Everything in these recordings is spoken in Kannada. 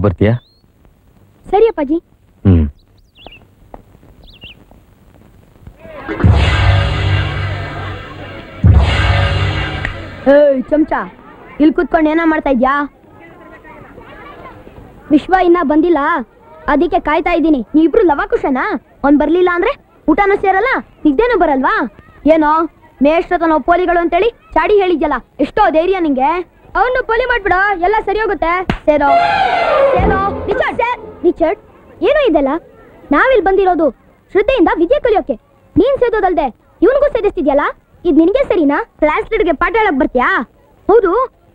ಹೋಗಿ ಬರ್ತೀಯಾ? ಸರಿ ಅಪ್ಪಾಜಿ. ಹ್ಮ್. ಚಮಚ. ಇಲ್ಲಿ ಕುತ್ಕೊಂಡು ಏನ ಮಾಡ್ತಾ ಇದ್ಯಾ? ವಿಶ್ವ ಇನ್ನ ಬಂದಿಲ್ಲ. ಅದಕ್ಕೆ ಕಾಯ್ತಾ ಇದ್ದೀನಿ. ನೀವಿಬ್ರು ಲವಾಕುಶನಾ ಅವ್ನ್ ಬರ್ಲಿಲ್ಲ ಅಂದ್ರೆ ಊಟನೂ ಸೇರಲ್ಲ ನಿದ್ದೇನು ಬರಲ್ವಾ? ಏನೋ ಮೇಷ್ಟ್ರ ನಾವು ಪೋಲಿಗಳು ಅಂತೇಳಿ ಚಾಡಿ ಹೇಳಿದ್ಯಲ್ಲ ಎಷ್ಟೋ ಧೈರ್ಯ ನಿಂಗೆ. ಅವನು ಪೋಲಿ ಮಾಡ್ಬಿಡ ಎಲ್ಲ ಸರಿ ಹೋಗುತ್ತೆ. ಸೇರೋ ಸೇರೋ ರಿಚರ್ಡ್. ರಿಚರ್ಡ್ ಏನೋ ಇದೆಲ್ಲ? ನಾವಿಲ್ಲಿ ಬಂದಿರೋದು ಶ್ರದ್ಧೆಯಿಂದ ವಿದ್ಯೆ ಕಲಿಯೋಕೆ. ನೀನ್ ಸೇದೋದಲ್ದೆ ಇವನಿಗೂ ಸೇದಿಸ್ತಿದ್ಯಲ್ಲ? ಇದ್ ನಿನ್ಗೆ ಸರಿನಾ? ಕ್ಲಾಸ್ ಲೀಡರ್ಗೆ ಪಾಠ ಹೇಳಕ್ ಬರ್ತೀಯಾ? ಹೌದು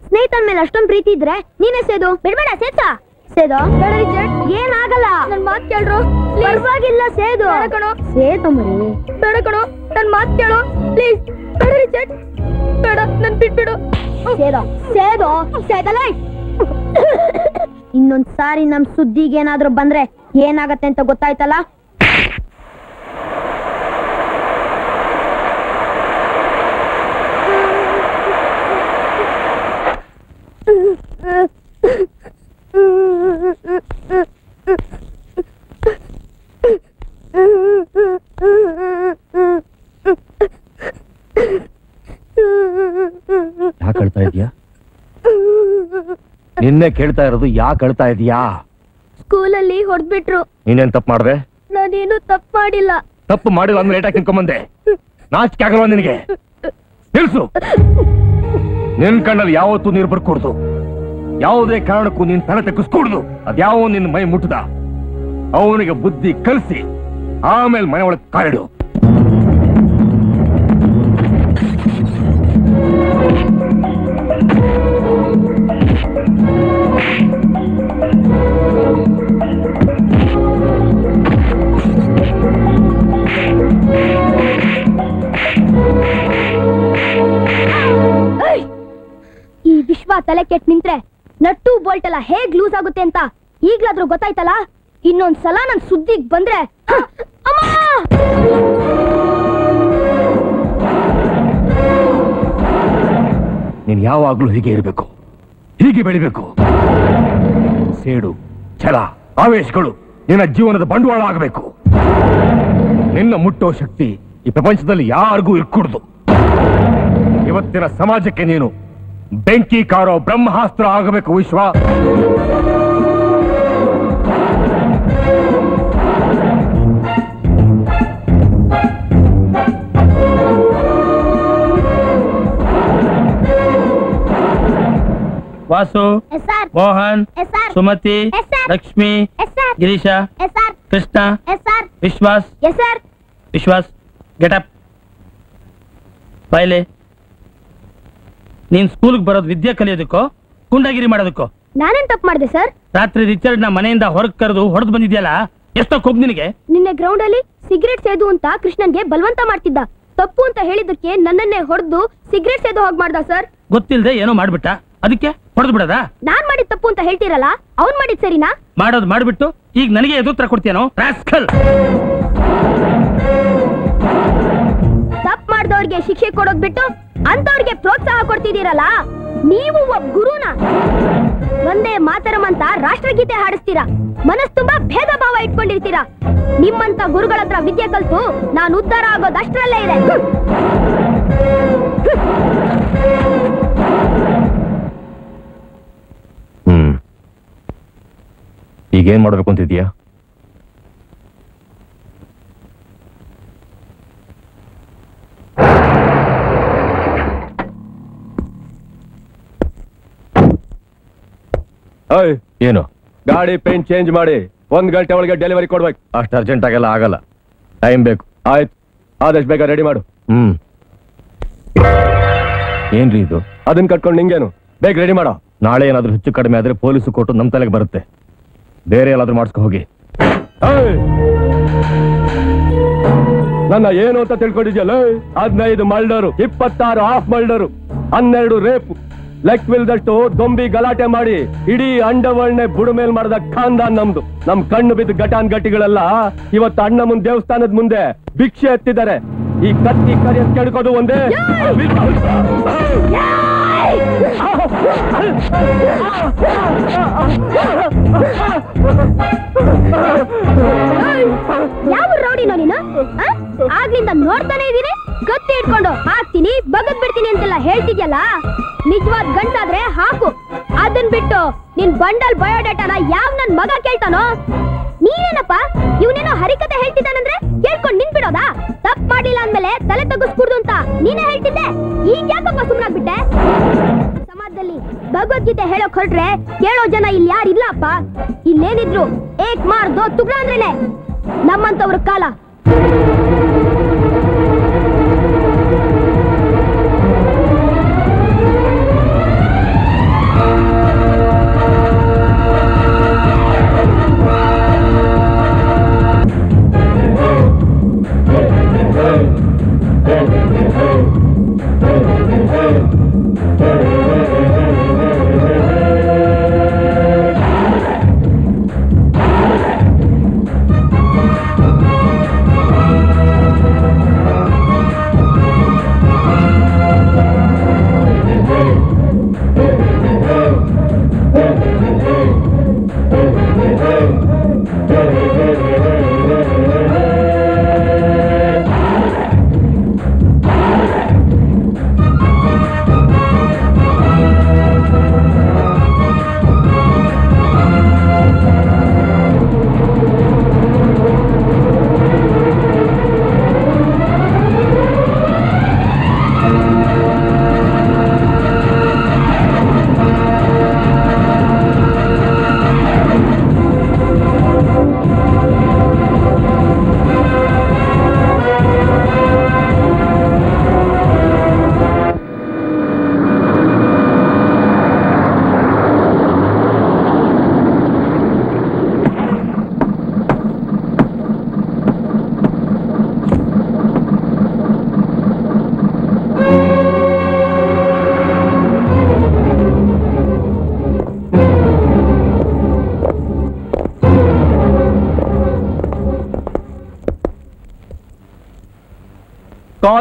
ಸ್ನೇಹಿತನ ಮೇಲೆ ಅಷ್ಟೊಂದ್ ಪ್ರೀತಿ ಇದ್ರೆ ನೀನೇ ಸೇದು. ಬಿಡ್ಬೇಡ ಸೇತ ಸೇದು? ಬೇಡ ರಿಚರ್ಡ್. ಏನಾಗಲ್ಲ. ನನ್ ಮಾತ್ ಕೇಳ್ರು ಪರವಾಗಿಲ್ಲ ಸೇದು. ಕಣೋ. ಸೇದು ಮರಿ ಬೇಡ ಕಣೋ ನನ್ ಮಾತ್ ಕೇಳು ಪ್ಲೀಸ್ ಬೇಡ ರಿಚರ್ಡ್. ಬೇಡ ನನ್ ಬಿಟ್ಬಿಡು. ಸೇದು ಸೇದು ಸೇದಲ್ಲ ಇನ್ನೊಂದ್ ಸಾರಿ ನಮ್ ಸುದ್ದಿಗೆ ಏನಾದ್ರೂ ಬಂದ್ರೆ ಏನಾಗತ್ತೆ ಅಂತ ಗೊತ್ತಾಯ್ತಲ್ಲ? ಯಾಕೆ ಅಳ್ತಾ ಇದೀಯಾ? ನಿನ್ನೆ ಕೇಳ್ತಾ ಇರೋದು ಯಾಕೆ ಅಳ್ತಾ ಇದೀಯಾ? ಸ್ಕೂಲಲ್ಲಿ ಹೊಡೆದ್ಬಿಟ್ರು. ನೀನೇನ್ ತಪ್ಪು ಮಾಡ್ದೆ? ನಾನೇನು ತಪ್ಪು ಮಾಡಿಲ್ಲ. ತಪ್ಪು ಮಾಡಿಲ್ಲ ಅಂದ್ರೆ ಲೇಟಾಗಿ ತಿನ್ಕೊಂಬಂದೆ. ನಾಚಿಕೆ ಆಗಲ್ವಾ ನಿನಗೆ? ನಿಲ್ಸು. ನಿನ್ ಕಣ್ಣಲ್ಲಿ ಯಾವತ್ತೂ ನೀರು ಬರ್ಕೊಡ್ದು. ಯಾವುದೇ ಕಾರಣಕ್ಕೂ ನೀನ್ ತಲೆ ತಗ್ಗಿಸ್ಕೊಡ್ದು. ಅದ್ಯಾವ ನಿನ್ ಮೈ ಮುಟ್ಟದ ಅವನಿಗೆ ಬುದ್ಧಿ ಕಲಿಸಿ ಆಮೇಲೆ ಮನೆ ಒಳಗೆ ಕಾಲಿಡು ವಿಶ್ವ ತಲೆ ಕೆಟ್ಟ ನಿಂತ್ರೆ ನಟ್ಟು ಬೋಲ್ಟ್ ಎಲ್ಲ ಹೇಗ್ ಲೂಸ್ ಆಗುತ್ತೆ ಅಂತ ಈಗ್ಲಾದ್ರೂ ಗೊತ್ತಾಯ್ತಲ್ಲ? ಇನ್ನೊಂದ್ ಸಲ ನನ್ ಸುದ್ದಿಗ್ ಬಂದ್ರೆ! ನೀನ್ ಯಾವಾಗ್ಲೂ ಹೀಗೆ ಇರಬೇಕು. ಹೀಗೆ ಬೆಳಿಬೇಕು. ಸೇಡು, ಛಲ, ಆವೇಶಗಳು ನಿನ್ನ ಜೀವನದ ಬಂಡವಾಳ ಆಗಬೇಕು. ನಿನ್ನ ಮುಟ್ಟೋ ಶಕ್ತಿ ಈ ಪ್ರಪಂಚದಲ್ಲಿ ಯಾರಿಗೂ ಇರ್ಕೂಡ್ದು. ಇವತ್ತಿನ ಸಮಾಜಕ್ಕೆ ನೀನು ಬೆಂಕಿ ಕಾರೋ ಬ್ರಹ್ಮಾಸ್ತ್ರ ಆಗಬೇಕು Vishwa. Vasu yes sir. Mohan yes sir. Sumati yes sir. Lakshmi ನೀನ್ ಸ್ಕೂಲ್ಗೆ ಬರೋದು ವಿದ್ಯೆ ಕಲಿಯೋದಕ್ಕೋ ಕುಂಡಗಿರಿ ಮಾಡೋದಕ್ಕೋ? ನಾನೇನ್ ತಪ್ಪು ಮಾಡಿದೆ ಸರ್ ರಾತ್ರಿ ರಿಚರ್ಡ್ನ ಮನೆಯಿಂದ ಹೊರಗ್ ಕರೆದು ಹೊಡೆದು ಬಂದಿದ್ಯಲ್ಲ ಎಷ್ಟೋ ಕೊಬ್ ನಿನಗೆ? ನಿನ್ನೆ ಗ್ರೌಂಡ್ ಅಲ್ಲಿ ಸಿಗರೇಟ್ ಸೇದು ಅಂತ ಕೃಷ್ಣನ್ಗೆ ಬಲವಂತ ಮಾಡ್ತಿದ್ದ. ತಪ್ಪು ಅಂತ ಹೇಳಿದಕ್ಕೆ ನನ್ನನ್ನೇ ಹೊಡೆದು ಸಿಗರೇಟ್ ಸೇದು ಹೋಗ್ ಮಾಡ್ದ ಸರ್ ಗೊತ್ತಿಲ್ಲದೆ ಏನೋ ಮಾಡ್ಬಿಟ್ಟ. ಅದಕ್ಕೆ ಹೊಡೆದು ಬಿಡದ? ನಾನ್ ಮಾಡಿದ ತಪ್ಪು ಅಂತ ಹೇಳ್ತೀರಲ್ಲ ಅವ್ನ್ ಮಾಡಿದ್ ಸರಿನಾ? ಮಾಡೋದು ಮಾಡ್ಬಿಟ್ಟು ಈಗ ನನಗೆ ಎದುತ್ರ ಕೊಡ್ತೀಯನೋ ರಾಸ್ಕಲ್! ತಪ್ಪು ಮಾಡ್ದವ್ರಿಗೆ ಶಿಕ್ಷೆ ಕೊಡೋದ್ ಬಿಟ್ಟು ಅಂತವ್ರಿಗೆ ಪ್ರೋತ್ಸಾಹ ಕೊಡ್ತಿದ್ದೀರಲ್ಲ? ನೀವು ಒಬ್ಬ ಗುರುನ? ಒಂದೇ ಮಾತರಂ ಅಂತ ರಾಷ್ಟ್ರಗೀತೆ ಹಾಡಿಸ್ತೀರಾ? ಮನಸ್ ತುಂಬಾ ಭೇದ ಭಾವ ಇಟ್ಕೊಂಡಿರ್ತೀರಾ? ನಿಮ್ಮಂತ ಗುರುಗಳ ಹತ್ರ ವಿದ್ಯೆ ಕಲ್ತು ನಾನು ಉದ್ಧಾರ ಆಗೋದ್ ಅಷ್ಟರಲ್ಲೇ ಇದೆ ಈಗೇನ್ ಮಾಡ್ಬೇಕು ಅಂತಿದ್ಯಾ ಓಯ್. ಏನು? ಗಾಡಿ ಪೇಂಟ್ ಚೇಂಜ್ ಮಾಡಿ ಒಂದ್ ಗಂಟೆ ಒಳಗೆ ಡೆಲಿವರಿ ಕೊಡ್ಬೇಕು. ಅಷ್ಟು ಅರ್ಜೆಂಟ್ ಆಗೆಲ್ಲ. ಆಗಲ್ಲ ಟೈಮ್ ಬೇಕು. ಆಯ್ತು. ಆದಷ್ಟು ಬೇಗ ರೆಡಿ ಮಾಡು. ಹ್ಮ್. ಏನ್ರಿ ಇದು? ಅದನ್ನ ಕಟ್ಕೊಂಡು ನಿಂಗೇನು? ಬೇಗ ರೆಡಿ ಮಾಡೋ. ನಾಳೆ ಏನಾದ್ರೂ ಹೆಚ್ಚು ಕಡಿಮೆ ಆದ್ರೆ ಪೊಲೀಸ್ ಕೊಟ್ಟು ನಮ್ ತಲೆಗೆ ಬರುತ್ತೆ. ಬೇರೆ ಎಲ್ಲಾದ್ರೂ ಮಾಡಿಸ್ಕೊ ಹೋಗಿ. ಏಯ್! ನನ್ನ ಏನು ಅಂತ ತಿಳ್ಕೊಂಡಿದ್ಯಲ್ಲ? ಹದಿನೈದು ಮಲ್ಡರು ಇಪ್ಪತ್ತಾರು ಆಫ್ ಮಲ್ಡರು ಹನ್ನೆರಡು ರೇಪ್ ಲೆಕ್ಕವಿಲ್ದಷ್ಟು ದೊಂಬಿ ಗಲಾಟೆ ಮಾಡಿ ಇಡೀ ಅಂಡವಳ್ನೆ ಬುಡ ಮೇಲ್ ಮಾಡಿದ ಖಾನ್ದಾನ್ ನಮ್ದು. ನಮ್ ಕಣ್ಣು ಬಿದ್ದ ಘಟಾನ್ ಘಟಿಗಳೆಲ್ಲ ಇವತ್ತು ಅಣ್ಣ ಮುಂದ್ ದೇವಸ್ಥಾನದ ಮುಂದೆ ಭಿಕ್ಷೆ ಎತ್ತಿದ್ದಾರೆ. ಈ ಕತ್ತಿ ಕರಿ ಅಂತ ಕೇಳ್ಕೋದು ಒಂದೇ. ಯಾವ ರೋಡಿನೋ ನೀನು? ಆಗ್ಲಿಂದ ನೋಡ್ತಾನೆ ಇದೀನಿ ಕತ್ತಿ ಇಟ್ಕೊಂಡು ಹಾಕ್ತೀನಿ ಬಗದ್ ಬಿಡ್ತೀನಿ ಅಂತೆಲ್ಲ ಹೇಳ್ತಿದ್ಯಲ್ಲ? ನಿಜವಾದ ಗಂಟಾದ್ರೆ ಹಾಕು. ಅದನ್ ಬಿಟ್ಟು ನಿನ್ ಬಂಡಲ್ ಬಯೋಡೇಟಾನ ಯಾವ ನನ್ ಮಗ ಕೇಳ್ತಾನೋ? ನೀನೇನಪ್ಪ ಇವನೇನೋ ಹರಿಕತೆ ಹೇಳ್ತಿದ್ದಾನಂದ್ರೆ ಕೇಳ್ಕೊಂಡ್ ನಿನ್ ಬಿಡೋದಾ ತಪ್ಪ ಮಾಡಿಲ್ಲ ಅಂದ್ಮೇಲೆ ತಲೆ ತಗ್ಗಿಸ್ಕೂಡ್ದು ಅಂತ ನೀನೇ ಹೇಳ್ತಿದ್ದೆ? ಈಗ ಯಾಕಪ್ಪ ಸುಮ್ನಾಗ್ಬಿಟ್ಟೆ? ಸಮಾಜದಲ್ಲಿ ಭಗವದ್ಗೀತೆ ಹೇಳೋಕ್ ಹೊರಟ್ರೆ ಕೇಳೋ ಜನ ಇಲ್ಲಿ ಯಾರಿಲ್ಲಪ್ಪ ಇಲ್ಲೇನಿದ್ರು ಏಕ್ ಮಾರ್ದೋ ತುಗ್ರ ಅಂದ್ರೇನೆ ನಮ್ಮಂತವ್ರ ಕಾಲ.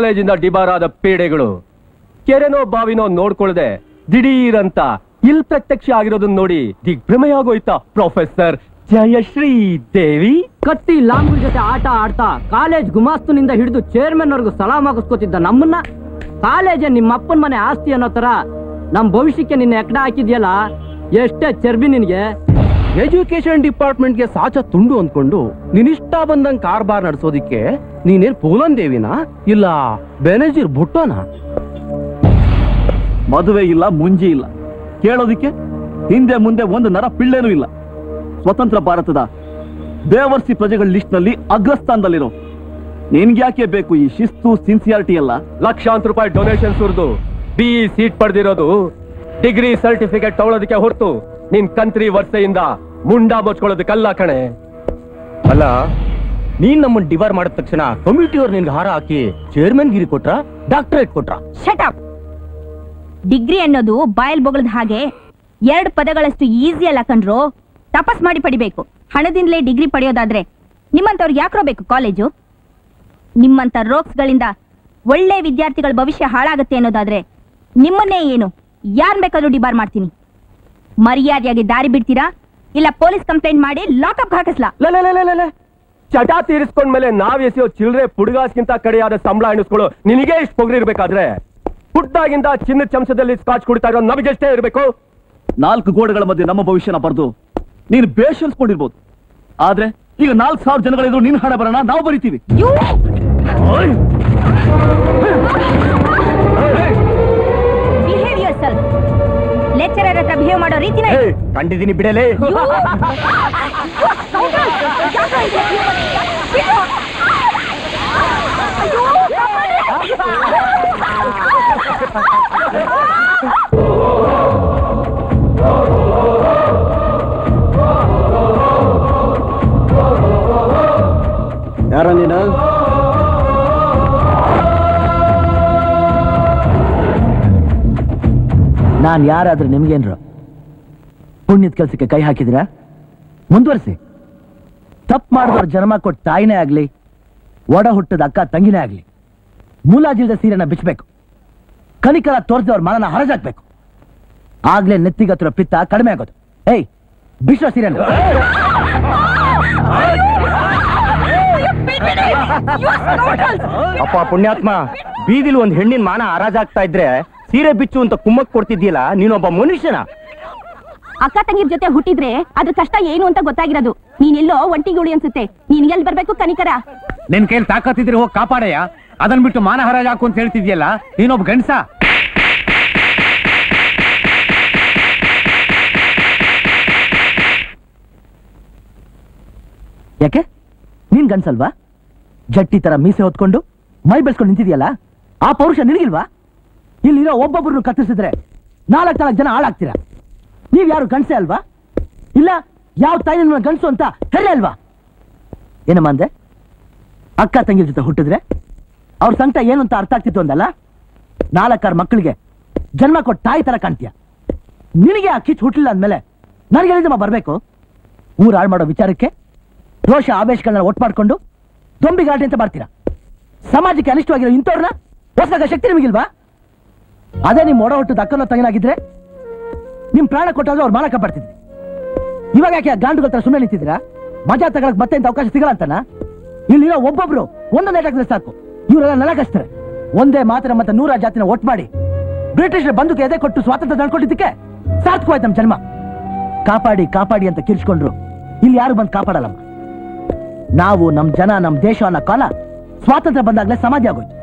ಕಾಲೇಜಿಂದ ಡಿಬಾರಾದ ಪೇಡೆಗಳು. ಕೆರೆನೋ ಬಾವಿನೋ ನೋಡ್ಕೊಳ್ದೆ ದಿಢೀರಂತ ಇಲ್ ಪ್ರತ್ಯಕ್ಷ ಆಗಿರೋದನ್ನ ನೋಡಿ ದಿಗ್ಭ್ರಮೆಯಾಗೋಯ್ತಾ ಪ್ರೊಫೆಸರ್ ಜಯಶ್ರೀ ದೇವಿ. ಕತ್ತಿ ಲಾಂಗು ಜೊತೆ ಆಟ ಆಡ್ತಾ ಕಾಲೇಜ್ ಗುಮಾಸ್ತನಿಂದ ಹಿಡಿದು ಚೇರ್ಮನ್ ವರ್ಗೂ ಸಲಾಮ್ ಹಾಕಿಸ್ಕೊತಿದ್ದ ನಮ್ಮನ್ನ? ಕಾಲೇಜ್ ನಿಮ್ಮ ಅಪ್ಪನ ಮನೆ ಆಸ್ತಿ ಅನ್ನೋ ತರ ನಮ್ ಭವಿಷ್ಯಕ್ಕೆ ನಿನ್ನ ಎಕ್ಕಡ ಹಾಕಿದ್ಯಲ್ಲ? ಎಷ್ಟೇ ಚರ್ಬಿ ನಿನ್ಗೆ. ಎಜುಕೇಶನ್ ಡಿಪಾರ್ಟ್ಮೆಂಟ್ಗೆ ಸಾಚ ತುಂಡು ಅಂದ್ಕೊಂಡು ನಿನ್ನಿಷ್ಟ ಬಂದಂಗ್ ಕಾರ್ಬಾರ್ ನಡೆಸೋದಿಕ್ಕೆ ನೀನೇನ್ ಪೂಲನ್ ದೇವಿನಾ? ಇಲ್ಲ, ಬೆನಜೀರ್ ಭುಟ್ಟೋನಾ? ಮದುವೆ ಇಲ್ಲ, ಮುಂಜಿ ಇಲ್ಲ. ಕೇಳೋದಿಕ್ಕೆ ಹಿಂದೆ ಮುಂದೆ ಒಂದು ನರ ಪಿಳ್ಳೇನೂ ಇಲ್ಲ. ಸ್ವತಂತ್ರ ಭಾರತದ ದೇವರ್ಸಿ ಪ್ರಜೆಗಳ ಲಿಸ್ಟ್ನಲ್ಲಿ ಅಗ್ರಸ್ಥಾನದಲ್ಲಿರೋ. ನಿನ್ಗ್ಯಾಕೆ ಬೇಕು ಈ ಶಿಸ್ತು, ಸಿನ್ಸಿಯಾರಿಟಿ ಎಲ್ಲ? ಲಕ್ಷಾಂತರ ರೂಪಾಯಿ ಡೊನೇಷನ್ ಸುರಿದು ಬಿಇ ಸೀಟ್ ಪಡೆದಿರೋದು, ಡಿಗ್ರಿ ಸರ್ಟಿಫಿಕೇಟ್ ತಗೊಳ್ಳೋದಕ್ಕೆ ಹೊರತು. ನಿನ್ ಕಂತ್ರಿ ವರ್ಷೆಯಿಂದ ಮುಂಡಾ ಬಚ್ಕೊಳ್ಳೋದಕ್ಕಲ್ಲ ಕಣೆ. ಅಲ್ಲ ನೀನ್ ನಮ್ಮನ್ನ ಡಿವಾರ್ ಮಾಡಿದ ತಕ್ಷಣ ಕಮಿಟಿಯವ್ರು ನಿನ್ಗೆ ಹಾರ ಹಾಕಿ ಚೇರ್ಮನ್ ಗಿರಿ ಕೊಟ್ರ ಡಾಕ್ಟರೇಟ್ ಕೊಟ್ರ? ಶಟಪ್ ಡಿಗ್ರಿ ಅನ್ನೋದು ಬಾಯಲ್ ಬೊಗಳದ ಹಾಗೆ ಎರಡು ಪದಗಳಷ್ಟು ಈಸಿ ಅಲ್ಲ ಕಂಡ್ರು ತಪಸ್ ಮಾಡಿ ಪಡಿಬೇಕು. ಹಣದಿಂದಲೇ ಡಿಗ್ರಿ ಪಡೆಯೋದಾದ್ರೆ ನಿಮ್ಮಂತವ್ರಿಗೆ ಯಾಕ್ರೋ ಬೇಕು ಕಾಲೇಜು ನಿಮ್ಮಂತ ರೋಗ್ಸ್ಗಳಿಂದ ಒಳ್ಳೆ ವಿದ್ಯಾರ್ಥಿಗಳ ಭವಿಷ್ಯ ಹಾಳಾಗತ್ತೆ ಅನ್ನೋದಾದ್ರೆ ನಿಮ್ಮನ್ನೇ ಏನು? ಯಾರ್ ಬೇಕಾದ್ರೂ ಡಿಬಾರ್ ಮಾಡ್ತೀನಿ. ಮರ್ಯಾದೆಯಾಗಿ ದಾರಿ ಬಿಡ್ತೀರಾ? ಇಲ್ಲ ಪೊಲೀಸ್ ಕಂಪ್ಲೇಂಟ್ ಮಾಡಿ ಲಾಕಪ್ ಹಾಕಿಸ್ಲಾ? ಚಟ ತೀರಿಸ್ಕೊಂಡ ಮೇಲೆ ನಾವ್ ಎಸೆಯೋ ಚಿಲ್ರೆ ಪುಡುಗಾಸ್ಗಿಂತ ಕಡೆಯಾದ ಸಂಬಳ ಎಣಿಸ್ಕೊಳ್ಳೋ ನಿನಗೆ ಇಷ್ಟು ಪೊಗರಿ ಇರ್ಬೇಕಾದ್ರೆ? ಪುಟ್ಟಾಗಿಂದ ಚಿನ್ನ ಚಮಚದಲ್ಲಿ ಸ್ಕಾಚ್ ಕುಡಿತಾ ಇರೋ ನಮಗೆಷ್ಟೇ ಇರಬೇಕು? ನಾಲ್ಕು ಗೋಡೆಗಳ ಮಧ್ಯೆ ನಮ್ಮ ಭವಿಷ್ಯನ ಬರೆದು ನೀನು ಬೇಷನ್ಸ್ಕೊಂಡಿರ್ಬೋದು ಆದ್ರೆ ಈಗ ನಾಲ್ಕು ಸಾವಿರ ಜನಗಳಿದ್ರು ನಿನ್ ಹಣ ಬರೋಣ ನಾವು ಬರಿತೀವಿ. ಲೆಕ್ಚರರ್ ಹತ್ರ ಬಿಹೇವ್ ಮಾಡೋ ರೀತಿನ ಕಂಡಿದ್ದೀನಿ ಬಿಡಲೇ. ನಾನ್ ಯಾರಾದ್ರೂ ನಿಮ್ಗೇನ್ರು ಪುಣ್ಯದ ಕೆಲಸಕ್ಕೆ ಕೈ ಹಾಕಿದ್ರ? ಮುಂದುವರಿಸಿ. ತಪ್ಪು ಮಾಡಿದವ್ರ ಜನ್ಮ ಕೊಟ್ಟ ತಾಯಿನೇ ಆಗ್ಲಿ, ಒಡ ಹುಟ್ಟದ ಅಕ್ಕ ತಂಗಿನೇ ಆಗ್ಲಿ, ಮೂಲಾಜಿಲ್ದ ಸೀರೆನ ಬಿಚ್ಚಬೇಕು ಕನಿಕರ ತೋರಿಸಿದವ್ರ ಮನನ ಹರಜಾಕ್ಬೇಕು ಆಗ್ಲೇ ನೆತ್ತಿಗತ್ತಿರೋ ಪಿತ್ತ ಕಡಿಮೆ ಆಗೋದು. ಏಯ್ ಬಿಶ್ವ ಸೀರೆ ಅಪ್ಪ, ಪುಣ್ಯಾತ್ಮ, ಬೀದಿಲಿ ಒಂದ್ ಹೆಣ್ಣಿನ ಮಾನ ಹರಾಜಾಗ್ತಾ ಇದ್ರೆ ಸೀರೆ ಬಿಚ್ಚು ಅಂತ ಕುಮ್ಮಕ್ ಕೊಡ್ತಿದ್ಯಲ್ಲ ನೀನೊಬ್ಬ ಮನುಷ್ಯನ? ಅಕ್ಕ ತಂಗಿರ್ ಜೊತೆ ಹುಟ್ಟಿದ್ರೆ ಅದ್ರ ಕಷ್ಟ ಏನು ಅಂತ ಗೊತ್ತಾಗಿರೋದು. ನೀನೆಲ್ಲೋ ಒಂಟಿಗೆ ಉಳಿ ಅನ್ಸುತ್ತೆ. ನೀನ್ ಎಲ್ಲಿ ಬರ್ಬೇಕು ಕನಿಕರ? ನಿನ್ ಕೈಲಿ ತಾಕತ್ತಿದ್ರೆ ಹೋಗಿ ಕಾಪಾಡಯ್ಯ. ಅದನ್ ಬಿಟ್ಟು ಮಾನ ಹರಾಜ್ ಹಾಕು ಅಂತ ಹೇಳ್ತಿದ್ಯಲ್ಲ ನೀನೊಬ್ಬ ಗಂಡಸ? ಯಾಕೆ? ನೀನ್ ಗನ್ಸಲ್ವಾ ಜಟ್ಟಿ ತರ ಮೀಸೆ ಹೊತ್ಕೊಂಡು ಮೈ ಬೆಳ್ಸ್ಕೊಂಡು ನಿಂತಿದ್ಯಲ್ಲ? ಆ ಪೌರುಷ ನಿನಗಿಲ್ವಾ? ಇಲ್ಲಿರೋ ಒಬ್ಬೊಬ್ಬರು ಕತ್ತರಿಸಿದ್ರೆ ನಾಲ್ಕು ನಾಲ್ಕು ಜನ ಹಾಳಾಗ್ತೀರಾ? ನೀವ್ ಯಾರು ಗಂಡಸೆ ಅಲ್ವಾ? ಇಲ್ಲ, ಯಾವ ತಾಯಿ ನನ್ನ ಗಂಡಸು ಅಂತ ಹೇಳಿ ಅಲ್ವಾ? ಏನಮ್ಮ ಅಂದೆ? ಅಕ್ಕ ತಂಗಿ ಜೊತೆ ಹುಟ್ಟಿದ್ರೆ ಅವ್ರ ಸಂಕಟ ಏನು ಅಂತ ಅರ್ಥ ಆಗ್ತಿತ್ತು ಅಂದಲ್ಲ? ನಾಲ್ಕಾರು ಮಕ್ಕಳಿಗೆ ಜನ್ಮ ಕೊಟ್ಟ ತಾಯಿ ತರ ಕಾಣ್ತೀಯ? ನಿನಗೆ ಆ ಕಿಚ್ಚು ಹುಟ್ಟಲಿಲ್ಲ ಅಂದಮೇಲೆ ನನಗೆ ಬರ್ಬೇಕು? ಊರು ಹಾಳು ಮಾಡೋ ವಿಚಾರಕ್ಕೆ ರೋಷ ಆವೇಶಗಳನ್ನ ಒಟ್ಟು ಮಾಡ್ಕೊಂಡು ದೊಂಬಿಗಾಟೆ ಅಂತ ಮಾಡ್ತೀರಾ? ಸಮಾಜಕ್ಕೆ ಅನಿಷ್ಟವಾಗಿರೋ ಇಂಥವ್ರನ್ನ ಹೊಸದಾಗ ಶಕ್ತಿ ನಿಮಗಿಲ್ವಾ? ಅದೇ ನಿಮ್ಮ ಒಡ ಹೊಟ್ಟು ಅಕ್ಕನ ತಂಗನಾಗಿದ್ರೆ ನಿಮ್ ಪ್ರಾಣ ಕೊಟ್ಟಾದ್ರೆ ಅವ್ರು ಮಾಲಕ ಕಾಪಾಡ್ತಿದ್ರಿ. ಇವಾಗ ಯಾಕೆ ಗಾಂಡುಗಳ ತರ ಸುಮ್ಮನೆ ನಿಂತಿದ್ದೀರಾ? ಮಜಾ ತಗೊಳಕ್ ಮತ್ತೆ ಅಂತ ಅವಕಾಶ ಸಿಗಲ್ಲ ಅಂತಾನ? ಇಲ್ಲಿರೋ ಒಬ್ಬೊಬ್ರು ಒಂದೊಂದು ಏಟಾಕಿದ್ರೆ ಸಾಕು. ಇವರೆಲ್ಲ ನೆಲಕಸ್ತಾರೆ ಒಂದೇ ಮಾತ್ರ ಮತ್ತೆ ನೂರ ಜಾತಿನ ಒಟ್ಟು ಮಾಡಿ ಬ್ರಿಟಿಷರ ಬಂದು ಎದೆ ಕೊಟ್ಟು ಸ್ವಾತಂತ್ರ್ಯ ತಂದ್ಕೊಂಡಿದ್ದಕ್ಕೆ ಸಾರ್ಥಕವಾಯ್ತು ನಮ್ಮ ಜನ್ಮ. ಕಾಪಾಡಿ ಕಾಪಾಡಿ ಅಂತ ಕಿರ್ಚ್ಕೊಂಡ್ರು. ಇಲ್ಲಿ ಯಾರು ಬಂದು ಕಾಪಾಡಲ್ಲಮ್ಮ? ನಾವು ನಮ್ ಜನ, ನಮ್ ದೇಶ ಅನ್ನೋ ಕಾಲ ಸ್ವಾತಂತ್ರ್ಯ ಬಂದಾಗಲೇ ಸಮಾಧಿ ಆಗೋಯ್ತು.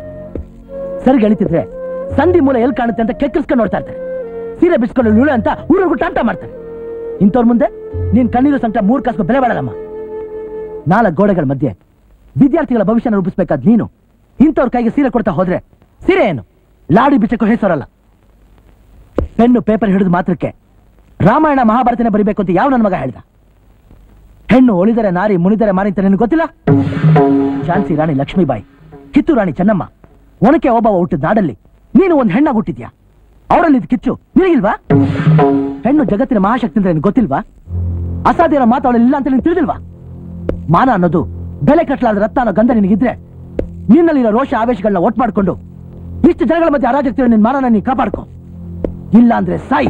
ಸರಿ ಎಳಿತಿದ್ರೆ ಸಂಧಿ ಮೂಲ ಎಲ್ಲಿ ಕಾಣುತ್ತೆ ಅಂತ ಕೆಕ್ಕಿಸ್ಕೊಂಡು ನೋಡ್ತಾ ಇರ್ತಾರೆ. ಸೀರೆ ಬಿಸ್ಕೊಂಡು ಲೂಳೆ ಅಂತ ಊರಿಗೂ ಟಾಟ ಮಾಡ್ತಾರೆ. ಇಂಥವ್ರ ಮುಂದೆ ನೀನ್ ಕಣ್ಣೀರು ಸಂಕಟ ಮೂರು ಕಾಸ್ಗೂ ಬೆಲೆ ಬಾಳಲ್ಲಮ್ಮ. ನಾಲ್ಕು ಗೋಡೆಗಳ ಮಧ್ಯೆ ವಿದ್ಯಾರ್ಥಿಗಳ ಭವಿಷ್ಯನ ರೂಪಿಸ್ಬೇಕಾದ್ ನೀನು. ಇಂಥವ್ರ ಕೈಗೆ ಸೀರೆ ಕೊಡ್ತಾ ಹೋದ್ರೆ ಸೀರೆ ಏನು? ಲಾಡಿ ಬಿಚ್ಚಕ್ಕೂ ಹೆಸರಲ್ಲ. ಪೆನ್ನು ಪೇಪರ್ ಹಿಡಿದು ಮಾತ್ರಕ್ಕೆ ರಾಮಾಯಣ ಮಹಾಭಾರತನ ಬರಿಬೇಕು ಅಂತ ಯಾವ ನನ್ನ ಮಗ ಹೇಳ್ದ? ಹೆಣ್ಣು ಒಳಿದರೆ ನಾರಿ, ಮುನಿದರೆ ಮಾರಿ ಅಂತ ನಿನಗೆ ಗೊತ್ತಿಲ್ಲ? ಝಾನ್ಸಿ ರಾಣಿ ಲಕ್ಷ್ಮೀಬಾಯಿ, ಕಿತ್ತೂರು ರಾಣಿ ಚೆನ್ನಮ್ಮ, ಒನಕೆ ಒಬ್ಬವ ಹುಟ್ಟಿದ ನಾಡಲ್ಲಿ ನೀನು ಒಂದು ಹೆಣ್ಣಾಗಿ ಹುಟ್ಟಿದ್ಯಾ ಅವರಲ್ಲಿ ಇದು ಕಿಚ್ಚು ನಿನಗಿಲ್ವಾ ಹೆಣ್ಣು ಜಗತ್ತಿನ ಮಹಾಶಕ್ತಿ ಅಂದ್ರೆ ನಿನಗೆ ಗೊತ್ತಿಲ್ವಾ ಅಸಾಧ್ಯರ ಮಾತು ಅವಳಲ್ಲಿ ಅಂತ ನಿನಗೆ ತಿಳಿದಿಲ್ವಾ ಮಾನ ಅನ್ನೋದು ಬೆಲೆ ಕಟ್ಟಲಾದ ರತ್ನ ಅನ್ನೋ ಗಂಧ ನಿನಗಿದ್ರೆ ನಿನ್ನಲ್ಲಿರೋ ರೋಷ ಆವೇಶಗಳನ್ನ ಒಟ್ ಮಾಡ್ಕೊಂಡು ಇಷ್ಟು ಜನಗಳ ಮಧ್ಯೆ ಅರಾಜಕತೆ ನಿನ್ನ ಮಾನನ ನೀನು ಕಾಪಾಡ್ಕೊ ಇಲ್ಲ ಅಂದ್ರೆ ಸಾಯಿ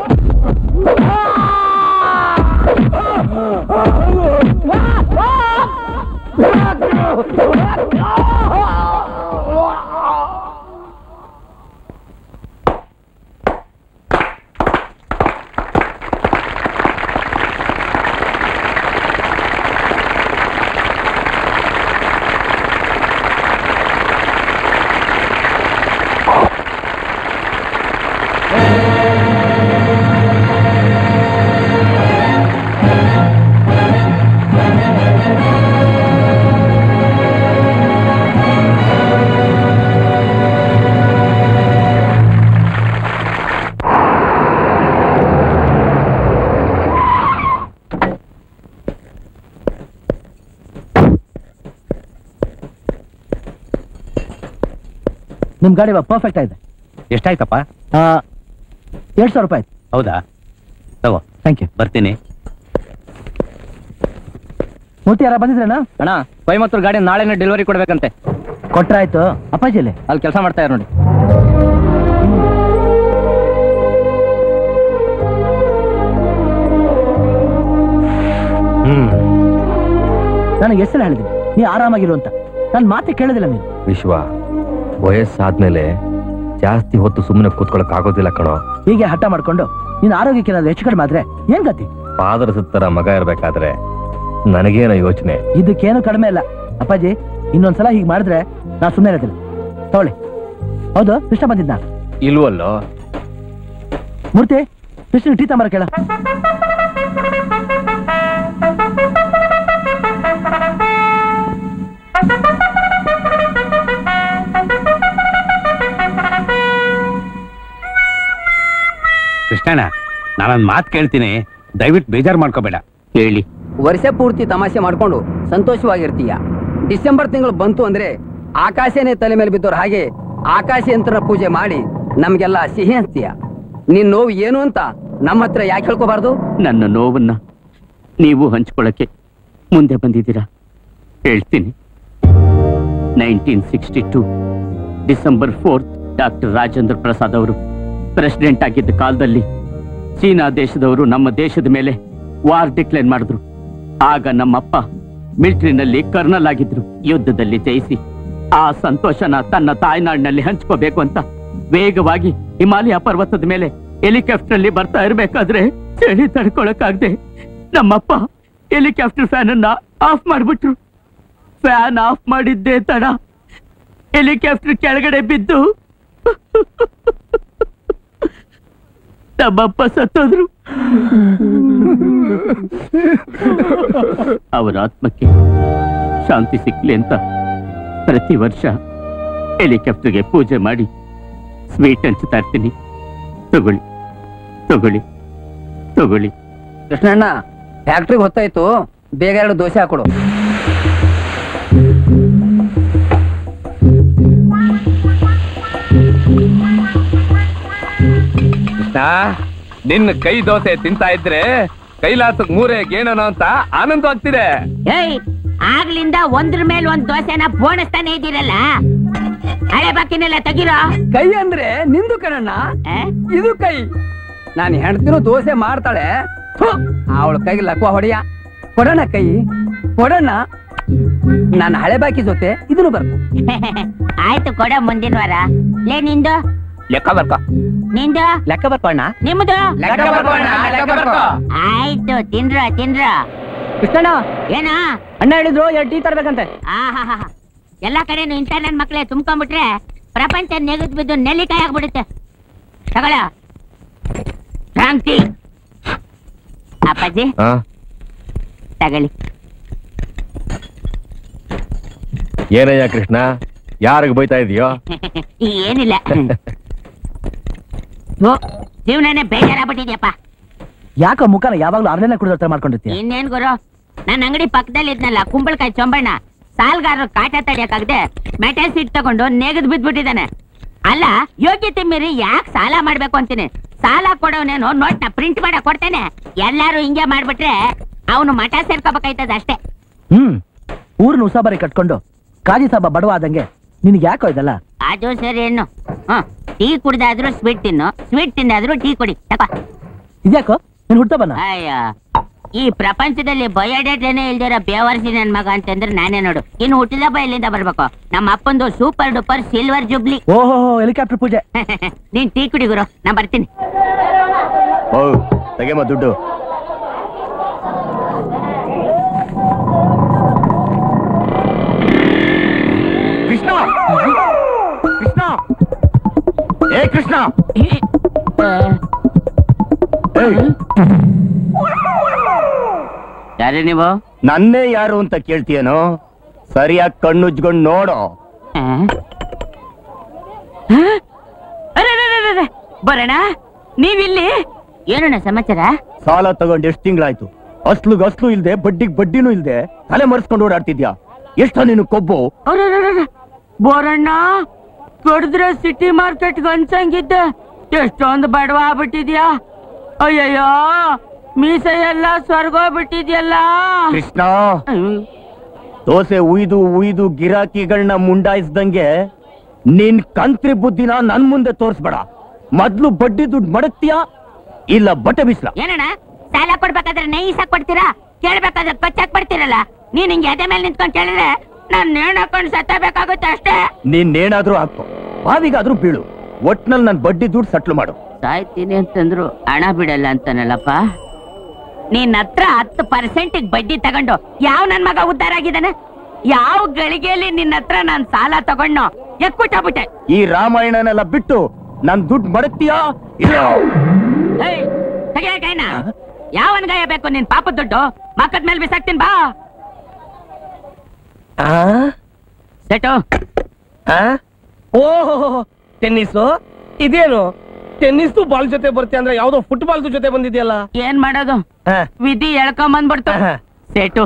no, no, no. ನಿಮ್ ಗಾಡಿ ಪರ್ಫೆಕ್ಟ್ ಆಗಿದೆ. ಎಷ್ಟಾಯ್ತಪ್ಪ? ಎರಡ್ ಸಾವಿರ ರೂಪಾಯಿ ಹೌದಾ? ತಗೋ. ಥ್ಯಾಂಕ್ ಯು ಬರ್ತೀನಿ. ಮೂರ್ತಿ ಯಾರ ಬಂದಿದ್ರೇನಾ? ಅಣ್ಣ ಕೊಯಮತ್ತೂರು ಗಾಡಿ ನಾಳೆನೇ ಡೆಲಿವರಿ ಕೊಡ್ಬೇಕಂತೆ. ಕೊಟ್ರಾಯ್ತು ಅಪ್ಪಾಜಿಯಲ್ಲಿ? ಅಲ್ಲಿ ಕೆಲಸ ಮಾಡ್ತಾ ಇರೋ ನೋಡಿ. ನನಗೆ ಹೆಸರು ಹೇಳಿದ್ದೀನಿ. ನೀ ಆರಾಮಾಗಿರು ಅಂತ. ನನ್ನ ಮಾತೆ ಕೇಳೋದಿಲ್ಲ ನೀನು. ವಿಶ್ವ. ವಯಸ್ಸಾದ್ಮೇಲೆ ಜಾಸ್ತಿ ಹೊತ್ತು ಸುಮ್ಮನೆ ಕೂತ್ಕೊಳಕ್ ಆಗೋದಿಲ್ಲ ಕಣೋ. ಹೀಗೆ ಹಠ ಮಾಡ್ಕೊಂಡು ನಿನ್ನ ಆರೋಗ್ಯಕ್ಕೆ ಏನಾದ್ರು ಹೆಚ್ಚು ಕಡಿಮೆ ಆದ್ರೆ ಏನ್ ಗತಿ? ಪಾದರ ಸುತ್ತರ ಮಗ ಇರ್ಬೇಕಾದ್ರೆ ನನಗೇನೋ ಯೋಚನೆ. ಇದಕ್ಕೇನು ಕಡಿಮೆ ಇಲ್ಲ ಅಪ್ಪಾಜಿ ಇನ್ನೊಂದ್ಸಲ ಹೀಗೆ ಮಾಡಿದ್ರೆ ನಾ ಸುಮ್ಮನೆ ಇರೋದಿಲ್ಲ. ತಗೊಳ್ಳಿ. ಹೌದು ಕೃಷ್ಣ ಬಂದಿದ್ದ. ಇಲ್ವಲ್ಲೋ? ಮೂರ್ತಿ ಕೃಷ್ಣ ಟೀ ತಂಬರ ಕೇಳ. ಕೃಷ್ಣಣ್ಣ ನಾನೊಂದ್ ಮಾತು ಕೇಳ್ತೀನಿ. ದಯವಿಟ್ಟು ಬೇಜಾರು ಮಾಡ್ಕೋಬೇಡ. ಹೇಳಿ. ವರ್ಷ ಪೂರ್ತಿ ತಮಾಷೆ ಮಾಡ್ಕೊಂಡು ಸಂತೋಷವಾಗಿರ್ತೀಯ. ಡಿಸೆಂಬರ್ ತಿಂಗಳು ಬಂತು ಅಂದ್ರೆ ಆಕಾಶನೇ ತಲೆ ಮೇಲೆ ಬಿದ್ದವ್ರ ಹಾಗೆ ಆಕಾಶ ಯಂತ್ರ ಪೂಜೆ ಮಾಡಿ ನಮ್ಗೆಲ್ಲ ಸಿಹಿ ಹಂಚ್ತೀಯ. ನಿನ್ ನೋವು ಏನು ಅಂತ ನಮ್ಮ ಹತ್ರ ಯಾಕೆ ಹೇಳ್ಕೋಬಾರ್ದು? ನನ್ನ ನೋವನ್ನ ನೀವು ಹಂಚ್ಕೊಳ್ಳಕ್ಕೆ ಮುಂದೆ ಬಂದಿದ್ದೀರಾ? ಹೇಳ್ತೀನಿ. Nineteen sixty two December fourth doctor Rajendra Prasad ಅವರು. ಪ್ರೆಸಿಡೆಂಟ್ ಆಗಿದ್ದ ಕಾಲದಲ್ಲಿ ಚೀನಾ ದೇಶದವರು ನಮ್ಮ ದೇಶದ ಮೇಲೆ ವಾರ್ ಡಿಕ್ಲೇರ್ ಮಾಡಿದ್ರು. ಆಗ ನಮ್ಮಪ್ಪ ಮಿಲಿಟರಿನಲ್ಲಿ ಕರ್ನಲ್ ಆಗಿದ್ರು. ಯುದ್ಧದಲ್ಲಿ ಜಯಿಸಿ ಆ ಸಂತೋಷನ ತನ್ನ ತಾಯ್ನಾಡಿನಲ್ಲಿ ಹಂಚ್ಕೋಬೇಕು ಅಂತ ವೇಗವಾಗಿ ಹಿಮಾಲಯ ಪರ್ವತದ ಮೇಲೆ ಹೆಲಿಕಾಪ್ಟರ್ ಅಲ್ಲಿ ಬರ್ತಾ ಇರಬೇಕಾದ್ರೆ ಚಳಿ ತಡ್ಕೊಳಕ್ಕಾಗ್ದೆ ನಮ್ಮಪ್ಪ ಹೆಲಿಕಾಪ್ಟರ್ ಫ್ಯಾನ್ ಅನ್ನ ಆಫ್ ಮಾಡ್ಬಿಟ್ರು. ಫ್ಯಾನ್ ಆಫ್ ಮಾಡಿದ್ದೆ ತಡ. ಹೆಲಿಕಾಪ್ಟರ್ ಕೆಳಗಡೆ ಬಿದ್ದು. ನಮ್ಮಪ್ಪ ಸತ್ತೋದ್ರು. ಅವರ ಆತ್ಮಕ್ಕೆ ಶಾಂತಿ ಸಿಕ್ಲಿ ಅಂತ ಪ್ರತಿ ವರ್ಷ ಹೆಲಿಕಾಪ್ಟರ್ಗೆ ಪೂಜೆ ಮಾಡಿ ಸ್ವೀಟ್ ಹಂಚುತ್ತಾ ಇರ್ತೀನಿ ತಗೊಳ್ಳಿ ತಗೊಳ್ಳಿ ತಗೊಳ್ಳಿ. ಕೃಷ್ಣಣ್ಣ ಫ್ಯಾಕ್ಟ್ರಿಗೆ ಹೊತ್ತಾಯ್ತು. ಬೇಗ ಎರಡು ದೋಸೆ ಹಾಕೊಡು. ಕೃಷ್ಣ ನಿನ್ನ ಕೈ ದೋಸೆ ತಿಂತಾ ಇದ್ರೆ ಕೈಲಾಸಕ್ ಮೂರೇ ಗೇಣನ ಅಂತ ಆನಂದವಾಗ್ತಿದೆ ಏಯ್ ಆಗ್ಲಿಂದ ಒಂದ್ರ ಮೇಲೆ ಒಂದ್ ದೋಸೆನ ಬೋಣಿಸ್ತಾನೆ ಇದ್ದೀರಲ್ಲ? ಹಳೆ ಬಾಕಿನೆಲ್ಲ ತೆಗಿರೋ? ಕೈ ಅಂದ್ರೆ ನಿಂದು ಕಣಣ್ಣ. ಇದು ಕೈ. ನಾನು ಹೆಣ್ತಿನೂ ದೋಸೆ ಮಾಡ್ತಾಳೆ. ಅವಳ ಕೈಗೆ ಲಕ್ವ ಹೊಡೆಯ. ಕೊಡೋಣ ಕೈ ಕೊಡೋಣ. ನಾನು ಹಳೆ ಬಾಕಿ ಜೊತೆ ಇದನ್ನು ಬರ್ತು ಆಯ್ತು ಕೊಡ ಮುಂದಿನ ವಾರ. ಲೇ ನಿಂದು. ಲೆಕ್ಕ ಬರ್ಕ. ನಿಂದ? ಲೆಕ್ಕ ಬರ್ಕೋಣ ನಿಮ್ಮದು? ಲೆಕ್ಕ ಬರ್ಕೋಣ, ಲೆಕ್ಕ ಬರ್ಕೋ. ಆಯ್ತು ತಿಂದ್ರ ತಿಂದ್ರ. ಕೃಷ್ಣಣ್ಣ. ಏನ? ಅಣ್ಣ ಹೇಳಿದ್ರು ಎರಡು ಟೀ ತರ್ಬೇಕಂತೆ. ಎಲ್ಲಾ ಕಡೆನು ಇಂಥ ನನ್ ಮಕ್ಳೇ ತುಂಬ್ಕೊಂಡ್ಬಿಟ್ರೆ ಪ್ರಪಂಚ ನೆಗದ್ ಬಿದ್ದು ನೆಲ್ಲಿಕಾಯಿ ಆಗ್ಬಿಡುತ್ತೆ. ತಗೊಳ ಶಾಂತಿ ಅಪ್ಪಾಜಿ. ತಗಳಿ ಏನಯ್ಯ ಕೃಷ್ಣ ಯಾರಿಗ ಬೈತಾ ಇದೀಯೋ? ಏನಿಲ್ಲ. ಜೀವನನೇ ಬೇಜಾರಾಗ್ಬಿಟ್ಟಿದ್ಯಪ್ಪ. ಯಾಕೋ ಮುಖನ ಯಾವಾಗ್ಲೂ ಅರ್ಧನೇ ಕುಡಿದ ಹತ್ರ ಇನ್ನೇನ್ ಗುರು? ನನ್ನ ಅಂಗಡಿ ಪಕ್ಕದಲ್ಲಿ ಇದ್ನಲ್ಲ ಕುಂಬಳಕಾಯಿ ಚೊಂಬಣ್ಣ. ಸಾಲ್ಗಾರರು ಕಾಟ ತಡಿಯಕ್ಕಾಗದೆ ಮೆಟಲ್ ಸೀಟ್ ತಗೊಂಡು ನೆಗದ್ ಬಿದ್ಬಿಟ್ಟಿದ್ದಾನೆ. ಅಲ್ಲ ಯೋಗ್ಯತೆ ಮೀರಿ ಯಾಕೆ ಸಾಲ ಮಾಡ್ಬೇಕು ಅಂತೀನಿ? ಸಾಲ ಕೊಡೋನೇನು ನೋಟ್ನ ಪ್ರಿಂಟ್ ಮಾಡ ಕೊಡ್ತೇನೆ. ಎಲ್ಲಾರು ಹಿಂಗೆ ಮಾಡ್ಬಿಟ್ರೆ ಅವನು ಮಠ ಸೇರ್ಕೋಬೇಕಾಯ್ತದ ಅಷ್ಟೇ. ಹ್ಮ್ ಊರ್ನ ಉಸಾಬರಿ ಕಟ್ಕೊಂಡು ಕಾಜಿ ಸಾಬ ಬಡವ ಆದಂಗೆ ನಿನ್ಗೆ ಯಾಕೋ ಇದಲ್ಲ? ಅದು ಸರಿ ಏನು ಟೀ ಕುಡ್ದಾದ್ರೂ ಸ್ವೀಟ್ ತಿನ್ನು. ಸ್ವೀಟ್ ತಿಂದಾದ್ರೂ ಟೀ ಕುಡಿ. ತಪ್ಪ ಇದ್ಯಾಕೋ? ನೀನ್ ಹುಡ್ತಾ ಬನ್ನ ಅಯ್ಯ ಈ ಪ್ರಪಂಚದಲ್ಲಿ ಬಯೋಡೇಟೇನೆ ಇಲ್ದಿರೋ ಬೇವರ್ಸಿ ನನ್ ಮಗ ಅಂತಂದ್ರೆ ನಾನೇ ನೋಡು. ಇನ್ನು ಹುಟ್ಟಿದ ಹಬ್ಬ ಎಲ್ಲಿಂದ ಬರ್ಬೇಕು? ನಮ್ಮ ಅಪ್ಪಂದು ಸೂಪರ್ ಡೂಪರ್ ಸಿಲ್ವರ್ ಜುಬ್ಲಿ ಓಹೋ ಹೆಲಿಕಾಪ್ಟರ್ ಪೂಜೆ. ನೀನ್ ಟೀ ಕುಡಿ ಗುರು. ನಾ ಬರ್ತೀನಿ. ಓ ತೆಗೆಮ ದುಡ್ಡು. ಕೃಷ್ಣ. ಕೃಷ್ಣ. ಏ ಕೃಷ್ಣ ಯಾರೇ ನೀವು? ನನ್ನೇ ಯಾರು ಅಂತ ಕೇಳ್ತೀಯನು? ಸರಿಯಾಗಿ ಕಣ್ಣುಜ್ಕೊಂಡು ನೋಡೋ. ಬರೋಣ? ನೀವಿಲ್ಲಿ? ಏನಣ್ಣ ಸಮಾಚಾರ? ಸಾಲ ತಗೊಂಡು ಎಷ್ಟು ತಿಂಗಳಾಯ್ತು? ಅಸ್ಲುಗ್ ಅಸ್ಲು ಇಲ್ದೆ ಬಡ್ಡಿಗ್ ಬಡ್ಡಿನೂ ಇಲ್ದೆ ತಲೆ ಮರೆಸ್ಕೊಂಡು ಓಡಾಡ್ತಿದ್ಯಾ? ಎಷ್ಟ ನೀನು ಕೊಬ್ಬು? ಬೋರಣ್ಣ ಕೊಡಿದ್ರೆ ಸಿಟಿ ಮಾರ್ಕೆಟ್ ಅನ್ಸಂಗಿದ್ದೆ. ಎಷ್ಟೊಂದು ಬಡವ ಆಗ್ಬಿಟ್ಟಿದ್ಯಾ? ಅಯ್ಯಯ್ಯೋ ಮೀಸೆ ಎಲ್ಲ ಸ್ವರ್ಗೋಗ್ಬಿಟ್ಟಿದ್ಯಲ್ಲ. ಕೃಷ್ಣ ದೋಸೆ ಉಯ್ದು ಉಯ್ದು ಗಿರಾಕಿಗಳನ್ನ ಮುಂಡಾಯಿಸ್ದಂಗೆ ನಿನ್ ಕಂತ್ರಿ ಬುದ್ಧಿನ ನನ್ ಮುಂದೆ ತೋರಿಸ್ಬೇಡ. ಮೊದ್ಲು ಬಡ್ಡಿ ದುಡ್ಡು ಮಡಗ್ತೀಯಾ? ಇಲ್ಲ ಬಟ್ಟೆ ಬಿಸ್ಲ. ಏನಣ್ಣ ಸಾಲ ಕೊಡ್ಬೇಕಾದ್ರೆ ನೈಸಾಕ್ ಕೊಡ್ತೀರಾ? ಕೇಳ್ಬೇಕಾದ್ರೆ ಕಚ್ಚಾಕ್ ಕೊಡ್ತೀರಲ್ಲ? ನೀನ್ ಹಿಂಗೆ ಎದೆ ಮೇಲೆ ನಿಂತ್ಕೊಂಡ್ ಕೇಳಿದ್ರೆ ನಾನ್ ನೇಣ್ ಹಾಕೊಂಡ್ ಸತ್ತಬೇಕಾಗುತ್ತೆ ಅಷ್ಟೇ. ನೀನೇನಾದ್ರೂ ಹಾಕೋ ಬಾವಿಗಾದ್ರೂ ಬೀಳು. ಒಟ್ನಲ್ಲಿ ನನ್ ಬಡ್ಡಿ ದುಡ್ಡು ಸಟ್ಲು ಮಾಡು. ಸಾಯ್ತೀನಿ ಅಂತಂದ್ರು ಹಣ ಬಿಡಲ್ಲ ಅಂತಾನಲ್ಲಪ್ಪ. ನಿನ್ನ ಹತ್ರ ಹತ್ತು ಪರ್ಸೆಂಟ್ ಬಡ್ಡಿ ತಗೊಂಡು ಯಾವ ನನ್ ಮಗ ಉದ್ದಾರ ಆಗಿದ್ದಾನೆ? ಯಾವ ಗಳಿಗೆಯಲ್ಲಿ ನಿನ್ನ ಹತ್ರ ನಾನ್ ಸಾಲ ತಗೊಂಡು ಎಕ್ಕುಟ್ಟಾಗ್ಬಿಟ್ಟೆ ಈ ರಾಮಾಯಣನೆಲ್ಲ ಬಿಟ್ಟು ನನ್ ದುಡ್ಡು ಮಡಗ್ತೀಯಾ? ಇಲ್ಲ. ಏಯ್, ಕೈನ. ಯಾವನ್ ಗಾಯ ಬೇಕು ನಿನ್ ಪಾಪ ದುಡ್ಡು? ಮಕ್ಕದ ಮೇಲೆ ಬಿಸಾಕ್ತೀನಿ ಬಾ. ಸೆಟು ಓಹೋ ಟೆನ್ನಿಸ್? ಇದೇನು? ಟೆನ್ನಿಸ್ ಬಾಲ್ ಜೊತೆ ಬರ್ತೀಯ ಅಂದ್ರೆ ಯಾವ್ದೋ ಫುಟ್ಬಾಲ್ ಜೊತೆ ಬಂದಿದೆಯಲ್ಲ? ಏನ್ ಮಾಡೋದು? ವಿಧಿ ಎಳ್ಕೊಂಡ್ ಬಂದ್ಬಿಡ್ತು ಸೇಟು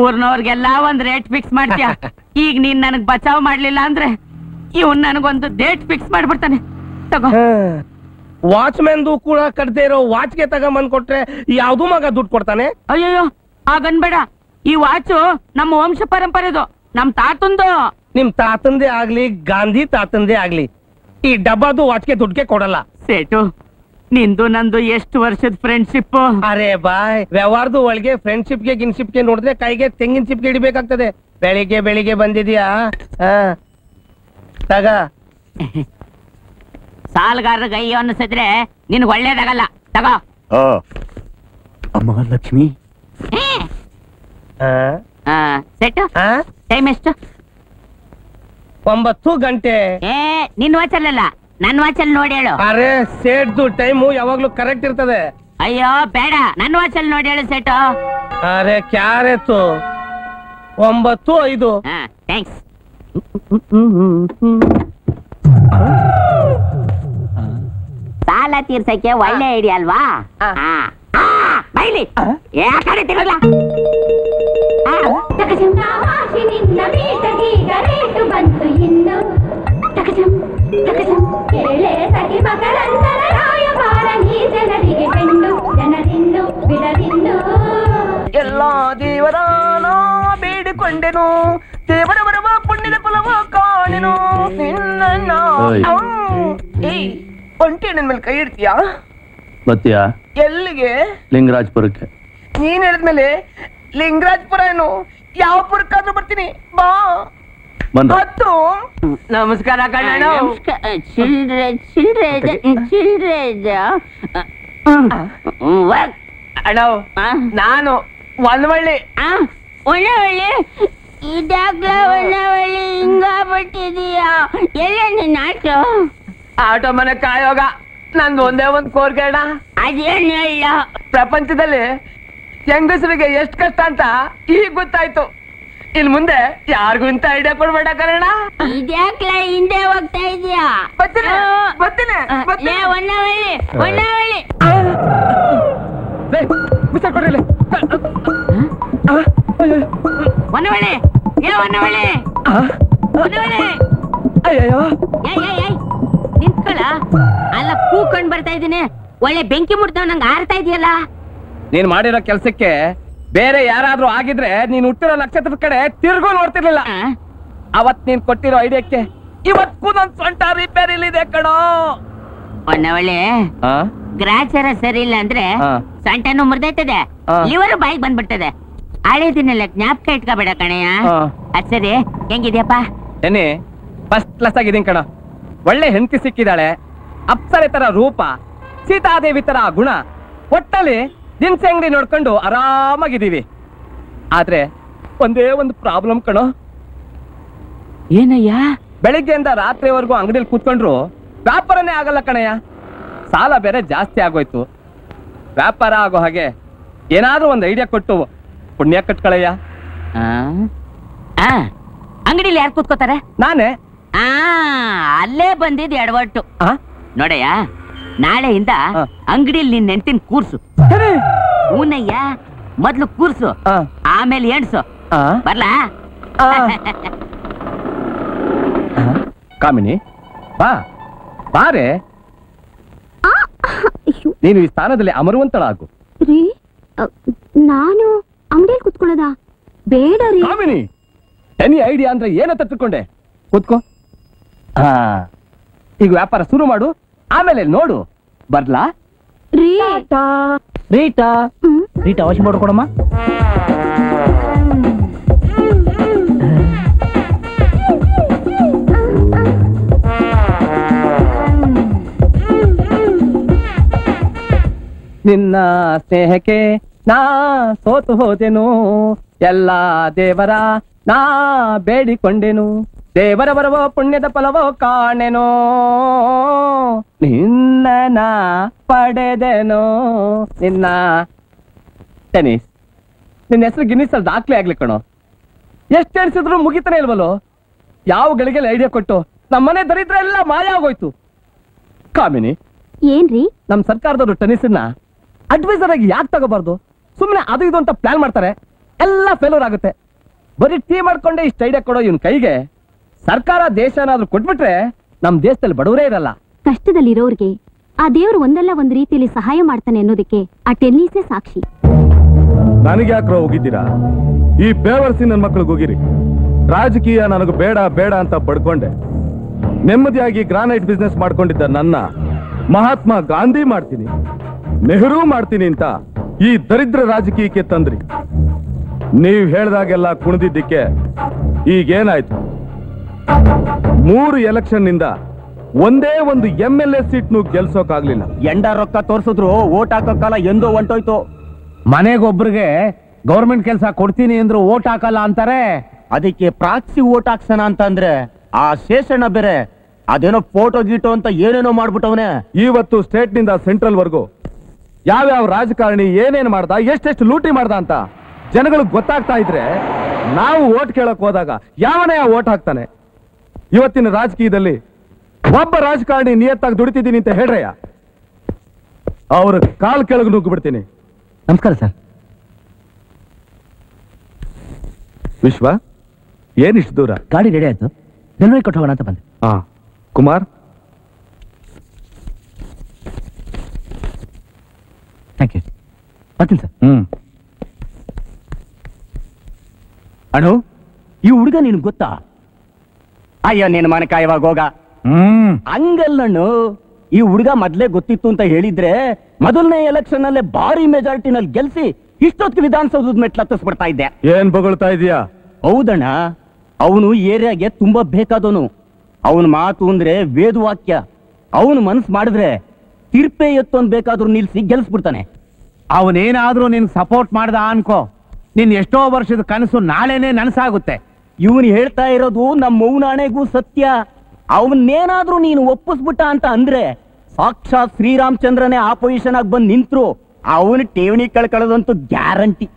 ಊರ್ನವ್ರಿಗೆಲ್ಲ ಒಂದ್ ರೇಟ್ ಫಿಕ್ಸ್ ಮಾಡ್ತೀಯ. ಈಗ ನೀನ್ ನನಗ್ ಬಚಾವ್ ಮಾಡ್ಲಿಲ್ಲ ಅಂದ್ರೆ ಇವನ್ ನನಗೊಂದು ಡೇಟ್ ಫಿಕ್ಸ್ ಮಾಡ್ಬಿಡ್ತಾನೆ. ತಗೋ. ವಾಚ್ಮ್ಯಾನ್ದು ಕೂಡ ಕಟ್ದೇ ಇರೋ ವಾಚ್ಗೆ ತಗೊಂಬಂದ್ ಕೊಟ್ರೆ ಯಾವ್ದು ಮಗ ದುಡ್ಡು ಕೊಡ್ತಾನೆ? ಅಯ್ಯಯ್ಯೋ ಹಾಗನ್ಬೇಡ. ಈ ವಾಚು ನಮ್ಮ ವಂಶ ಪರಂಪರೆದು ನಮ್ ತಾತಂದು. ನಿಮ್ ತಾತಂದೆ ಆಗ್ಲಿ ಗಾಂಧಿ ತಾತಂದೆ ಆಗ್ಲಿ ಈ ಡಬ್ಬಾದು ವಾಚ್ಗೆ ದುಡ್ಗೆ ಕೊಡಲ್ಲ. ಸೇಟು ನಿಂದು ನಂದು ಎಷ್ಟು ವರ್ಷದ ಫ್ರೆಂಡ್ಶಿಪ್ ಅರೆ ಬಾಯ್ ವ್ಯವಹಾರದ ಒಳಗೆ ಫ್ರೆಂಡ್ಶಿಪ್ಗೆ ಗಿನ್ಶಿಪ್ಗೆ ನೋಡಿದ್ರೆ ಕೈಗೆ ತೆಂಗಿನ ಚಿಪ್ಗೆ ಹಿಡಿಬೇಕಾಗ್ತದೆ. ಬೆಳಿಗ್ಗೆ ಬೆಳಿಗ್ಗೆ ಬಂದಿದ್ಯಾ? ಹಾ. ತಗ. ಸಾಲಗಾರರಿಗೆ ಅಯ್ಯೋ ಅನ್ನಿಸಿದ್ರೆ ನಿನ್ಗೆ ಒಳ್ಳೇದಾಗಲ್ಲ. ತಗ. ಅಮ್ಮ ಲಕ್ಷ್ಮಿ. ಆ, ಸೆಟ್ಟು ಟೈಮ್ ಎಷ್ಟು? ಒಂಬತ್ತು ಗಂಟೆ. ಏ ನಿನ್ ವಾಚಲ್ಲ ನನ್ ವಾಚಲ್ ನೋಡಿ ಹೇಳು. ಅರೆ ಸೇಟ್ದು ಟೈಮು ಯಾವಾಗ್ಲೂ ಕರೆಕ್ಟ್ ಇರ್ತದೆ. ಅಯ್ಯೋ ಬೇಡ. ನನ್ ವಾಚಲ್ ನೋಡಿ ಹೇಳು ಸೆಟ್ಟು ಅರೆ ಕ್ಯಾರೆತ್ತು. ಒಂಬತ್ತು ಐದು. ಥ್ಯಾಂಕ್ಸ್ ಸಾಲ ತೀರ್ಸಕ್ಕೆ ಒಳ್ಳೆ ಐಡಿಯಾ ಅಲ್ವಾ? ಬೈಲಿ. ಯಾ ಕಡೆ ತಿರುಗ್ಲಾ? ನಿನ್ನ ಮೀಟಗೀಗ ರೇಟು ಬಂತು ಇನ್ನು ಟಕಜಂ ಟಕಜಂ ಕೇಳೆ ಸಖಿ ಮಕರಂದರ ರಾಯಭಾರ ನೀ ಜನರಿಗೆ ಬೆಂಡು ಜನರಿಂದು ಬಿಡದಿಂದು ಎಲ್ಲ ದೇವರಾನ ಬೇಡಿಕೊಂಡೆನು ದೇವರ ಬರುವ ಪುಣ್ಯದ ಕುಲವ ಕಾಣೆನು. ನಿನ್ನ. ಒಂಟಿ ನನ್ ಮೇಲೆ ಕೈ ಇಡ್ತೀಯಾ? ಬತ್ತೀಯಾ? ಎಲ್ಲಿಗೆ? ಲಿಂಗರಾಜ್ಪುರಕ್ಕೆ. ನೀನ್ ಹೇಳಿದ್ಮೇಲೆ ಲಿಂಗರಾಜ್ಪುರ ಏನು ಯಾವ ಪುರಕ್ಕಾದ್ರೂ ಬರ್ತೀನಿ. ಬಾ. ಮತ್ತು ನಮಸ್ಕಾರ ಕಣ್ಣ ಚಿಲ್ಡ್ರೆ ಚಿಲ್ಡ್ರೆ ಚಿಲ್ಡ್ರೆ ಅಣ್ಣ ನಾನು ಒಂದ್ವಳ್ಳಿ ಒಳ್ಳೆ ಒಳ್ಳೆ ಇದಾಗ್ಲ ಒಳ್ಳೆ ಒಳ್ಳೆ ಹಿಂಗಾಗ್ಬಿಟ್ಟಿದೀಯಾ ಎಲ್ಲ ನಿನ್ನ ಆಟೋ ಆಟೋ ಮನೆ ಕಾಯೋಗ. ನಂದು ಒಂದೇ ಒಂದ್ ಕೋರ್ಗೇಡ ಅದೇನು ಇಲ್ಲ. ಹೇಳ ಪ್ರಪಂಚದಲ್ಲಿ ಹೆಂಗಸರಿಗೆ ಎಷ್ಟು ಕಷ್ಟ ಅಂತ ಈಗ ಗೊತ್ತಾಯ್ತು. ಇನ್ ಮುಂದೆ ಯಾರಿಗೂ ಇಂತ ಐಡಿಯಾ ಕೊಡ್ಬೇಡ ಕರಣ. ಇದ್ಯಾಕ್ಲ ಹಿಂದೆ ಹೋಗ್ತಾ ಇದೀಯಾ ಬರ್ತೀನಿ, ಬರ್ತೀನಿ, ಬರ್ತೀನಿ. ಒಣ್ಣವಳ್ಳಿ ಒಣ್ಣವಳ್ಳಿ ಒಣ್ಣವಳ್ಳಿ ಏ ಒಣ್ಣವಳ್ಳಿ ಒಣ್ಣವಳ್ಳಿ ಅಯ್ಯಯ್ಯೋ. ಏಯ್ ಏಯ್ ಏಯ್ ನಿಂತ್ಕೊಳ ಅಲ್ಲ ಕೂಕೊಂಡ್ ಬರ್ತಾ ಇದೀನಿ ಒಳ್ಳೆ ಬೆಂಕಿ ಮುಡ್ದವ್ ನಂಗೆ ಆರ್ತಾ ಇದೆಯಲ್ಲ. ನೀನ್ ಮಾಡಿರೋ ಕೆಲ್ಸಕ್ಕೆ ಬೇರೆ ಯಾರಾದ್ರೂ ಆಗಿದ್ರೆ ನೀನ್ ಹುಟ್ಟಿರೋ ನಕ್ಷತ್ರದ ಕಡೆ ತಿರ್ಗೂ ನೋಡ್ತಿರ್ಲಿಲ್ಲ. ಅವತ್ ನೀನ್ ಕೊಟ್ಟಿರೋ ಐಡಿಯಾಕ್ಕೆ ಇವತ್ತು ನನ್ ಸೊಂಟ ಇಲ್ಲಿದೆ ಕಣೋ. ಒಳ್ಳೆ ಗ್ರಾಚಾರ ಸರಿ ಇಲ್ಲ ಅಂದ್ರೆ. ಸೊಂಟನು ಮುರಿದೈತದೆ. ಇವರು ಬಾಯಿಗೆ ಬಂದ್ಬಿಡ್ತದೆ. ಹಳೆ ದಿನೆಲ್ಲ ಜ್ಞಾಪಕ ಇಟ್ಕೋಬೇಡ ಕಣಯ್ಯ. ಅದ್ ಸರಿ. ಹೆಂಗಿದ್ಯಪ್ಪ? ಏನಿ ಫಸ್ಟ್ ಕ್ಲಾಸ್ ಆಗಿದ್ದೀನಿ ಕಣ. ಒಳ್ಳೆ ಹೆಂಡತಿ ಸಿಕ್ಕಿದಾಳೆ. ಅಪ್ಸರೆ ತರ ರೂಪ ಸೀತಾದೇವಿ ತರ ಗುಣ. ಒಟ್ಟಲ್ಲಿ ದಿನಸಿ ಅಂಗಡಿ ನೋಡ್ಕೊಂಡು ಆರಾಮಾಗಿದ್ದೀವಿ. ಆದ್ರೆ ಒಂದೇ ಒಂದು ಪ್ರಾಬ್ಲಮ್ ಕಣೋ. ಏನಯ್ಯ? ಬೆಳಿಗ್ಗೆಯಿಂದ ರಾತ್ರಿವರೆಗೂ ಅಂಗಡಿಲಿ ಕೂತ್ಕೊಂಡ್ರು ವ್ಯಾಪಾರನೇ ಆಗಲ್ಲ ಕಣಯ್ಯ. ಸಾಲ ಬೇರೆ ಜಾಸ್ತಿ ಆಗೋಯ್ತು. ವ್ಯಾಪಾರ ಆಗೋ ಹಾಗೆ ಏನಾದ್ರೂ ಒಂದು ಐಡಿಯಾ ಕೊಟ್ಟು ಪುಣ್ಯ ಕಟ್ಕಳಯ್ಯ. ಅಂಗಡಿಲಿ ಯಾರು ಕೂತ್ಕೋತಾರೆ? ನಾನೇ. ಆ ಅಲ್ಲೇ ಬಂದಿದ್ ಎಡವಟ್ಟು. ನೋಡಯ್ಯ ನಾಳೆಯಿಂದ ಅಂಗಡಿಲಿ ನಿನ್ ನೆಂಟಿನ ಕೂರ್ಸು. ಹೂನಯ್ಯ ಮೊದ್ಲು ಕೂರ್ಸು. ಆಮೇಲೆ ಎಣ್ಸು. ಬರ್ಲಾ? ಕಾಮಿನಿ ಬಾ. ಬಾರೆ. ನೀನು ಈ ಸ್ಥಾನದಲ್ಲಿ ಅಮರುವಂತಳಾಗು. ರೀ ನಾನು ಅಂಗಡಿಯಲ್ಲಿ ಕುತ್ಕೊಳ್ಳೋದಾ? ಬೇಡ ರೀ. ಕಾಮಿನಿ ಎನಿ ಐಡಿಯಾ ಅಂದ್ರೆ ಏನ ತಿಳ್ಕೊಂಡೆ ಕೂತ್ಕೋ. ಹಾ. ಈಗ ವ್ಯಾಪಾರ ಶುರು ಮಾಡು. ಆಮೇಲೆ ನೋಡು. ಬರ್ಲಾ? ರೀಟಾ. ರೀಟಾ? ರೀಟಾ ವಾಶ್ ಮಾಡ್ಕೊಡಮ್ಮ ನಿನ್ನ ಸ್ನೇಹಕ್ಕೆ ನಾ ಸೋತು ಹೋದೆನು. ಎಲ್ಲ ದೇವರ ನಾ ಬೇಡಿಕೊಂಡೆನು. ದೇವರ ಬರವೋ ಪುಣ್ಯದ ಫಲವೋ ಕಾಣೆನೋ ನಿನ್ನ ಪಡೆದೆನೋ ನಿನ್ನ ಟೆನಿಸ್ ನಿನ್ನ ಹೆಸರು ಗಿನ್ನಿಸ್ ಅಲ್ಲಿ ದಾಖಲೆ ಆಗ್ಲಿ ಕಣೋ. ಎಷ್ಟು ಎಣಿಸಿದ್ರು ಮುಗಿತಾನೆ ಇಲ್ವಲ್ಲೋ? ಯಾವ ಗಳಿಗೆ ಐಡಿಯಾ ಕೊಟ್ಟು ನಮ್ಮನೆ ದರಿದ್ರ ಎಲ್ಲ ಮಾಯ ಆಗೋಯ್ತು. ಕಾಮಿನಿ ಏನ್ರಿ? ನಮ್ ಸರ್ಕಾರದವರು ಟೆನಿಸ್ನ ಅಡ್ವೈಸರ್ ಆಗಿ ಯಾಕೆ ತಗೋಬಾರ್ದು? ಸುಮ್ಮನೆ ಅದು ಇದು ಅಂತ ಪ್ಲಾನ್ ಮಾಡ್ತಾರೆ ಎಲ್ಲ ಫೇಲ್ಯೂರ್ ಆಗುತ್ತೆ. ಬರೀ ಟೀ ಮಾಡ್ಕೊಂಡೆ ಇಷ್ಟ ಐಡಿಯಾ ಕೊಡೋ ಇವನ್ ಕೈಗೆ ಸರ್ಕಾರ ದೇಶ ಏನಾದ್ರೂ ಕೊಟ್ಬಿಟ್ರೆ ನಮ್ ದೇಶದಲ್ಲಿ ಬಡವರೇ ಇರಲ್ಲ. ಕಷ್ಟದಲ್ಲಿರೋರ್ಗೆ ಆ ದೇವ್ರು ಒಂದಲ್ಲ ಒಂದ್ ರೀತಿಯಲ್ಲಿ ಸಹಾಯ ಮಾಡ್ತಾನೆ ಅನ್ನೋದಕ್ಕೆ ಆ ಟೆನ್ನಿಸೇ ಸಾಕ್ಷಿ. ನನಗೆ ಯಾಕ್ರೋ ಹೋಗಿದ್ದೀರಾ ಈ ಬೇವರ್ಸಿ ನನ್ನ ಮಕ್ಳಿಗೆ ಹೋಗಿರಿ ರಾಜಕೀಯ ನನಗೆ ಬೇಡ ಬೇಡ ಅಂತ ಪಡ್ಕೊಂಡೆ. ನೆಮ್ಮದಿಯಾಗಿ ಗ್ರಾನೈಟ್ ಬಿಸ್ನೆಸ್ ಮಾಡ್ಕೊಂಡಿದ್ದ ನನ್ನ ಮಹಾತ್ಮ ಗಾಂಧಿ ಮಾಡ್ತೀನಿ. ನೆಹರು ಮಾಡ್ತೀನಿ ಅಂತ ಈ ದರಿದ್ರ ರಾಜಕೀಯಕ್ಕೆ ತಂದ್ರಿ. ನೀವು ಹೇಳ್ದಾಗೆಲ್ಲ ಕುಣಿದಿದ್ದಕ್ಕೆ ಈಗೇನಾಯ್ತು? ಮೂರು ಎಲೆಕ್ಷನ್ನಿಂದ ಒಂದೇ ಒಂದು ಎಂ ಎಲ್ ಎ ಸೀಟ್ನು ಗೆಲ್ಸೋಕಾಗ್ಲಿಲ್ಲ. ಎಂಡ ರೊಕ್ಕ ತೋರ್ಸಿದ್ರು ಓಟ್ ಹಾಕೋಕ್ಕಲ್ಲ ಕಾಲ ಎಂದೋ ಹೊಂಟೋಯ್ತು ಮನೆಗೊಬ್ರಿಗೆ ಗೌರ್ಮೆಂಟ್ ಕೆಲಸ ಕೊಡ್ತೀನಿ ಅಂದ್ರು ಓಟ್ ಹಾಕಲ್ಲ ಅಂತಾರೆ. ಅದಕ್ಕೆ ಪ್ರಾಕ್ಸಿ ಓಟ್ ಹಾಕ್ಸೋಣ ಅಂತ ಅಂದ್ರೆ ಆ ಶೇಷಣ ಬೇರೆ ಅದೇನೋ ಫೋಟೋ ಗೀಟೋ ಅಂತ ಏನೇನೋ ಮಾಡ್ಬಿಟ್ಟವನೆ. ಇವತ್ತು ಸ್ಟೇಟ್ನಿಂದ ಸೆಂಟ್ರಲ್ ವರ್ಗು. ಯಾವ್ಯಾವ ರಾಜಕಾರಣಿ ಏನೇನ್ ಮಾಡ್ದ ಎಷ್ಟೆಷ್ಟು ಲೂಟಿ ಮಾಡ್ದ ಅಂತ ಜನಗಳಿಗೆ ಗೊತ್ತಾಗ್ತಾ ಇದ್ರೆ ನಾವು ಓಟ್ ಕೇಳಕ್ ಹೋದಾಗ ಯಾವನೇ ಓಟ್ ಹಾಕ್ತಾನೆ? ಇವತ್ತಿನ ರಾಜಕೀಯದಲ್ಲಿ ಒಬ್ಬ ರಾಜಕಾರಣಿ ನಿಯತ್ತಾಗಿ ದುಡಿತಿದ್ದೀನಿ ಅಂತ ಹೇಳ್ರಯ್ಯ? ಅವ್ರ ಕಾಲ್ ಕೆಳಗೆ ನುಗ್ಗು ಬಿಡ್ತೀನಿ ನಮಸ್ಕಾರ ಸರ್. ವಿಶ್ವ ಏನಿಷ್ಟು ದೂರ? ಗಾಡಿ ರೆಡಿ ಆಯ್ತು. ಡೆಲಿವರಿ ಕೊಟ್ಟು ಹೋಗೋಣ ಅಂತ ಬಂದೆ. ಹಾ ಕುಮಾರ್? ಥ್ಯಾಂಕ್ ಯು ಬರ್ತೀನಿ ಸರ್. ಹ್ಮ್. ಅಣು ಈ ಹುಡುಗ ನಿನಗೆ ಗೊತ್ತಾ? ಅಯ್ಯೋ ನೀನು ಮನಕಾಯವಾಗ ಹೋಗ? ಹ್ಮ್. ಹಂಗಲ್ಲಣ್ಣು ಈ ಹುಡುಗ ಮೊದ್ಲೇ ಗೊತ್ತಿತ್ತು ಅಂತ ಹೇಳಿದ್ರೆ ಮೊದಲನೇ ಎಲೆಕ್ಷನ್ ಅಲ್ಲೇ ಭಾರಿ ಮೆಜಾರಿಟಿನಲ್ಲಿ ಗೆಲ್ಸಿ ಇಷ್ಟೊತ್ತು ವಿಧಾನಸೌಧದ ಮೆಟ್ಲು ಹತ್ತಿಸ್ಬಿಡ್ತಾ ಇದ್ದೆ. ಏನ್ ಬೊಗಳ್ತಾ ಇದೀಯಾ ಹೌದಣ್ಣ ಅವನು ಏರಿಯಾಗೆ ತುಂಬಾ ಬೇಕಾದವನು. ಅವನ ಮಾತು ಅಂದ್ರೆ ವೇದವಾಕ್ಯ. ಅವನ ಮನ್ಸ್ ಮಾಡಿದ್ರೆ ತಿರ್ಪೆ ಎತ್ತೊಂದ್ ಬೇಕಾದ್ರೂ ನಿಲ್ಸಿ ಗೆಲ್ಸ್ಬಿಡ್ತಾನೆ. ಅವನೇನಾದ್ರೂ ನಿನ್ ಸಪೋರ್ಟ್ ಮಾಡ್ದ ಅನ್ಕೋ. ನಿನ್ ಎಷ್ಟೋ ವರ್ಷದ ಕನಸು ನಾಳೆನೆ ನನಸಾಗುತ್ತೆ. ಇವನು ಹೇಳ್ತಾ ಇರೋದು ನಮ್ಮ ಮೌನಾಣೆಗೂ ಸತ್ಯ. ಅವನ್ನೇನಾದ್ರೂ ನೀನು ಒಪ್ಪಿಸ್ಬಿಟ್ಟ ಅಂತ ಅಂದ್ರೆ ಸಾಕ್ಷಾತ್ ಶ್ರೀರಾಮಚಂದ್ರನೇ ಆಪೋಸಿಷನ್ ಆಗಿ ಬಂದು ನಿಂತ್ರು. ಅವನು ಠೇವಣಿ ಕಳ್ಕೊಳ್ಳೋದಂತೂ ಗ್ಯಾರಂಟಿ.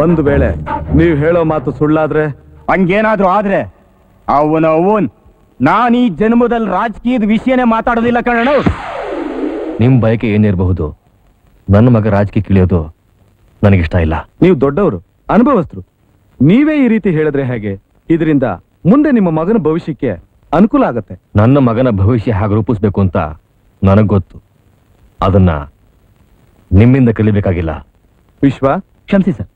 ಒಂದು ವೇಳೆ ನೀವು ಹೇಳೋ ಮಾತು ಸುಳ್ಳಾದ್ರೆ? ಹಂಗೇನಾದ್ರೂ ಆದ್ರೆ ಅವನ ಅವನ್. ನಾನು ಈ ಜನ್ಮದಲ್ಲಿ ರಾಜಕೀಯದ ವಿಷಯನೇ ಮಾತಾಡೋದಿಲ್ಲ ಕಣ ನಿಮ್ ಬಯಕೆ ಏನಿರಬಹುದು? ನನ್ನ ಮಗ ರಾಜಕೀಯ ಕಿಳಿಯೋದು ನನಗಿಷ್ಟ ಇಲ್ಲ. ನೀವು ದೊಡ್ಡವರು ಅನುಭವಸ್ಥರು. ನೀವೇ ಈ ರೀತಿ ಹೇಳಿದ್ರೆ ಹೇಗೆ? ಇದರಿಂದ ಮುಂದೆ ನಿಮ್ಮ ಮಗನ ಭವಿಷ್ಯಕ್ಕೆ ಅನುಕೂಲ ಆಗತ್ತೆ. ನನ್ನ ಮಗನ ಭವಿಷ್ಯ ಹಾಗೆ ರೂಪಿಸ್ಬೇಕು ಅಂತ ನನಗ್ ಗೊತ್ತು. ಅದನ್ನ ನಿಮ್ಮಿಂದ ಕಲಿಬೇಕಾಗಿಲ್ಲ. ವಿಶ್ವ? ಕ್ಷಮಿಸಿ ಸರ್.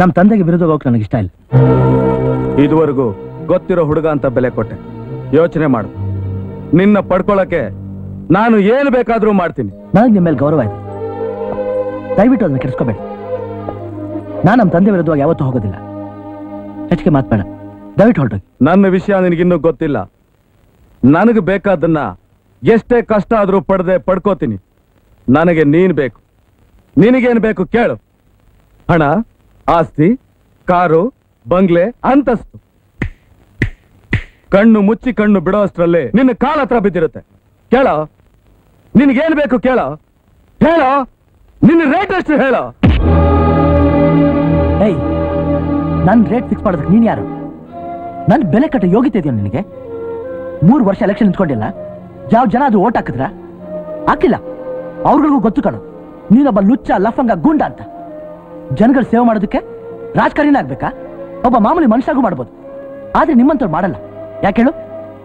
ನಮ್ಮ ತಂದೆಗೆ ವಿರೋಧ ಹೋಗಕ್ಕೆ ನನಗೆ ಇಷ್ಟ ಇಲ್ಲ. ಇದುವರೆಗೂ ಗೊತ್ತಿರೋ ಹುಡುಗ ಅಂತ ಬೆಲೆ ಕೊಟ್ಟೆ. ಯೋಚನೆ ಮಾಡು. ನಿನ್ನ ಪಡ್ಕೊಳಕ್ಕೆ ನಾನು ಏನು ಬೇಕಾದರೂ ಮಾಡ್ತೀನಿ. ನನಗೆ ನಿಮ್ಮ ಮೇಲೆ ಗೌರವ ಇದೆ ದಯವಿಟ್ಟು ಅದನ್ನ ಕೆಡಿಸ್ಕೋಬೇಡಿ. ನಾನು ನಮ್ಮ ತಂದೆ ವಿರುದ್ಧವಾಗಿ ಯಾವತ್ತೂ ಹೋಗೋದಿಲ್ಲ. ಹೆಚ್ಚಿಗೆ ಮಾತಾಡ ದಯವಿಟ್ಟು ಹೊರಟೋಗಿ. ನನ್ನ ವಿಷಯ ನಿನಗಿನ್ನೂ ಗೊತ್ತಿಲ್ಲ. ನನಗೆ ಬೇಕಾದನ್ನ ಎಷ್ಟೇ ಕಷ್ಟ ಆದರೂ ಪಡೆದೆ ಪಡ್ಕೋತೀನಿ. ನನಗೆ ನೀನು ಬೇಕು. ನಿನಗೇನು ಬೇಕು ಕೇಳು. ಹಣ, ಆಸ್ತಿ, ಕಾರು, ಬಂಗ್ಲೆ, ಅಂತಸ್ತು. ಕಣ್ಣು ಮುಚ್ಚಿ ಕಣ್ಣು ಬಿಡೋ ಅಷ್ಟರಲ್ಲಿ ನಿನ್ನ ಕಾಲ ಹತ್ರ ಬಿದ್ದಿರುತ್ತೆ. ಕೇಳೋ? ನಿನಗೇನ್ ಬೇಕು ಕೇಳೋ? ಹೇಳೋ? ನಿನ್ನ ರೇಟ್ ಎಷ್ಟು ಹೇಳೋ? ಏಯ್ ನನ್ನ ರೇಟ್ ಫಿಕ್ಸ್ ಮಾಡೋದಕ್ಕೆ ನೀನು ಯಾರು? ನನ್ನ ಬೆಲೆ ಕಟ್ಟ ಯೋಗ್ಯತೆ ಇದೆಯೋ ನಿನಗೆ? ಮೂರು ವರ್ಷ ಎಲೆಕ್ಷನ್ ನಿಂತ್ಕೊಂಡಿಲ್ಲ, ಯಾವ ಜನ ಅದು ಓಟ್ ಹಾಕಿದ್ರ? ಹಾಕಿಲ್ಲ. ಅವ್ರಿಗೂ ಗೊತ್ತು ಕಣು, ನೀನೊಬ್ಬ ಲುಚ್ಚ, ಲಫಂಗ ಗುಂಡ ಅಂತ. ಜನಗಳ ಸೇವೆ ಮಾಡೋದಕ್ಕೆ ರಾಜಕಾರಣ ಆಗ್ಬೇಕಾ? ಒಬ್ಬ ಮಾಮೂಲಿ ಮನುಷ್ಯಾಗೂ ಮಾಡ್ಬೋದು. ಆದ್ರೆ ನಿಮ್ಮಂತವ್ರು ಮಾಡಲ್ಲ. ಯಾಕೆ ಹೇಳು?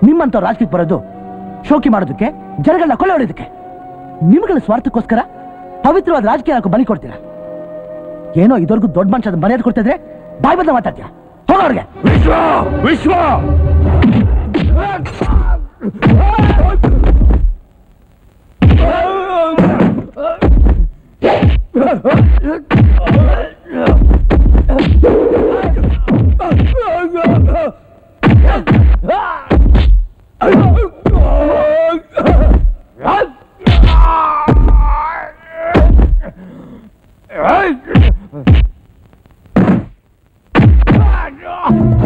ನಿಮ್ಮಂತವ್ರು ರಾಜಕೀಯಕ್ಕೆ ಬರೋದು, ಶೋಕಿ ಮಾಡೋದಕ್ಕೆ, ಜನಗಳನ್ನ ಕೊಲೆ ಹೊಡೆಯೋದಕ್ಕೆ. ನಿಮ್ಗಳ ಸ್ವಾರ್ಥಕ್ಕೋಸ್ಕರ ಪವಿತ್ರವಾದ ರಾಜಕೀಯ ಬಲಿ ಕೊಡ್ತೀರಾ? ಏನೋ ಇದುವರೆಗೂ ದೊಡ್ಡ ಮನುಷ್ಯ ಮರ್ಯಾದೆ ಕೊಡ್ತಿದ್ರೆ ಬಾಯ್ ಬಂದ ಮಾತಾಡ್ತೀಯ? ಹೋಗೋರ್ಗೆ ವಿಶ್ವ ವಿಶ್ವ! Oh!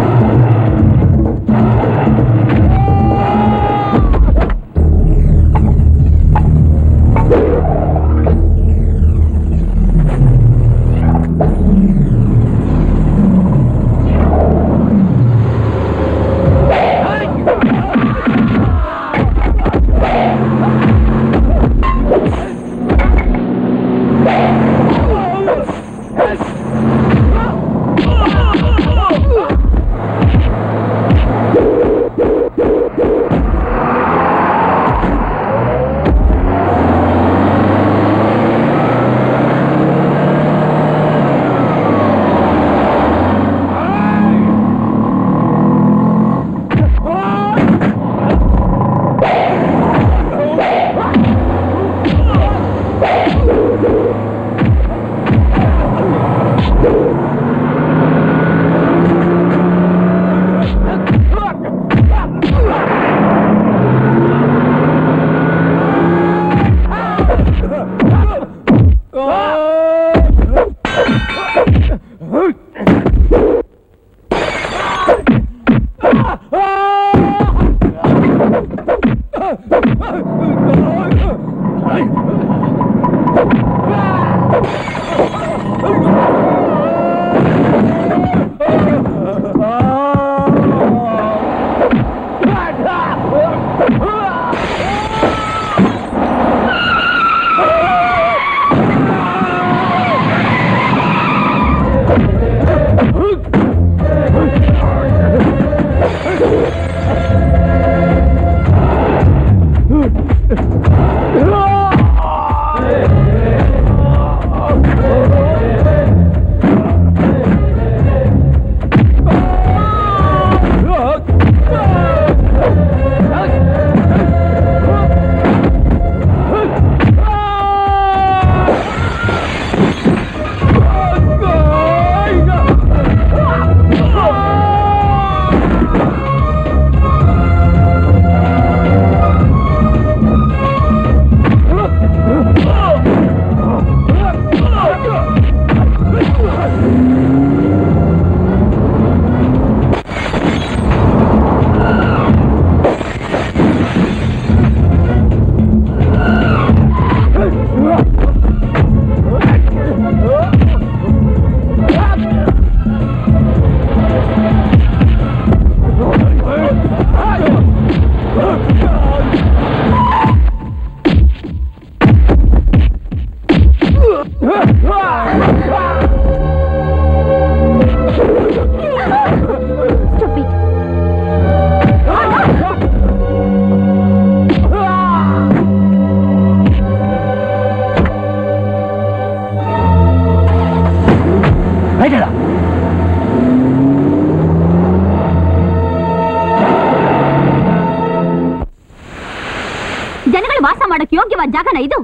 ಜಾಗನ ಇದು?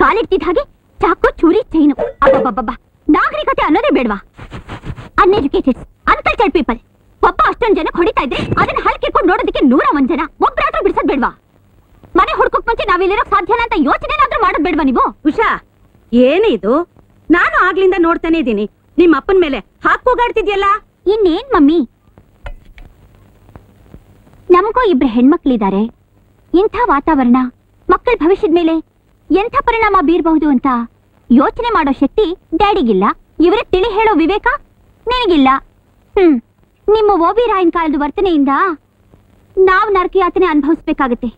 ಕಾಲಿಟ್ಟಿದ ಹಾಗೆ ಚಾಕು ಚೂರಿ ಚೈನು. ಅಬ್ಬಬ್ಬಬ್ಬ ನಾಗರಿಕತೆ ಅನ್ನೋದೇ ಬೇಡವಾ? ಅನ್ಎಜುಕೇಟೆಡ್ ಅನ್ಕಲ್ಚರ್ಡ್ ಪೀಪಲ್ ಒಬ್ಬ ಅಷ್ಟೊಂದು ಜನ ಹೊಡಿತಾ ಇದ್ರೆ ಅದನ್ನ ಹಲ್ಕಿರ್ಕೊಂಡು ನೋಡೋದಕ್ಕೆ ನೂರ ಒಂದ್ ಜನ. ಒಬ್ಬರಾದ್ರೂ ಬಿಡಿಸೋದ್ ಬೇಡವಾ? ಮನೆ ಹುಡ್ಕೋಕ್ ಮುಂಚೆ ನಾವಿಲ್ಲಿರೋ ಸಾಧ್ಯನಾ ಅಂತ ಯೋಚನೆನಾದ್ರೂ ಮಾಡೋದ್ ಬೇಡವಾ ನೀವು? ಉಷಾ ಏನಿದು ನಾನು ಆಗ್ಲಿಂದ ನೋಡ್ತಾನೆ ಇದ್ದೀನಿ ನಿಮ್ಮ ಅಪ್ಪನ ಮೇಲೆ ಹಾಕೋಗಾಡ್ತಿದ್ಯಲ್ಲ ಇನ್ನೇನ್ ಮಮ್ಮಿ? ನಮಗೂ ಇಬ್ರು ಹೆಣ್ಮಕ್ಳಿದ್ದಾರೆ ಇಂಥ ವಾತಾವರಣ ಮಕ್ಕಳ ಭವಿಷ್ಯದ ಮೇಲೆ ಎಂಥ ಪರಿಣಾಮ ಅಂತ ಯೋಚನೆ ಮಾಡೋ ಶಕ್ತಿ ಡ್ಯಾಡಿಗಿಲ್ಲ. ಇವರ ತಿಳಿ ಹೇಳೋ ವಿವೇಕ ನಿನಗಿಲ್ಲ. ಹ್ಮ್ ನಿಮ್ಮ ಓಬಿ ರಾಯನ್ ಕಾಲದ ವರ್ತನೆಯಿಂದ ನಾವು ನರಕ ಯಾತನೆ ಅನುಭವಿಸ್ಬೇಕಾಗತ್ತೆ.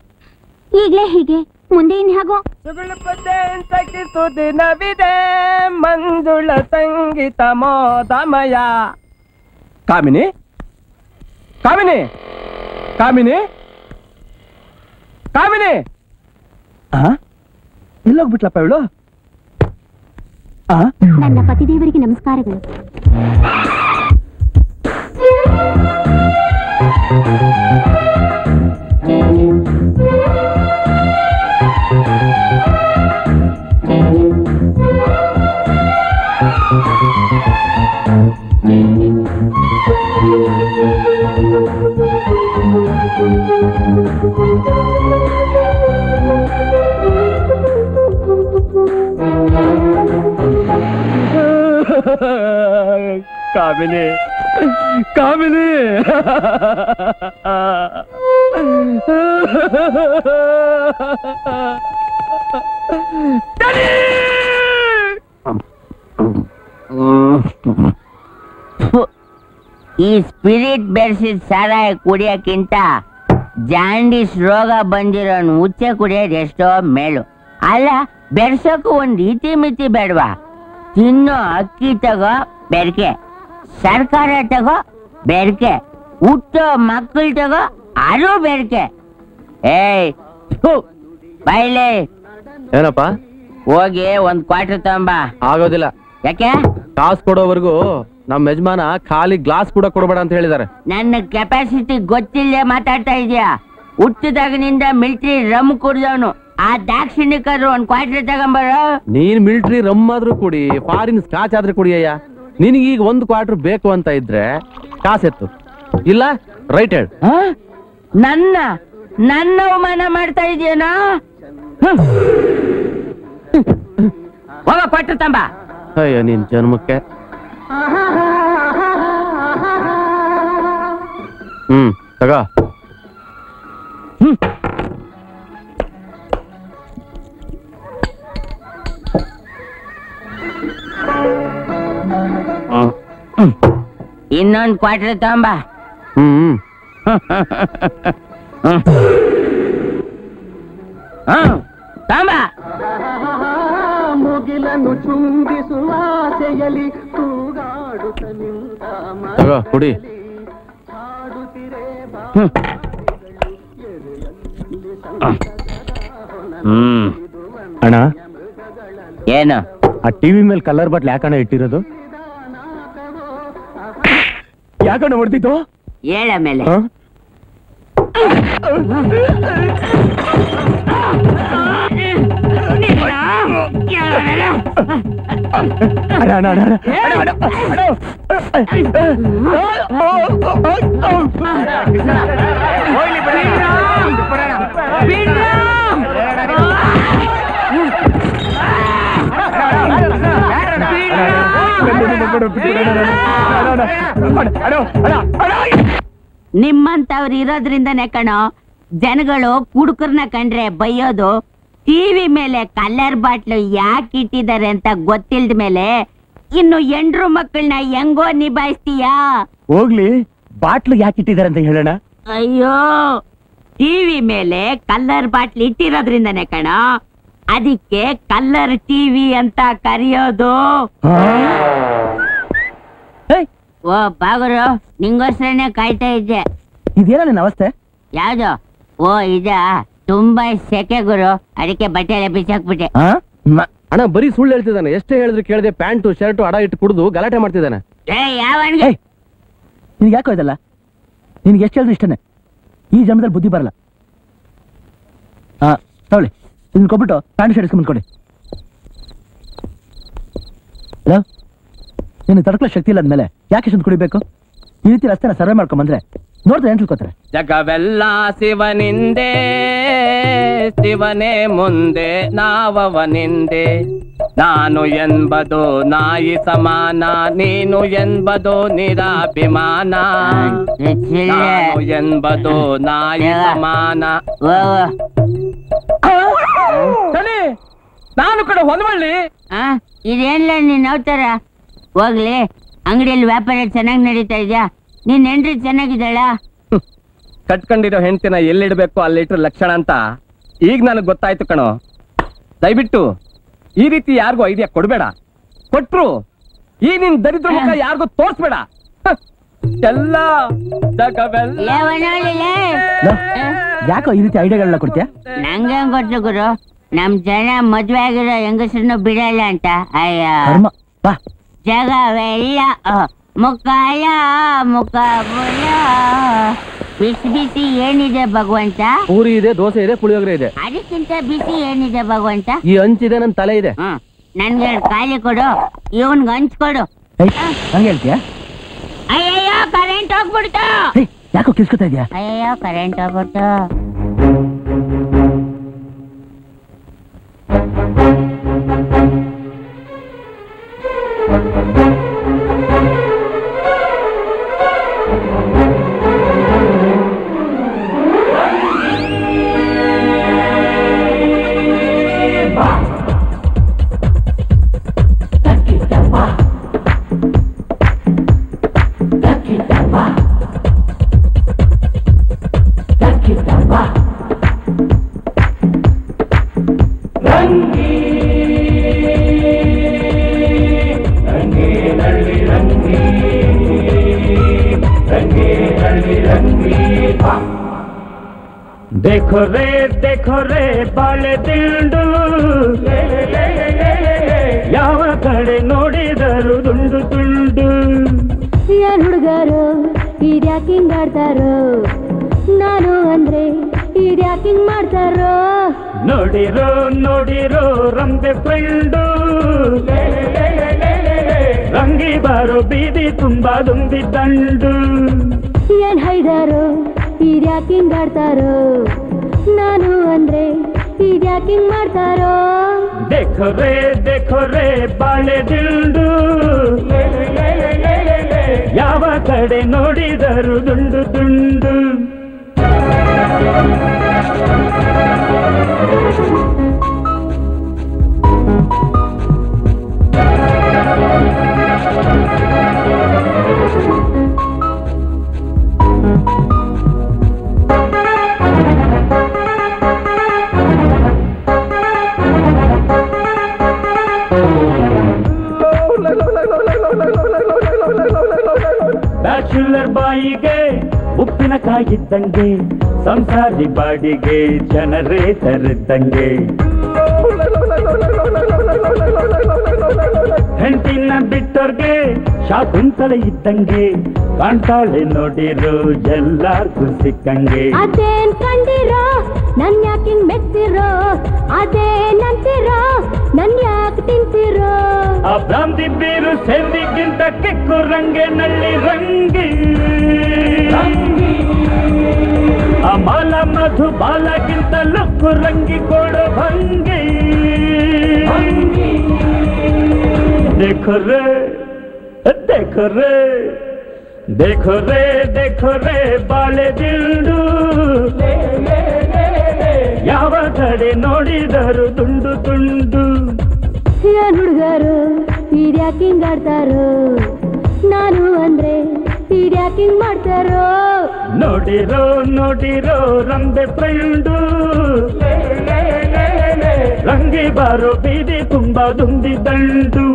ಈಗ್ಲೇ ಹೀಗೆ ಮುಂದೆ ಇನ್ ಹಾಗೋ? ದಿನವಿದೆ ಮಂಜುಳ ಸಂಗೀತ ಮೋದಮಯ. ಕಾಮಿನಿ? ಕಾಮಿನಿ? ಕಾಮಿನಿ? ಕಾಮಿನಿ? ಎಲ್ಲೋಗ್ಬಿಟ್ಲಪ್ಪ ಇವಳು ನನ್ನ ಪತಿದೇವರಿಗೆ ನಮಸ್ಕಾರಗಳು ಕಾಮಿನಿ. ಕಾಮಿನಿ. ಈ ಸ್ಪಿರಿಟ್ ಬೆರೆಸಿದ ಸಾರಾಯ ಕುಡಿಯಕ್ಕಿಂತ ಜಾಂಡಿಸ್ ರೋಗ ಬಂದಿರೋನು ಉಚ್ಚೆ ಕುಡಿಯೋದು ಎಷ್ಟೋ ಮೇಲು. ಅಲ್ಲ, ಬೆರ್ಸೋಕು ಒಂದು ಇತಿ ಮಿತಿ ಬೇಡವಾ? ತಿನ್ನೋ ಅಕ್ಕಿ ತಗೋ ಬೆರಕೆ. ಸರ್ಕಾರ ತಗೋ ಬೆರಕೆ. ಹುಟ್ಟೋ ಮಕ್ಕಳು ತಗೋ ಅದು ಬೆರಕೆ. ಏಯ್ ಬೈಲೆ ಏನಪ್ಪ? ಹೋಗಿ ಒಂದ್ ಕ್ವಾರ್ಟರ್ ತಗೊಂಬ. ಆಗೋದಿಲ್ಲ. ಯಾಕೆ? ಕಾಸು ಕೊಡೋವರೆಗೂ ನಮ್ಮ ಯಜಮಾನ ಖಾಲಿ ಗ್ಲಾಸ್ ಕೂಡ ಕೊಡಬೇಡ ಅಂತ ಹೇಳಿದ್ದಾರೆ ನನ್ನ ಕೆಪಾಸಿಟಿ ಗೊತ್ತಿಲ್ಲ ಮಾತಾಡ್ತಾ ಇದೀಯಾ? ಹುಟ್ಟಿದಾಗಿನಿಂದ ಮಿಲ್ಟ್ರಿ ರಮ್ ಕುಡ್ದವನು. ಆ ದಾಕ್ಷಿಣ್ಯಕರು ಒಂದ್ ಕ್ವಾರ್ಟರ್ ತಗೊಂಬರ ನೀನ್ ಮಿಲಿಟರಿ ರಮ್ ಆದ್ರೂ ಕೊಡಿ ಫಾರಿನ್ ಸ್ಕಾಚ್ ಆದ್ರೂ ಕುಡಿಯಯ್ಯ ನಿನಗೆ ಈಗ ಒಂದು ಕ್ವಾರ್ಟರ್ ಬೇಕು ಅಂತ ಇದ್ರೆ ಕಾಸೆತ್ತು ಇಲ್ಲ ರೈಟ್ ಹೇಳ್. ನನ್ನ ನನ್ನ ಅವಮಾನ ಮಾಡ್ತಾ ಇದೆಯೇನೋ ಹೋಗ ಕ್ವಾರ್ಟರ್ ತಂಬ. ಅಯ್ಯೋ ನಿನ್ ಜನ್ಮಕ್ಕೆ. ಹ್ಮ್ ತಗೋ. ಇನ್ನೊಂದ್ ಕ್ವಾರ್ಟರ್ ತಗೊಂಬ ಹ್ಮ್ ತಾಂಬ ಮುಗಿಲನ್ನು ಚುಂಬಿಸುವ ಆಸೆಯಲಿ ತೂಗಾಡುತ್ತ ನಿಂತ ತಗೋ ಕುಡಿ ಹ್ಮ್ ಅಣ್ಣ ಏನು ಆ ಟಿವಿ ಮೇಲೆ ಕಲರ್ ಬಟ್ಲು ಯಾಕಣ್ಣ ಇಟ್ಟಿರೋದು ಯಾಕಣ್ಣ ಹೊಡೆದಿದ್ದು? ಹೇಳ ಮೇಲೆ. ಹ? ನಿಮ್ಮಂತವ್ರು ಇರೋದ್ರಿಂದನೇ ಕಣೋ ಜನಗಳು ಕುಡುಕರ್ನ ಕಂಡ್ರೆ ಬೈಯೋದು. ಟಿವಿ ಮೇಲೆ ಕಲ್ಲರ್ ಬಾಟ್ಲು ಯಾಕೆ ಇಟ್ಟಿದ್ದಾರೆ ಅಂತ ಗೊತ್ತಿಲ್ದ ಮೇಲೆ ಇನ್ನು ಎಂಡ್ರು ಮಕ್ಕಳನ್ನ ಹೆಂಗೋ ನಿಭಾಯಿಸ್ತೀಯಾ? ಹೋಗ್ಲಿ ಬಾಟ್ಲು ಯಾಕೆ ಇಟ್ಟಿದ್ದಾರೆ ಅಂತ ಹೇಳೋಣ? ಅಯ್ಯೋ ಟಿವಿ ಮೇಲೆ ಕಲ್ಲರ್ ಬಾಟ್ಲು ಇಟ್ಟಿರೋದ್ರಿಂದನೇ ಕಣ ಅದಕ್ಕೆ ಕಲ್ಲರ್ ಟಿವಿ ಅಂತ ಕರೆಯೋದು. ಓ ಬಾಗುರು ನಿಂಗೋಸ್ಕರನೇ ಕಾಯ್ತಾ ಇದ್ದೆ. ಇದೇನ ನಿನ್ನ ಅವಸ್ಥೆ? ಯಾವ್ದು? ಓ ಇದ ತುಂಬಾ ಸೆಕೆ ಗುರು. ಅದಕ್ಕೆ ಬಟ್ಟೆ ಎಲ್ಲ ಬಿಸಾಕ್ಬಿಟ್ಟೆ ಅಣ್ಣ ಬರೀ ಸುಳ್ಳು ಹೇಳ್ತಿದ್ದಾನೆ. ಎಷ್ಟೇ ಹೇಳಿದ್ರು ಕೇಳದೆ ಪ್ಯಾಂಟು ಶರ್ಟು ಅಡ ಇಟ್ಟು ಕುಡಿದು ಗಲಾಟೆ ಮಾಡ್ತಿದ್ದಾನೆ. ಏ ಯಾವನ್ಗೆ ನಿನ್ಗೆ ಯಾಕೋ ಇದಲ್ಲ? ನಿನ್ಗೆ ಎಷ್ಟು ಹೇಳಿದ್ರು ಇಷ್ಟನೇ? ಈ ಜನ್ಮದಲ್ಲಿ ಬುದ್ಧಿ ಬರಲ್ಲ. ಹಾ ತಗೊಳ್ಳಿ. ಇದನ್ನ ಕೊಟ್ಬಿಟ್ಟು ಪ್ಯಾಂಟ್ ಶರ್ಟ್ ಇಸ್ಕೊಂಡ್ಬಿಟ್ಕೊಡಿ ಹಲೋ ನಿನಗೆ ತಡ್ಕೊಳ್ಳೋ ಶಕ್ತಿ ಇಲ್ಲ ಅಂದ್ಮೇಲೆ ಯಾಕೆ ಇಷ್ಟೊಂದು ಕುಡಿಬೇಕು? ಈ ರೀತಿ ರಸ್ತೆನ ಸರ್ವೆ ಮಾಡ್ಕೊಂಬಂದ್ರೆ ನೋಡಿದ್ರೆ ಏನ್ ತಿಳ್ಕೊತಾರೆ? ಜಗವೆಲ್ಲ ಶಿವನಿಂದೆ ಶಿವನೇ ಮುಂದೆ ನಾವವನಿಂದೆ. ನಾನು ಎಂಬುದು ನಾಯಿ ಸಮಾನ ನೀನು ಎಂಬುದು ನಿರಾಭಿಮಾನ. ನಾನು ಎನ್ಬದು ನಾಯಿ ಸಮಾನ. ನಾನು ಕೂಡ ಹೊಂದ್ಬಳ್ಳಿ. ಆ ಇದೇನ್ಲ ನೀನ್ ಅವತಾರ? ಹೋಗ್ಲಿ. ಅಂಗಡಿಯಲ್ಲಿ ವ್ಯಾಪಾರ ಚೆನ್ನಾಗಿ ನಡೀತಾ ಇದ್ಯಾ? ನಿನ್ ಹೆಂಡ್ರಿ ಚೆನ್ನಾಗಿದ್ದಾಳ? ಕಟ್ಕೊಂಡಿರೋ ಹೆಂಡತಿನ ಎಲ್ಲಿಡ್ಬೇಕು ಅಲ್ಲಿಟ್ರ ಲಕ್ಷಣ ಅಂತ? ಈಗ ನನಗೆ ಗೊತ್ತಾಯ್ತು ಕಣೋ. ದಯವಿಟ್ಟು ಈ ರೀತಿ ಯಾರಿಗೂ ಐಡಿಯಾ ಕೊಡ್ಬೇಡ. ಕೊಟ್ರು ಈ ನಿನ್ ದರಿದ್ರ ಮುಖ ಯಾರಿಗೂ ತೋರ್ಸ್ಬೇಡ. ಎಲ್ಲ ಯಾಕೋ ಈ ರೀತಿ ಐಡಿಯಾಗಳನ್ನ ಕೊಡ್ತೀಯಾ? ನಂಗೆ ಗೊತ್ತು ಗುರು? ನಮ್ ಜನ ಮದ್ವೆ ಆಗಿರೋ ಹೆಂಗಸರನ್ನು ಬಿಡಲ್ಲ ಅಂತ. ಅಯ್ಯ. ಬಾ. ಜಗವೆಲ್ಲ ಮುಖಾಯ ಮುಖ. ಬಿಸಿ ಬಿಸಿ ಏನಿದೆ ಭಗವಂತ? ಪೂರಿ ಇದೆ ದೋಸೆ ಇದೆ ಪುಳಿಯೋಗರೆ ಇದೆ. ಅದಕ್ಕಿಂತ ಬಿಸಿ ಏನಿದೆ ಭಗವಂತ? ಈ ಹಂಚಿದೆ ನನ್ನ ತಲೆ ಇದೆ. ಹಾ ನನ್ಗೆ ಕಾಲಿ ಖಾಲಿ ಕೊಡು. ಇವನ್ಗೆ ಹಂಚ್ಕೊಡು ಹಂಗೆ ಹೇಳ್ತೀಯ? ಅಯ್ಯಯ್ಯೋ ಕರೆಂಟ್ ಹೋಗ್ಬಿಡ್ತು. ಯಾಕೋ ಕಿಸ್ಕೊತಾ ಇದೆಯಾ? ಅಯ್ಯಯ್ಯೋ ಕರೆಂಟ್ ಹೋಗ್ಬಿಡ್ತು. ನೋಡಿರೋ ನೋಡಿರೋ ರಂಬೆ ಫ್ರೆಂಡು ರಂಗಿ ಬಾರೋ ಬೀದಿ ತುಂಬಾ ದುಂಬಿ ದಂಡು ಏನ್ ಹೈದಾರೋ ಇದ್ಯಾಕ್ ಹಿಂಗ್ ಆಡ್ತಾರೋ ನಾನು ಅಂದ್ರೆ ಇದ್ಯಾಕ್ ಹಿಂಗ್ ಮಾಡ್ತಾರೋ देखो रे देखो रे ಬಾಳೆ ದಿಂಡು ಯಾವ ಕಡೆ ನೋಡಿದರು ದುಂಡು ದುಂಡು Bachelor boy gay, ಉಪ್ಪಿನಕಾಯಿ ದಂಗೆ ಸಂಸಾರಿ ಬಾಡಿಗೆ ಜನರೇ ತರಿದ್ದಂಗೆ ಹೆಂಟಿನ ಬಿಟ್ಟೋರ್ಗೆ ಶಾಕುಂತಲೆ ಇದ್ದಂಗೆ. ಕಾಣ್ತಾಳೆ ನೋಡಿರು ಎಲ್ಲಾರ್ಗೂ ಸಿಕ್ಕಂಗೆ. ಅದೇನ್ ಕಂಡಿರೋ ನನ್ ಯಾಕಿಂಗ್ ಮೆಚ್ಚಿರೋ? ಅದೇನಂತಿರೋ ನನ್ ಯಾಕೆ ತಿಂತಿರೋ? ಆ ಭ್ರಾಂತಿ ಬೀರು ಸೇವಿಗಿಂತ ಕೆಕ್ಕು ರಂಗೆ. ನಳ್ಳಿ ರಂಗಿ. ಆ ಮಾಲ ಮಧು ಬಾಲಗಿಂತ ಲುಕ್ಕು ರಂಗಿ ಕೊಡೋ ಭಂಗಿ देखो रे देखो रे देखो रे देखो रे ಬಾಳೆ ದಿಂಡು ಯಾವ ಕಡೆ ನೋಡಿದರು ತುಂಡು ತುಂಡು ಏನ್ ಹುಡುಗರು ಇದ್ಯಾಕಿಂಗ್ ಆಡ್ತಾರೋ ನಾನು ಅಂದ್ರೆ ಇದ್ಯಾಕಿಂಗ್ ಮಾಡ್ತಾರೋ ನೋಡಿರೋ ನೋಡಿರೋ ರಂಬೆ ಫ್ರೆಂಡು ರಂಗಿ ಬಾರೋ ಬೀದಿ ತುಂಬಾ ದುಂಬಿ ದಂಡು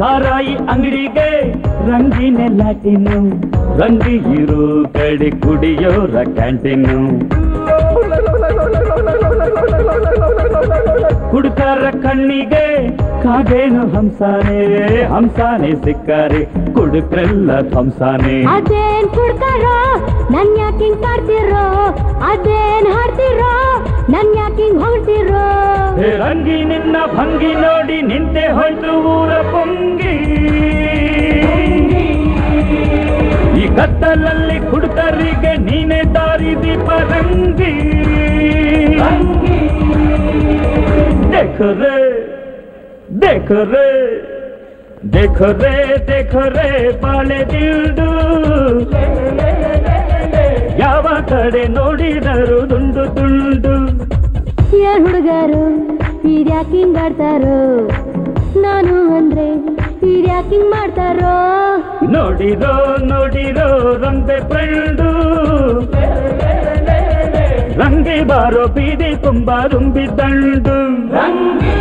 ಸಾರಾಯಿ ಅಂಗಡಿಗೆ ರಂಗಿನ ಲ್ಯಾಟಿನು ರಂಗಿ ಇರೋ ಕಡೆ ಕುಡಿಯೋರ ಕ್ಯಾಂಟೀನು ಹುಡುಕರ ಕಣ್ಣಿಗೆ ಕಾಗೇನು ಹಂಸಾನೆ? ಹಂಸಾನೆ ಸಿಕ್ಕಾರೆ ಕುಡುಕ್ರೆಲ್ಲ ಹಂಸಾನೆ ಅದೇನ್ ಕುಡ್ತಾರೋ ನನ್ ಯಾಕಿಂಗ್ ಕಾಡ್ತಿರೋ ಅದೇನ್ ಹಾಡ್ತಿರೋ ನನ್ ಯಾಕಿಂಗ್ ಹೊಡ್ತಿರೋ ಹೇ ರಂಗಿ ನಿನ್ನ ಭಂಗಿ ನೋಡಿ ನಿಂತೆ ಹೊಯ್ತು ಊರ ಪೊಂಗಿ. ಈ ಕತ್ತಲಲ್ಲಿ ಕುಡ್ತರಿಗೆ ನೀನೆ ದಾರಿ ದೀಪ ರಂಗಿ. देखो रे देखो रे देखो रे देखो रे ಬಾಳೆ ದಿಂಡು ಯಾವ ಕಡೆ ನೋಡಿದರು ದುಂಡು ದುಂಡು ಏನ್ ಹುಡುಗರು ಇದ್ಯಾಕಿಂಗ್ ಆಡ್ತಾರೋ ನಾನು ಅಂದ್ರೆ ಇದ್ಯಾಕಿಂಗ್ ಮಾಡ್ತಾರೋ ನೋಡಿರೋ ನೋಡಿರೋ ರಂಬೆ ಫ್ರೆಂಡು ರಂಗಿ ಬಾರೋ ಬೀದಿ ತುಂಬಾ ರುಂಬಿ ದಂಡು ರಂಗಿ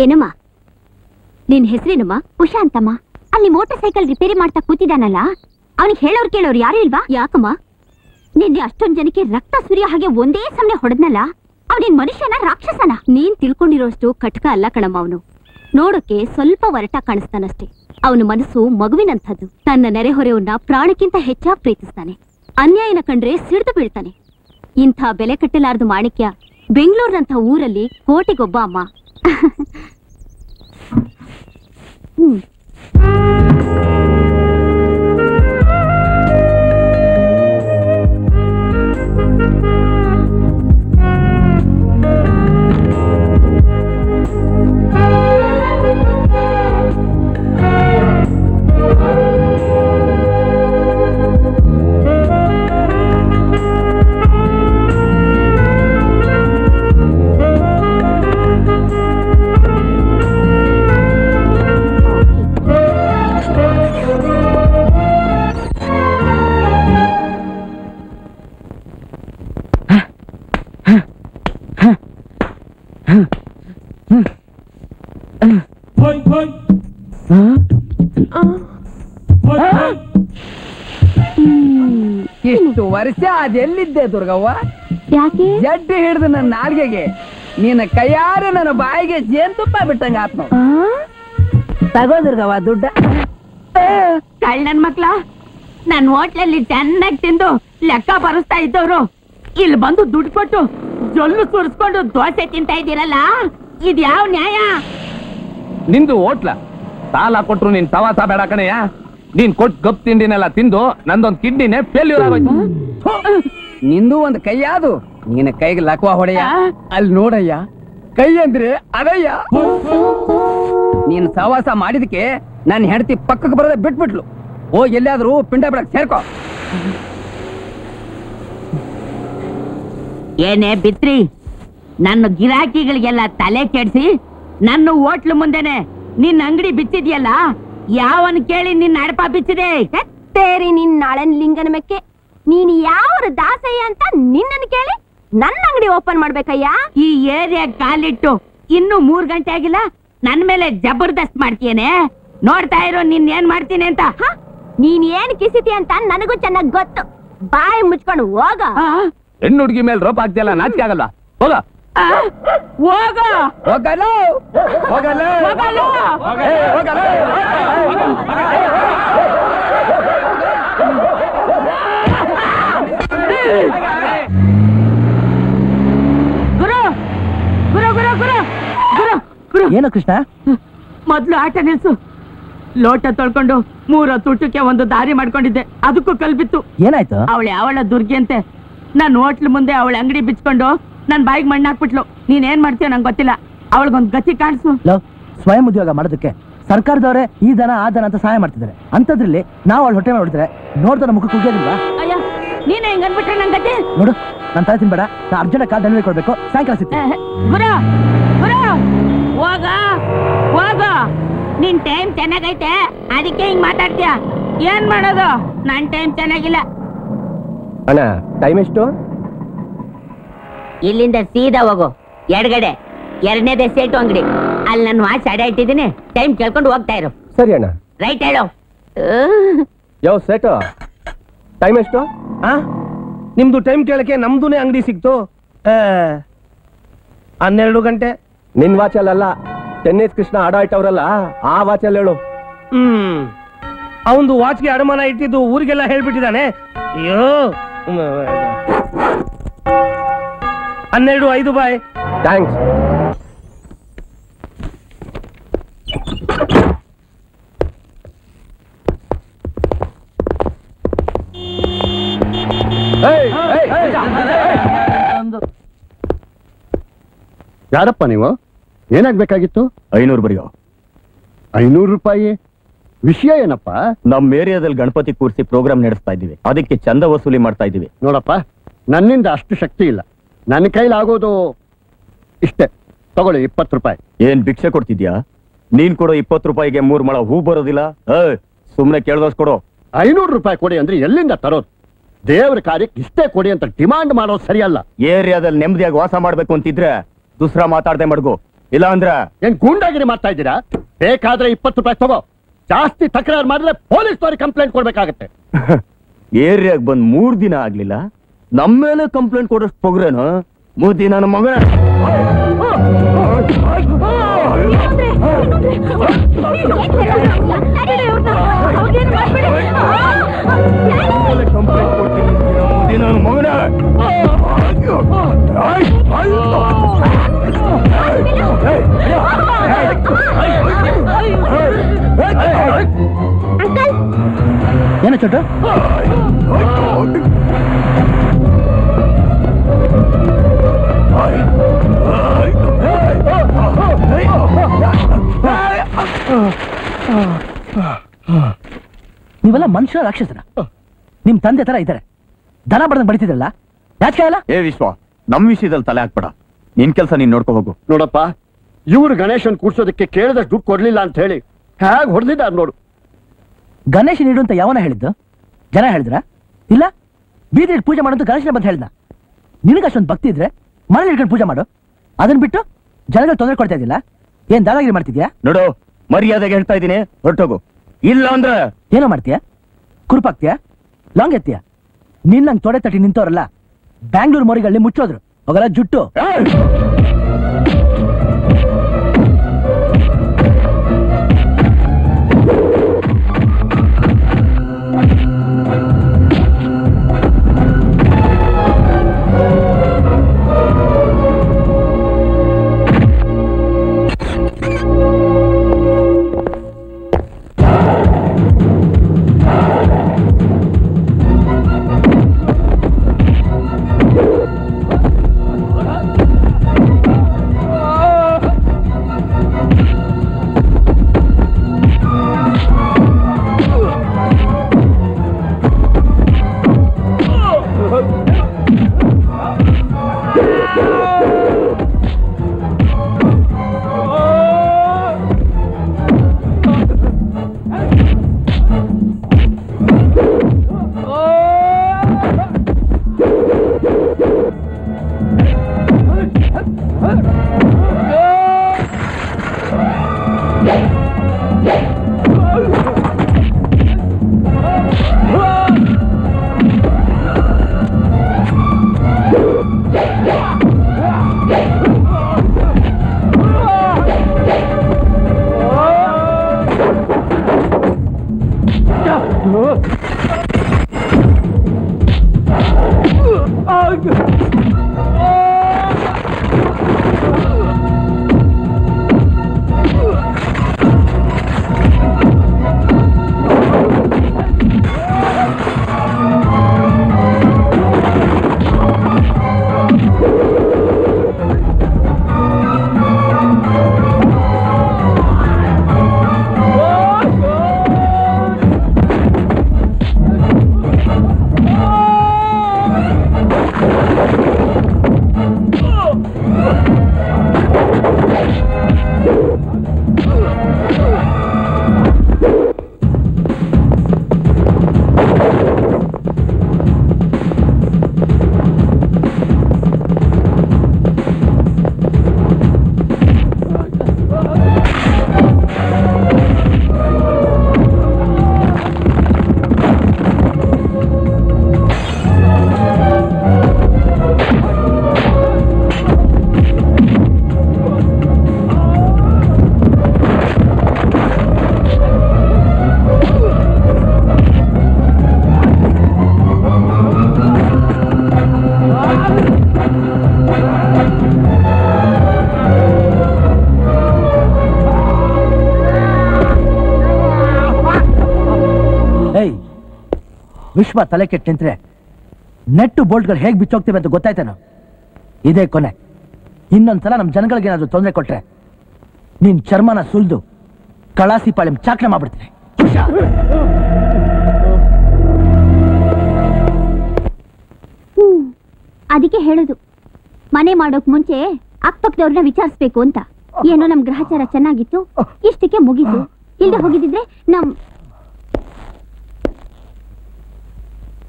ಏನಮ್ಮ? ನಿನ್ ಹೆಸರೇನಮ್ಮ ಉಷಾ ಅಂತಮ್ಮ. ಅಲ್ಲಿ ಮೋಟರ್ ಸೈಕಲ್ ರಿಪೇರಿ ಮಾಡ್ತಾ ಕೂತಿದ್ದಾನಲ್ಲ? ಅವನಿಗೆ ಹೇಳೋರ್ ಕೇಳೋರು ಯಾರು ಇಲ್ವಾ? ಯಾಕಮ್ಮ? ನಿನ್ನೆ ಅಷ್ಟೊಂದ್ ಜನಕ್ಕೆ ರಕ್ತ ಸುರಿಯ ಹಾಗೆ ಒಂದೇ ಸಮನೆ ಹೊಡೆದ್ನಲ್ಲ? ಅವನಿನ್ ಮನುಷ್ಯನ ರಾಕ್ಷಸನ? ನೀನ್ ತಿಳ್ಕೊಂಡಿರೋಷ್ಟು ಕಟ್ಕ ಅಲ್ಲ ಕಣಮ್ಮ ಅವನು. ನೋಡೋಕೆ ಸ್ವಲ್ಪ ಒರಟ ಕಾಣಿಸ್ತಾನಷ್ಟೇ. ಅವನ ಮನಸ್ಸು ಮಗುವಿನಂಥದ್ದು. ತನ್ನ ನೆರೆಹೊರೆಯವನ್ನ ಪ್ರಾಣಕ್ಕಿಂತ ಹೆಚ್ಚಾಗಿ ಪ್ರೀತಿಸ್ತಾನೆ. ಅನ್ಯಾಯನ ಕಂಡ್ರೆ ಸಿಡ್ದು ಬೀಳ್ತಾನೆ. ಇಂಥ ಬೆಲೆ ಕಟ್ಟಲಾರ್ದು ಮಾಣಿಕ್ಯ ಬೆಂಗಳೂರಿನಂಥ ಊರಲ್ಲಿ ಕೋಟೆಗೊಬ್ಬ ಅಮ್ಮ. hum. ಇಷ್ಟು ವರ್ಷ ಅದೆಲ್ಲಿದ್ದೆ ದುರ್ಗವ್ವ? ಯಾಕೆ? ಜಡ್ಡಿ ಹಿಡಿದು ನನ್ನ ನಾಲ್ಗೆಗೆ. ನಿನ್ನ ಕೈಯಾರೆ ನನ್ನ ಬಾಯಿಗೆ ಜೇನ್ತುಪ್ಪ ಬಿಟ್ಟಂಗ ಆತ್ಮ ತಗೋ ದುರ್ಗವ್ವ ದುಡ್ಡ. ಕಳ್ ನನ್ ಮಕ್ಳ. ನನ್ ಹೋಟ್ಲಲ್ಲಿ ಚೆನ್ನಾಗಿ ತಿಂದು ಲೆಕ್ಕ ಬರಿಸ್ತಾ ಇದ್ದವ್ರು. ಇಲ್ಲಿ ಬಂದು ದುಡ್ಡು ಕೊಟ್ಟು ಜೊಲ್ಲು ಸುರಿಸ್ಕೊಂಡು ದೋಸೆ ತಿಂತಾ ಇದ್ದೀರಲ್ಲ ಇದ್ಯಾವ ನ್ಯಾಯ? ನಿಂದು ಹೋಟ್ಲ. ಸಾಲ ಕೊಟ್ರು ನೀನ್ ಸವಾಸ ಬೇಡ ಕಣಯ್ಯ. ನೀನ್ ಕೊಟ್ ಗಪ್ ತಿಂಡಿನೆಲ್ಲ ತಿಂದು ನಂದೊಂದ್ ಕಿಡ್ನಿನೇ ಫೇಲ್ಯೂರ್ ಆಗೋಯ್ತು. ನಿಂದು ಒಂದ್ ಕೈ ಅದು ನಿನ್ನ ಕೈಗೆ ಲಕ್ವ ಹೊಡೆಯ. ಅಲ್ಲಿ ನೋಡಯ್ಯ. ಕೈ ಅಂದ್ರೆ ಅದಯ್ಯ ನೀನ್ ಸವಾಸ ಮಾಡಿದಕ್ಕೆ ನನ್ನ ಹೆಂಡತಿ ಪಕ್ಕಕ್ಕೆ ಬರೋದ ಬಿಟ್ಬಿಟ್ಲು. ಓ ಎಲ್ಲಿಯಾದ್ರೂ ಪಿಂಡ ಬಿಡಕ್ ಸೇರ್ಕೋ. ಏನೇ ಬಿತ್ರಿ ನನ್ನ ಗಿರಾಕಿಗಳಿಗೆಲ್ಲ ತಲೆ ಕೆಡ್ಸಿ ನನ್ನ ಹೋಟ್ಲು ಮುಂದೆನೆ. ನಿನ್ನ ಅಂಗಡಿ ಬಿಚ್ಚಿದ್ಯಲ್ಲ? ಯಾವನ್ ಕೇಳಿ ನಿನ್ನ ಅಡಪ ಬಿಚ್ಚಿದೆ? ತೇರಿ ನಿನ್ ನಾಳೆನ್ ಲಿಂಗನ ಮೆಕ್ಕೆ. ನೀನ್ ಯಾವ ದಾಸಯ್ಯ ಅಂತ ನಿನ್ನನ್ ಕೇಳಿ ನನ್ನ ಅಂಗಡಿ ಓಪನ್ ಮಾಡ್ಬೇಕಯ್ಯ? ಈ ಏರಿಯಾ ಕಾಲಿಟ್ಟು ಇನ್ನು ಮೂರ್ ಗಂಟೆ ಆಗಿಲ್ಲ. ನನ್ ಮೇಲೆ ಜಬರ್ದಸ್ತ್ ಮಾಡ್ತೀಯೇನೆ? ನೋಡ್ತಾ ಇರೋ ನಿನ್ ಏನ್ ಮಾಡ್ತೀನಿ ಅಂತ? ಹ? ನೀನ್ ಏನ್ ಕಿಸಿತಿ ಅಂತ ನನಗೂ ಚೆನ್ನಾಗ್ ಗೊತ್ತು. ಬಾಯಿ ಮುಚ್ಕೊಂಡು ಹೋಗ. ಹೆಣ್ಣು ಹುಡುಗಿ ಮೇಲೆ ರೋಪ್ ಆಗ್ತಿಲ್ಲ ನಾಚಿಕೆ ಆಗಲ್ಲ ಹೋಗ. ಹೋಗ. ಹೋಗಲ್ಲ ಗುರು ಗುರು ಗುರು ಗುರು ಗುರು ಗುರು. ಏನು ಕೃಷ್ಣ? ಮೊದ್ಲು ಆಟ ನಿಲ್ಸು. ಲೋಟ ತೊಳ್ಕೊಂಡು ಮೂರ ತುಟಕ್ಕೆ ಒಂದು ದಾರಿ ಮಾಡ್ಕೊಂಡಿದ್ದೆ. ಅದಕ್ಕೂ ಕಲ್ಬಿತ್ತು ಏನಾಯ್ತು? ಅವಳು ಅವಳ ದುರ್ಗಿ ಅಂತೆ ನಾನು ಹೋಟ್ಲ್ ಮುಂದೆ ಅವಳ ಅಂಗಡಿ ಬಿಚ್ಕೊಂಡು ನನ್ ಬಾಯಿಗೆ ಮಣ್ಣು ಹಾಕ್ಬಿಟ್ಲು. ನೀನ್ ಏನ್ ಮಾಡ್ತೀಯ ನಂಗೆ ಗೊತ್ತಿಲ್ಲ. ಅವಳಿಗೊಂದ್ ಗತಿ ಕಾಣಿಸು. ಲವ್ ಸ್ವಯಂ ಉದ್ಯೋಗ ಮಾಡೋದಕ್ಕೆ ಸರ್ಕಾರದವರೇ ಈ ದನ ಆ ದನ ಅಂತ ಸಹಾಯ ಮಾಡ್ತಿದ್ದಾರೆ. ಅಂತದ್ರಲ್ಲಿ ನಾವು ಅವಳು ಹೊಟ್ಟೆ ಮಾಡಿದ್ರೆ ನೋಡ್ತಾರ ಮುಖ ಉಗಿಯೋದಿಲ್ವಾ? ಅಯ್ಯ ನೀನೇ ಹೆಂಗ್ ಅನ್ಬಿಟ್ರೆ ನನ್ ಗತಿ? ನೋಡು ನನ್ ತಲೆ ತಿನ್ಬೇಡ. ನಾ ಅರ್ಜೆಂಟ್ ಕಾಲ್ ಡೆಲಿವರಿ ಕೊಡ್ಬೇಕು. ಸಾಯಂಕಾಲ ಸಿಗ್ತೀನಿ. ಗುರು ಗುರು ಹೋಗ ಹೋಗ. ನಿನ್ ಟೈಮ್ ಚೆನ್ನಾಗೈತೆ. ಅದಕ್ಕೆ ಹಿಂಗ್ ಮಾತಾಡ್ತೀಯ. ಏನ್ ಮಾಡೋದು? ನನ್ ಟೈಮ್ ಚೆನ್ನಾಗಿಲ್ಲ. ಅಣ್ಣ ಟೈಮ್ ಎಷ್ಟು? ಇಲ್ಲಿಂದ ಸೀದಾ ಹೋಗು. ಎಡಗಡೆ. ಎರಡನೇದೇ ಸೇಟು ಅಂಗಡಿ. ಅಲ್ಲಿ ನಾನು ವಾಚ್ ಅಡ ಇಟ್ಟಿದ್ದೀನಿ. ಟೈಮ್ ಕೇಳ್ಕೊಂಡು ಹೋಗ್ತಾ ಇರು. ಸರಿ ಅಣ್ಣ. ರೈಟ್ ಹೇಳು. ಯಾವ ಸೇಟು. ಟೈಮ್ ಎಷ್ಟು? ಆ? ನಿಮ್ದು ಟೈಮ್ ಕೇಳಕ್ಕೆ ನಮ್ದುನೇ ಅಂಗಡಿ ಸಿಕ್ತು. ಹನ್ನೆರಡು ಗಂಟೆ. ನಿನ್ ಅಲ್ಲ ಟೆನ್ನಿಸ್ ಕೃಷ್ಣ ಆಡ ಇಟ್ಟವ್ರಲ್ಲ ಆ ವಾಚಲ್ಲಿ ಹೇಳು. ಹ್ಮ್. ಅವಂದು ವಾಚ್ಗೆ ಅಡಮಾನ ಇಟ್ಟಿದ್ದು ಊರಿಗೆಲ್ಲ ಹೇಳ್ಬಿಟ್ಟಿದ್ದಾನೆ. ಅಯ್ಯೋ. ಹನ್ನೆರಡು ಐದು ಬಾಯ್. ಥ್ಯಾಂಕ್ಸ್. ಯಾರಪ್ಪ ನೀವು? ಏನಾಗ್ಬೇಕಾಗಿತ್ತು? ಐನೂರು ಬರೆಯೋ. ಐನೂರು ರೂಪಾಯಿ? ವಿಷಯ ಏನಪ್ಪ? ನಮ್ಮ ಏರಿಯಾದಲ್ಲಿ ಗಣಪತಿ ಕೂರಿಸಿ ಪ್ರೋಗ್ರಾಮ್ ನಡೆಸ್ತಾ ಇದ್ದೀವಿ. ಅದಕ್ಕೆ ಚಂದ ವಸೂಲಿ ಮಾಡ್ತಾ ಇದ್ದೀವಿ. ನೋಡಪ್ಪ ನನ್ನಿಂದ ಅಷ್ಟು ಶಕ್ತಿ ಇಲ್ಲ. ನನ್ನ ಕೈಲಾಗೋದು ಇಷ್ಟೇ. ತಗೊಳ್ಳಿ ಇಪ್ಪತ್ತು ರೂಪಾಯಿ. ಏನ್ ಭಿಕ್ಷೆ ಕೊಡ್ತಿದ್ಯಾ? ನೀನ್ ಕೊಡೋ ಇಪ್ಪತ್ತು ರೂಪಾಯಿಗೆ ಮೂರ್ ಮಳ ಹೂ ಬರೋದಿಲ್ಲ? ಸುಮ್ನೆ ಕೇಳ್ದೋಸ್ ಕೊಡು. ಐನೂರು ರೂಪಾಯಿ ಕೊಡಿ ಅಂದ್ರೆ ಎಲ್ಲಿಂದ ತರೋದು? ದೇವ್ರ ಕಾರ್ಯಕ್ಕೆ ಇಷ್ಟೇ ಕೊಡಿ ಅಂತ ಡಿಮಾಂಡ್ ಮಾಡೋದು ಸರಿಯಲ್ಲ. ಏರಿಯಾದಲ್ಲಿ ನೆಮ್ಮದಿಯಾಗಿ ವಾಸ ಮಾಡ್ಬೇಕು ಅಂತಿದ್ರೆ ದುಸ್ರಾ ಮಾತಾಡ್ದೆ ಮಡ್ಗು. ಇಲ್ಲ ಅಂದ್ರ ಏನ್ ಗೂಂಡಾಗಿರಿ ಮಾಡ್ತಾ ಇದ್ದೀರಾ? ಬೇಕಾದ್ರೆ ಇಪ್ಪತ್ತು ರೂಪಾಯಿ ತಗೋ. ಜಾಸ್ತಿ ತಕರಾರು ಮಾಡಿದ್ರೆ ಪೊಲೀಸ್ನವ್ರಿಗೆ ಕಂಪ್ಲೇಂಟ್ ಕೊಡ್ಬೇಕಾಗತ್ತೆ. ಏರಿಯಾಗ್ ಬಂದ್ ಮೂರ್ ದಿನ ಆಗ್ಲಿಲ್ಲ? ನಮ್ಮ ಮೇಲೆ ಕಂಪ್ಲೇಂಟ್ ಕೊಡೋಷ್ಟು ಪೊಗ್ರೇನು? ಮೂತಿ ನನ್ನ ಮಗನ. ನನ್ನ ಮಗನ ಏನು ಚೋಟು? ನೀವೆಲ್ಲ ಮನುಷ್ಯ ರಾಕ್ಷಸನ? ನಿಮ್ ತಂದೆ ತರ ಇದ್ದಾರೆ. ದನ ಬಡ್ದಂಗ್ ಬಡಿತಿದ್ರಲ್ಲ? ಯಾಕೆ ಅಲ್ಲ? ಏ ವಿಶ್ವ ನಮ್ ವಿಷಯದಲ್ಲಿ ತಲೆ ಹಾಕ್ಬೇಡ. ನಿನ್ ಕೆಲ್ಸ ನೀನ್ ನೋಡ್ಕೊ ಹೋಗು. ನೋಡಪ್ಪ ಇವ್ರು ಗಣೇಶನ್ ಕೂಡ್ಸೋದಕ್ಕೆ ಕೇಳಿದಷ್ಟು ದುಡ್ಡು ಕೊಡ್ಲಿಲ್ಲ ಅಂತ ಹೇಳಿ ಹೇಗ್ ಹೊಡೆದಿದ್ದಾರೆ ನೋಡು. ಗಣೇಶ ನೀಡುವಂತ ಯಾವನ ಹೇಳಿದ್ದು? ಜನ ಹೇಳಿದ್ರ? ಇಲ್ಲ? ಬೀದಿ ಪೂಜೆ ಮಾಡೋದು ಗಣೇಶನ ಬಂದು ಹೇಳ್ದ ನಿನಗೆ ಅಷ್ಟೊಂದು ಭಕ್ತಿ ಇದ್ರೆ ಮನೇಲಿ ಇಟ್ಕೊಂಡು ಪೂಜೆ ಮಾಡು. ಅದನ್ನ ಬಿಟ್ಟು ಜನಗಳು ತೊಂದರೆ ಕೊಡ್ತಾ ಇದ್ದಿಲ್ಲ. ಏನ್ ದಾದಾಗಿರಿ ಮಾಡ್ತಿದ್ಯಾ? ನೋಡು ಮರ್ಯಾದೆಗೆ ಹೇಳ್ತಾ ಇದ್ದೀನಿ ಹೊರಟೋಗು. ಇಲ್ಲ ಅಂದ್ರೆ ಏನೋ ಮಾಡ್ತೀಯಾ? ಕುರುಪಾಗ್ತೀಯಾ? ಲಾಂಗ್ ಎತ್ತೀಯ? ನಿನ್ನಂಗೆ ತೊಡೆ ತಟ್ಟಿ ನಿಂತವ್ರಲ್ಲ ಬ್ಯಾಂಗ್ಳೂರ್ ಮೋರಿಗಳಲ್ಲಿ ಮುಚ್ಚೋದ್ರು. ಹೋಗಲ್ಲ ಜುಟ್ಟು. ವಿಶ್ವ ತಲೆ ಕೆಟ್ಟು ನಿಂತ್ರೆ ನೆಟ್ಟು ಬೋಲ್ಟ್ಗಳು ಹೇಗೆ ಬಿಚ್ಚೋಗ್ತಿವೆ ಅಂತ ಗೊತ್ತಾಯ್ತೇನೋ? ಇದೇ ಕೊನೆ. ಇನ್ನೊಂದ್ಸಲ ನಮ್ಮ ಜನಗಳಿಗೆ ಏನಾದರೂ ತೊಂದರೆ ಕೊಟ್ರೆ ನಿನ್ ಚರ್ಮನ ಸುಲ್ದು ಕಳಾಸಿ ಪಾಳ್ಯಂ ಚಾಕ್ಲೆ ಮಾಡ್ಬಿಡ್ತೀನಿ. ಅದಕ್ಕೆ ಹೇಳೋದು. ಮನೆ ಮಾಡೋಕ್ ಮುಂಚೆ ಅಕ್ಕಪಕ್ಕದವ್ರನ್ನ ವಿಚಾರಿಸ್ಬೇಕು ಅಂತ. ಏನೋ ನಮ್ ಗ್ರಹಚಾರ ಚೆನ್ನಾಗಿತ್ತು, ಇಷ್ಟಕ್ಕೆ ಮುಗಿದು ಇಲ್ಲೇ ಹೋಗಿದ್ರೆ ನಮ್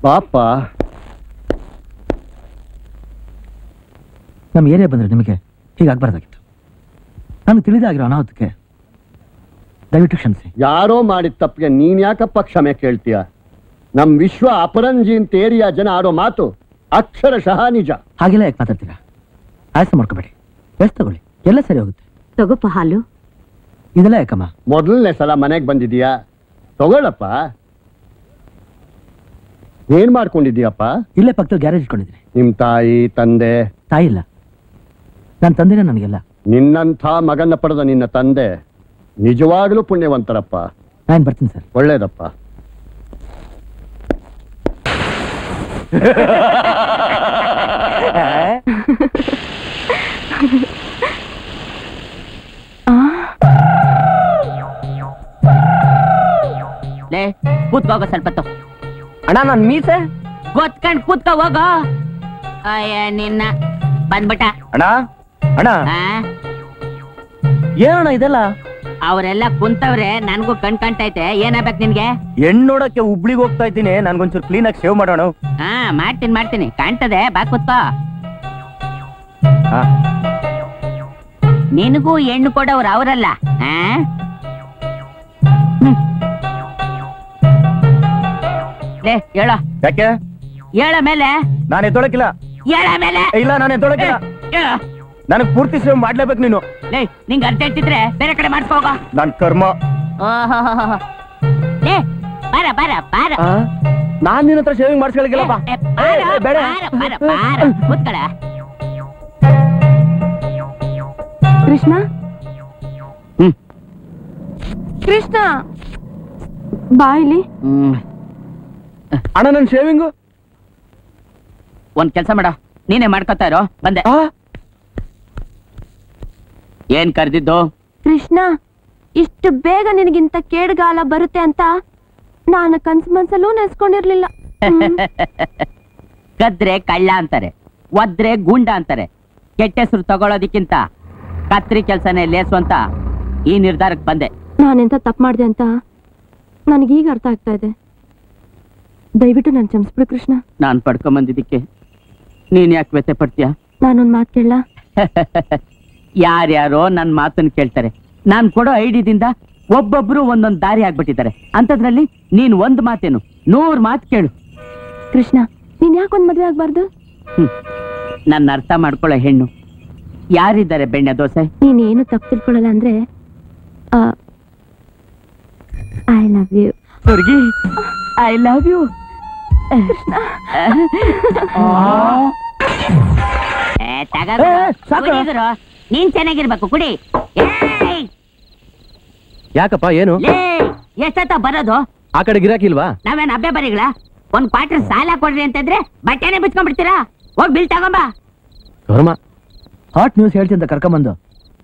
ಪಾಪ. ನಮ್ಮ ಏರಿಯಾ ಬಂದ್ರೆ ನಿಮಗೆ ಹೀಗಾಗಬಾರ್ದಾಗಿತ್ತು ನನಗೆ ತಿಳಿದಾಗಿರೋ ಅನಾಹುತಕ್ಕೆ ದಯವಿಟ್ಟು ಕ್ಷಮಿಸಿ. ಯಾರೋ ಮಾಡಿದ ತಪ್ಪಿಗೆ ನೀನ್ ಯಾಕಪ್ಪ ಕ್ಷಮೆ ಕೇಳ್ತೀಯ? ನಮ್ ವಿಶ್ವ ಅಪರಂಜಿ ಅಂತ ಏರಿಯಾ ಜನ ಆಡೋ ಮಾತು ಅಕ್ಷರಶಃ ನಿಜ. ಹಾಗೆಲ್ಲ ಯಾಕೆ ಮಾತಾಡ್ತೀರಾ? ಆಯ್ತು ಮಾಡ್ಕೋಬೇಡಿ. ಎಷ್ಟು ತಗೊಳ್ಳಿ? ಎಲ್ಲ ಸರಿ ಹೋಗುತ್ತೆ. ತಗೋಪ್ಪ ಹಾಲು. ಇದೆಲ್ಲ ಯಾಕಮ್ಮ? ಮೊದಲನೇ ಸಲ ಮನೆಗೆ ಬಂದಿದೀಯಾ ತಗೊಳ್ಳಪ್ಪ. ಏನ್ ಮಾಡ್ಕೊಂಡಿದ್ದೀಯಪ್ಪ? ಇಲ್ಲೇ ಪಕ್ಕದ ಗ್ಯಾರೇಜ್ ಇಟ್ಕೊಂಡಿದ್ದೀನಿ. ನಿಮ್ ತಾಯಿ ತಂದೆ? ತಾಯಿ ಇಲ್ಲ. ನನ್ನ ತಂದೆನೇ ನನಗೆಲ್ಲ. ನಿನ್ನಂಥ ಮಗನ ಪಡೆದ ನಿನ್ನ ತಂದೆ ನಿಜವಾಗ್ಲೂ ಪುಣ್ಯವಂತರಪ್ಪ. ನಾನು ಬರ್ತೀನಿ ಸರ್. ಒಳ್ಳೇದಪ್ಪ. ಲೇ ಕೂತ್ಕೋಗ ಸ್ವಲ್ಪ. ಅಣ್ಣ ನನ್ ಮೀಸೆ? ಗೊತ್ಕಂಡ್ ಕೂತ್ಕ ಹೋಗೋ. ಅಯ್ಯ ನಿನ್ನ ಬಂದ್ಬಿಟ್ಟ. ಅಣ್ಣ ಅಣ್ಣ? ಏನಣ್ಣ ಇದೆಲ್ಲ? ಅವರೆಲ್ಲ ಕುಂತವ್ರೆ ನನ್ಗೂ ಕಣ್ ಕಾಣ್ತೈತೆ. ಏನಾಗ್ಬೇಕು ನಿನ್ಗೆ? ಹೆಣ್ಣು ನೋಡಕ್ಕೆ ಹುಬ್ಳಿಗ್ ಹೋಗ್ತಾ ಇದ್ದೀನಿ. ನನ್ಗೊಂಚೂರು ಕ್ಲೀನ್ ಆಗಿ ಸೇವ್ ಮಾಡೋಣ. ಹಾ ಮಾಡ್ತೀನಿ ಮಾಡ್ತೀನಿ. ಕಾಣ್ತದೆ ಬಾ ಕೂತ್ಕೋ. ಹಾ. ನಿನಗೂ ಹೆಣ್ಣು ಕೊಡೋರು ಅವರಲ್ಲ ಆ? ಲೇ ಹೇಳೋ. ಯಾಕೆ? ಹೇಳ ಮೇಲೆ. ನಾನು ಎದ್ದೊಳಕಿಲ್ಲ. ಹೇಳ ಮೇಲೆ. ಇಲ್ಲ ನಾನು ಎದ್ದೊಳಕಿಲ್ಲ. ಹೇಳು. ನನಗ್ ಪೂರ್ತಿ ಸೇವ್ ಮಾಡ್ಲೇಬೇಕು ನೀನು. ಲೇ ನಿಂಗೆ ಅರ್ಜೆಂಟ್ ಇದ್ರೆ ಬೇರೆ ಕಡೆ ಮಾಡ್ಸ್ಕೋಗ ನನ್ ಕರ್ಮ. ಲೇ ಬಾರ ಬಾರ ಬಾರ. ನಾನ್ ನಿನ್ನ ಹತ್ರ ಶೇವಿಂಗ್ ಮಾಡಿಸ್ಕೊಳಕಿಲ್ಲಪ್ಪ ಬೇಡ. ಬಾರ, ಬಾರ. ಕೂತ್ಕೊಳ. ಕೃಷ್ಣ? ಹ್ಮ್. ಕೃಷ್ಣ? ಬಾಯಿಲಿ ಹ್ಮ್. ಅಣ್ಣ ನನ್ ಶೇವಿಂಗು ಒಂದ್ ಕೆಲ್ಸ ಮಾಡ. ನೀನೇ ಮಾಡ್ಕೊತಾ ಇರೋ. ಬಂದೆ. ಏನ್ ಕರೆದಿದ್ದು? ಕೃಷ್ಣ ಇಷ್ಟು ಬೇಗ ನಿನಗಿಂತ ಕೇಡ್ಗಾಲ ಬರುತ್ತೆ ಅಂತ ನಾನು ಕನ್ಸು ಮನ್ಸಲ್ಲೂ ನೆನ್ಸ್ಕೊಂಡಿರ್ಲಿಲ್ಲ. ಕದ್ರೆ ಕಳ್ಳ ಅಂತಾರೆ. ಒದ್ರೆ ಗುಂಡ ಅಂತಾರೆ. ಕೆಟ್ಟ ಹೆಸರು ತಗೊಳ್ಳೋದಕ್ಕಿಂತ ಕತ್ರಿ ಕೆಲ್ಸನೇ ಲೇಸು ಅಂತ ಈ ನಿರ್ಧಾರಕ್ಕೆ ಬಂದೆ. ನಾನೆಂತ ತಪ್ಪು ಮಾಡಿದೆ ಅಂತ ನನಗೀಗ ಅರ್ಥ ಆಗ್ತಾ ಇದೆ. ದಯವಿಟ್ಟು ನಾನು ಚಮಸ್ಬಿಡು ಕೃಷ್ಣ. ನಾನ್ ಪಡ್ಕೊಂಬಂದಿದ್ದಕ್ಕೆ ನೀನ್ ಯಾಕೆ ವ್ಯಥೆ ಪಡ್ತೀಯ? ನಾನೊಂದ್ ಮಾತು ಕೇಳ ಯಾರ್ಯಾರೋ ನನ್ ಮಾತನ್ನ ಕೇಳ್ತಾರೆ. ನಾನ್ ಕೊಡೋ ಐಡಿದಿಂದ ಒಬ್ಬೊಬ್ರು ಒಂದೊಂದ್ ದಾರಿ ಆಗ್ಬಿಟ್ಟಿದ್ದಾರೆ. ಅಂತದ್ರಲ್ಲಿ ನೀನ್ ಒಂದ್ ಮಾತೇನು ನೂರ್ ಮಾತು ಕೇಳು. ಕೃಷ್ಣ ನೀನ್ ಯಾಕೊಂದ್ ಮದ್ವೆ ಆಗ್ಬಾರ್ದು? ನನ್ನ ಅರ್ಥ ಮಾಡ್ಕೊಳ್ಳೋ ಹೆಣ್ಣು. ಯಾರಿದ್ದಾರೆ ಬೆಣ್ಣೆ ದೋಸೆ? ನೀನೇನು ತಪ್ಪು ತಿಳ್ಕೊಳ್ಳಲ್ಲ ಅಂದ್ರೆ ಐ ಲವ್ ಯು ಹುಡುಗಿ ಐ ಲವ್ ಯು ನೀನ್ ಚೆನ್ನಾಗಿರ್ಬೇಕು ಕುಡಿ! ಯಾಕಪ್ಪ ಏನು? ಎಷ್ಟ ಎಷ್ಟೊತ್ತ ಬರೋದು? ಆ ಕಡೆ ಗಿರಾಕಿಲ್ವಾ ನಾವೇನ್ ಅಬ್ಬೆ ಬರೀಗಳ ಒಂದ್ ಕ್ವಾರ್ಟರ್ ಸಾಲ ಕೊಡ್ರಿ ಅಂತಂದ್ರೆ ಬಟ್ಟೆನೆ ಬಿಚ್ಕೊಂಡ್ಬಿಡ್ತೀರಾ? ಹೋಗ್ ಬಿಲ್ ತಗೊಂಬ ಕರ್ಮ ಹಾಟ್ ನ್ಯೂಸ್ ಹೇಳ್ತಿಂತ ಅಂತ ಕರ್ಕೊಂಬಂದು.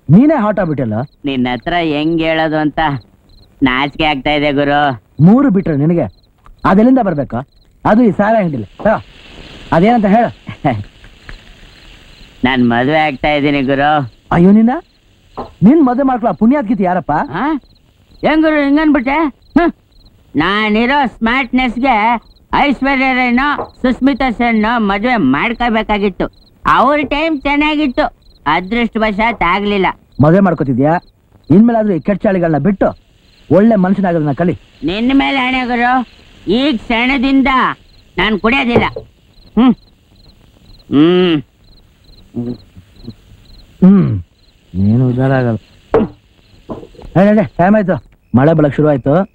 ನೀನೇ ಹಾಟ್ ಆಗ್ಬಿಟ್ಟಲ್ಲ. ನಿನ್ನ ಹತ್ರ ಹೆಂಗ್ ಹೇಳೋದು ಅಂತ ನಾಚಿಕೆ ಆಗ್ತಾ ಇದೆ ಗುರು. ಮೂರು ಬಿಟ್ರೆ ನಿನಗೆ. ಅದೆಲ್ಲಿಂದ ಬರ್ಬೇಕಾ? ಅದು ಈ ಸಾರ ಹಿಂಡಿಲ್ಲ ಅದೇನಂತ ಹೇಳ. ನಾನ್ ಮದುವೆ ಆಗ್ತಾ ಇದ್ದೀನಿ ಗುರು. ಅಯ್ಯೋ ನಿನ್ನ? ನಿನ್ ಮದುವೆ ಮಾಡ್ಕೊಳ ಪುಣ್ಯಾತ್ಗಿತಿ ಯಾರಪ್ಪ? ಹೆಂಗ್ ಗುರು ಹಿಂಗನ್ಬಿಟ್ಟೆ. ನಾನಿರೋ ಸ್ಮಾರ್ಟ್ನೆಸ್ಗೆ ಐಶ್ವರ್ಯ ರೈನೋ ಸುಸ್ಮಿತಾ ಸೇನ್ನೋ ಮದ್ವೆ ಮಾಡ್ಕೋಬೇಕಾಗಿತ್ತು. ಅವ್ರ ಟೈಮ್ ಚೆನ್ನಾಗಿತ್ತು. ಅದೃಷ್ಟವಶಾತ್ ಆಗ್ಲಿಲ್ಲ. ಮದುವೆ ಮಾಡ್ಕೋತಿದ್ಯಾ? ಇನ್ಮೇಲಾದ್ರೂ ಈ ಕೆಟ್ಟ ಚಾಳಿಗಳನ್ನ ಬಿಟ್ಟು ಒಳ್ಳೆ ಮನುಷ್ಯನಾಗೋದನ್ನ ಕಲಿ. ನಿನ್ನ ಮೇಲೆ ಹಣೆಗರು ಈಗ ಕ್ಷಣದಿಂದ ನಾನು ಕುಡಿಯೋದಿಲ್ಲ. ಹ್ಮ್. ಹ್ಮ್. ಹ್ಮ್. ನೀನು ಉದ್ದಾರ ಆಗಲ್ಲ. ಹೇಳಿ ಟೈಮ್ ಆಯ್ತು. ಮಳೆ ಬೆಳಕ್ ಶುರು ಆಯ್ತು.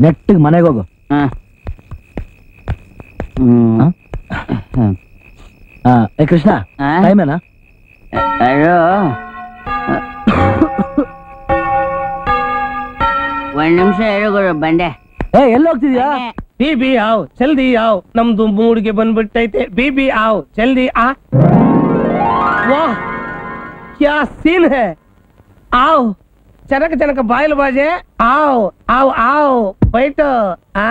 ನೆಟ್ಟಿಗೆ ಮನೆಗೆ ಹೋಗು. ಹಾ. ಏ ಕೃಷ್ಣ? ಟೈಮ್ ಏನಾ? ಅಯ್ಯೋ. ಒಂದ್ ನಿಮಿಷ ಗುರು ಬಂದೆ. ಏ ಎಲ್ಲಿ ಹೋಗ್ತಿದ್ಯಾ ಬೀಬಿ ಆವ್ ಜಲ್ದಿ ಆವ್. ನಮ್ದು ಮೂಡ್ಗೆ ಬಂದ್ಬಿಟ್ಟೈತೆ. ಬೀಬಿ ಆವ್ ಜಲ್ದಿ ಆ. ವಾಹ್ ಕ್ಯಾ ಸೀನ್ ಹೈ. ಆವ್ ಜನಕ ಜನಕ ಬಾಯಲ್ ಬಾಜೆ. ಆವ್ ಆವ್ ಆವ್ ಬೈಟ್. ಆ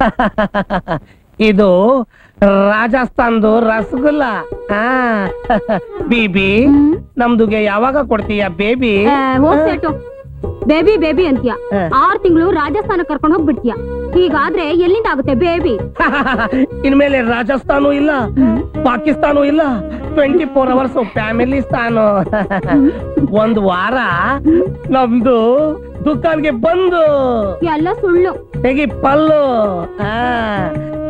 ಇದು ರಾಜಸ್ಥಾನ್ದು ರಸಗುಲ್ಲ. ಆ ಬೀಬಿ ನಮ್ದುಗೆ ಯಾವಾಗ ಕೊಡ್ತೀಯ ಬೇಬಿ? ಹೋಗ್ಸೇಟು ಬೇಬಿ ಬೇಬಿ ಅಂತೀಯ. ಆರ್ ತಿಂಗಳು ರಾಜಸ್ಥಾನ ಕರ್ಕೊಂಡು ಹೋಗ್ಬಿಡ್ತೀಯ. ಹೀಗಾದ್ರೆ ಎಲ್ಲಿಂದ ಆಗುತ್ತೆ ಬೇಬಿ ಇನ್ಮೇಲೆ ರಾಜಸ್ಥಾನು ಇಲ್ಲ ಪಾಕಿಸ್ತಾನೂ ಇಲ್ಲ ಟ್ವೆಂಟಿ ಫೋರ್ ಅವರ್ಸ್ ಫ್ಯಾಮಿಲಿ ಸ್ಥಾನ. ಒಂದ್ ವಾರ ನಮ್ದು ದುಕಾನ್ಗೆ ಬಂದು. ಎಲ್ಲ ಸುಳ್ಳು. ತೆಗಿ ಪಲ್ಲು.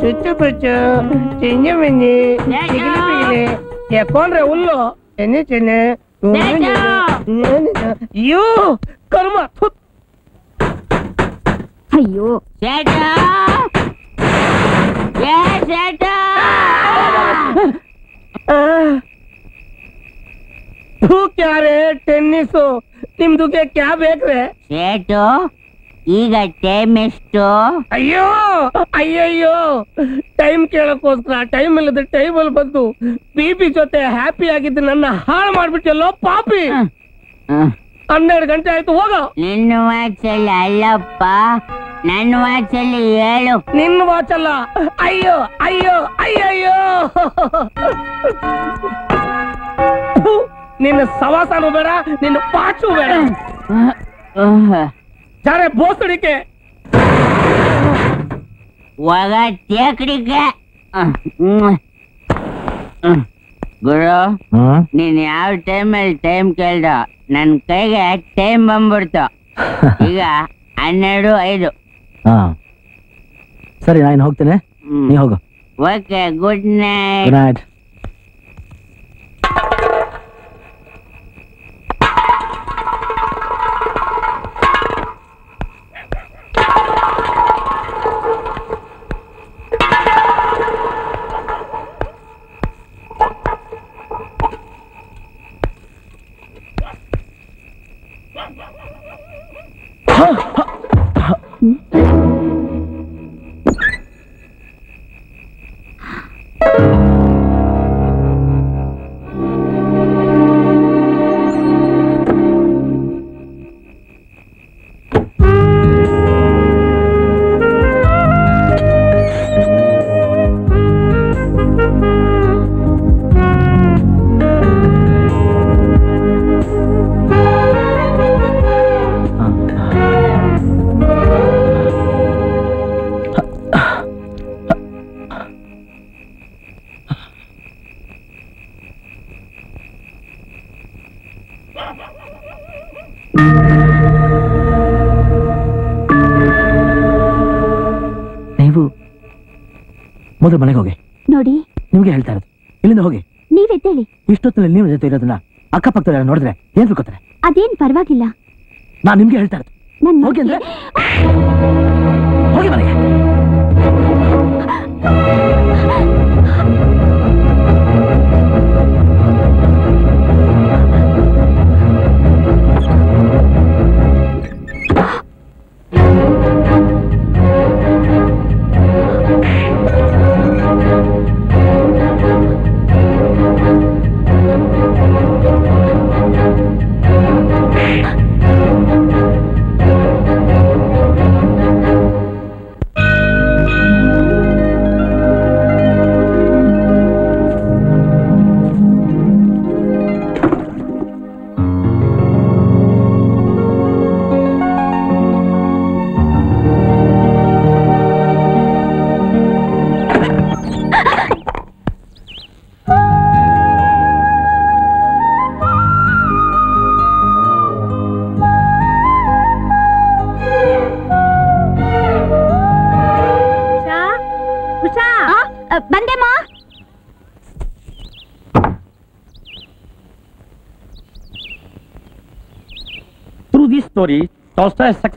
ಚುಚ್ಚು ಪುಚ್ಚು ಮಿನಿ ಮಿಂಜಿ ಎಕ್ಕೊಂಡ್ರೆ ಹುಲ್ಲು. ಚೆನ್ನೆ ಚೆನ್ನೆ ಯೂ ಕರ್ಮ ಥು. ಅಯ್ಯೋ ಥೂ ಕ್ಯಾರೆ ಟೆನ್ನಿಸು ನಿಮ್ದುಗೆ ಕ್ಯಾ ಬೇಕ್ರೆ ಸೇಟು ಈಗ ಟೈಮ್ ಎಷ್ಟು? ಅಯ್ಯೋ ಅಯ್ಯಯ್ಯೋ ಟೈಮ್ ಕೇಳಕ್ಕೋಸ್ಕರ ಟೈಮ್ ಇಲ್ಲದ ಟೈಮ್ ಅಲ್ಲಿ ಬಂದು ಬಿಬಿ ಜೊತೆ ಹ್ಯಾಪಿ ಆಗಿದ್ದು ನನ್ನ ಹಾಳು ಮಾಡ್ಬಿಟ್ಟಲ್ಲೋ ಪಾಪಿ. ಹನ್ನೆರಡು ಗಂಟೆ ಆಯ್ತು ಹೋಗೋ ನಿನ್ನ ವಾಚಲ್ಲಿ ಅಲ್ಲಪ್ಪ ನನ್ನ ವಾಚಲ್ಲಿ ಹೇಳು ನಿನ್ನ ವಾಚ್ ಅಲ್ಲ ಅಯ್ಯೋ ಅಯ್ಯೋ ಅಯ್ಯಯ್ಯೋ ಥು, ನಿನ್ನ ಸವಾಸನೂ ಬೇಡ ನಿನ್ನ ಪಾಚು ಬೇಡ ಜಾರೆ ಬೋಸಡಿಕೆ ಒಗ ತೇಕಡಿಕೆ ಗುರು ನೀನ್ ಯಾವ ಅಲ್ಲಿ ಟೈಮ್ ಕೇಳ್ದ ನನ್ ಕೈಗೆ ಟೈಮ್ ಬಂದ್ಬಿಡ್ತು. ಈಗ ಹನ್ನೆರಡು ಐದು. ಸರಿ ನಾನು ಹೋಗ್ತೇನೆ. ನೀ ಹೋಗು. Okay good night good night ಮೊದಲು ಮನೆಗೆ ಹೋಗಿ. ನೋಡಿ. ನಿಮ್ಗೆ ಹೇಳ್ತಾ ಇರೋದು. ಇಲ್ಲಿಂದ ಹೋಗಿ. ನೀವೆದ್ದೇಳಿ ಇಷ್ಟೊತ್ತಿನಲ್ಲಿ ನೀವು ಜೊತೆ ಇರೋದನ್ನ ಅಕ್ಕಪಕ್ಕದ ನೋಡಿದ್ರೆ ಏನ್ ತಿಳ್ಕೊತಾರೆ? ಅದೇನ್ ಪರವಾಗಿಲ್ಲ. ನಾನ್ ನಿಮ್ಗೆ ಹೇಳ್ತಾ ಇರೋದು. ನನ್ ಹೋಗಿ ಅಂದ್ರೆ? ಹೋಗಿ ಮನೆಗೆ.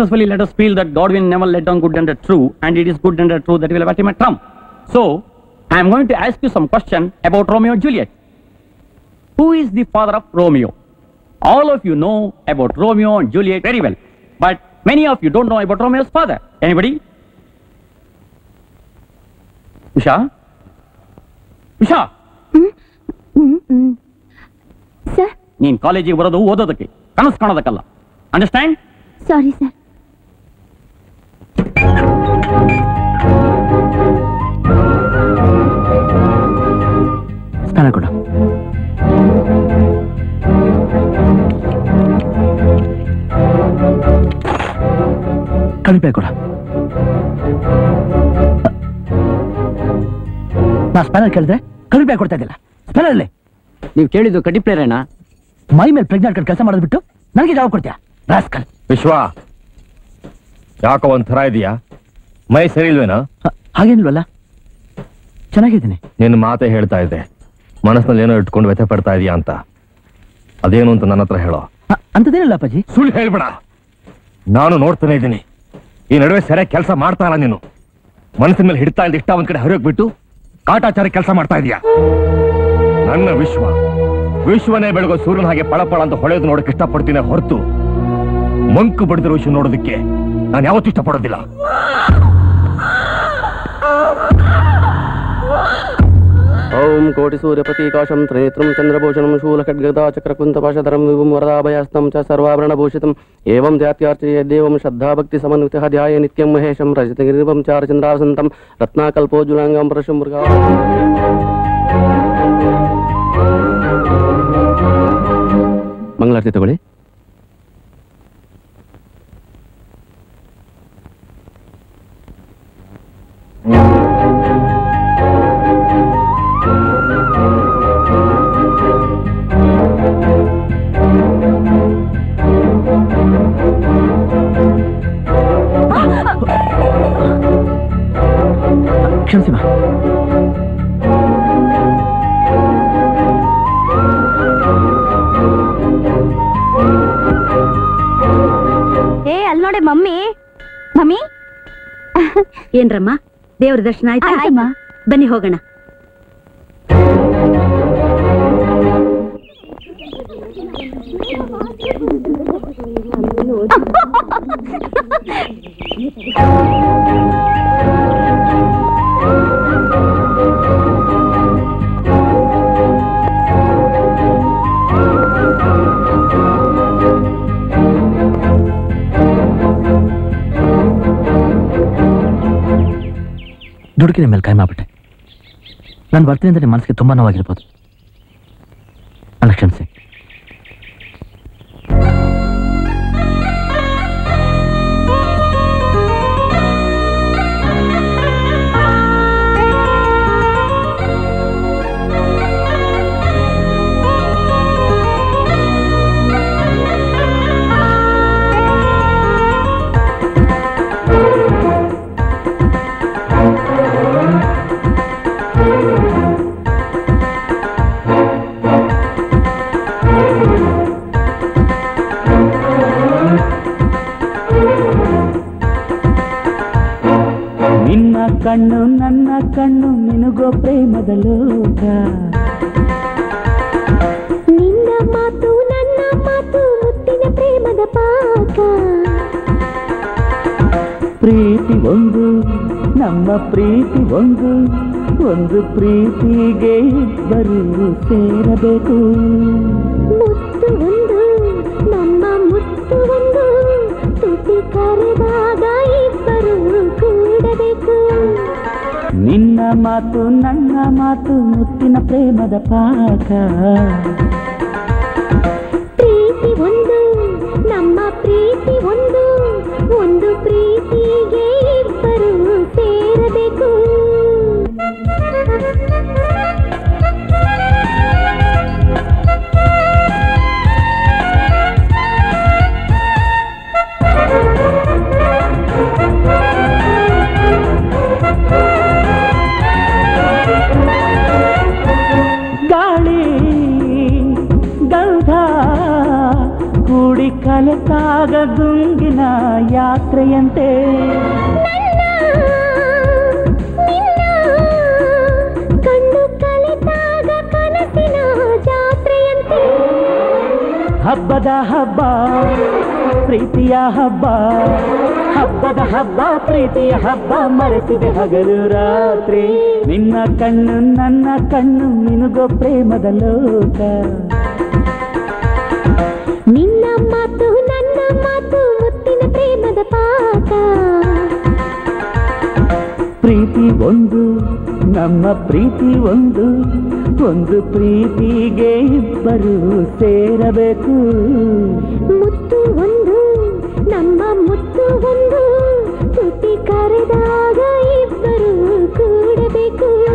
successfully let us feel that God will never let down good and the true, and it is good and the true that will ultimately trump. So, I am going to ask you some question about Romeo and Juliet. Who is the father of Romeo? All of you know about Romeo and Juliet very well, but many of you don't know about Romeo's father. Anybody? Usha Usha sir ನೀನ್ ಕಾಲೇಜಿಗೆ ಬರೋದು ಓದೋದಕ್ಕೆ ಕನಸು ಕಾಣೋದಕ್ಕಲ್ಲ ಅಂಡರ್ಸ್ಟ್ಯಾಂಡ್ ಸಾರಿ ಸರ್ ಸ್ನಾನ ಕೊಡು. ಕಡಿಮೆ ಕೊಡ. ನಾ ಸ್ಪ್ಯಾನರ್ ಕೇಳಿದ್ರೆ ಕಡಿಮೆ ಕೊಡ್ತಾ ಇದ್ದಿಲ್ಲ. ಸ್ಪ್ಯಾನರ್ಲಿ ನೀವು ಕೇಳಿದ್ದು ಕಡಿಪ್ಲೇರೇನಾ ಮೈ ಮೇಲೆ ಪ್ರೆಗ್ನೆಂಟ್ ಕೆಲಸ ಮಾಡೋದು ಬಿಟ್ಟು ನನಗೆ ಜವಾಬ್ ಕೊಡ್ತೀಯಾ? ರಾಸ್ಕಲ್. ವಿಶ್ವ ಯಾಕೋ ಒಂಥರ ಇದೆಯಾ? ಮೈ ಸರಿ ಇಲ್ವೇನಾ ಹಾಗೇನಿಲ್ವಲ್ಲ? ಚೆನ್ನಾಗಿದ್ದೀನಿ. ನಿನ್ನ ಮಾತೆ ಹೇಳ್ತಾ ಇದ್ದೆ. ಮನಸ್ಸಿನಲ್ಲಿ ಏನೋ ಇಟ್ಕೊಂಡು ವ್ಯಥೆ ಪಡ್ತಾ ಇದೀಯಾ ಅಂತ. ಅದೇನು ಅಂತ ನನ್ನ ಹತ್ರ ಹೇಳೋ. ಅಂತದೇನಿಲ್ಲ ಅಪ್ಪಾಜಿ? ಸುಳ್ಳು ಹೇಳ್ಬೇಡ. ನಾನು ನೋಡ್ತಾನೆ ಇದ್ದೀನಿ. ಈ ನಡುವೆ ಸರಿಯಾಗಿ ಕೆಲಸ ಮಾಡ್ತಾ ಇಲ್ಲ ನೀನು. ಮನಸ್ಸಿನ ಮೇಲೆ ಹಿಡ್ತಾ ಇದ್ದ ಇಷ್ಟ ಒಂದ್ ಕಡೆ ಹರಿಯೋಗ್ಬಿಟ್ಟು ಕಾಟಾಚಾರ ಕೆಲಸ ಮಾಡ್ತಾ ಇದೀಯಾ? ನನ್ನ ವಿಶ್ವ. ವಿಶ್ವನೇ ಬೆಳಗೋ ಸೂರ್ಯನ ಹಾಗೆ ಪಳಪಳ ಅಂತ ಹೊಳೆದು ನೋಡಕ್ಕೆ ಇಷ್ಟಪಡ್ತೀನಿ ಹೊರತು. ಮಂಕು ಬಡಿದಿರೋ ವಿಷಯ ನೋಡೋದಕ್ಕೆ ನಾನು ಯಾವತ್ತೂ ಇಷ್ಟಪಡೋದಿಲ್ಲ ఓం కోటి సూర్యపతీకాశం త్రినేత్రం చంద్రభూషణం శూలఖడ్గదా చక్రకుంతపాశధరం విభుం వరదాభయాస్తం చ సర్వాభరణభూషితం ఏం జాత్యార్చయేదేవం శ్రద్ధాభక్తి సమన్విత ధ్యాయ నిత్యం మహేషం రజతగిరివం చారచంద్రాసంతం రత్నాకల్పోజులాంగం పరశు మృగా మంగళారతి తಗೊಳ್ಳಿ ಕ್ಷಮಿಸಿ ಮಾ ಏ ಅಲ್ಲಿ ನೋಡಿ ಮಮ್ಮಿ ಮಮ್ಮಿ ಏನ್ರಮ್ಮ ದೇವ್ರ ದರ್ಶನ ಆಯ್ತಾ ಆಯ್ತಮ್ಮ. ಬನ್ನಿ ಹೋಗೋಣ ದುಡುಕಿನ ಮೇಲೆ ಕೈ ಮಾಡ್ಬಿಟ್ಟೆ ನನ್ನ ಬರ್ತೀನಿ ನಿಮ್ಮ ಮನಸ್ಸಿಗೆ ತುಂಬಾ ನೋವಾಗಿರ್ಬೋದು. ನನ್ನ ಕ್ಷಮಿಸಿ. ಕಣ್ಣು ನನ್ನ ಕಣ್ಣು ನಿನಗೋ ಪ್ರೇಮದ ಲೋಕ. ನಿನ್ನ ಮಾತು ನನ್ನ ಮಾತು ಮುತ್ತಿನ ಪ್ರೇಮದ ಪಾಕ. ಪ್ರೀತಿ ಒಂದು ನಮ್ಮ ಪ್ರೀತಿ ಒಂದು ಒಂದು ಪ್ರೀತಿಗೆ ಇಬ್ಬರು ಸೇರಬೇಕು. ಮುತ್ತು ಒಂದು ನಮ್ಮ ಮುತ್ತು ಒಂದು ತುಟಿ ಕರೆದಾಗ ಇಬ್ಬರು ನಿನ್ನ ಮಾತು ನನ್ನ ಮಾತು ಮುತ್ತಿನ ಪ್ರೇಮದ ಪಾಕ ಪ್ರೀತಿ ಒಂದು ನಮ್ಮ ಪ್ರೀತಿ ಒಂದು ಒಂದು ಪ್ರೀತಿಗೆ ಕಲೆತಾಗ ಗುಂಗಿನ ಯಾತ್ರೆಯಂತೆ. ಕಣ್ಣು ಕಲೆತಾಗ ಕನಸಿನ ಜಾತ್ರೆಯಂತೆ. ಹಬ್ಬದ ಹಬ್ಬ ಪ್ರೀತಿಯ ಹಬ್ಬ ಹಬ್ಬದ ಹಬ್ಬ ಪ್ರೀತಿಯ ಹಬ್ಬ ಮರೆತಿದೆ ಹಗಲು ರಾತ್ರಿ. ನಿನ್ನ ಕಣ್ಣು ನನ್ನ ಕಣ್ಣು ನಿನಗೋ ಪ್ರೇಮದ ಲೋಕ. ಮಾತು ನನ್ನ ಮಾತು ಮುತ್ತಿನ ಪ್ರೇಮದ ಪಾಠ. ಪ್ರೀತಿ ಒಂದು ನಮ್ಮ ಪ್ರೀತಿ ಒಂದು. ಒಂದು ಪ್ರೀತಿಗೆ ಇಬ್ಬರು ಸೇರಬೇಕು. ಮುತ್ತು ಒಂದು ನಮ್ಮ ಮುತ್ತು ಒಂದು. ತುಟಿ ಕರೆದಾಗ ಇಬ್ಬರು ಕೂಡಬೇಕು.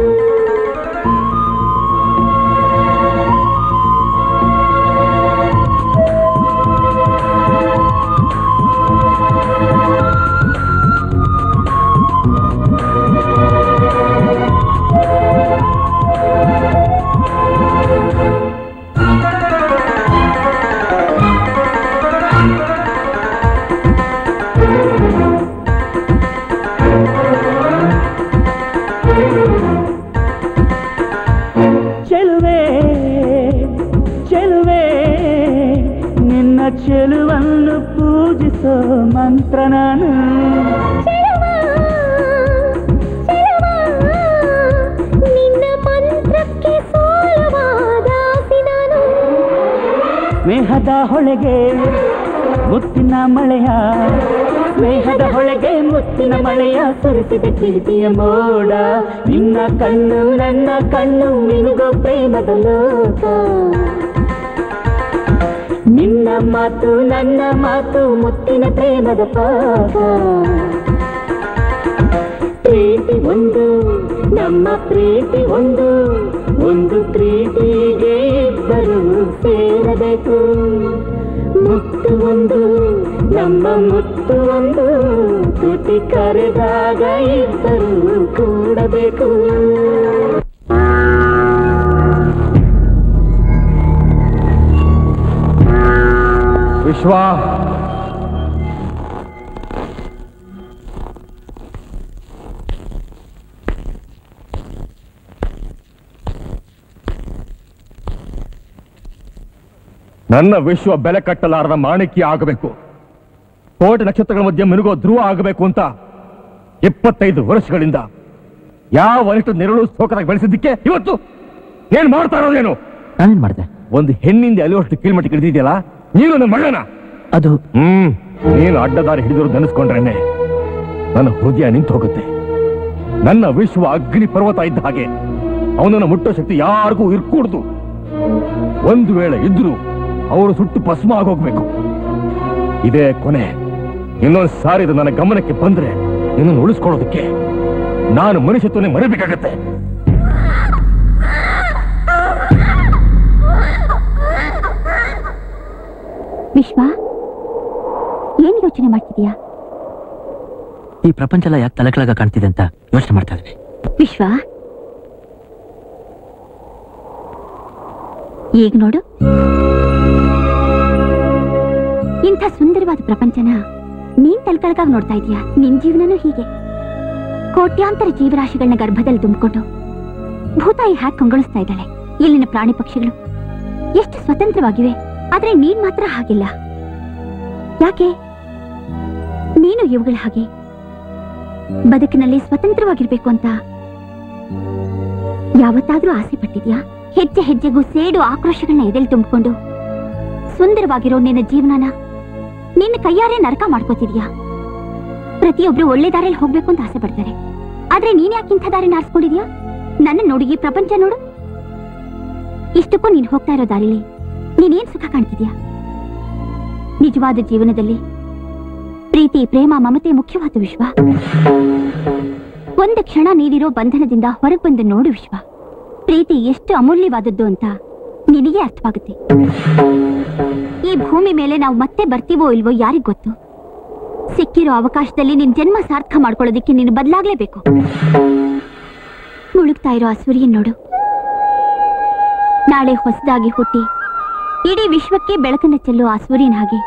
ಮಂತ್ರ ನಾನು. ಸ್ನೇಹದ ಹೊಳೆಗೆ ಮುತ್ತಿನ ಮಳೆಯ, ಸ್ನೇಹದ ಹೊಳೆಗೆ ಮುತ್ತಿನ ಮಳೆಯ ಸುರಿಸಿದ ಪ್ರೀತಿಯ ಮೋಡ. ನಿನ್ನ ಕಣ್ಣು ನನ್ನ ಕಣ್ಣು ನಿನಗೋ ಪ್ರೇಮದ ಲೋಕ. ನಿನ್ನ ಮಾತು, ನನ್ನ ಮಾತು, ಮುತ್ತಿನ ಪ್ರೇಮದ ಪಾಗ ಪ್ರೀತಿ ಒಂದು, ನಮ್ಮ ಪ್ರೀತಿ ಒಂದು ಒಂದು ಪ್ರೀತಿಗೆ ಇಬ್ಬರು ಸೇರಬೇಕು. ಮುತ್ತು ಒಂದು, ನಮ್ಮ ಮುತ್ತು ಒಂದು, ತುಟಿ ಕರೆದಾಗ ಇಬ್ಬರು ಕೂಡಬೇಕು. ವಿಶ್ವ ನನ್ನ ವಿಶ್ವ ಬೆಲೆ ಕಟ್ಟಲಾರದ ಮಾಣಿಕ್ಯ ಆಗಬೇಕು. ಕೋಟಿ ನಕ್ಷತ್ರಗಳ ಮಧ್ಯೆ ಮಿನುಗೋ ಧ್ರುವ ಆಗಬೇಕು ಅಂತ ಇಪ್ಪತ್ತೈದು ವರ್ಷಗಳಿಂದ ಯಾವ ಅನಿಷ್ಟ ನೆರಳು ಸೋಕರಾಗಿ ಬೆಳೆಸಿದ್ದಕ್ಕೆ ಇವತ್ತು ಏನ್ ಮಾಡ್ತಾ ಇರೋದೇನು? ಮಾಡಿದೆ? ಒಂದು ಹೆಣ್ಣಿಂದ ಅಲಿಯುವಷ್ಟು ಕೀಳ್ಮಟ್ಟಿ ಹಿಡಿದಿದೆಯಲ್ಲ ನೀನು ನನ್ನ ಮಳ್ಳನ ಅದು. ಹ್ಮ್ ನೀನು ಅಡ್ಡದಾರಿ ಹಿಡಿದ್ರು ನೆನೆಸ್ಕೊಂಡ್ರೇನೆ ನನ್ನ ಹೃದಯ ನಿಂತು ಹೋಗುತ್ತೆ. ನನ್ನ ವಿಶ್ವ ಅಗ್ನಿ ಪರ್ವತ ಇದ್ದ ಹಾಗೆ. ಅವನನ್ನು ಮುಟ್ಟೋ ಶಕ್ತಿ ಯಾರಿಗೂ ಇರ್ಕೂಡ್ದು. ಒಂದು ವೇಳೆ ಇದ್ರು ಅವರು ಸುಟ್ಟು ಭಸ್ಮ ಆಗೋಗ್ಬೇಕು. ಇದೇ ಕೊನೆ. ಇನ್ನೊಂದು ಸಾರಿ ಇದು ನನ್ನ ಗಮನಕ್ಕೆ ಬಂದ್ರೆ ನಿನ್ನನ್ನು ಉಳಿಸ್ಕೊಳ್ಳೋದಕ್ಕೆ ನಾನು ಮನುಷ್ಯತ್ವನೇ ಮರಿಬೇಕಾಗತ್ತೆ. ವಿಶ್ವ ಏನ್ ಯೋಚನೆ ಮಾಡ್ತಿದೀಯಾ? ಈ ಪ್ರಪಂಚ ಎಲ್ಲ ಯಾಕೆ ತಲೆ ಕಾಣ್ತಿದೆ ಅಂತ ಯೋಚನೆ ಮಾಡ್ತಾ ಇದ್ದೀನಿ. ವಿಶ್ವ ಈಗ ನೋಡು. ಇಂಥ ಸುಂದರವಾದ ಪ್ರಪಂಚನ ನೀನ್ ತಲ್ಕಳಕಾಗಿ ನೋಡ್ತಾ ಇದೀಯಾ ನಿನ್ ಜೀವನನೂ ಹೀಗೆ. ಕೋಟ್ಯಾಂತರ ಜೀವರಾಶಿಗಳನ್ನ ಗರ್ಭದಲ್ಲಿ ತುಂಬಿಕೊಂಡು ಭೂತಾಯಿ ಹ್ಯಾಕ್ ಕಂಗೊಳಿಸ್ತಾ ಇದ್ದಾಳೆ? ಇಲ್ಲಿನ ಪ್ರಾಣಿ ಪಕ್ಷಿಗಳು ಎಷ್ಟು ಸ್ವತಂತ್ರವಾಗಿವೆ? ಆದ್ರೆ ನೀನ್ ಮಾತ್ರ ಹಾಗಿಲ್ಲ. ಯಾಕೆ? ನೀನು ಇವುಗಳ ಹಾಗೆ ಬದುಕಿನಲ್ಲಿ ಸ್ವತಂತ್ರವಾಗಿರ್ಬೇಕು ಅಂತ ಯಾವತ್ತಾದ್ರೂ ಆಸೆ ಪಟ್ಟಿದ್ಯಾ? ಹೆಜ್ಜೆ ಹೆಜ್ಜೆಗೂ ಸೇಡು ಆಕ್ರೋಶಗಳನ್ನ ಎದೆಲ್ ತುಂಬಿಕೊಂಡು ಸುಂದರವಾಗಿರೋ ನಿನ್ನ ಜೀವನನ ನಿನ್ನ ಕೈಯಾರೆ ನರಕ ಮಾಡ್ಕೋತಿದ್ಯಾ? ಪ್ರತಿಯೊಬ್ರು ಒಳ್ಳೆ ದಾರಿಯಲ್ಲಿ ಹೋಗ್ಬೇಕು ಅಂತ ಆಸೆ ಪಡ್ತಾರೆ. ಆದ್ರೆ ನೀನ್ ಯಾಕೆ ಇಂಥ ದಾರಿನ ಆರಿಸ್ಕೊಂಡಿದ್ಯಾ? ನನ್ನ ನೋಡಿ ಈ ಪ್ರಪಂಚ ನೋಡು. ಇಷ್ಟಕ್ಕೂ ನೀನ್ ಹೋಗ್ತಾ ಇರೋ ದಾರಿಲಿ ನೀನೇನ್ ಸುಖ ಕಾಣ್ತಿದ್ಯಾ? ನಿಜವಾದ ಜೀವನದಲ್ಲಿ ಪ್ರೀತಿ, ಪ್ರೇಮ, ಮಮತೆ ಮುಖ್ಯವಾದ ವಿಶ್ವ. ಒಂದು ಕ್ಷಣ ನೀಡಿರೋ ಬಂಧನದಿಂದ ಹೊರಗೆ ಬಂದು ನೋಡು ವಿಶ್ವ. ಪ್ರೀತಿ ಎಷ್ಟು ಅಮೂಲ್ಯವಾದದ್ದು ಅಂತ ನಿನಗೆ ಅರ್ಥವಾಗುತ್ತೆ. ಈ ಭೂಮಿ ಮೇಲೆ ನಾವು ಮತ್ತೆ ಬರ್ತೀವೋ ಇಲ್ವೋ ಯಾರಿಗ್ ಗೊತ್ತು? ಸಿಕ್ಕಿರೋ ಅವಕಾಶದಲ್ಲಿ ನಿನ್ ಜನ್ಮ ಸಾರ್ಥಕ ಮಾಡ್ಕೊಳ್ಳೋದಕ್ಕೆ ನೀನು ಬದಲಾಗ್ಲೇಬೇಕು. ಮುಳುಗ್ತಾ ಇರೋ ಆ ಸೂರ್ಯನ್ ನೋಡು. ನಾಳೆ ಹೊಸದಾಗಿ ಹುಟ್ಟಿ ಇಡೀ ವಿಶ್ವಕ್ಕೆ ಬೆಳಕನ್ನ ಚೆಲ್ಲೋ ಆ ಸೂರ್ಯನ ಹಾಗೆ.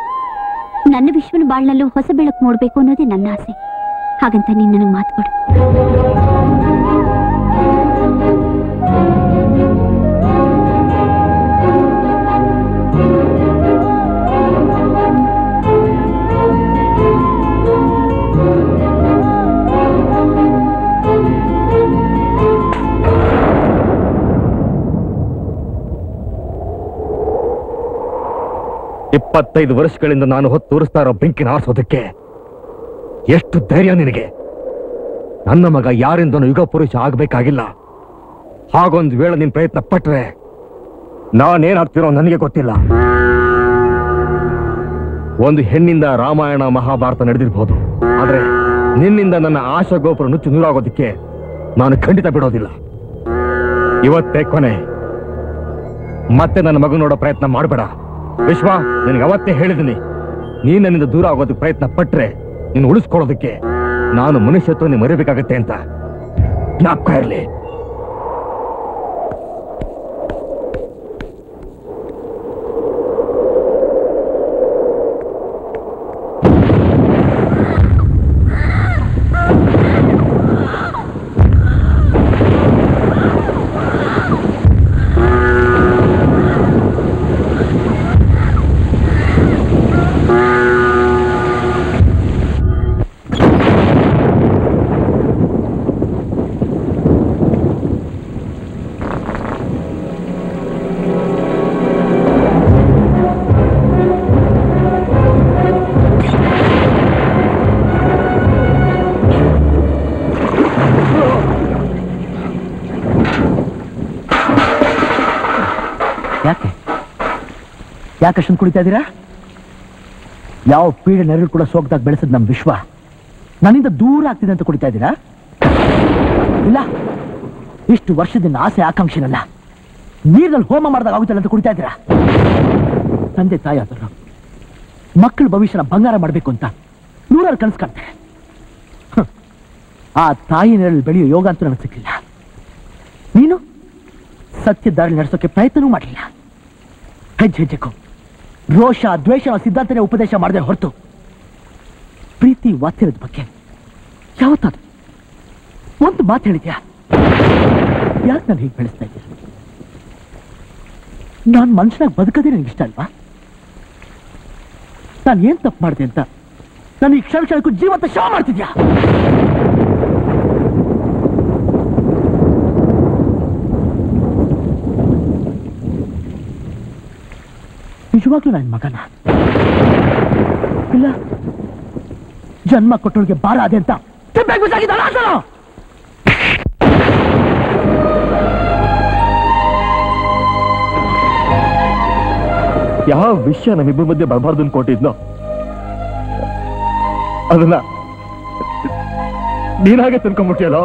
ನನ್ನ ವಿಶ್ವನ ಬಾಳ್ನಲ್ಲೂ ಹೊಸ ಬೆಳಕು ಮೂಡಬೇಕು ಅನ್ನೋದೇ ನನ್ನ ಆಸೆ. ಹಾಗಂತ ನೀನ್ ನನಗೆ ಮಾತು ಕೊಡು. ಇಪ್ಪತ್ತೈದು ವರ್ಷಗಳಿಂದ ನಾನು ಹೊತ್ತು ತೋರಿಸ್ತಾ ಇರೋ ಬೆಂಕಿನ ಆರಿಸೋದಕ್ಕೆ ಎಷ್ಟು ಧೈರ್ಯ ನಿನಗೆ? ನನ್ನ ಮಗ ಯಾರಿಂದನೂ ಯುಗ ಪುರುಷ ಆಗಬೇಕಾಗಿಲ್ಲ. ಹಾಗೊಂದು ವೇಳೆ ನಿನ್ ಪ್ರಯತ್ನ ಪಟ್ರೆ ನಾನೇನಾಗ್ತಿರೋ ನನಗೆ ಗೊತ್ತಿಲ್ಲ. ಒಂದು ಹೆಣ್ಣಿಂದ ರಾಮಾಯಣ, ಮಹಾಭಾರತ ನಡೆದಿರ್ಬೋದು. ಆದ್ರೆ ನಿನ್ನಿಂದ ನನ್ನ ಆಶಾ ಗೋಪುರ ನುಚ್ಚು ನೂರಾಗೋದಕ್ಕೆ ನಾನು ಖಂಡಿತ ಬಿಡೋದಿಲ್ಲ. ಇವತ್ತೇ ಕೊನೆ. ಮತ್ತೆ ನನ್ನ ಮಗು ನೋಡೋ ಪ್ರಯತ್ನ ಮಾಡಬೇಡ. ವಿಶ್ವ, ನಿನಗೆ ಅವತ್ತೇ ಹೇಳಿದ್ದೀನಿ ನೀ ನನ್ನಿಂದ ದೂರ ಆಗೋದಕ್ಕೆ ಪ್ರಯತ್ನ ಪಟ್ರೆ ನೀನು ಉಳಿಸ್ಕೊಳ್ಳೋದಕ್ಕೆ ನಾನು ಮನುಷ್ಯತ್ವನೇ ಮರಿಬೇಕಾಗತ್ತೆ ಅಂತ. ಜ್ಞಾಪಕ ಇರಲಿ. ಯಾಕೆ ಅಷ್ಟೊಂದು ಕುಡಿತಾ ಇದ್ದೀರಾ? ಯಾವ ಪೀಡೆ ನೆರಳು ಕೂಡ ಸೋಗ್ದಾಗ ಬೆಳೆಸದ್ ನಮ್ಮ ವಿಶ್ವ. ನನ್ನಿಂದ ದೂರ ಆಗ್ತಿದೆ ಅಂತ ಕುಡಿತಾ ಇದ್ದೀರಾ? ಇಲ್ಲ. ಇಷ್ಟು ವರ್ಷದಿಂದ ಆಸೆ ಆಕಾಂಕ್ಷೆನಲ್ಲ. ನೀರಿನಲ್ಲಿ ಹೋಮ ಮಾಡಿದಾಗ ಆಗುತ್ತಲ್ಲ ಅಂತ ಕುಡಿತಾ ಇದ್ದೀರಾ? ತಂದೆ ತಾಯಿ ಆದರು ಮಕ್ಕಳು ಭವಿಷ್ಯನ ಬಂಗಾರ ಮಾಡಬೇಕು ಅಂತ ನೂರಾರು ಕನಸು ಕಾಣ್ತಾರೆ ಆ ತಾಯಿ ನೆರಳು ಬೆಳೆಯೋ ಯೋಗ ಅಂತೂ ನನಗೆ ಸಿಕ್ಕಿಲ್ಲ ನೀನು ಸತ್ಯ ದಾರಿ ನಡೆಸೋಕೆ ಪ್ರಯತ್ನವೂ ಮಾಡಲಿಲ್ಲ. ಹೆಜ್ಜೆ ಹೆಜ್ಜೆಗೂ ರೋಷ, ದ್ವೇಷ ಸಿದ್ಧಾಂತನೇ ಉಪದೇಶ ಮಾಡದೆ ಹೊರತು ಪ್ರೀತಿ ವಾತ್ಸಲ್ಯದ ಬಗ್ಗೆ ಯಾವತ್ತಾದ್ರು ಒಂದು ಮಾತು ಹೇಳಿದ್ಯಾ? ಯಾಕೆ ನಾನು ಹೀಗೆ ಬೆಳೆಸ್ತಾ ಇದ್ದೀನಿ ನಾನು ಮನುಷ್ಯನಾಗಿ ಬದುಕದೇ ನನಗೆ ಇಷ್ಟ ಅಲ್ವಾ? ನಾನು ಏನು ತಪ್ಪು ಮಾಡಿದೆ ಅಂತ ನಾನು ಈ ಕ್ಷಣ ಕ್ಷಣಕ್ಕೂ ಜೀವಂತ ಶವ ಮಾಡ್ತಿದ್ಯಾ? ನಿಜವಾಗ್ಲೂ ನನ್ನ ಮಗನ? ಇಲ್ಲ? ಜನ್ಮ ಕೊಟ್ಟೋಳಿಗೆ ಬಾರ ಅದೆ ಅಂತ? ಯಾವ ವಿಷಯ ನಮ್ಮಿಬ್ಬರ ಮಧ್ಯೆ ಬರಬಾರ್ದು ಅನ್ಕೊಟ್ಟಿದ್ನೋ ಅದನ್ನ ನೀನಾಗೆ ತಿನ್ಕೊಂಡ್ಬಿಟ್ಟಿಯಲ್ಲೋ?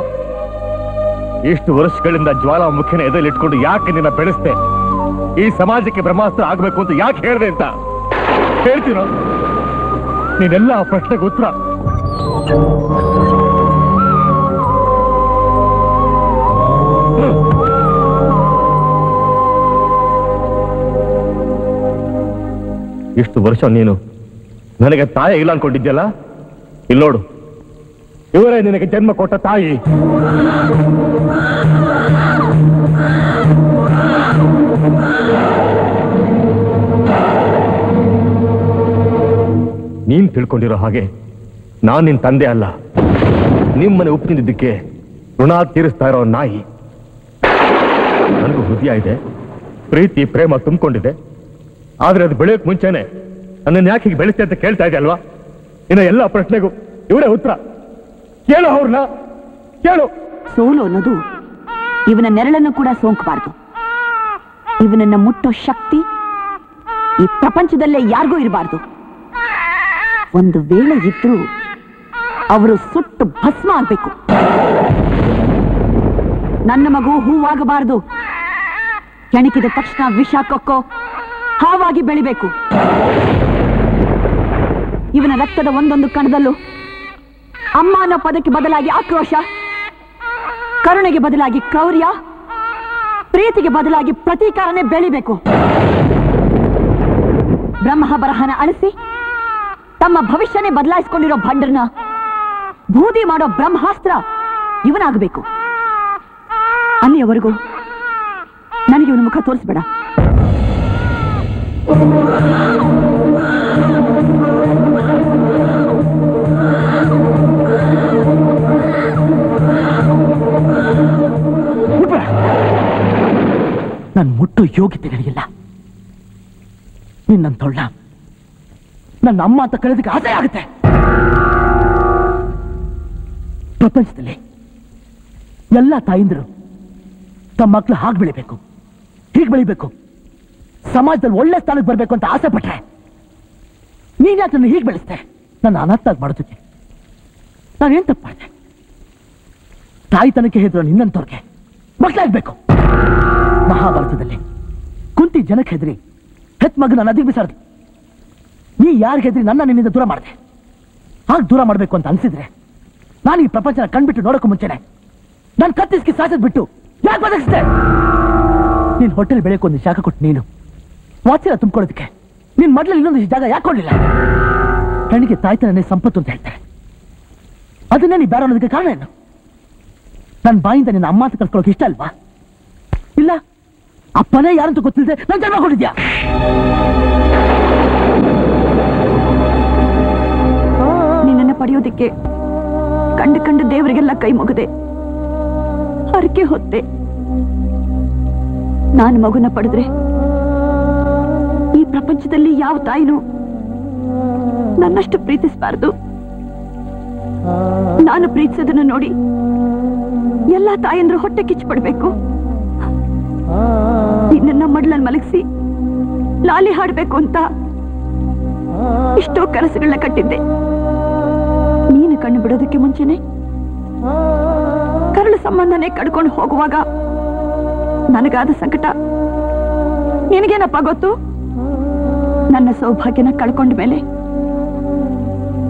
ಇಷ್ಟು ವರ್ಷಗಳಿಂದ ಜ್ವಾಲಾಮುಖಿನ ಇಟ್ಕೊಂಡು ಯಾಕೆ ನಿನ್ನ ಬೆಳೆಸ್ದೆ? ಈ ಸಮಾಜಕ್ಕೆ ಬ್ರಹ್ಮಾಸ್ತ್ರ ಆಗ್ಬೇಕು ಅಂತ ಯಾಕೆ ಹೇಳಿದೆ ಅಂತ? ಹೇಳ್ತೀನೋ? ನೀನೆಲ್ಲ ಆ ಪ್ರಶ್ನೆಗೆ ಉತ್ತರ. ಇಷ್ಟು ವರ್ಷ ನೀನು ನನಗೆ ತಾಯಿ ಇಲ್ಲ ಅನ್ಕೊಂಡಿದ್ಯಲ್ಲ? ಇಲ್ಲಿ ನೋಡು. ಇವರೇ ನಿನಗೆ ಜನ್ಮ ಕೊಟ್ಟ ತಾಯಿ. ನೀನ್ ತಿಳ್ಕೊಂಡಿರೋ ಹಾಗೆ ನಾನು ನಿನ್ ತಂದೆ ಅಲ್ಲ. ನಿಮ್ಮನೆ ಉಪ್ಪಿನಿದ್ದಕ್ಕೆ ಋಣ ತೀರಿಸ್ತಾ ಇರೋ ನಾಯಿ. ನನಗೂ ಹೃದಯ ಇದೆ. ಪ್ರೀತಿ, ಪ್ರೇಮ ತುಂಬಿಕೊಂಡಿದೆ. ಆದ್ರೆ ಅದು ಬೆಳೆಯೋಕ್ ಮುಂಚೆನೆ ನನ್ನನ್ನು ಯಾಕೆ ಹೀಗೆ ಅಂತ ಕೇಳ್ತಾ ಇದೆ ಅಲ್ವಾ? ಇನ್ನ ಎಲ್ಲ ಪ್ರಶ್ನೆಗೂ ಇವರೇ ಉತ್ತರ. ಕೇಳು ಅವ್ರನ್ನ ಕೇಳು. ಸೋಲು ಅನ್ನೋದು ಇವನ ನೆರಳನ್ನು ಕೂಡ ಸೋಂಕಬಾರದು ಇವನನ್ನ ಮುಟ್ಟೋ ಶಕ್ತಿ ಈ ಪ್ರಪಂಚದಲ್ಲೇ ಯಾರಿಗೂ ಇರಬಾರ್ದು. ಒಂದು ವೇಳೆ ಇದ್ರೂ ಅವರು ಸುಟ್ಟು ಭಸ್ಮ ಆಗ್ಬೇಕು. ನನ್ನ ಮಗು ಹೂವಾಗಬಾರದು. ಕೆಣಕಿದ ತಕ್ಷಣ ವಿಷ ಕೊಕ್ಕೋ, ಹಾವಾಗಿ ಬೆಳಿಬೇಕು. ಇವನ ರಕ್ತದ ಒಂದೊಂದು ಕಣದಲ್ಲೂ ಅಮ್ಮ ಅನ್ನೋ ಪದಕ್ಕೆ ಬದಲಾಗಿ ಆಕ್ರೋಶ, ಕರುಣೆಗೆ ಬದಲಾಗಿ ಕ್ರೌರ್ಯ ಪ್ರೀತಿಗೆ ಬದಲಾಗಿ ಪ್ರತೀಕಾರನೇ ಬೆಳಿಬೇಕು. ಬ್ರಹ್ಮ ಬರಹನ ಅಳಿಸಿ, ತಮ್ಮ ಭವಿಷ್ಯನೇ ಬದಲಾಯಿಸಿಕೊಂಡಿರೋ ಭಂಡರ್ನ ಬೂದಿ ಮಾಡೋ ಬ್ರಹ್ಮಾಸ್ತ್ರ ಇವನಾಗಬೇಕು. ಅಲ್ಲಿಯವರೆಗೂ ನನಗೆ ಇವನ ಮುಖ ತೋರಿಸ್ಬೇಡ. ನಾನು ಮುಟ್ಟು ಯೋಗ್ಯತೆ ನಿನ್ನ ನಿನ್ನಂತೊಳ್ಳ ನನ್ನ ಅಮ್ಮ ಅಂತ ಕಳೆದಕ್ಕೆ ಆಸೆ ಆಗುತ್ತೆ. ಪ್ರಪಂಚದಲ್ಲಿ ಎಲ್ಲ ತಾಯಿಂದರು ತಮ್ಮ ಮಕ್ಕಳು ಹಾಗೆ ಬೆಳಿಬೇಕು, ಹೀಗೆ ಬೆಳಿಬೇಕು, ಸಮಾಜದಲ್ಲಿ ಒಳ್ಳೆ ಸ್ಥಾನಕ್ಕೆ ಬರಬೇಕು ಅಂತ ಆಸೆ ಪಟ್ರೆ ನೀನ್ ಯಾಕೆ ನನ್ನ ಹೀಗೆ ಬೆಳೆಸ್ತೆ ನನ್ನ ಅನರ್ಥಾಗಿ ಮಾಡೋದಕ್ಕೆ ನಾನೇನ್ ತಪ್ಪು ತಾಯಿತನಕ್ಕೆ ಹೇಳಿದ್ರು ನಿನ್ನಂತವ್ರಿಗೆ ಮಕ್ಕಳಾಗ್ಬೇಕು ಮಹಾಭಾರತದಲ್ಲಿ ಕುಂತಿ ಜನಕ್ಕೆ ಹೆದರಿ, ಹೆತ್ ಮಗನ ನದಿಗೆ ಬಿಸಾಡ್ದು ನೀ ಯಾರು ಹೆದರಿ ನನ್ನ ನಿನ್ನಿಂದ ದೂರ ಮಾಡಿದೆ. ಹಾಗೆ ದೂರ ಮಾಡಬೇಕು ಅಂತ ಅನ್ಸಿದ್ರೆ ನಾನು ಈ ಪ್ರಪಂಚನ ಕಣ್ಬಿಟ್ಟು ನೋಡೋಕ್ಕೂ ಮುಂಚೆನೆ ನಾನು ಕತ್ತಿಸ್ಕಿ ಸಾಸದ್ ಬಿಟ್ಟು ಯಾಕೆ ಬದಕಿಸಿದೆ? ನೀನ್ ಹೋಟೆಲ್ ಬೆಳೆಯಕ್ಕೆ ಒಂದು ಶಾಖ ಕೊಟ್ಟು ನೀನು. ವಾಚಿರ ತುಂಬಿಕೊಳ್ಳೋದಕ್ಕೆ ನಿನ್ ಮೊದಲಲ್ಲಿ ಇನ್ನೊಂದು ಜಾಗ ಯಾಕೆ ಕೊಡ್ಲಿಲ್ಲ? ಹೆಣ್ಣಿಗೆ ತಾಯ್ತನೇ ಸಂಪತ್ತು ಅಂತ ಹೇಳ್ತಾರೆ. ಅದನ್ನೇ ನೀ ಬೇಡ ಅನ್ನೋದಕ್ಕೆ ಕಾರಣ ಏನು? ನನ್ನ ಬಾಯಿಂದ ನಿನ್ನ ಅಮ್ಮ ಅಂತ ಇಷ್ಟ ಅಲ್ವಾ? ಇಲ್ಲ? ಅಪ್ಪನೇ ಯಾರಂತ ಗೊತ್ತಿಲ್ಲದೆ ನನ್ನ ಜನ್ಮ ಕೊಟ್ಟಿದ್ಯಾ? ನಿನ್ನನ್ನ ಪಡೆಯೋದಿಕ್ಕೆ ಕಂಡು ಕಂಡು ದೇವರಿಗೆಲ್ಲ ಕೈ ಮುಗಿದೆ. ಹರಕೆ ಹೊತ್ತೆ. ನಾನು ಮಗುನ ಪಡೆದ್ರೆ ಈ ಪ್ರಪಂಚದಲ್ಲಿ ಯಾವ ತಾಯಿನೂ ನನ್ನಷ್ಟು ಪ್ರೀತಿಸಬಾರದು. ನಾನು ಪ್ರೀತಿಸೋದನ್ನ ನೋಡಿ ಎಲ್ಲ ತಾಯಂದ್ರು ಹೊಟ್ಟೆ ಕಿಚ್ಚು ಪಡ್ಬೇಕು. ನಿನ್ನ ಮಡ್ಲಲ್ಲಿ ಮಲಗಿಸಿ ಲಾಲಿ ಹಾಡ್ಬೇಕು ಅಂತ ಇಷ್ಟೋ ಕನಸುಗಳನ್ನ ಕಟ್ಟಿದ್ದೆ. ನೀನು ಕಣ್ಣು ಬಿಡೋದಕ್ಕೆ ಮುಂಚೆನೆ ಕರುಳು ಸಂಬಂಧನೇ ಕಡ್ಕೊಂಡು ಹೋಗುವಾಗ ನನಗಾದ ಸಂಕಟ. ನಿನಗೇನಪ್ಪ ಗೊತ್ತು? ನನ್ನ ಸೌಭಾಗ್ಯನ ಕಳ್ಕೊಂಡ ಮೇಲೆ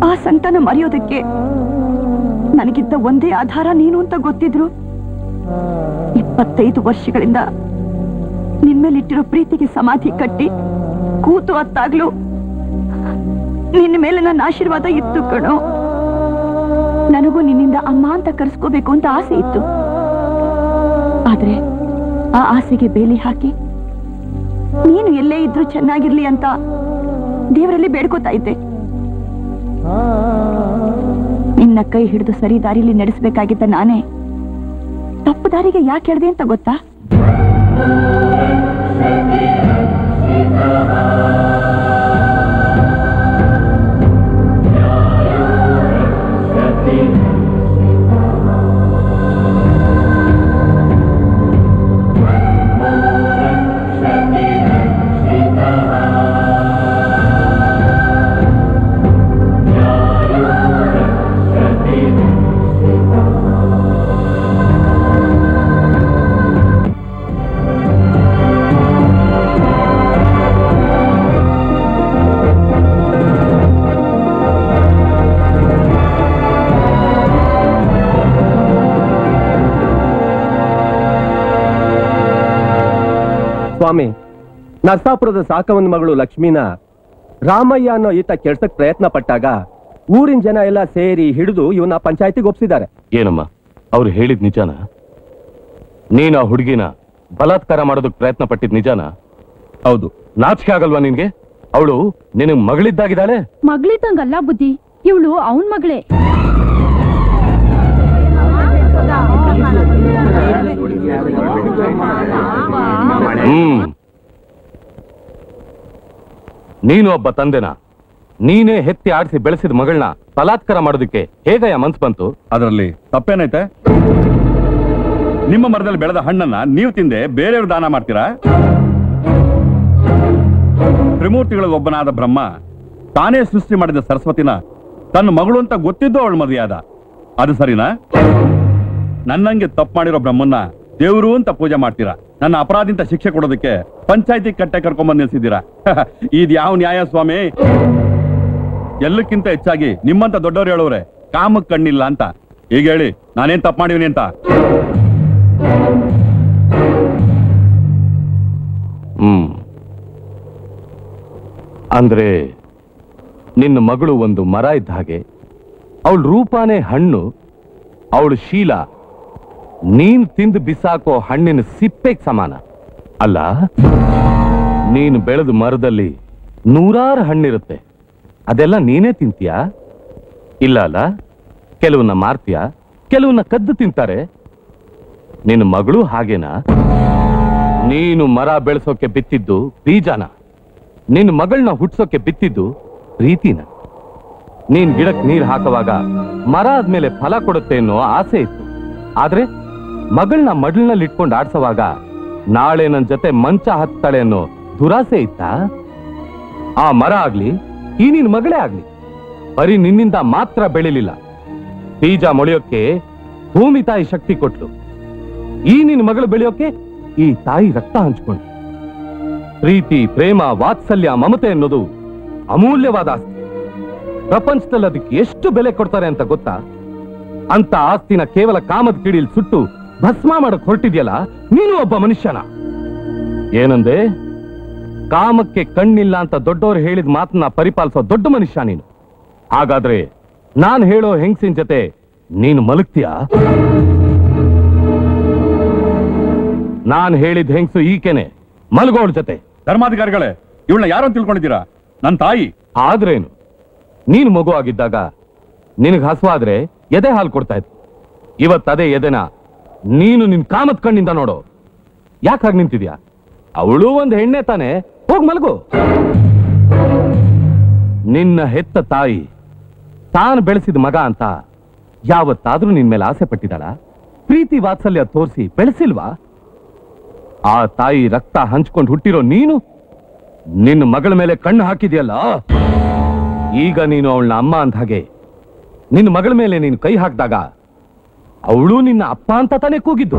ಆ ಸಂಕಟನ ಮರೆಯೋದಕ್ಕೆ ನನಗಿದ್ದ ಒಂದೇ ಆಧಾರ ನೀನು ಅಂತ ಗೊತ್ತಿದ್ರು. ಇಪ್ಪತ್ತೈದು ವರ್ಷಗಳಿಂದ ನಿನ್ಮೇಲಿಟ್ಟಿರೋ ಪ್ರೀತಿಗೆ ಸಮಾಧಿ ಕಟ್ಟಿ ಕೂತು ಅತ್ತಾಗ್ಲು ನಿನ್ನ ಮೇಲೆ ನನ್ನ ಆಶೀರ್ವಾದ ಇತ್ತು ಕಣೋ. ನನಗೂ ನಿನ್ನಿಂದ ಅಮ್ಮ ಅಂತ ಕರೆಸ್ಕೋಬೇಕು ಅಂತ ಆಸೆ ಇತ್ತು. ಆದ್ರೆ ಆ ಆಸೆಗೆ ಬೇಲಿ ಹಾಕಿ ನೀನು ಎಲ್ಲೇ ಇದ್ರೂ ಚೆನ್ನಾಗಿರ್ಲಿ ಅಂತ ದೇವರಲ್ಲಿ ಬೇಡ್ಕೋತಾ ಇದ್ದೆ. ನಿನ್ನ ಕೈ ಹಿಡಿದು ಸರಿ ದಾರಿಲಿ ನಡೆಸಬೇಕಾಗಿದ್ದ ನಾನೇ. ತಪ್ಪು ದಾರಿಗೆ ಯಾಕೆ ಹೇಳಿದೆ ಅಂತ ಗೊತ್ತಾ? ನರಸಾಪುರದ ಸಾಕವನ ಮಗಳು ಲಕ್ಷ್ಮೀನ ರಾಮಯ್ಯ ಅನ್ನೋ ಈತ ಕೆಡ್ಸಕ್ ಪ್ರಯತ್ನ ಪಟ್ಟಾಗ ಊರಿನ ಜನ ಎಲ್ಲ ಸೇರಿ ಹಿಡಿದು ಇವನ್ನ ಪಂಚಾಯತಿಗೆ ಒಪ್ಸಿದ್ದಾರೆ. ಏನಮ್ಮ? ಅವ್ರು ಹೇಳಿದ್ ನಿಜಾನ? ನೀನು ಆ ಹುಡುಗಿನ ಬಲಾತ್ಕಾರ ಮಾಡೋದಕ್ಕೆ ಪ್ರಯತ್ನ ಪಟ್ಟಿದ್ ನಿಜಾನ? ಹೌದು. ನಾಚಿಕೆ ಆಗಲ್ವಾ ನಿನ್ಗೆ? ಅವಳು ನಿನಗ್ ಮಗಳಿದ್ದಾಗಿದ್ದಾಳೆ? ಮಗಳಿದ್ದಂಗಲ್ಲ ಬುದ್ಧಿ. ಇವಳು ಅವನ್ ಮಗಳೇ. ಹ್ಮ್. ನೀನು ಒಬ್ಬ ತಂದೆನ? ನೀನೇ ಹೆತ್ತಿ ಆಡಿಸಿ ಬೆಳೆಸಿದ ಮಗಳನ್ನ ಬಲಾತ್ಕಾರ ಮಾಡೋದಕ್ಕೆ ಹೇಗಯ್ಯ ಮನ್ಸ್ ಬಂತು? ಅದರಲ್ಲಿ ತಪ್ಪೇನೈತೆ? ನಿಮ್ಮ ಮರದಲ್ಲಿ ಬೆಳೆದ ಹಣ್ಣನ್ನ ನೀವು ತಿಂದೆ ಬೇರೆಯವ್ರು ದಾನ ಮಾಡ್ತೀರಾ? ತ್ರಿಮೂರ್ತಿಗಳ ಒಬ್ಬನಾದ ಬ್ರಹ್ಮ ತಾನೇ ಸೃಷ್ಟಿ ಮಾಡಿದ ಸರಸ್ವತಿನ ತನ್ನ ಮಗಳು ಅಂತ ಗೊತ್ತಿದ್ದು ಅವಳು ಮದುವೆಯಾದ. ಅದು ಸರಿನಾ? ನನ್ನಂಗೆ ತಪ್ಪು ಮಾಡಿರೋ ಬ್ರಹ್ಮನ್ನ ದೇವರು ಅಂತ ಪೂಜೆ ಮಾಡ್ತೀರಾ? ನನ್ನ ಅಪರಾಧಿಂತ ಶಿಕ್ಷೆ ಕೊಡೋದಕ್ಕೆ ಪಂಚಾಯತಿ ಕಟ್ಟೆ ಕರ್ಕೊಂಡ್ಬಂದು ನಿಲ್ಸಿದ್ದೀರಾ? ಇದ್ ಯಾವ ನ್ಯಾಯ ಸ್ವಾಮಿ? ಎಲ್ಲಕ್ಕಿಂತ ಹೆಚ್ಚಾಗಿ ನಿಮ್ಮಂತ ದೊಡ್ಡವ್ರು ಹೇಳೋರೆ, ಕಾಮಕ್ ಕಣ್ಣಿಲ್ಲ ಅಂತ. ಈಗ ಹೇಳಿ, ನಾನೇನ್ ತಪ್ಪು ಮಾಡಿವನಿ ಅಂತ? ಹ್ಮ್. ಅಂದ್ರೆ, ನಿನ್ನ ಮಗಳು ಒಂದು ಮರ ಇದ್ದ ಹಾಗೆ, ಅವಳು ರೂಪಾನೇ ಹಣ್ಣು, ಅವಳು ಶೀಲ ನೀನ್ ತಿಂದು ಬಿಸಾಕೋ ಹಣ್ಣಿನ ಸಿಪ್ಪೆಗ್ ಸಮಾನ. ಅಲ್ಲ, ನೀನು ಬೆಳೆದ ಮರದಲ್ಲಿ ನೂರಾರು ಹಣ್ಣಿರುತ್ತೆ. ಅದೆಲ್ಲ ನೀನೇ ತಿಂತೀಯಾ? ಇಲ್ಲ ಅಲ್ಲ, ಕೆಲವನ್ನ ಮಾರ್ತೀಯ? ಕೆಲವನ್ನ ಕದ್ದು ತಿಂತಾರೆ. ನಿನ್ನ ಮಗಳು ಹಾಗೇನಾ? ನೀನು ಮರ ಬೆಳೆಸೋಕೆ ಬಿತ್ತಿದ್ದು ಬೀಜನ? ನಿನ್ನ ಮಗಳನ್ನ ಹುಟ್ಸೋಕೆ ಬಿತ್ತಿದ್ದು ಪ್ರೀತಿನ? ನೀನ್ ಗಿಡಕ್ಕೆ ನೀರ್ ಹಾಕುವಾಗ ಮರ ಆದ್ಮೇಲೆ ಫಲ ಕೊಡುತ್ತೆ ಅನ್ನೋ ಆಸೆ ಇತ್ತು. ಆದ್ರೆ ಮಗಳನ್ನ ಮಡಲ್ನಲ್ಲಿ ಇಟ್ಕೊಂಡು ಆಡ್ಸೋವಾಗ ನಾಳೆ ನನ್ನ ಜೊತೆ ಮಂಚ ಹತ್ತಾಳೆ ಅನ್ನೋ ದುರಾಸೆ ಇತ್ತ? ಆ ಮರ ಆಗ್ಲಿ, ಈ ನಿನ್ ಮಗಳೇ ಆಗ್ಲಿ, ಬರೀ ನಿನ್ನಿಂದ ಮಾತ್ರ ಬೆಳಿಲಿಲ್ಲ. ಬೀಜ ಮೊಳೆಯೋಕೆ ಭೂಮಿ ತಾಯಿ ಶಕ್ತಿ ಕೊಟ್ಲು. ಈ ನಿನ್ ಮಗಳು ಬೆಳೆಯೋಕೆ ಈ ತಾಯಿ ರಕ್ತ ಹಂಚ್ಕೊಂಡು ಪ್ರೀತಿ, ಪ್ರೇಮ, ವಾತ್ಸಲ್ಯ, ಮಮತೆ ಅನ್ನೋದು ಅಮೂಲ್ಯವಾದ ಆಸ್ತಿ. ಪ್ರಪಂಚದಲ್ಲಿ ಅದಕ್ಕೆ ಎಷ್ಟು ಬೆಲೆ ಕೊಡ್ತಾರೆ ಅಂತ ಗೊತ್ತಾ? ಅಂತ ಆಸ್ತಿನ ಕೇವಲ ಕಾಮದ ಕಿಡಿಲ್ ಸುಟ್ಟು ಭಸ್ಮ ಮಾಡಕ್ ಹೊರಟಿದ್ಯಲ್ಲ ನೀನು ಒಬ್ಬ ಮನುಷ್ಯನ. ಏನಂದೆ? ಕಾಮಕ್ಕೆ ಕಣ್ಣಿಲ್ಲ ಅಂತ ದೊಡ್ಡವರು ಹೇಳಿದ ಮಾತನ್ನ ಪರಿಪಾಲಿಸೋ ದೊಡ್ಡ ಮನುಷ್ಯ ನೀನು. ಹಾಗಾದ್ರೆ ನಾನ್ ಹೇಳೋ ಹೆಂಗ್ಸಿನ ಜೊತೆ ನೀನು ಮಲಗ್ತೀಯ? ನಾನ್ ಹೇಳಿದ ಹೆಂಗ್ಸು ಈಕೆನೆ ಮಲಗೋಳ ಜೊತೆ. ಧರ್ಮಾಧಿಕಾರಿಗಳೇ ಇವಳನ್ನ ಯಾರು ತಿಳ್ಕೊಂಡಿದ್ದೀರಾ? ನನ್ನ ತಾಯಿ. ಆದ್ರೇನು? ನೀನು ಮಗು ಆಗಿದ್ದಾಗ ನಿನಗ್ ಹಸುವಾದ್ರೆ ಎದೆ ಹಾಲು ಕೊಡ್ತಾ ಇತ್ತು ಇವತ್ತದೇ ಎದೆನ ನೀನು ನಿನ್ ಕಾಮತ್ ಕಣ್ಣಿಂದ ನೋಡು. ಯಾಕಾಗ್ ನಿಂತಿದ್ಯಾ? ಅವಳು ಒಂದ್ ಹೆಣ್ಣೆ ತಾನೆ. ಹೋಗ್ ಮಲಗು. ನಿನ್ನ ಹೆತ್ತ ತಾಯಿ ತಾನು ಬೆಳೆಸಿದ ಮಗ ಅಂತ ಯಾವತ್ತಾದ್ರೂ ನಿನ್ ಮೇಲೆ ಆಸೆ ಪಟ್ಟಿದಾಳ ಪ್ರೀತಿ ವಾತ್ಸಲ್ಯ ತೋರಿಸಿ ಬೆಳೆಸಿಲ್ವಾ? ಆ ತಾಯಿ ರಕ್ತ ಹಂಚ್ಕೊಂಡು ಹುಟ್ಟಿರೋ ನೀನು ನಿನ್ನ ಮಗಳ ಮೇಲೆ ಕಣ್ಣು ಹಾಕಿದ್ಯಲ್ಲ? ಈಗ ನೀನು ಅವಳನ್ನ ಅಮ್ಮ ಅಂದ ಹಾಗೆ ನಿನ್ನ ಮಗಳ ಮೇಲೆ ನೀನು ಕೈ ಹಾಕಿದಾಗ ಅವಳು ನಿನ್ನ ಅಪ್ಪ ಅಂತ ತಾನೇ ಕೂಗಿದ್ದು.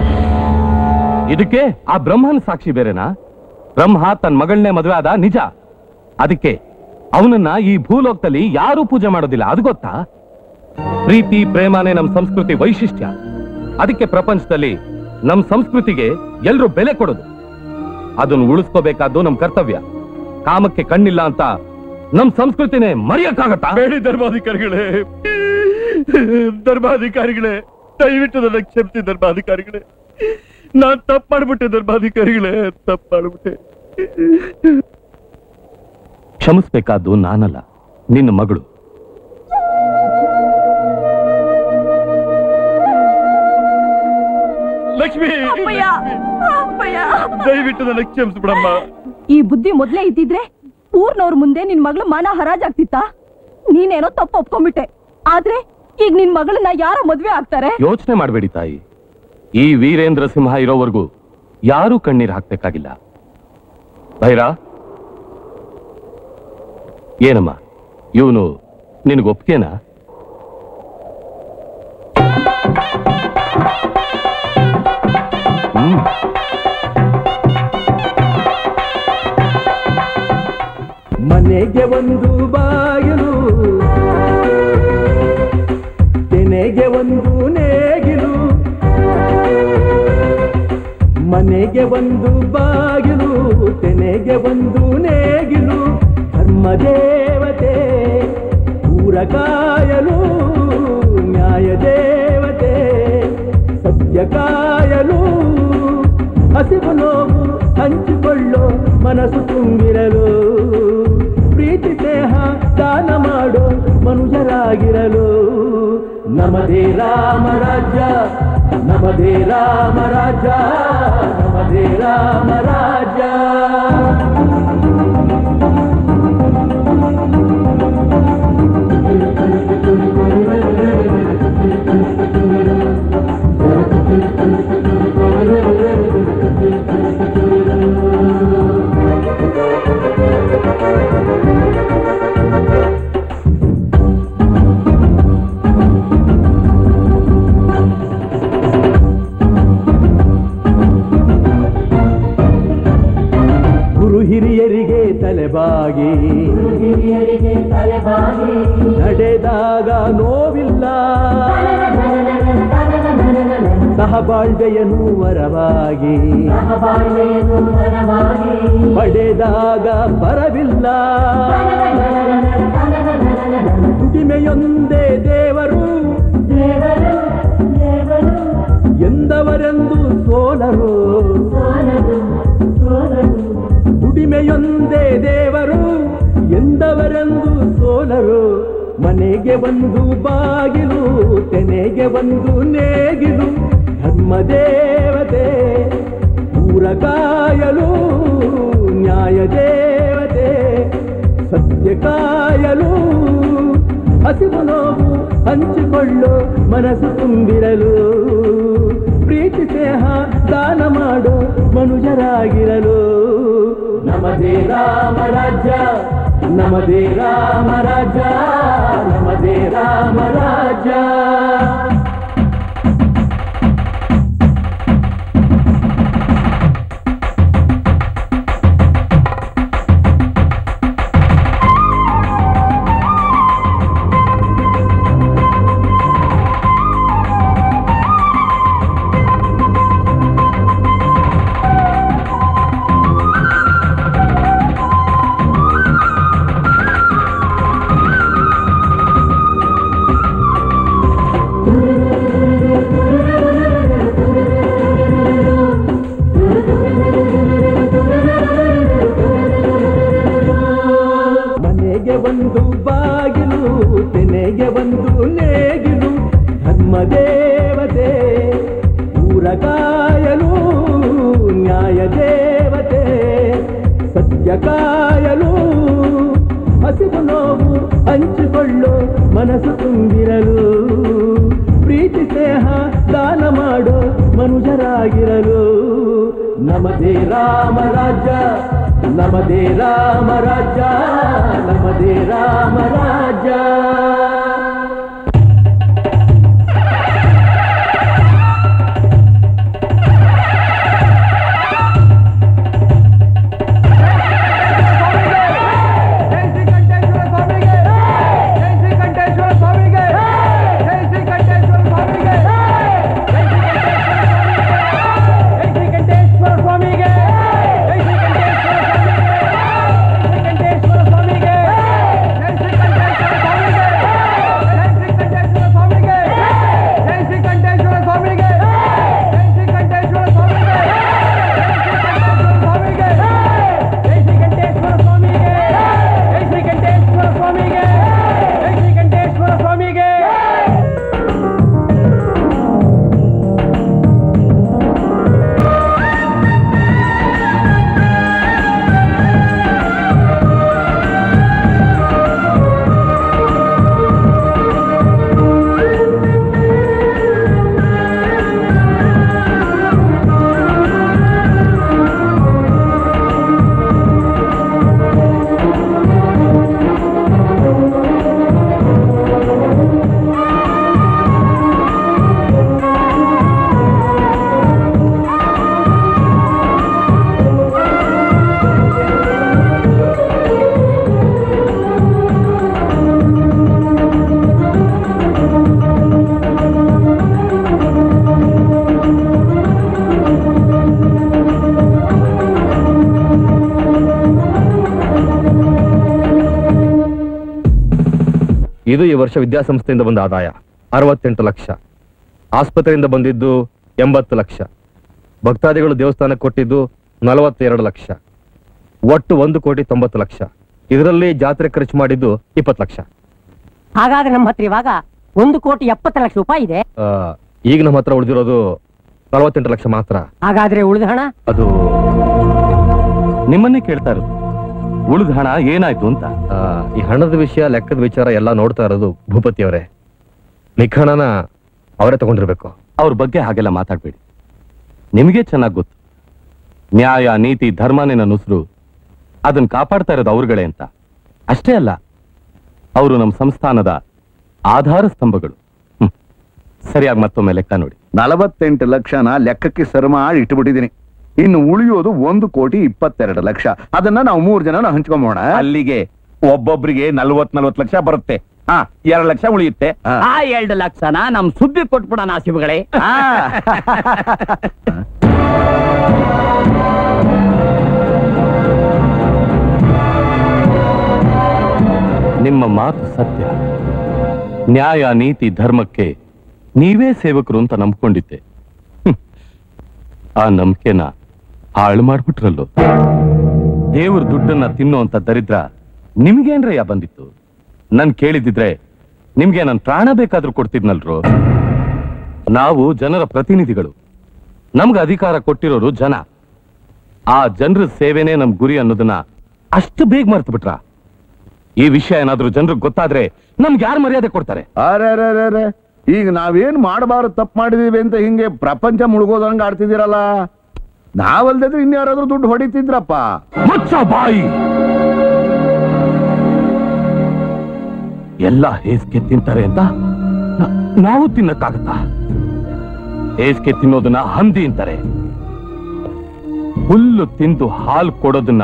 ಇದಕ್ಕೆ ಆ ಬ್ರಹ್ಮನ ಸಾಕ್ಷಿ ಬೇರೆನಾ? ಬ್ರಹ್ಮ ತನ್ನ ಮಗಳನ್ನೇ ಮದುವೆ ಆದ ನಿಜ. ಅದಕ್ಕೆ ಅವನನ್ನ ಈ ಭೂಲೋಕದಲ್ಲಿ ಯಾರೂ ಪೂಜೆ ಮಾಡೋದಿಲ್ಲ, ಅದು ಗೊತ್ತಾ? ಪ್ರೀತಿ, ಪ್ರೇಮನೇ ನಮ್ಮ ಸಂಸ್ಕೃತಿ ವೈಶಿಷ್ಟ್ಯ. ಅದಕ್ಕೆ ಪ್ರಪಂಚದಲ್ಲಿ ನಮ್ಮ ಸಂಸ್ಕೃತಿಗೆ ಎಲ್ಲರೂ ಬೆಲೆ ಕೊಡೋದು. ಅದನ್ನ ಉಳಿಸ್ಕೋಬೇಕಾದ್ದು ನಮ್ಮ ಕರ್ತವ್ಯ. ಕಾಮಕ್ಕೆ ಕಣ್ಣಿಲ್ಲ ಅಂತ ನಮ್ಮ ಸಂಸ್ಕೃತಿನೇ ಮರೆಯಕ್ಕಾಗತ್ತಾ? ಹೇಳಿ ಧರ್ಮಾಧಿಕಾರಿಗಳೇ. ಧರ್ಮಾಧಿಕಾರಿಗಳೇ. ದಯವಿಟ್ಟು ನನ್ನ ಕ್ಷಮಿಸಿ ಧರ್ಮಾಧಿಕಾರಿಗಳೇ. ನಾನ್ ತಪ್ಪು ಮಾಡ್ಬಿಟ್ಟೆ ಧರ್ಮಾಧಿಕಾರಿಗಳೇ ತಪ್ಪು ಮಾಡ್ಬಿಟ್ಟೆ. ಕ್ಷಮಿಸ್ಬೇಕಾದ್ದು ನಾನಲ್ಲ ನಿನ್ನ ಮಗಳು. ಲಕ್ಷ್ಮಿ ದಯವಿಟ್ಟು ನನ್ನ ಕ್ಷಮಿಸ್ಬಿಡಮ್ಮ ಈ ಬುದ್ಧಿ ಮೊದ್ಲೇ ಇದ್ದಿದ್ರೆ ಊರ್ನವ್ರ ಮುಂದೆ ನಿನ್ ಮಗಳು ಮಾನ ಹರಾಜಾಗ್ತಿತ್ತ? ನೀನೇನೋ ತಪ್ಪು ಒಪ್ಕೊಂಡ್ಬಿಟ್ಟೆ. ಆದ್ರೆ ಈಗ ನಿನ್ ಮಗಳನ್ನ ಯಾರ ಮದ್ವೆ ಆಗ್ತಾರೆ? ಯೋಚನೆ ಮಾಡಬೇಡಿ ತಾಯಿ. ಈ ವೀರೇಂದ್ರ ಸಿಂಹ ಇರೋವರೆಗೂ ಯಾರು ಕಣ್ಣೀರ್ ಹಾಕ್ಬೇಕಾಗಿಲ್ಲ. ಭೈರ? ಏನಮ್ಮ? ಇವನು ನಿನಗೆ ಒಪ್ಗೆನಾ ಹ್ಮ್. ಮನೆಗೆ ಒಂದು ಬಾಗಿಲು. ಒಂದು ನೇಗಿಲು. ಮನೆಗೆ ಒಂದು ಬಾಗಿಲು, ತೆನೆಗೆ ಒಂದು ನೇಗಿಲು. ಧರ್ಮದೇವತೆ ಊರಕಾಯಲು ನ್ಯಾಯ ದೇವತೆ. ಸತ್ಯ ಕಾಯಲು, ಹಸಿವು ನೋವು ಹಂಚಿಕೊಳ್ಳೋ ಮನಸ್ಸು ತುಂಬಿರಲು. ಪ್ರೀತಿ ದಾನ ಮಾಡೋ ಮನುಜರಾಗಿರಲು. ನಮದೇ ರಾಮ ನಮದೇ ರಾಮ ನಮದೇ ರಾಮ Thank ಗುರು ನಡೆದಾಗ ನೋವಿಲ್ಲ. ಸಹಬಾಳ್ವೆಯನು ವರವಾಗಿ. ಪಡೆದಾಗ ಬರವಿಲ್ಲ. ದುಡಿಮೆಯೊಂದೇ ದೇವರು. ಎಂದವರೆಂದು ಸೋಲರು. ದುಡಿಮೆಯೊಂದೇ ದೇವರು, ಎಂದವರೆಂದು ಸೋಲರು, ಮನೆಗೆ ಒಂದು ಬಾಗಿಲು, ತೆನೆಗೆ ಒಂದು ನೇಗಿಲು, ಧರ್ಮದೇವತೆ ಊರಗಾಯಲು ನ್ಯಾಯ ದೇವತೆ, ಸತ್ಯ ಸತ್ಯ ಕಾಯಲು, ಹಸಿವು ನೋವು ಹಂಚಿಕೊಳ್ಳೋ, ಮನಸ್ಸು ತುಂಬಿರಲು ಪ್ರೀತಿ, ಸ್ನೇಹ ದಾನ ಮಾಡೋ ಮನುಜರಾಗಿರಲು. ನಮದೇ ರಾಮ ರಾಜ್ಯ ನಮದೇ ರಾಮ ರಾಜ ನಮದೇ ರಾಮ ರಾಜ್ಯ. ನಮದೇ ರಾಮ ರಾಜ್ಯ ಇದು ಈ ವರ್ಷ ವಿದ್ಯಾಸಂಸ್ಥೆಯಿಂದ ಬಂದ ಆದಾಯ. ಅರವತ್ತೆಂಟು ಲಕ್ಷ. ಆಸ್ಪತ್ರೆಯಿಂದ ಬಂದಿದ್ದು ಎಂಬತ್ತು ಲಕ್ಷ. ಭಕ್ತಾದಿಗಳು ದೇವಸ್ಥಾನಕ್ಕೆ ಕೊಟ್ಟಿದ್ದು ನಲವತ್ತೆರಡು ಲಕ್ಷ. ಒಟ್ಟು ಒಂದು ಕೋಟಿ ತೊಂಬತ್ತು ಲಕ್ಷ. ಇದರಲ್ಲಿ ಜಾತ್ರೆ ಖರ್ಚು ಮಾಡಿದ್ದು ಇಪ್ಪತ್ತು ಲಕ್ಷ. ಹಾಗಾದ್ರೆ ನಮ್ಮ ಹತ್ರ ಇವಾಗ ಒಂದು ಕೋಟಿ ಎಪ್ಪತ್ತು ಲಕ್ಷ ರೂಪಾಯಿ ಇದೆ. ಆ, ಈಗ ನಮ್ಮ ಹತ್ರ ಉಳಿದಿರೋದು ನಲವತ್ತೆಂಟು ಲಕ್ಷ ಮಾತ್ರ. ಹಾಗಾದ್ರೆ ಉಳಿದ ಹಣ? ಅದು ನಿಮ್ಮನ್ನೇ ಕೇಳ್ತಾ ಇರೋದು. ಉಳಿದ ಹಣ ಏನಾಯ್ತು ಅಂತ? ಈ ಹಣದ ವಿಷಯ ಲೆಕ್ಕದ ವಿಚಾರ ಎಲ್ಲ ನೋಡ್ತಾ ಇರೋದು ಭೂಪತಿ ಅವರೇ ನಿಖಣನ ಅವರೇ ತಗೊಂಡಿರ್ಬೇಕು. ಅವ್ರ ಬಗ್ಗೆ ಹಾಗೆಲ್ಲ ಮಾತಾಡ್ಬೇಡಿ. ನಿಮಗೆ ಚೆನ್ನಾಗಿ ಗೊತ್ತು. ನ್ಯಾಯ ನೀತಿ ಧರ್ಮನೇ ನನ್ನ ಉಸಿರು. ಅದನ್ನ ಕಾಪಾಡ್ತಾ ಇರೋದು ಅವ್ರುಗಳೇ ಅಂತ. ಅಷ್ಟೇ ಅಲ್ಲ ಅವರು ನಮ್ಮ ಸಂಸ್ಥಾನದ ಆಧಾರ ಸ್ತಂಭಗಳು. ಹ್ಮ್. ಸರಿಯಾಗಿ ಮತ್ತೊಮ್ಮೆ ಲೆಕ್ಕ ನೋಡಿ. ನಲವತ್ತೆಂಟು ಲಕ್ಷನ ಲೆಕ್ಕಕ್ಕೆ ಸರಿ ಮಾಡಿ ಇಟ್ಬಿಟ್ಟಿದ್ದೀನಿ. ಇನ್ನು ಉಳಿಯೋದು ಒಂದು ಕೋಟಿ ಇಪ್ಪತ್ತೆರಡು ಲಕ್ಷ. ಅದನ್ನ ನಾವು ಮೂರ್ ಜನ ಹಂಚ್ಕೊಂಬೋಣ. ಅಲ್ಲಿಗೆ ಒಬ್ಬೊಬ್ರಿಗೆ ನಲ್ವತ್ ನಲ್ವತ್ ಲಕ್ಷ ಬರುತ್ತೆ. ಹಾ ಎರಡು ಲಕ್ಷ ಉಳಿಯುತ್ತೆ. ಆ ಎರಡು ಲಕ್ಷನ ನಮ್ ಸುದ್ದಿ ಕೊಟ್ಬಿಡೋಣ ಶಿವಗಳೇ ನಿಮ್ಮ ಮಾತು ಸತ್ಯ. ನ್ಯಾಯ ನೀತಿ ಧರ್ಮಕ್ಕೆ ನೀವೇ ಸೇವಕರು ಅಂತ ನಂಬ್ಕೊಂಡಿದ್ದೆ. ಆ ನಂಬಿಕೆನ ಹಾಳು ಮಾಡ್ಬಿಟ್ರಲ್ಲೋ? ದೇವ್ರ ದುಡ್ಡನ್ನ ತಿನ್ನುವಂತ ದರಿದ್ರ ನಿಮ್ಗೇನ್ರಯ್ಯ ಬಂದಿತ್ತು? ನನ್ ಕೇಳಿದಿದ್ರೆ ನಿಮ್ಗೆ ನನ್ ಪ್ರಾಣ ಬೇಕಾದ್ರೂ ಕೊಡ್ತಿದ್ನಲ್ರು? ನಾವು ಜನರ ಪ್ರತಿನಿಧಿಗಳು. ನಮ್ಗೆ ಅಧಿಕಾರ ಕೊಟ್ಟಿರೋರು ಜನ. ಆ ಜನರ ಸೇವೆನೇ ನಮ್ ಗುರಿ ಅನ್ನೋದನ್ನ ಅಷ್ಟು ಬೇಗ ಮರ್ತು ಬಿಟ್ರ ಈ ವಿಷಯ ಏನಾದ್ರೂ ಜನರಿಗೆ ಗೊತ್ತಾದ್ರೆ ನಮ್ಗೆ ಯಾರು ಮರ್ಯಾದೆ ಕೊಡ್ತಾರೆ? ಈಗ ನಾವೇನ್ ಮಾಡಬಾರದು, ತಪ್ಪು ಮಾಡಿದೀವಿ ಅಂತ ಹಿಂಗೆ ಪ್ರಪಂಚ ಮುಳುಗೋದಂಗ ಆಡ್ತಿದ್ದೀರಲ್ಲ? ನಾವಲ್ದಿದ್ರೆ ಇನ್ಯಾರಾದ್ರೂ ದುಡ್ಡು ಹೊಡಿತಿದ್ರಪ್ಪ. ಮುಚ್ಚ ಬಾಯಿ. ಎಲ್ಲ ಹೇಸ್ಗೆ ತಿಂತಾರೆ ಅಂತ ನಾವು ತಿನ್ನಕ್ಕಾಗತ್ತ? ಹೇಸ್ಗೆ ತಿನ್ನೋದನ್ನ ಹಂದಿ ಅಂತಾರೆ. ಹುಲ್ಲು ತಿಂದು ಹಾಲು ಕೊಡೋದನ್ನ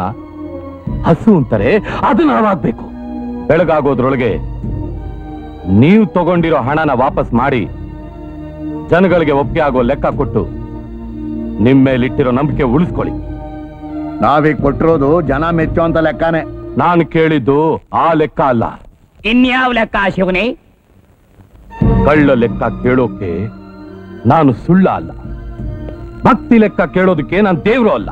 ಹಸು ಅಂತಾರೆ. ಅದು ನಾವಾಗ್ಬೇಕು ಬೆಳಗಾಗೋದ್ರೊಳಗೆ ನೀವು ತಗೊಂಡಿರೋ ಹಣನ ವಾಪಸ್ ಮಾಡಿ ಜನಗಳಿಗೆ ಒಪ್ಪಿಗೆ ಆಗೋ ಲೆಕ್ಕ ಕೊಟ್ಟು ನಿಮ್ಮ ಮೇಲಿಟ್ಟಿರೋ ನಂಬಿಕೆ ಉಳಿಸ್ಕೊಳ್ಳಿ. ನಾವೀಗ ಕೊಟ್ಟಿರೋದು ಜನ ಮೆಚ್ಚು ಅಂತ ಲೆಕ್ಕನೇ. ನಾನು ಕೇಳಿದ್ದು ಆ ಲೆಕ್ಕ ಅಲ್ಲ. ಇನ್ಯಾವ ಲೆಕ್ಕ ಶಿವನೇ? ಕಳ್ಳ ಲೆಕ್ಕ ಕೇಳೋಕೆ ನಾನು ಸುಳ್ಳ ಅಲ್ಲ. ಭಕ್ತಿ ಲೆಕ್ಕ ಕೇಳೋದಕ್ಕೆ ನಾನು ದೇವ್ರು ಅಲ್ಲ.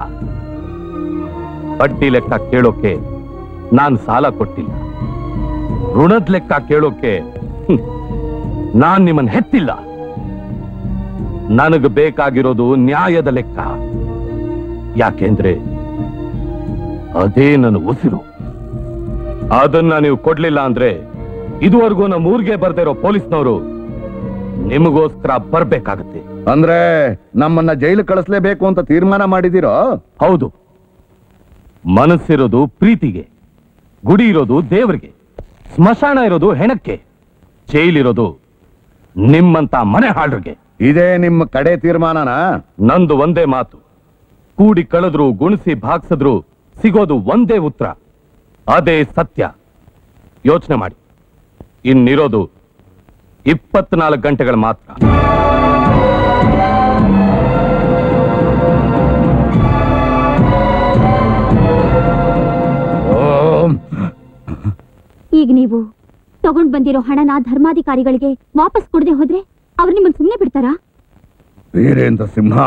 ಬಡ್ಡಿ ಲೆಕ್ಕ ಕೇಳೋಕೆ ನಾನು ಸಾಲ ಕೊಟ್ಟಿಲ್ಲ. ಋಣದ ಲೆಕ್ಕ ಕೇಳೋಕೆ ನಾನು ನಾನ್ ನಿಮ್ಮನ್ನ ಹೆತ್ತಿಲ್ಲ. ನನಗೆ ಬೇಕಾಗಿರೋದು ನ್ಯಾಯದ ಲೆಕ್ಕ. ಯಾಕೆಂದ್ರೆ ಅದೇ ನನ್ನ ಉಸಿರು. ಅದನ್ನ ನೀವು ಕೊಡ್ಲಿಲ್ಲ ಅಂದ್ರೆ ಇದುವರೆಗೂ ನಮ್ಮ ಊರಿಗೆ ಬರ್ದೇ ಇರೋ ಪೊಲೀಸ್ನವರು ನಿಮಗೋಸ್ಕರ ಬರ್ಬೇಕಾಗತ್ತೆ. ಅಂದ್ರೆ ನಮ್ಮನ್ನ ಜೈಲು ಕಳಿಸ್ಲೇಬೇಕು ಅಂತ ತೀರ್ಮಾನ ಮಾಡಿದಿರೋ ಹೌದು. ಮನಸ್ಸಿರೋದು ಪ್ರೀತಿಗೆ ಗುಡಿ ಇರೋದು ದೇವರಿಗೆ ಸ್ಮಶಾನ ಇರೋದು ಹೆಣಕ್ಕೆ ಜೈಲಿರೋದು ನಿಮ್ಮಂತ ಮನೆ ಹಾಳ್ರಿಗೆ. ಇದೇ ನಿಮ್ಮ ಕಡೆ ತೀರ್ಮಾನನ? ನಂದು ಒಂದೇ ಮಾತು. ಕೂಡಿ ಕಳೆದ್ರು, ಗುಣಿಸಿ ಭಾಗಿಸಿದ್ರು ಸಿಗೋದು ಒಂದೇ ಉತ್ತರ. ಅದೇ ಸತ್ಯ. ಯೋಚನೆ ಮಾಡಿ. ಇನ್ನಿರೋದು ಇಪ್ಪತ್ನಾಲ್ಕು ಗಂಟೆಗಳು ಮಾತ್ರ. ಈಗ ನೀವು ತಗೊಂಡ್ ಬಂದಿರೋ ಹಣನ ಧರ್ಮಾಧಿಕಾರಿಗಳಿಗೆ ವಾಪಸ್ ಕೊಡದೆ ಹೋದ್ರೆ? ಅವ್ರು ನಿಮ್ಮನ್ನ ಸುಮ್ಮನೆ ಬಿಡ್ತಾರಾ? ವೀರೇಂದ್ರ ಸಿಂಹ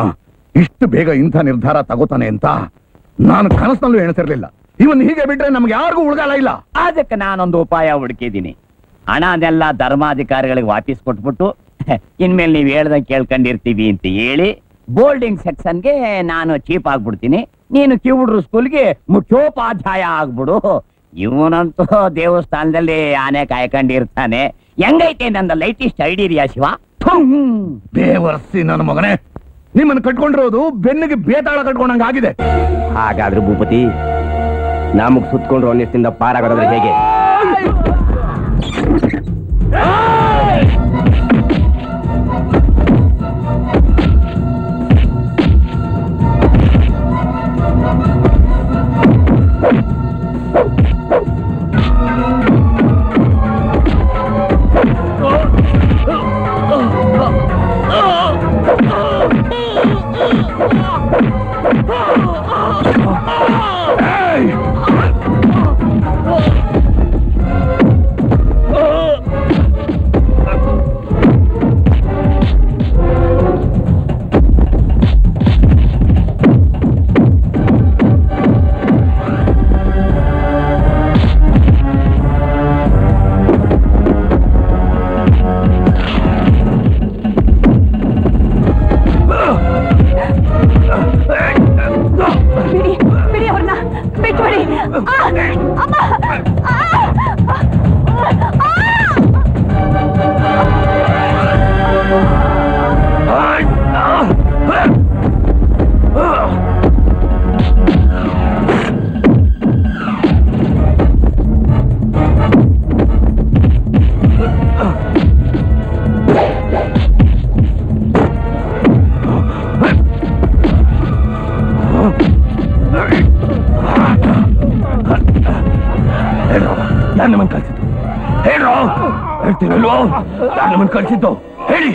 ಇಷ್ಟು ಬೇಗ ಇಂಥ ನಿರ್ಧಾರ ತಗೋತಾನೆ ಅಂತ ನಾನು ಕನಸಿನಲ್ಲೂ ಎಣಿಸಿರ್ಲಿಲ್ಲ. ಇವನ್ ಹೀಗೆ ಬಿಟ್ರೆ ನಮ್ಗೆ ಯಾರಿಗೂ ಉಳ್ಗಾಲ ಇಲ್ಲ. ಅದಕ್ಕೆ ನಾನೊಂದು ಉಪಾಯ ಹುಡುಕಿದ್ದೀನಿ. ಹಣನೆಲ್ಲ ಅದೆಲ್ಲ ಧರ್ಮಾಧಿಕಾರಿಗಳಿಗೆ ವಾಪಸ್ ಕೊಟ್ಬಿಟ್ಟು ಇನ್ಮೇಲೆ ನೀವು ಹೇಳ್ದಂಗೆ ಕೇಳ್ಕೊಂಡಿರ್ತೀವಿ ಅಂತ ಹೇಳಿ ಬೋರ್ಡಿಂಗ್ ಸೆಕ್ಷನ್ಗೆ ನಾನು ಚೀಪ್ ಆಗ್ಬಿಡ್ತೀನಿ. ನೀನು ಕಿವುಡ್ರು ಸ್ಕೂಲ್ಗೆ ಮುಖ್ಯೋಪಾಧ್ಯಾಯ ಆಗ್ಬಿಡು. ಇವನಂತೂ ದೇವಸ್ಥಾನದಲ್ಲಿ ಆನೆ ಕಾಯ್ಕೊಂಡಿರ್ತಾನೆ. ಹೆಂಗೈತೆ ನನ್ನ ಲೈಟಿಸ್ಟ್ ಐಡಿಯಾ ಶಿವ? ಬೇವರ್ಸಿ ನನ್ನ ಮಗನೇ. ನಿಮ್ಮನ್ನ ಕಟ್ಕೊಂಡಿರೋದು ಬೆನ್ನಿಗೆ ಬೇತಾಳ ಕಟ್ಕೊಂಡಂಗ ಆಗಿದೆ. ಹಾಗಾದ್ರೆ ಭೂಪತಿ ನಮಗ್ ಸುತ್ಕೊಂಡ್ರು ಅನ್ನಿಸ್ತಿಂದ ಪಾರಾಗೋದಾದ್ರೆ ಹೇಗೆ? ಅವ್ರನ್ನ ಬಿಟ್ಬಿಡಿ ಹೇಳ್ತೀನಲ್ವೋ ನಾನು ಕಳಿಸಿದ್ದು. ಹೇಳಿ.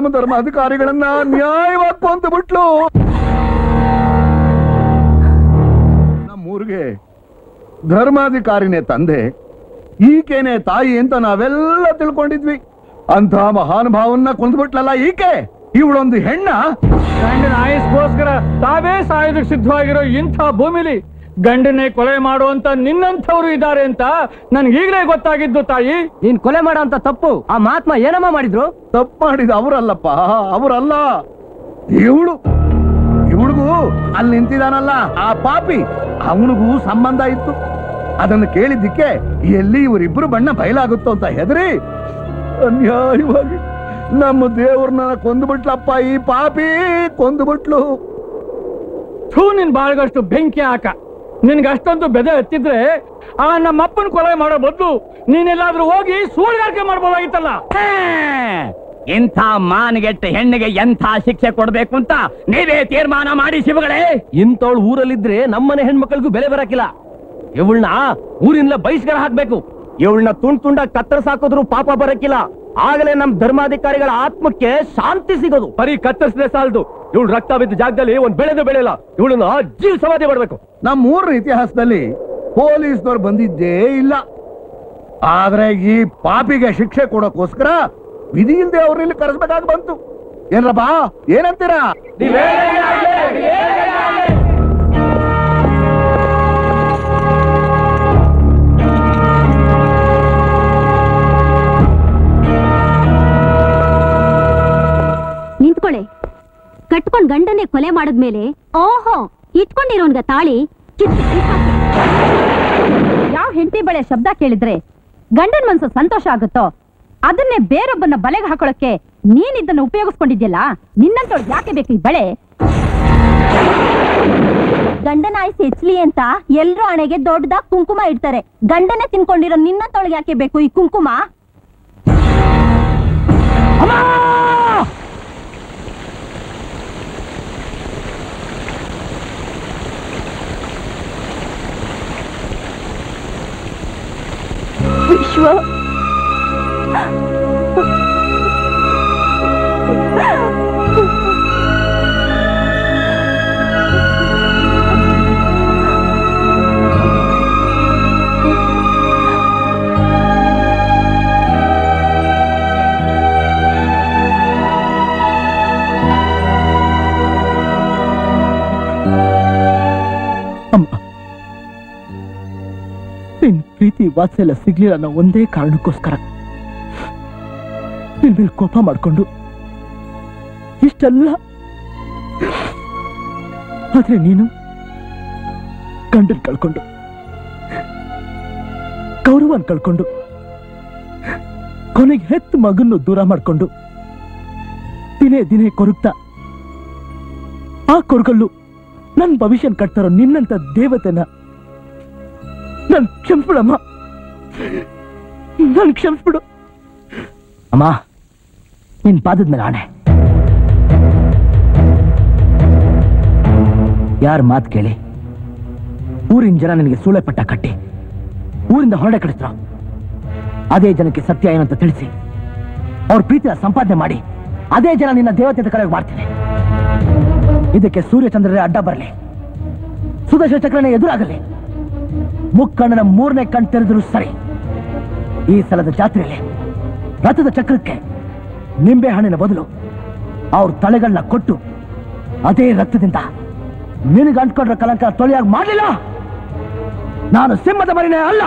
ನಮ್ಮ ಧರ್ಮಾಧಿಕಾರಿಗಳನ್ನ ನ್ಯಾಯವಾಗಿ ಅಂತ ಬಿಟ್ಲು ನಮ್ಮೂರಿಗೆ ಧರ್ಮಾಧಿಕಾರಿನೇ ತಂದೆ, ಈಕೆನೆ ತಾಯಿ ಅಂತ ನಾವೆಲ್ಲ ತಿಳ್ಕೊಂಡಿದ್ವಿ. ಅಂತ ಮಹಾನುಭಾವನ್ನ ಕೊಂದ್ಬಿಟ್ಲಲ್ಲ ಈಕೆ? ಇವಳೊಂದು ಹೆಣ್ಣ? ಗಂಡನ ಆಯಸ್ಗೋಸ್ಕರ ತಾವೇ ಸಾಯೋದಕ್ಕೆ ಸಿದ್ಧವಾಗಿರೋ ಇಂಥ ಭೂಮಿಲಿ ಗಂಡನೇ ಕೊಲೆ ಮಾಡುವಂತ ನಿನ್ನಂಥವ್ರು ಇದ್ದಾರೆ ಅಂತ ನನ್ಗೆ ಈಗಲೇ ಗೊತ್ತಾಗಿದ್ದು ತಾಯಿ. ನೀನ್ ಕೊಲೆ ಮಾಡೋ ಅಂತ ತಪ್ಪು. ಆ ಮಹಾತ್ಮ ಏನಮ್ಮ ಮಾಡಿದ್ರು? ತಪ್ಪು ಮಾಡಿದ ಅವರಲ್ಲಪ್ಪ. ಅವರಲ್ಲ. ಇವಳು. ಇವಳಿಗೂ ಅಲ್ಲಿ ನಿಂತಿದಾನಲ್ಲ ಆ ಪಾಪಿ. ಅವನಿಗೂ ಸಂಬಂಧ ಇತ್ತು. ಅದನ್ನು ಕೇಳಿದ್ದಕ್ಕೆ ಎಲ್ಲಿ ಇವರಿಬ್ರು ಬಣ್ಣ ಬಯಲಾಗುತ್ತೋ ಅಂತ ಹೆದರಿ. ಅನ್ಯಾಯವಾಗಿ ನಮ್ಮ ದೇವ್ರನ್ನ ಕೊಂದುಬಿಟ್ಲಪ್ಪ ಈ ಪಾಪಿ ಕೊಂದುಬಿಟ್ಲು. ಥೂ ನಿನ್ ಬಾಳ್ಗಷ್ಟು ಬೆಂಕಿ ಹಾಕ. ನಿನ್ಗೆ ಅಷ್ಟೊಂದು ಬೆದೆ ಹತ್ತಿದ್ರೆ ಆ ನಮ್ಮಪ್ಪನ ಕೊಲೆ ಮಾಡೋ ಬದಲು ನೀನೆಲ್ಲಾದ್ರೂ ಹೋಗಿ ಸೂಳ್ಗಾರಿಕೆ ಮಾಡ್ಬೋದಾಗಿತ್ತಲ್ಲ? ಇಂಥ ಮಾನಗೆಟ್ಟ ಹೆಣ್ಣಿಗೆ ಎಂಥ ಶಿಕ್ಷೆ ಕೊಡ್ಬೇಕು ಅಂತ ನೀವೇ ತೀರ್ಮಾನ ಮಾಡಿ ಶಿವಗಳೇ. ಇಂಥವಳು ಊರಲ್ಲಿದ್ರೆ ನಮ್ಮನೆ ಹೆಣ್ಮಕ್ಳಿಗೂ ಬೆಲೆ ಬರಕಿಲ್ಲ. ಇವಳನ್ನ ಊರಿಂದ ಬಹಿಷ್ಕಾರ ಹಾಕ್ಬೇಕು. ಇವಳನ್ನ ತುಂಡ್ ತುಂಡ ಕತ್ತರಿಸ್ ಹಾಕಿದ್ರು ಪಾಪ ಬರಕಿಲ್ಲ. ಆಗಲೇ ನಮ್ ಧರ್ಮಾಧಿಕಾರಿಗಳ ಆತ್ಮಕ್ಕೆ ಶಾಂತಿ ಸಿಗೋದು. ಬರೀ ಕತ್ತರಿಸದೆ ಸಾಲದು. ಇವಳು ರಕ್ತ ಬಿದ್ದ ಜಾಗದಲ್ಲಿ ಒಂದ್ ಬೆಳೆದು ಬೆಳೆಯಲ್ಲ. ಇವಳನ್ನ ಜೀವ ಸಮಾಧಿ ಮಾಡ್ಬೇಕು. ನಮ್ಮ ಊರ ಇತಿಹಾಸದಲ್ಲಿ ಪೊಲೀಸ್ನವ್ರು ಬಂದಿದ್ದೇ ಇಲ್ಲ. ಆದ್ರೆ ಈ ಪಾಪಿಗೆ ಶಿಕ್ಷೆ ಕೊಡೋಕೋಸ್ಕರ ವಿಧಿ ಇಲ್ದೆ ಅವ್ರನ್ನ ಕರೆಸ್ಬೇಕಾಗಿ ಬಂತು. ಏನ್ರಪ್ಪ ಏನಂತೀರಾ? ಕಟ್ಕೊಂಡ್ ಗಂಡನೇ ಕೊಲೆ ಮಾಡಿದ್ಮೇಲೆ ಓಹೋ ಇಟ್ಕೊಂಡಿರೋನ್ಗ ತಾಳಿ. ಯಾವ ಹೆಂಡತಿ ಬಳೆ ಶಬ್ದ ಕೇಳಿದ್ರೆ ಗಂಡನ್ ಮನ್ಸು ಸಂತೋಷ ಆಗುತ್ತೋ? ಅದನ್ನೇ ಬೇರೊಬ್ಬನ ಬಲೆಗೆ ಹಾಕೊಳಕ್ಕೆ ನೀನ್ ಇದನ್ನ ಉಪಯೋಗಿಸ್ಕೊಂಡಿದ್ಯಲ್ಲ? ಯಾಕೆ ಬೇಕು ಈ ಬಳೆ? ಗಂಡನ ಆಯ್ಸಿ ಹೆಚ್ಚಲಿ ಅಂತ ಎಲ್ರು ಹಣೆಗೆ ದೊಡ್ಡದಾಗ ಕುಂಕುಮ ಇಡ್ತಾರೆ. ಗಂಡನೇ ತಿನ್ಕೊಂಡಿರೋ ನಿನ್ನ ತೊಳಗೆ ಯಾಕೆ ಬೇಕು ಈ ಕುಂಕುಮ? ವಿಶ್ವ ಪ್ರೀತಿ ವಾತ್ಸಲ್ಯ ಸಿಗ್ಲಿಲ್ಲ ಅನ್ನೋ ಒಂದೇ ಕಾರಣಕ್ಕೋಸ್ಕರ. ನಿನ್ ಕೋಪ ಮಾಡ್ಕೊಂಡು ಇಷ್ಟೆಲ್ಲ. ಆದ್ರೆ ನೀನು ಗಂಡನ್ ಕಳ್ಕೊಂಡು, ಗೌರವನ್ ಕಳ್ಕೊಂಡು, ಕೊನೆಗೆ ಹೆತ್ತು ಮಗನ್ನು ದೂರ ಮಾಡ್ಕೊಂಡು, ದಿನೇ ದಿನೇ ಕೊರಗ್ತಾ, ಆ ಕೊರಗಲ್ಲು ನನ್ನ ಭವಿಷ್ಯನ್ ಕಟ್ತಾರೋ ನಿನ್ನಂತ ದೇವತೆನ ನನ್ ಕ್ಷಮಿಸ್ಬಿಡಮ್ಮ. ನನ್ ಕ್ಷಮಿಸ್ಬಿಡು. ಅಮ್ಮ, ನಿನ್ ಪಾದದ ಮೇಲೆ ಆಣೆ. ಯಾರ ಮಾತು ಕೇಳಿ? ಊರಿನ ಜನ ನಿನಗೆ ಸೂಳೆ ಪಟ್ಟ ಕಟ್ಟಿ. ಊರಿಂದ ಹೊರಡೆ ಕಳಿಸ್ರ. ಅದೇ ಜನಕ್ಕೆ ಸತ್ಯ ಏನಂತ ತಿಳಿಸಿ. ಅವ್ರ ಪ್ರೀತಿನ ಸಂಪಾದನೆ ಮಾಡಿ. ಅದೇ ಜನ ನಿನ್ನ ದೇವತೆ ಅಂತ ಕರೆಯೋಕೆ ಮಾಡ್ತೀನಿ. ಇದಕ್ಕೆ ಸೂರ್ಯಚಂದ್ರರೇ ಅಡ್ಡ ಬರಲಿ. ಸುದರ್ಶ ಚಕ್ರನೇ ಎದುರಾಗಲಿ. ಮುಕ್ಕಣ್ಣನ ಮೂರನೇ ಕಣ್ ತೆರೆದ್ರು ಸರಿ. ಈ ಸಲದ ಜಾತ್ರೆಯಲ್ಲಿ ರಥದ ಚಕ್ರಕ್ಕೆ ನಿಂಬೆ ಹಣ್ಣಿನ ಬದಲು ಅವ್ರ ತಲೆಗಳನ್ನ ಕೊಟ್ಟು ಅದೇ ರಕ್ತದಿಂದ ನಿನಗೆ ಅಂಟ್ಕೊಂಡ್ರ ಕಲಂಕ ತೊಳೆಯಾಗಿ ಮಾಡಲಿಲ್ಲ? ನಾನು ಸಿಂಹದ ಮರಿನೇ ಅಲ್ಲ!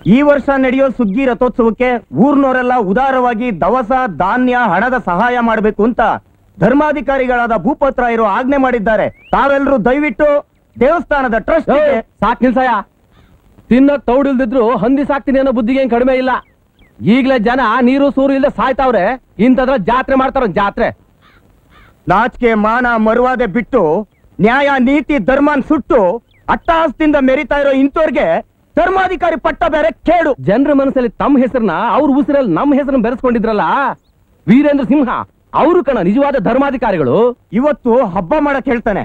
ಈ ವರ್ಷ ನಡೆಯೋ ಸುಗ್ಗಿ ರಥೋತ್ಸವಕ್ಕೆ ಊರ್ನವರೆಲ್ಲ ಉದಾರವಾಗಿ ದವಸ ಧಾನ್ಯ ಹಣದ ಸಹಾಯ ಮಾಡಬೇಕು ಅಂತ ಧರ್ಮಾಧಿಕಾರಿಗಳಾದ ಭೂಪತ್ರ ಇರೋ ಆಜ್ಞೆ ಮಾಡಿದ್ದಾರೆ. ತಾವೆಲ್ಲರೂ ದಯವಿಟ್ಟು ದೇವಸ್ಥಾನದ ಟ್ರಸ್ಟ್ ಸಾಕ್ ತಿನ್ನ ತೌಡಿಲ್ದಿದ್ರು ಹಂದಿ ಸಾಕ್ತೀನಿ ಅನ್ನೋ ಬುದ್ಧಿಗೆ ಏನ್ ಕಡಿಮೆ ಇಲ್ಲ. ಈಗ್ಲೇ ಜನ ನೀರು ಸೂರು ಇಲ್ಲದೆ ಸಾಯ್ತಾವ್ರೆ. ಇಂಥದ್ರ ಜಾತ್ರೆ ಮಾಡ್ತಾರ ಜಾತ್ರೆ. ನಾಚಿಕೆ ಮಾನ ಮರುವಾದೆ ಬಿಟ್ಟು ನ್ಯಾಯ ನೀತಿ ಧರ್ಮನ್ ಸುಟ್ಟು ಅಟ್ಟಹಾಸದಿಂದ ಮೆರಿತಾ ಇರೋ ಇಂಥವ್ರಿಗೆ ಧರ್ಮಾಧಿಕಾರಿ ಪಟ್ಟ ಬೇರೆ ಕೇಳು ಜನರ ಮನಸ್ಸಲ್ಲಿ ತಮ್ಮ ಹೆಸರನ್ನ ಅವ್ರ ಉಸಿರಲ್ಲಿ ನಮ್ಮ ಹೆಸರನ್ನ ಬೆರೆಸ್ಕೊಂಡಿದ್ರಲ್ಲ? ವೀರೇಂದ್ರ ಸಿಂಹ ಅವರು ಕಣ ನಿಜವಾದ ಧರ್ಮಾಧಿಕಾರಿಗಳು. ಇವತ್ತು ಹಬ್ಬ ಮಾಡಕ್ ಹೇಳ್ತಾನೆ.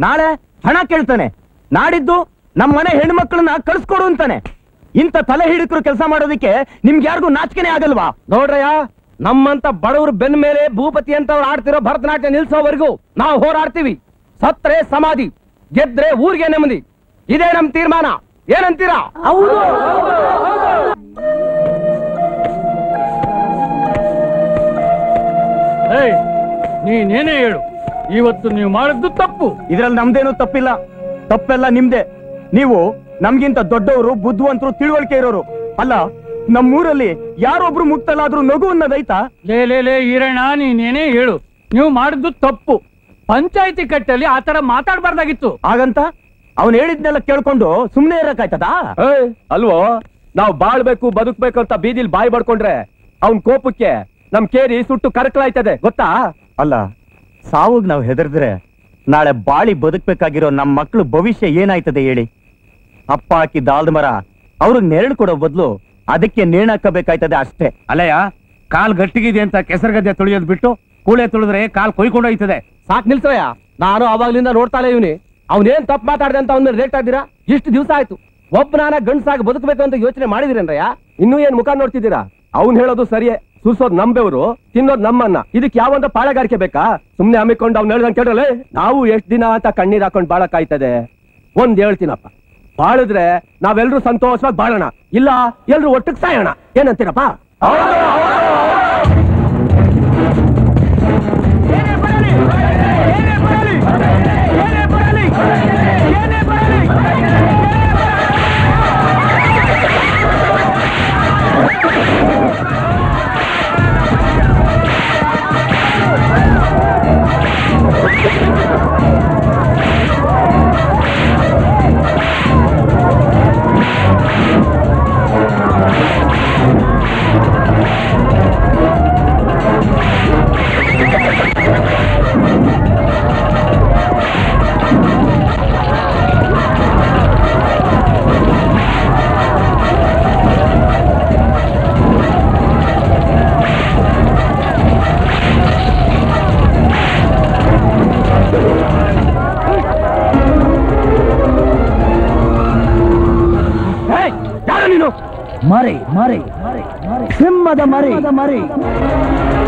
ನಾಳೆ ಹಣ ಕೇಳ್ತಾನೆ. ನಾಡಿದ್ದು ನಮ್ಮ ಮನೆ ಹೆಣ್ಮಕ್ಳನ್ನ ಕಳ್ಸ್ಕೊಡು ಅಂತಾನೆ. ಇಂಥ ತಲೆ ಹಿಡಿಕರು ಕೆಲಸ ಮಾಡೋದಕ್ಕೆ ನಿಮ್ಗೆ ಯಾರಿಗೂ ನಾಚಿಕೆನೆ ಆಗಲ್ವಾ? ನೋಡ್ರಯ್ಯ ನಮ್ಮಂತ ಬಡವರು ಬೆನ್ ಮೇಲೆ ಭೂಪತಿ ಅಂತವ್ರು ಆಡ್ತಿರೋ ಭರತನಾಟ್ಯ ನಿಲ್ಸೋವರೆಗೂ ನಾವು ಹೋರಾಡ್ತೀವಿ. ಸತ್ರೆ ಸಮಾಧಿ ಗೆದ್ರೆ ಊರಿಗೆ ನೆಮ್ಮದಿ. ಇದೇ ನಮ್ ತೀರ್ಮಾನ. ಏನಂತೀರಾ? ಹೌದು. ನೀನೇನೇ ಹೇಳು. ಇವತ್ತು ನೀವು ಮಾಡಿದ್ದು ತಪ್ಪು. ಇದ್ರಲ್ಲಿ ನಮ್ದೇನು ತಪ್ಪಿಲ್ಲ. ತಪ್ಪೆಲ್ಲ ನಿಮ್ದೆ. ನೀವು ನಮ್ಗಿಂತ ದೊಡ್ಡವರು ಬುದ್ಧಿವಂತರು ತಿಳುವಳಿಕೆ ಇರೋರು. ಅಲ್ಲ ನಮ್ಮೂರಲ್ಲಿ ಯಾರೊಬ್ರು ಮುಕ್ತಲಾದ್ರೂ ನಗು ಅನ್ನೋದೈತಾ? ಲೇ ಲೇ ಲೇ ಈರಣ್ಣ ನೀನೇನೇ ಹೇಳು. ನೀವು ಮಾಡಿದ್ದು ತಪ್ಪು. ಪಂಚಾಯತಿ ಕಟ್ಟಲ್ಲಿ ಆತರ ಮಾತಾಡಬಾರ್ದಾಗಿತ್ತು ಮಾತಾಡ್ಬಾರ್ದಾಗಿತ್ತು. ಹಾಗಂತ? ಅವ್ನು ಹೇಳಿದ್ನೆಲ್ಲ ಕೇಳ್ಕೊಂಡು ಸುಮ್ನೆ ಇರಕ್ಕಾಯ್ತದಾ? ಏಯ್, ಅಲ್ವೋ? ನಾವು ಬಾಳ್ಬೇಕು ಬದುಕ್ಬೇಕು ಅಂತ ಬೀದಿಲ್ ಬಾಯಿ ಬಡ್ಕೊಂಡ್ರೆ ಅವನ್ ಕೋಪಕ್ಕೆ ನಮ್ ಕೇರಿ ಸುಟ್ಟು ಕರಕಲಾಯ್ತದೆ ಗೊತ್ತಾ? ಅಲ್ಲ ಸಾವುಗ್ ನಾವು ಹೆದರ್ದ್ರೆ ನಾಳೆ ಬಾಳಿ ಬದುಕ್ಬೇಕಾಗಿರೋ ನಮ್ಮ ಮಕ್ಳು ಭವಿಷ್ಯ ಏನಾಯ್ತದೆ ಹೇಳಿ? ಅಪ್ಪ ಹಾಕಿದ್ದ ದಾಲ್ದ ಮರ ಅವ್ರಿಗೆ ನೆರಳು ಕೊಡೋ ಬದಲು ಅದಕ್ಕೆ ನೇಣಾಕಬೇಕಾಯ್ತದೆ ಅಷ್ಟೇ. ಅಲ್ಲಯ್ಯ ಕಾಲ್ ಗಟ್ಟಿಗಿದೆ ಅಂತ ಕೆಸರ್ಗದ್ದೆ ತುಳಿಯೋದ್ ಬಿಟ್ಟು ಕೂಳೆ ತುಳಿದ್ರೆ ಕಾಲ್ ಕೊಯ್ಕೊಂಡೋಯ್ತದೆ. ಸಾಕ್ ನಿಲ್ಸಯ್ಯ ನಾನು ಅವಾಗ್ಲಿಂದ ನೋಡ್ತಾಳೆ ಇವನಿ. ಅವನೇನ್ ತಪ್ಪು ಮಾತಾಡ್ದೆ ಅಂತ ಅವನ ರೇಟ್ ಇದ್ದೀರಾ ಇಷ್ಟು ದಿವಸ ಆಯ್ತು. ಒಬ್ಬನಾನ ಗಂಡಸಾಗಿ ಬದುಕಬೇಕು ಅಂತ ಯೋಚನೆ ಮಾಡಿದಿರೇನ್ರಯ್ಯ? ಇನ್ನೂ ಏನ್ ಮುಖ ನೋಡ್ತಿದ್ದೀರಾ? ಅವ್ನ್ ಹೇಳೋದು ಸರಿಯೇ. ಸುಸೋದ್ ನಂಬೆವರು, ತಿನ್ನೋದ್ ನಮ್ಮನ್ನ. ಇದಕ್ಕೆ ಯಾವಂತ ಪಾಳಗಾರಿಕೆ ಬೇಕಾ? ಸುಮ್ನೆ ಹಮ್ಮಿಕೊಂಡು ಅವ್ನು ಹೇಳ್ದಂಗೆ ಕೇಳಲೆ ನಾವು ಎಷ್ಟ್ ದಿನ ಅಂತ ಕಣ್ಣೀರ್ ಹಾಕೊಂಡ್ ಬಾಳಕಾಯ್ತದೆ ಒಂದ್ ಹೇಳ್ತೀನಪ್ಪ. ಬಾಳಿದ್ರೆ ನಾವೆಲ್ಲರೂ ಸಂತೋಷವಾಗಿ ಬಾಳೋಣ. ಇಲ್ಲ, ಎಲ್ರು ಒಟ್ಟಿಗೆ ಸಾಯೋಣ. ಏನಂತೀರಪ್ಪ? ಮರಿ ಮರಿ ಸಿಂಹದ ಮರಿ ಮರಿ ಯಾರಪ್ಪ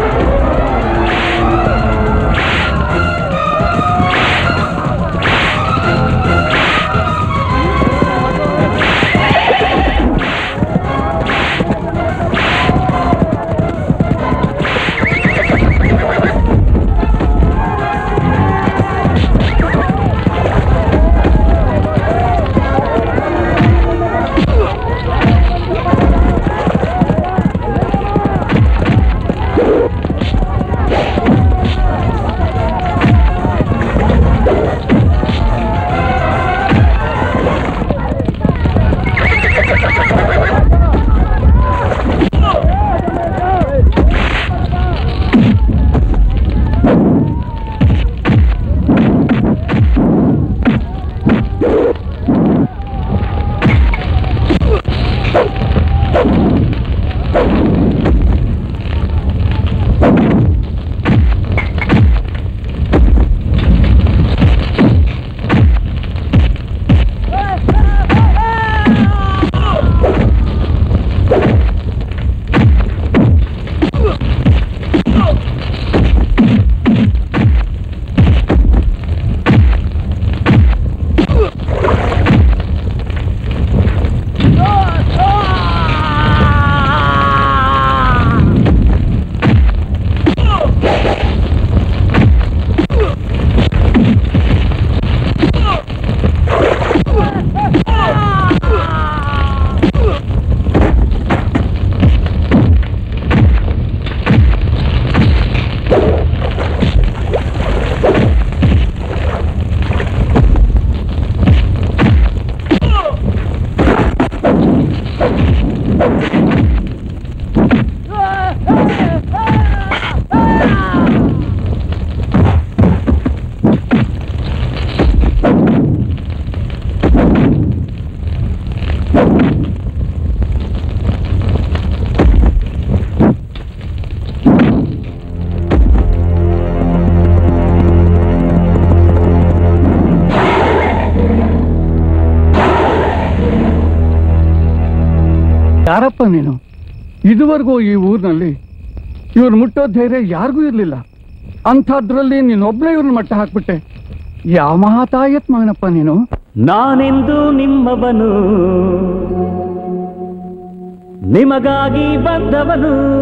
ನೀನು? ಇದುವರೆಗೂ ಈ ಊರಿನಲ್ಲಿ ಇವ್ರು ಮುಟ್ಟೋ ಧೈರ್ಯ ಯಾರಿಗೂ ಇರಲಿಲ್ಲ. ಅಂಥದ್ರಲ್ಲಿ ನೀನೊಬ್ಳೆ ಇವ್ರನ್ನ ಮಟ್ಟ ಹಾಕ್ಬಿಟ್ಟೆ. ಯಾವ ಮಹಾತಾಯತ್ ಮಗನಪ್ಪ ನೀನು? ನಾನೆಂದು ನಿಮ್ಮವನು. ನಿಮಗಾಗಿ ಬಂದವನು.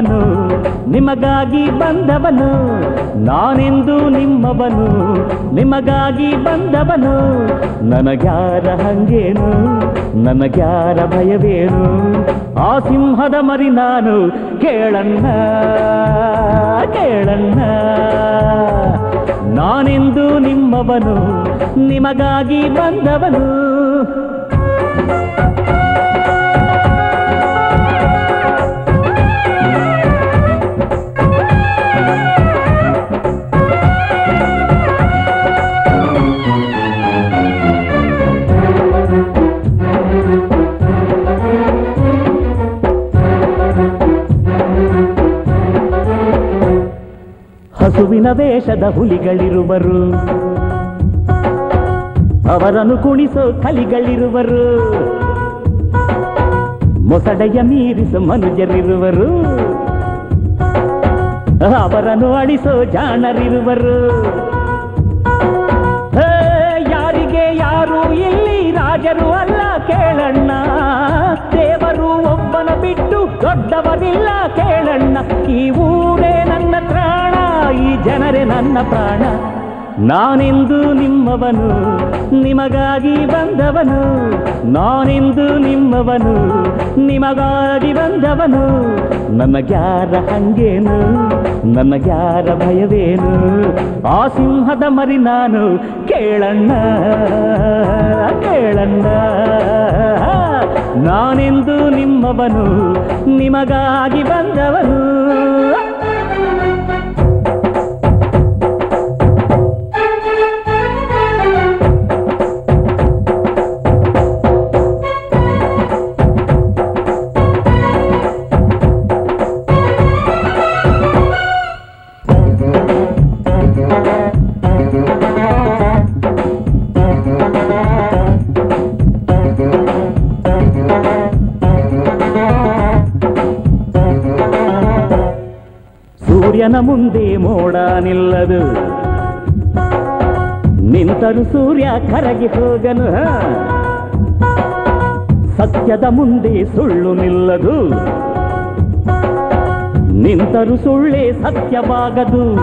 ನಿಮ್ಮವನು, ನಿಮಗಾಗಿ ಬಂದವನು, ನಾನೆಂದು ನಿಮ್ಮವನು, ನಿಮಗಾಗಿ ಬಂದವನು. ನನಗ್ಯಾರ ಹಂಗೇನು, ನನಗ್ಯಾರ ಭಯವೇನು? ಆ ಸಿಂಹದ ಮರಿ ನಾನು, ಕೇಳಣ್ಣ ಕೇಳಣ್ಣ. ನಾನೆಂದು ನಿಮ್ಮವನು, ನಿಮಗಾಗಿ ಬಂದವನು. ಹಸುವಿನ ವೇಷದ ಹುಲಿಗಳಿರುವರು. ಅವರನ್ನು ಕುಣಿಸೋ ಕಲಿಗಳಿರುವರು. ಮೊಸಡೆಯ ಮೀರಿಸೋ ಮನುಜರಿರುವರು. ಅವರನ್ನು ಅಳಿಸೋ ಜಾಣರಿರುವರು. ಯಾರಿಗೆ ಯಾರು ಇಲ್ಲಿ ರಾಜರು ಅಲ್ಲ ಕೇಳಣ್ಣ. ದೇವರು ಒಬ್ಬನ ಬಿಟ್ಟು ದೊಡ್ಡವರಿಲ್ಲ ಕೇಳಣ್ಣ. ಈ ನನ್ನ ಪ್ರಾಣ. ನಾನೆಂದು ನಿಮ್ಮವನು, ನಿಮಗಾಗಿ ಬಂದವನು. ನಾನೆಂದು ನಿಮ್ಮವನು, ನಿಮಗಾಗಿ ಬಂದವನು. ನನಗ್ಯಾರ ಹಂಗೇನು? ನನಗ್ಯಾರ ಭಯವೇನು? ಆ ಸಿಂಹದ ಮರಿ ನಾನು, ಕೇಳಣ್ಣ ಕೇಳಣ್ಣ. ನಾನೆಂದು ನಿಮ್ಮವನು, ನಿಮಗಾಗಿ ಬಂದವನು. ಸೂರ್ಯನ ಮುಂದೆ ಮೋಡ ನಿಲ್ಲದು. ನಿಂತರು ಸೂರ್ಯ ಕರಗಿ ಹೋಗನು. ಸತ್ಯದ ಮುಂದೆ ಸುಳ್ಳು ನಿಲ್ಲದು. ನಿಂತರು ಸುಳ್ಳೇ ಸತ್ಯವಾಗದು.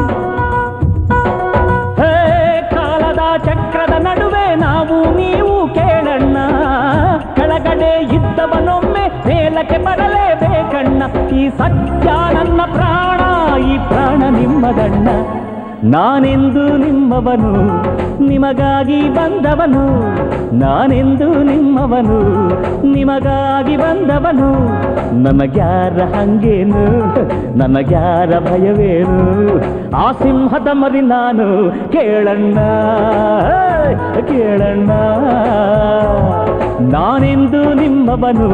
ಹೇ, ಕಾಲದ ಚಕ್ರದ ನಡುವೆ ನಾವು ನೀವು ಕೇಳಣ್ಣ. ಕೆಳಗಡೆ ಇದ್ದವನೊಮ್ಮೆ ಮೇಲಕ್ಕೆ ಬರಲೇಬೇಕಣ್ಣ. ಈ ಸತ್ಯ ನನ್ನ ಪ್ರಾಣ, ಈ ಪ್ರಾಣ ನಿಮ್ಮದಣ್ಣ ನಾನೆಂದು ನಿಮ್ಮವನು, ನಿಮಗಾಗಿ ಬಂದವನು. ನಾನೆಂದು ನಿಮ್ಮವನು, ನಿಮಗಾಗಿ ಬಂದವನು. ನನಗ್ಯಾರ ಹಂಗೇನು? ನನಗ್ಯಾರ ಭಯವೇನು? ಆ ಸಿಂಹದ ಮರಿ ನಾನು ಕೇಳಣ್ಣ ಕೇಳಣ್ಣ. ನಾನೆಂದು ನಿಮ್ಮವನು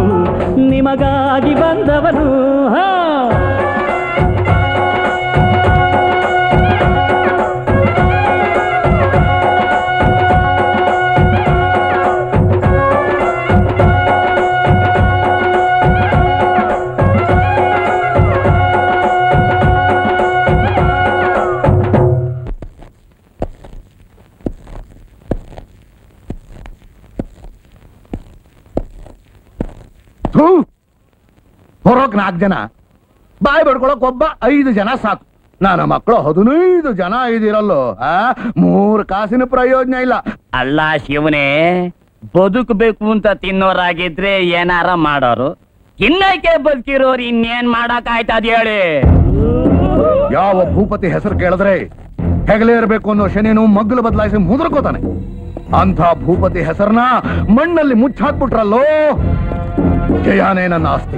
ನಿಮಗಾಗಿ ಬಂದವನು ಹಾ. ನಾಲ್ಕು ಜನ. ಬಾಯಿ ಬಡ್ಕೊಳಕ್ ಒಬ್ಬ ಐದು ಜನ ಸಾಕು. ನನ್ನ ಮಕ್ಕಳು ಹದಿನೈದು ಜನ ಇದಿರಲ್ಲೋ ಆ? ಮೂರು ಕಾಸಿನ ಪ್ರಯೋಜನ ಇಲ್ಲ. ಅಲ್ಲ ಶಿವನೇ ಬದುಕಬೇಕು ಅಂತ ತಿನ್ನೋರಾಗಿದ್ರೆ ಏನಾರ ಮಾಡೋರು? ತಿನ್ನಕ್ಕೆ ಬದುಕಿರೋರು ಇನ್ನೇನ್ ಮಾಡಕ್ ಆಯ್ತದ ಹೇಳಿ? ಯಾವ ಭೂಪತಿ ಹೆಸರು ಕೇಳಿದ್ರೆ ಹೆಗಲೇ ಇರಬೇಕು ಅನ್ನೋ ಶನಿನು ಮಗ್ಗಲು ಬದಲಾಯಿಸಿ ಮುದುರ್ಕೋತಾನೆ. ಅಂಥ ಭೂಪತಿ ಹೆಸರನ್ನ ಮಣ್ಣಲ್ಲಿ ಮುಚ್ಚಾಕ್ಬಿಟ್ರಲ್ಲೋ ಜಯಾನೇ ನನ್ನ ಆಸ್ತಿ.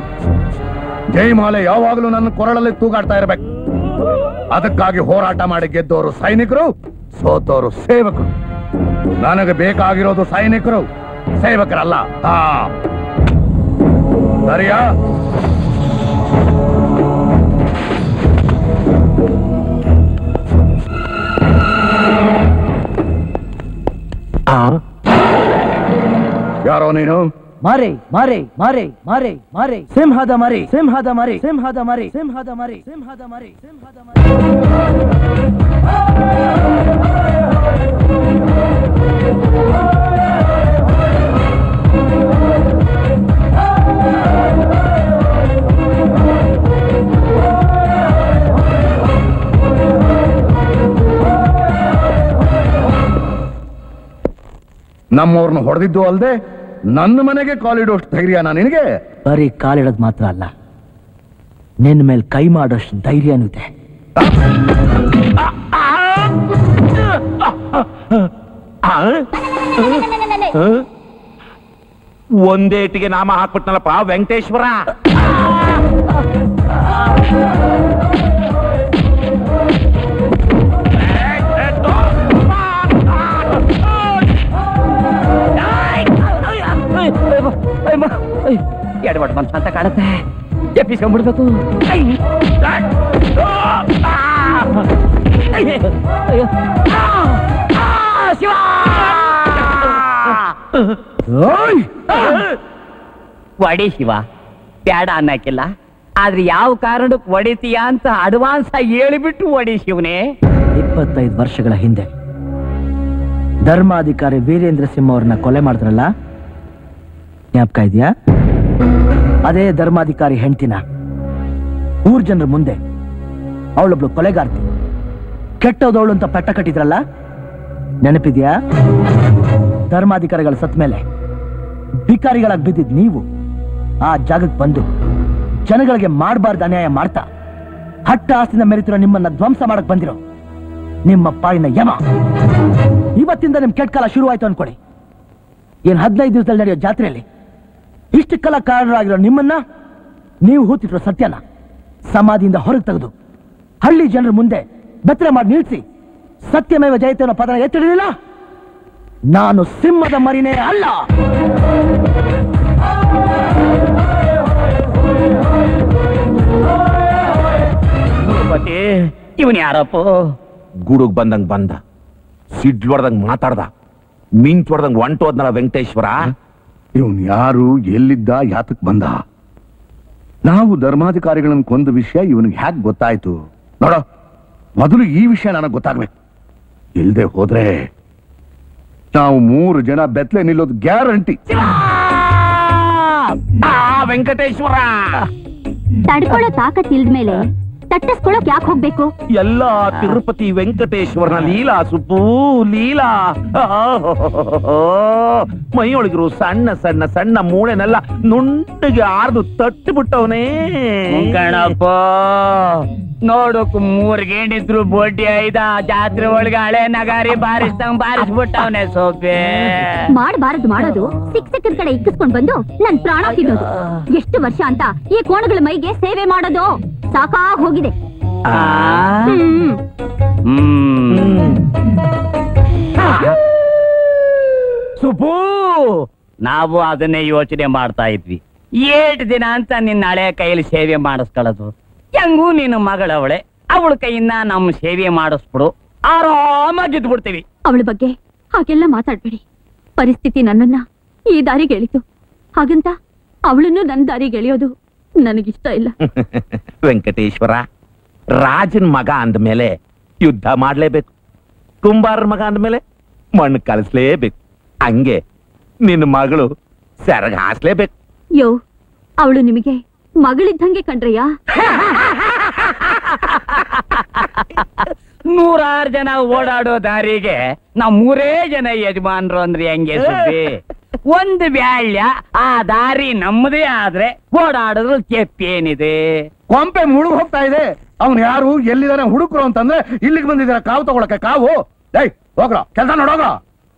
ಜಯಮಾಲೆ ಯಾವಾಗಲೂ ನನ್ನ ಕೊರಳಲ್ಲಿ ತೂಗಾಡ್ತಾ ಇರ್ಬೇಕು. ಅದಕ್ಕಾಗಿ ಹೋರಾಟ ಮಾಡಿ ಗೆದ್ದವರು ಸೈನಿಕರು ಸೋತವರು ಸೇವಕರು. ನನಗೆ ಬೇಕಾಗಿರೋದು ಸೈನಿಕರು ಸೇವಕರಲ್ಲ. ಸರಿಯಾ? ಯಾರೋ ನೀನು? ಮಾರೆ ಮಾರೆ ಮಾರೆ ಮಾರೆ ಮಾರೆ. ಸಿಂಹದ ಮರಿ ಸಿಂಹದ ಮರಿ ಸಿಂಹದ ಮರಿ ಸಿಂಹದ ಮರಿ ಸಿಂಹದ ಮರಿ, ಸಿಂಹದ ನಮ್ಮವ್ರನ್ನ ಹೊಡೆದಿದ್ದು ಅಲ್ದೆ ನನ್ನ ಮನೆಗೆ ಕಾಲಿಡೋಷ್ಟು ಧೈರ್ಯ ನಿನಗೆ? ಬರೀ ಕಾಲಿಡೋದ್ ಮಾತ್ರ ಅಲ್ಲ ನಿನ್ನ ಮೇಲೆ ಕೈ ಮಾಡೋಷ್ಟು ಧೈರ್ಯನೂ ಇದೆ. ಒಂದೇಟಿಗೆ ನಾಮ ಹಾಕ್ಬಿಟ್ನಲ್ಲಪ್ಪ ವೆಂಕಟೇಶ್ವರ. ಅಂತ ಕಾಣುತ್ತೆ. ಒಡಿ ಶಿವ, ಬ್ಯಾಡ ಅನ್ನಕ್ಕಿಲ್ಲ. ಆದ್ರೆ ಯಾವ ಕಾರಣಕ್ಕೆ ಒಡಿತೀಯ ಅಂತ ಅಡ್ವಾನ್ಸ್ ಆಗಿ ಹೇಳಿಬಿಟ್ಟು ಒಡಿ ಶಿವನೇ. ಇಪ್ಪತ್ತೈದು ವರ್ಷಗಳ ಹಿಂದೆ ಧರ್ಮಾಧಿಕಾರಿ ವೀರೇಂದ್ರ ಸಿಂಹ ಅವ್ರನ್ನ ಕೊಲೆ ಮಾಡಿದ್ರಲ್ಲ? ಜ್ಞಾಪಕ ಇದೆಯಾ? ಅದೇ ಧರ್ಮಾಧಿಕಾರಿ ಹೆಂಡ್ತಿನ. ಊರ್ ಜನರ ಮುಂದೆ ಅವಳೊಬ್ಳು ಕೊಲೆಗಾರ್ತಿ. ಕೆಟ್ಟೋದವಳು ಅಂತ ಪಟ್ಟ ಕಟ್ಟಿದ್ರಲ್ಲ? ನೆನಪಿದ್ಯಾ? ಧರ್ಮಾಧಿಕಾರಿಗಳ ಸತ್ ಮೇಲೆ ಭಿಕಾರಿಗಳಾಗಿ ಬಿದ್ದಿದ್ ನೀವು ಆ ಜಾಗಕ್ಕೆ ಬಂದು ಜನಗಳಿಗೆ ಮಾಡಬಾರ್ದು ಅನ್ಯಾಯ ಮಾಡ್ತಾ ಹಟ್ಟ ಆಸ್ತಿನ ಮೆರಿತಿರೋ ನಿಮ್ಮನ್ನ ಧ್ವಂಸ ಮಾಡಕ್ ಬಂದಿರೋ ನಿಮ್ಮ ಪಾಯಿನ ಯಮ. ಇವತ್ತಿಂದ ನಿಮ್ ಕೆಟ್ಟ ಕಾಲ ಶುರುವಾಯ್ತು ಅನ್ಕೊಡಿ ಏನ್ ಹದಿನೈದು ದಿವಸದಲ್ಲಿ ನಡೆಯೋ ಜಾತ್ರೆಯಲ್ಲಿ ಇಷ್ಟಕ್ಕೆಲ್ಲ ಕಾರಣರಾಗಿರೋ ನಿಮ್ಮನ್ನ ನೀವು ಹೂತಿಟ್ರೋ ಸತ್ಯನ? ಸಮಾಧಿಯಿಂದ ಹೊರಗೆ ತೆಗೆದು ಹಳ್ಳಿ ಜನರ ಮುಂದೆ ಬೆತ್ತಲೆ ಮಾಡಿ ನಿಲ್ಲಿಸಿ ಸತ್ಯಮೇವ ಜಯತೆ ಅನ್ನೋ ಪದನ ಎತ್ತಿಡಲಿಲ್ಲ? ನಾನು ಸಿಂಹದ ಮರಿನೇ ಅಲ್ಲ. ಇವನ್ ಯಾರಪ್ಪ? ಗುಡುಗ್ ಬಂದಂಗ್ ಬಂದ ಸಿಡ್ಲ್ ಹೊಡ್ದಂಗ್ ಮಾತಾಡ್ದ ಮಿಂಚ್ ಹೊಡ್ದಂಗ್ ಹೊಂಟೋದ್ನಲ್ಲ ವೆಂಕಟೇಶ್ವರ? ಇವನ್ ಯಾರು ಎಲ್ಲಿದ್ದ ಯಾತಕ್ ಬಂದ? ನಾವು ಧರ್ಮಾಧಿಕಾರಿಗಳನ್ನು ಕೊಂದ ವಿಷಯ ಇವನಿಗೆ ಹ್ಯಾಕ್ ಗೊತ್ತಾಯ್ತು. ನೋಡ ಮೊದಲು ಈ ವಿಷಯ ನನಗೆ ಗೊತ್ತಾಗ್ಬೇಕು. ಇಲ್ಲದೆ ಹೋದ್ರೆ ನಾವು ಮೂರು ಜನ ಬೆತ್ತಲೆ ನಿಲ್ಲೋದು ಗ್ಯಾರಂಟಿ. ವೆಂಕಟೇಶ್ವರ! ತಡ್ಕೊಳ್ಳೋ ತಾಕತ್ ಇಲ್ದ್ಮೇಲೆ ತಟ್ಟಿಸ್ಕೊಳಕ್ ಯಾಕೆ ಹೋಗ್ಬೇಕು? ಎಲ್ಲ ತಿರುಪತಿ ವೆಂಕಟೇಶ್ವರನ ಲೀಲಾ ಸುಪ್ಪು ಲೀಲಾ. ಮೈ ಮೈಯೊಳಗಿರು ಸಣ್ಣ ಸಣ್ಣ ಸಣ್ಣ ಮೂಳೆನೆಲ್ಲ ನುಂಡಿಗೆ ಆರ್ದು ತಟ್ಟಿ ಬಿಟ್ಟವನೇ ಕಣಪ್ಪ. ನೋಡಕ್ ಮೂರ್ ಗೇಂಡಿದ್ರು ಬೋಟಿ ಐದ ಜಾತ್ರೆ ಒಳಗ ಹಳೆ ನಗಾರಿ ಬಾರಿಸ್ ಬಿಟ್ಟವನೇ ಸೋಪೆ ಮಾಡಬಾರದು ಮಾಡೋದು. ಸಿಕ್ ಸಿಕ್ಕದ ಕಡೆ ಇಕ್ಕಿಸ್ಕೊಂಡ್ ಬಂದು ನನ್ ಪ್ರಾಣ ತಿನ್ನೋದು. ಎಷ್ಟು ವರ್ಷ ಅಂತ ಈ ಕೋಣಗಳ ಮೈಗೆ ಸೇವೆ ಮಾಡೋದು. ಸಾಕಾಗ್ ಹೋಗಿದೆ ಹ್ಮ್. ಸುಪು ನಾವು ಅದನ್ನೇ ಯೋಚನೆ ಮಾಡ್ತಾ ಇದ್ವಿ. ಏಟ್ ದಿನ ಅಂತ ನಿನ್ನ ಹಳೆ ಕೈಯಲ್ಲಿ ಸೇವೆ ಮಾಡಿಸ್ಕೊಳ್ಳೋದು. ಹೆಂಗೂ ನಿನ್ನ ಮಗಳವಳೆ ಅವಳ. ಕೈಯಿಂದ ನಮ್ಮ ಸೇವೆ ಮಾಡಿಸ್ಬಿಡು. ಆರಾಮಾಗಿ ಬಿಡ್ತೀವಿ ಅವಳ ಬಗ್ಗೆ ಹಾಗೆಲ್ಲ ಮಾತಾಡ್ಬೇಡಿ. ಪರಿಸ್ಥಿತಿ ನನ್ನನ್ನ ಈ ದಾರಿಗೆ ಎಳಿತು. ಹಾಗಂತ ಅವಳನ್ನು ನನ್ನ ದಾರಿಗೆ ಎಳೆಯೋದು ನನಗಿಷ್ಟ ಇಲ್ಲ. ವೆಂಕಟೇಶ್ವರ ರಾಜನ್ ಮಗ ಅಂದ್ಮೇಲೆ ಯುದ್ಧ ಮಾಡ್ಲೇಬೇಕು. ಕುಂಬಾರ ಮಗ ಅಂದ್ಮೇಲೆ ಮಣ್ಣು ಕಲಿಸ್ಲೇಬೇಕು ಹಂಗೆ ನಿನ್ನ ಮಗಳು ಸೆರಗ ಹಾಸ್ಲೇಬೇಕು. ಯೋ ಅವಳು ನಿಮಗೆ ಮಗಳಿದ್ದಂಗೆ ಕಂಡ್ರಯ್ಯ ನೂರಾರು ಜನ ಓಡಾಡೋ ದಾರಿಗೆ ನಾವ್ ಮೂರೇ ಜನ ಯಜಮಾನ್ರು ಅಂದ್ರೆ ಹೆಂಗೆ ಸುದ್ದಿ? ಒಂದು ಬ್ಯಾಳ್ಯ ಆ ದಾರಿ ನಮ್ಮದೇ ಆದ್ರೆ ಓಡಾಡಿದ್ರು ಕೆಪ್ಪೇನಿದೆ ಕೊಂಪೆ ಮುಳುಗ್ ಹೋಗ್ತಾ ಇದೆ. ಅವ್ನು ಯಾರು ಎಲ್ಲಿದಾನೆ ಹುಡುಕ್ರು ಅಂತಂದ್ರೆ ಇಲ್ಲಿಗೆ ಬಂದಿದ್ರ ಕಾವು ತಗೊಳಕ್ಕೆ ಕಾವು. ಏಯ್ ಹೋಗ್ರ. ಕೆಲಸ ನೋಡೋಗ್ರ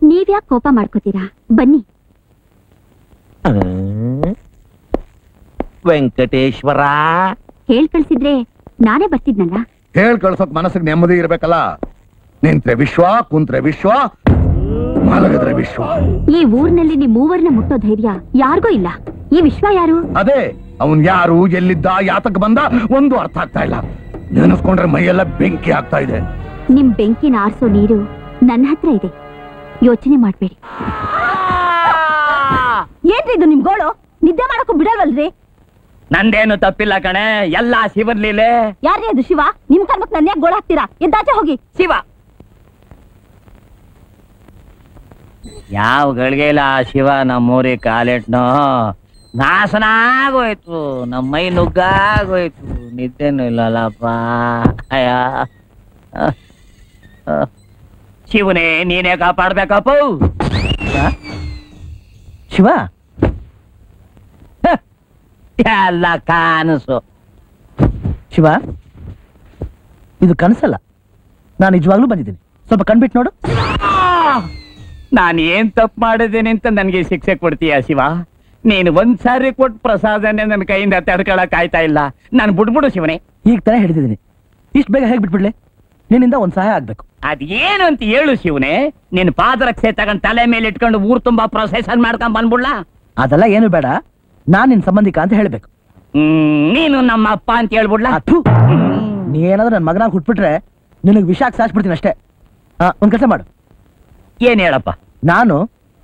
ನೀವ್ಯಾಕ್ ಕೋಪ ಮಾಡ್ಕೋತೀರಾ? ಬನ್ನಿ. ವೆಂಕಟೇಶ್ವರ. ಹೇಳ್ ಕಳ್ಸಿದ್ರೆ ನಾನೇ ಬರ್ತಿದ್ನಲ್ಲ? ಹೇಳ್ ಕಳ್ಸೋಕ್ ಮನಸ್ಸಿಗೆ ನೆಮ್ಮದಿ ಇರ್ಬೇಕಲ್ಲ. ನಿಂತ್ರೆ ವಿಶ್ವ ಕುಂತ್ರೆ ವಿಶ್ವ. ಮಲಗಿದ್ರೆ ವಿಶ್ವ. ಈ ಊರಿನಲ್ಲಿ ನಿಮ್ ಮೂವರ್ನ ಮುಟ್ಟೋ ಧೈರ್ಯ ಯಾರಿಗೂ ಇಲ್ಲ. ಈ ವಿಶ್ವ ಯಾರು? ಅದೇ ಅವನ್ ಯಾರು ಎಲ್ಲಿದ್ದ ಯಾತಕ್ ಬಂದ ಒಂದು ಅರ್ಥ ಆಗ್ತಾ ಇಲ್ಲ. ನೆನೆಸ್ಕೊಂಡ್ರೆ ಮೈಯೆಲ್ಲ ಬೆಂಕಿ ಆಗ್ತಾ ಇದೆ. ನಿಮ್ ಬೆಂಕಿನ ಆರಿಸೋ ನೀರು ನನ್ನ ಹತ್ರ ಇದೆ. ಯೋಚನೆ ಮಾಡ್ಬೇಡಿ. ಏನ್ರಿ ಇದು ನಿಮ್ ಗೋಳು? ನಿದ್ದೆ ಮಾಡಕ್ಕೂ ಬಿಡಲ್ವಲ್ರಿ? ನಂದೇನು ತಪ್ಪಿಲ್ಲ ಕಣೆ ಎಲ್ಲ ಶಿವನ್ ಲೀಲೆ. ಯಾರ್ರೀ ಅದು ಶಿವ? ನಿಮ್ ಕರ್ಮಕ್ ನನ್ನ ಗೋಳ ಗೋಳು ಹಾಕ್ತೀರಾ ಎದ್ದಾಚೆ ಹೋಗಿ. ಶಿವ. ಯಾವ ಗಳಿಗೆ ಇಲ್ಲ ಆ ಶಿವ ನಮ್ಮೂರಿ ಕಾಲೆಟ್ನೋ? ನಾಸನ ಆಗೋಯ್ತು ನಮ್ಮ ಮೈ ನುಗ್ಗಾಗೋಯ್ತು, ನಿದ್ದೆನೂ ಇಲ್ಲಲ್ಲಪ್ಪ. ಅಯ್ಯ. ಶಿವನೇ, ನೀನೇ ಕಾಪಾಡ್ಬೇಕಪ್ಪ. ಶಿವ? ಎಲ್ಲ ಕಾನಸು. ಶಿವ? ಇದು ಕನಸಲ್ಲ. ನಾನು ನಿಜವಾಗ್ಲೂ ಬಂದಿದ್ದೀನಿ. ಸ್ವಲ್ಪ ಕಣ್ಬಿಟ್ಟು ನೋಡು. ನಾನು ಏನ್ ತಪ್ಪು ಮಾಡಿದ್ದೇನೆ ಅಂತ ನನಗೆ ಶಿಕ್ಷೆ ಕೊಡ್ತೀಯ ಶಿವ? ನೀನು ಒಂದ್ ಸಾರಿ ಕೊಟ್ಟು ಪ್ರಸಾದನೆ ನನ್ನ ಕೈಯಿಂದ ತಡ್ಕೊಳಕ್ ಆಯ್ತಾ ಇಲ್ಲ. ನಾನು ಬಿಡ್ಬಿಡು ಶಿವನೇ. ಈಗ ತರ ಹಿಡಿದಿದ್ದೀನಿ ಇಷ್ಟು ಬೇಗ ಹೇಗೆ ಬಿಟ್ಬಿಡ್ಲೆ? ನಿನ್ನಿಂದ ಒಂದ್ ಸಹಾಯ ಆಗ್ಬೇಕು. ಅದೇನು ಅಂತ ಹೇಳು ಶಿವನೇ. ನಿನ್ ಪಾದರಕ್ಷೆ ತಗೊಂಡ್ ತಲೆ ಮೇಲೆ ಇಟ್ಕೊಂಡು ಊರ್ ತುಂಬಾ ಪ್ರೊಸೆಷನ್ ಮಾಡ್ಕೊಂಡ್ ಬಂದ್ಬಿಡ್ಲ? ಅದೆಲ್ಲ ಏನು ಬೇಡ. ನಾನ್ ನಿನ್ ಸಂಬಂಧಿಕ ಅಂತ ಹೇಳ್ಬೇಕು. ಹ್ಮ್ ನೀನು ನಮ್ಮ ಅಪ್ಪ ಅಂತ ಹೇಳ್ಬಿಡ್ಲ? ನೀ ಏನಾದ್ರೂ ನನ್ನ ಮಗನಾಗ ಹುಟ್ಬಿಟ್ರೆ ನಿನಗೆ ವಿಷಾಕ್ ಸಾಸ್ಬಿಡ್ತೀನಿ ಅಷ್ಟೇ. ಆ, ಒಂದ್ ಕೆಲಸ ಮಾಡು. ಏನ್ ಹೇಳಪ್ಪ? ನಾನು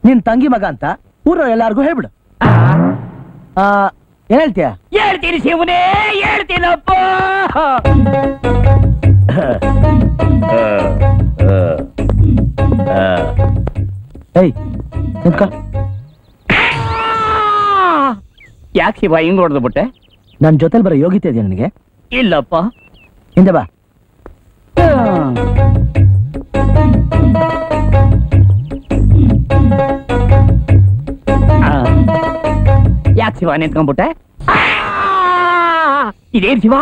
ನಿನ್ ತಂಗಿ ಮಗ ಅಂತ ಊರ ಎಲ್ಲಾರ್ಗು ಹೇಳ್ಬಿಡು. ಆ, ಏನ್ ಹೇಳ್ತೀಯ? ಹೇಳ್ತೀನಿ ಶಿವನೇ ಹೇಳ್ತೀನಪ್ಪ ಏಯ್ ನಿಂತ್ಕೋ. ಯಾಕೆ ಶಿವ ಹಿಂಗ್ ಹೊಡೆದು ಬಿಟ್ಟೆ? ನನ್ ಜೊತೆಲಿ ಬರೋ ಯೋಗ್ಯತೆ ಇದೆಯಾ ನನಗೆ? ಇಲ್ಲಪ್ಪ. ಹಿಂದೆ ಬಾ. ಯಾಕೆ ಶಿವ ನಿಂತ್ಕೊಂಡ್ಬಿಟ್ಟೆ? ಇದೇನ್ ಶಿವ?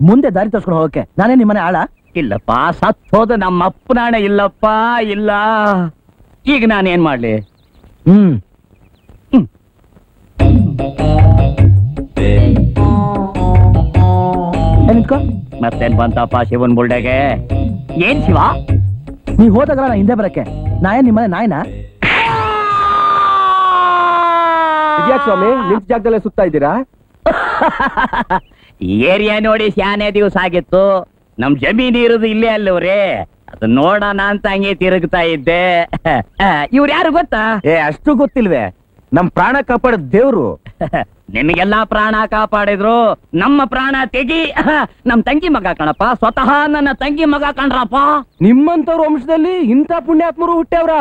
ಮುಂದೆ ದಾರಿ ತೋರ್ಸ್ಕೊಂಡು ಹೋಗಕ್ಕೆ. ನಾನೇ ನಿಮ್ಮನೆ ಆಳ? ಇಲ್ಲಪ್ಪ ಸತ್ ಹೋದ ನಮ್ಮ ಅಪ್ಪನಾಣೆ ಇಲ್ಲಪ್ಪ ಇಲ್ಲ. ಈಗ ನಾನೇನ್ ಮಾಡ್ಲಿ? ಹ್ಮ್. ಮತ್ತೇನ್ ಬಂತಪ್ಪ ಶಿವನ್ ಬುಲ್ಡೆಗೆ? ಏನ್ ಶಿವ? ನೀ ಹೋದಾಗ ನಾ ಹಿಂದೆ ಬರಕ್ಕೆ. ನಾಯನ್ ನಿಮ್ಮನೆ ನಾಯಿನಾ? ಇದ್ಯಾಕ್ ಸ್ವಾಮಿ? ನಿಂತ ಜಾಗದಲ್ಲೇ ಸುತ್ತಾ ಇದ್ದೀರಾ? ಈ ಏರಿಯಾ ನೋಡಿ ಶಾನೆ ದಿವಸ ಆಗಿತ್ತು. ನಮ್ ಜಮೀನ್ ಇರೋದು ಇಲ್ಲೇ ಅಲ್ಲವ್ರಿ. ಅದು ನೋಡೋಣ ಅಂತ ಹಂಗೆ ತಿರುಗ್ತಾ ಇದ್ದೆ. ಇವ್ರ ಯಾರು ಗೊತ್ತಾ? ಏ ಅಷ್ಟು ಗೊತ್ತಿಲ್ವೇ. ನಮ್ ಪ್ರಾಣ ಕಾಪಾಡ ದೇವ್ರು. ನಿಮಗೆಲ್ಲಾ ಪ್ರಾಣ ಕಾಪಾಡಿದ್ರು. ನಮ್ಮ ಪ್ರಾಣ ತೆಗಿ. ನಮ್ ತಂಗಿ ಮಗ ಕಣಪ್ಪ. ಸ್ವತಃ ನನ್ನ ತಂಗಿ ಮಗ ಕಣ್ರಪ್ಪ. ನಿಮ್ಮಂತವ್ರ ವಂಶದಲ್ಲಿ ಇಂಥ ಪುಣ್ಯಾತ್ಮರು ಹುಟ್ಟ್ಯಾವ್ರ?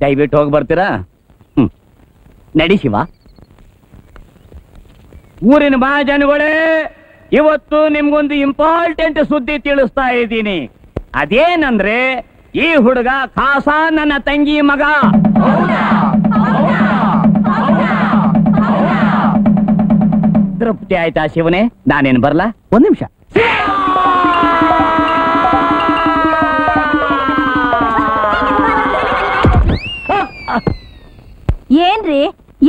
ದಯವಿಟ್ಟು ಹೋಗಿ ಬರ್ತೀರಾ? ಹ್ಮ್. ನಡಿ ಶಿವ. ಊರಿನ ಮಹಾಜನಗಳೇ ಜನಗಳೇ ಇವತ್ತು ನಿಮ್ಗೊಂದು ಇಂಪಾರ್ಟೆಂಟ್ ಸುದ್ದಿ ತಿಳಿಸ್ತಾ ಇದ್ದೀನಿ. ಅದೇನಂದ್ರೆ ಈ ಹುಡುಗ ಖಾಸ ನನ್ನ ತಂಗಿ ಮಗ. ತೃಪ್ತಿ ಆಯ್ತಾ ಶಿವನೇ? ನಾನೇನ್ ಬರ್ಲ? ಒಂದ್ ನಿಮಿಷ. ಏನ್ರಿ?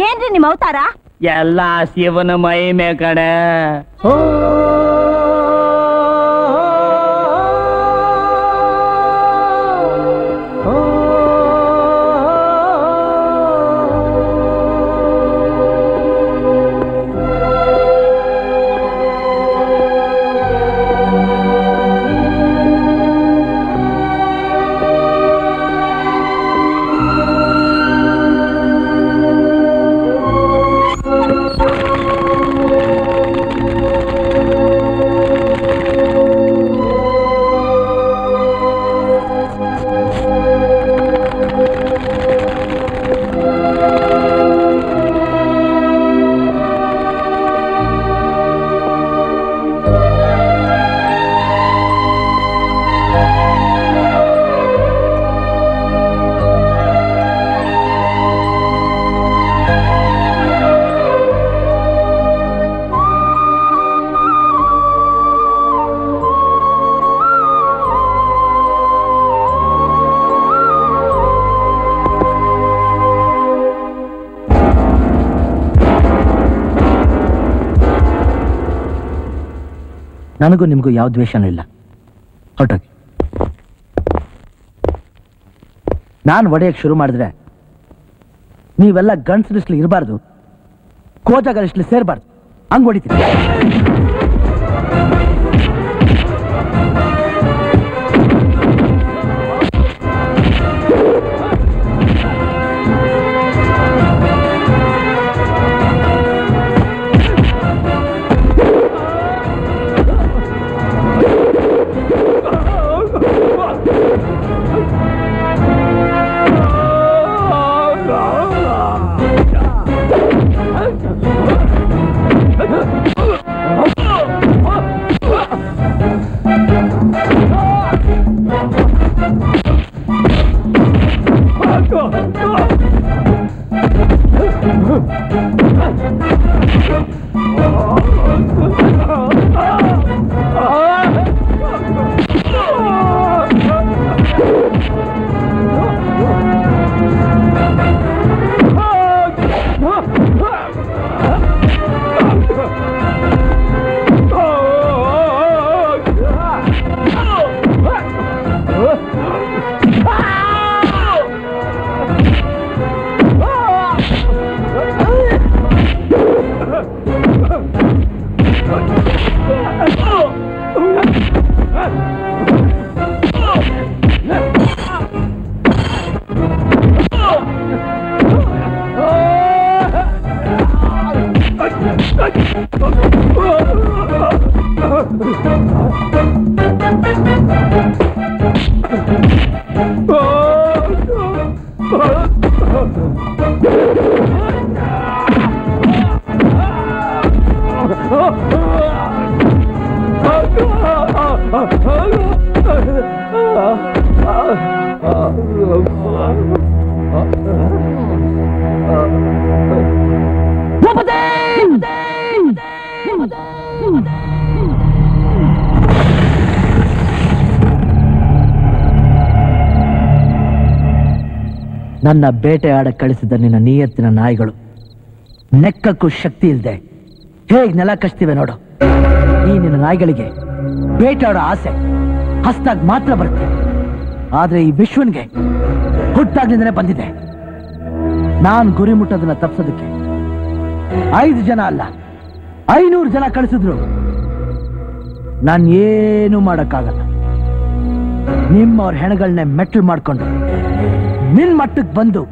ಏನ್ರಿ ನಿಮ್ಮ ಅವತಾರ? ಎಲ್ಲ ಶಿವನ ಮಹಿಮೆ ಕಡೆ ನನಗೂ ನಿಮಗೂ ಯಾವ ದ್ವೇಷನೂ ಇಲ್ಲ. ಹೊರಟೋಗಿ. ನಾನು ಒಡೆಯಕ್ಕೆ ಶುರು ಮಾಡಿದ್ರೆ ನೀವೆಲ್ಲ ಗಂಡಸರಿಸ್ಲಿ ಇರಬಾರ್ದು ಕೋಜಗಳಿಸ್ಲಿ ಸೇರಬಾರ್ದು, ಹಂಗೆ ಹೊಡಿತೀನಿ ನನ್ನ ಬೇಟೆ ಆಡ ಕಳಿಸಿದ ನಿನ್ನ ನಿಯತ್ತಿನ ನಾಯಿಗಳು. ನೆಕ್ಕಕ್ಕೂ ಶಕ್ತಿ ಇಲ್ಲದೆ ಹೇಗ್ ನೆಲ ಕಚ್ತಿವೆ ನೋಡು. ಈ ನಿನ್ನ ನಾಯಿಗಳಿಗೆ ಬೇಟಾಡೋ ಆಸೆ ಹಸ್ತಾಗ್ ಮಾತ್ರ ಬರುತ್ತೆ. ಆದ್ರೆ ಈ ವಿಶ್ವನ್ಗೆ ಹುಟ್ಟಾಗ್ಲಿಂದನೇ ಬಂದಿದೆ. ನಾನ್ ಗುರಿ ಮುಟ್ಟೋದನ್ನ ತಪ್ಸೋದಕ್ಕೆ ಐದು ಜನ ಅಲ್ಲ, ಐನೂರು ಜನ ಕಳಿಸಿದ್ರು. ನಾನು ಏನು ಮಾಡೋಕ್ಕಾಗಲ್ಲ. ನಿಮ್ಮವ್ರ ಹೆಣಗಳನ್ನೇ ಮೆಟ್ಲು ಮಾಡ್ಕೊಂಡು ನಿನ್ ಮಟ್ಟಕ್ಕೆ ಬಂದು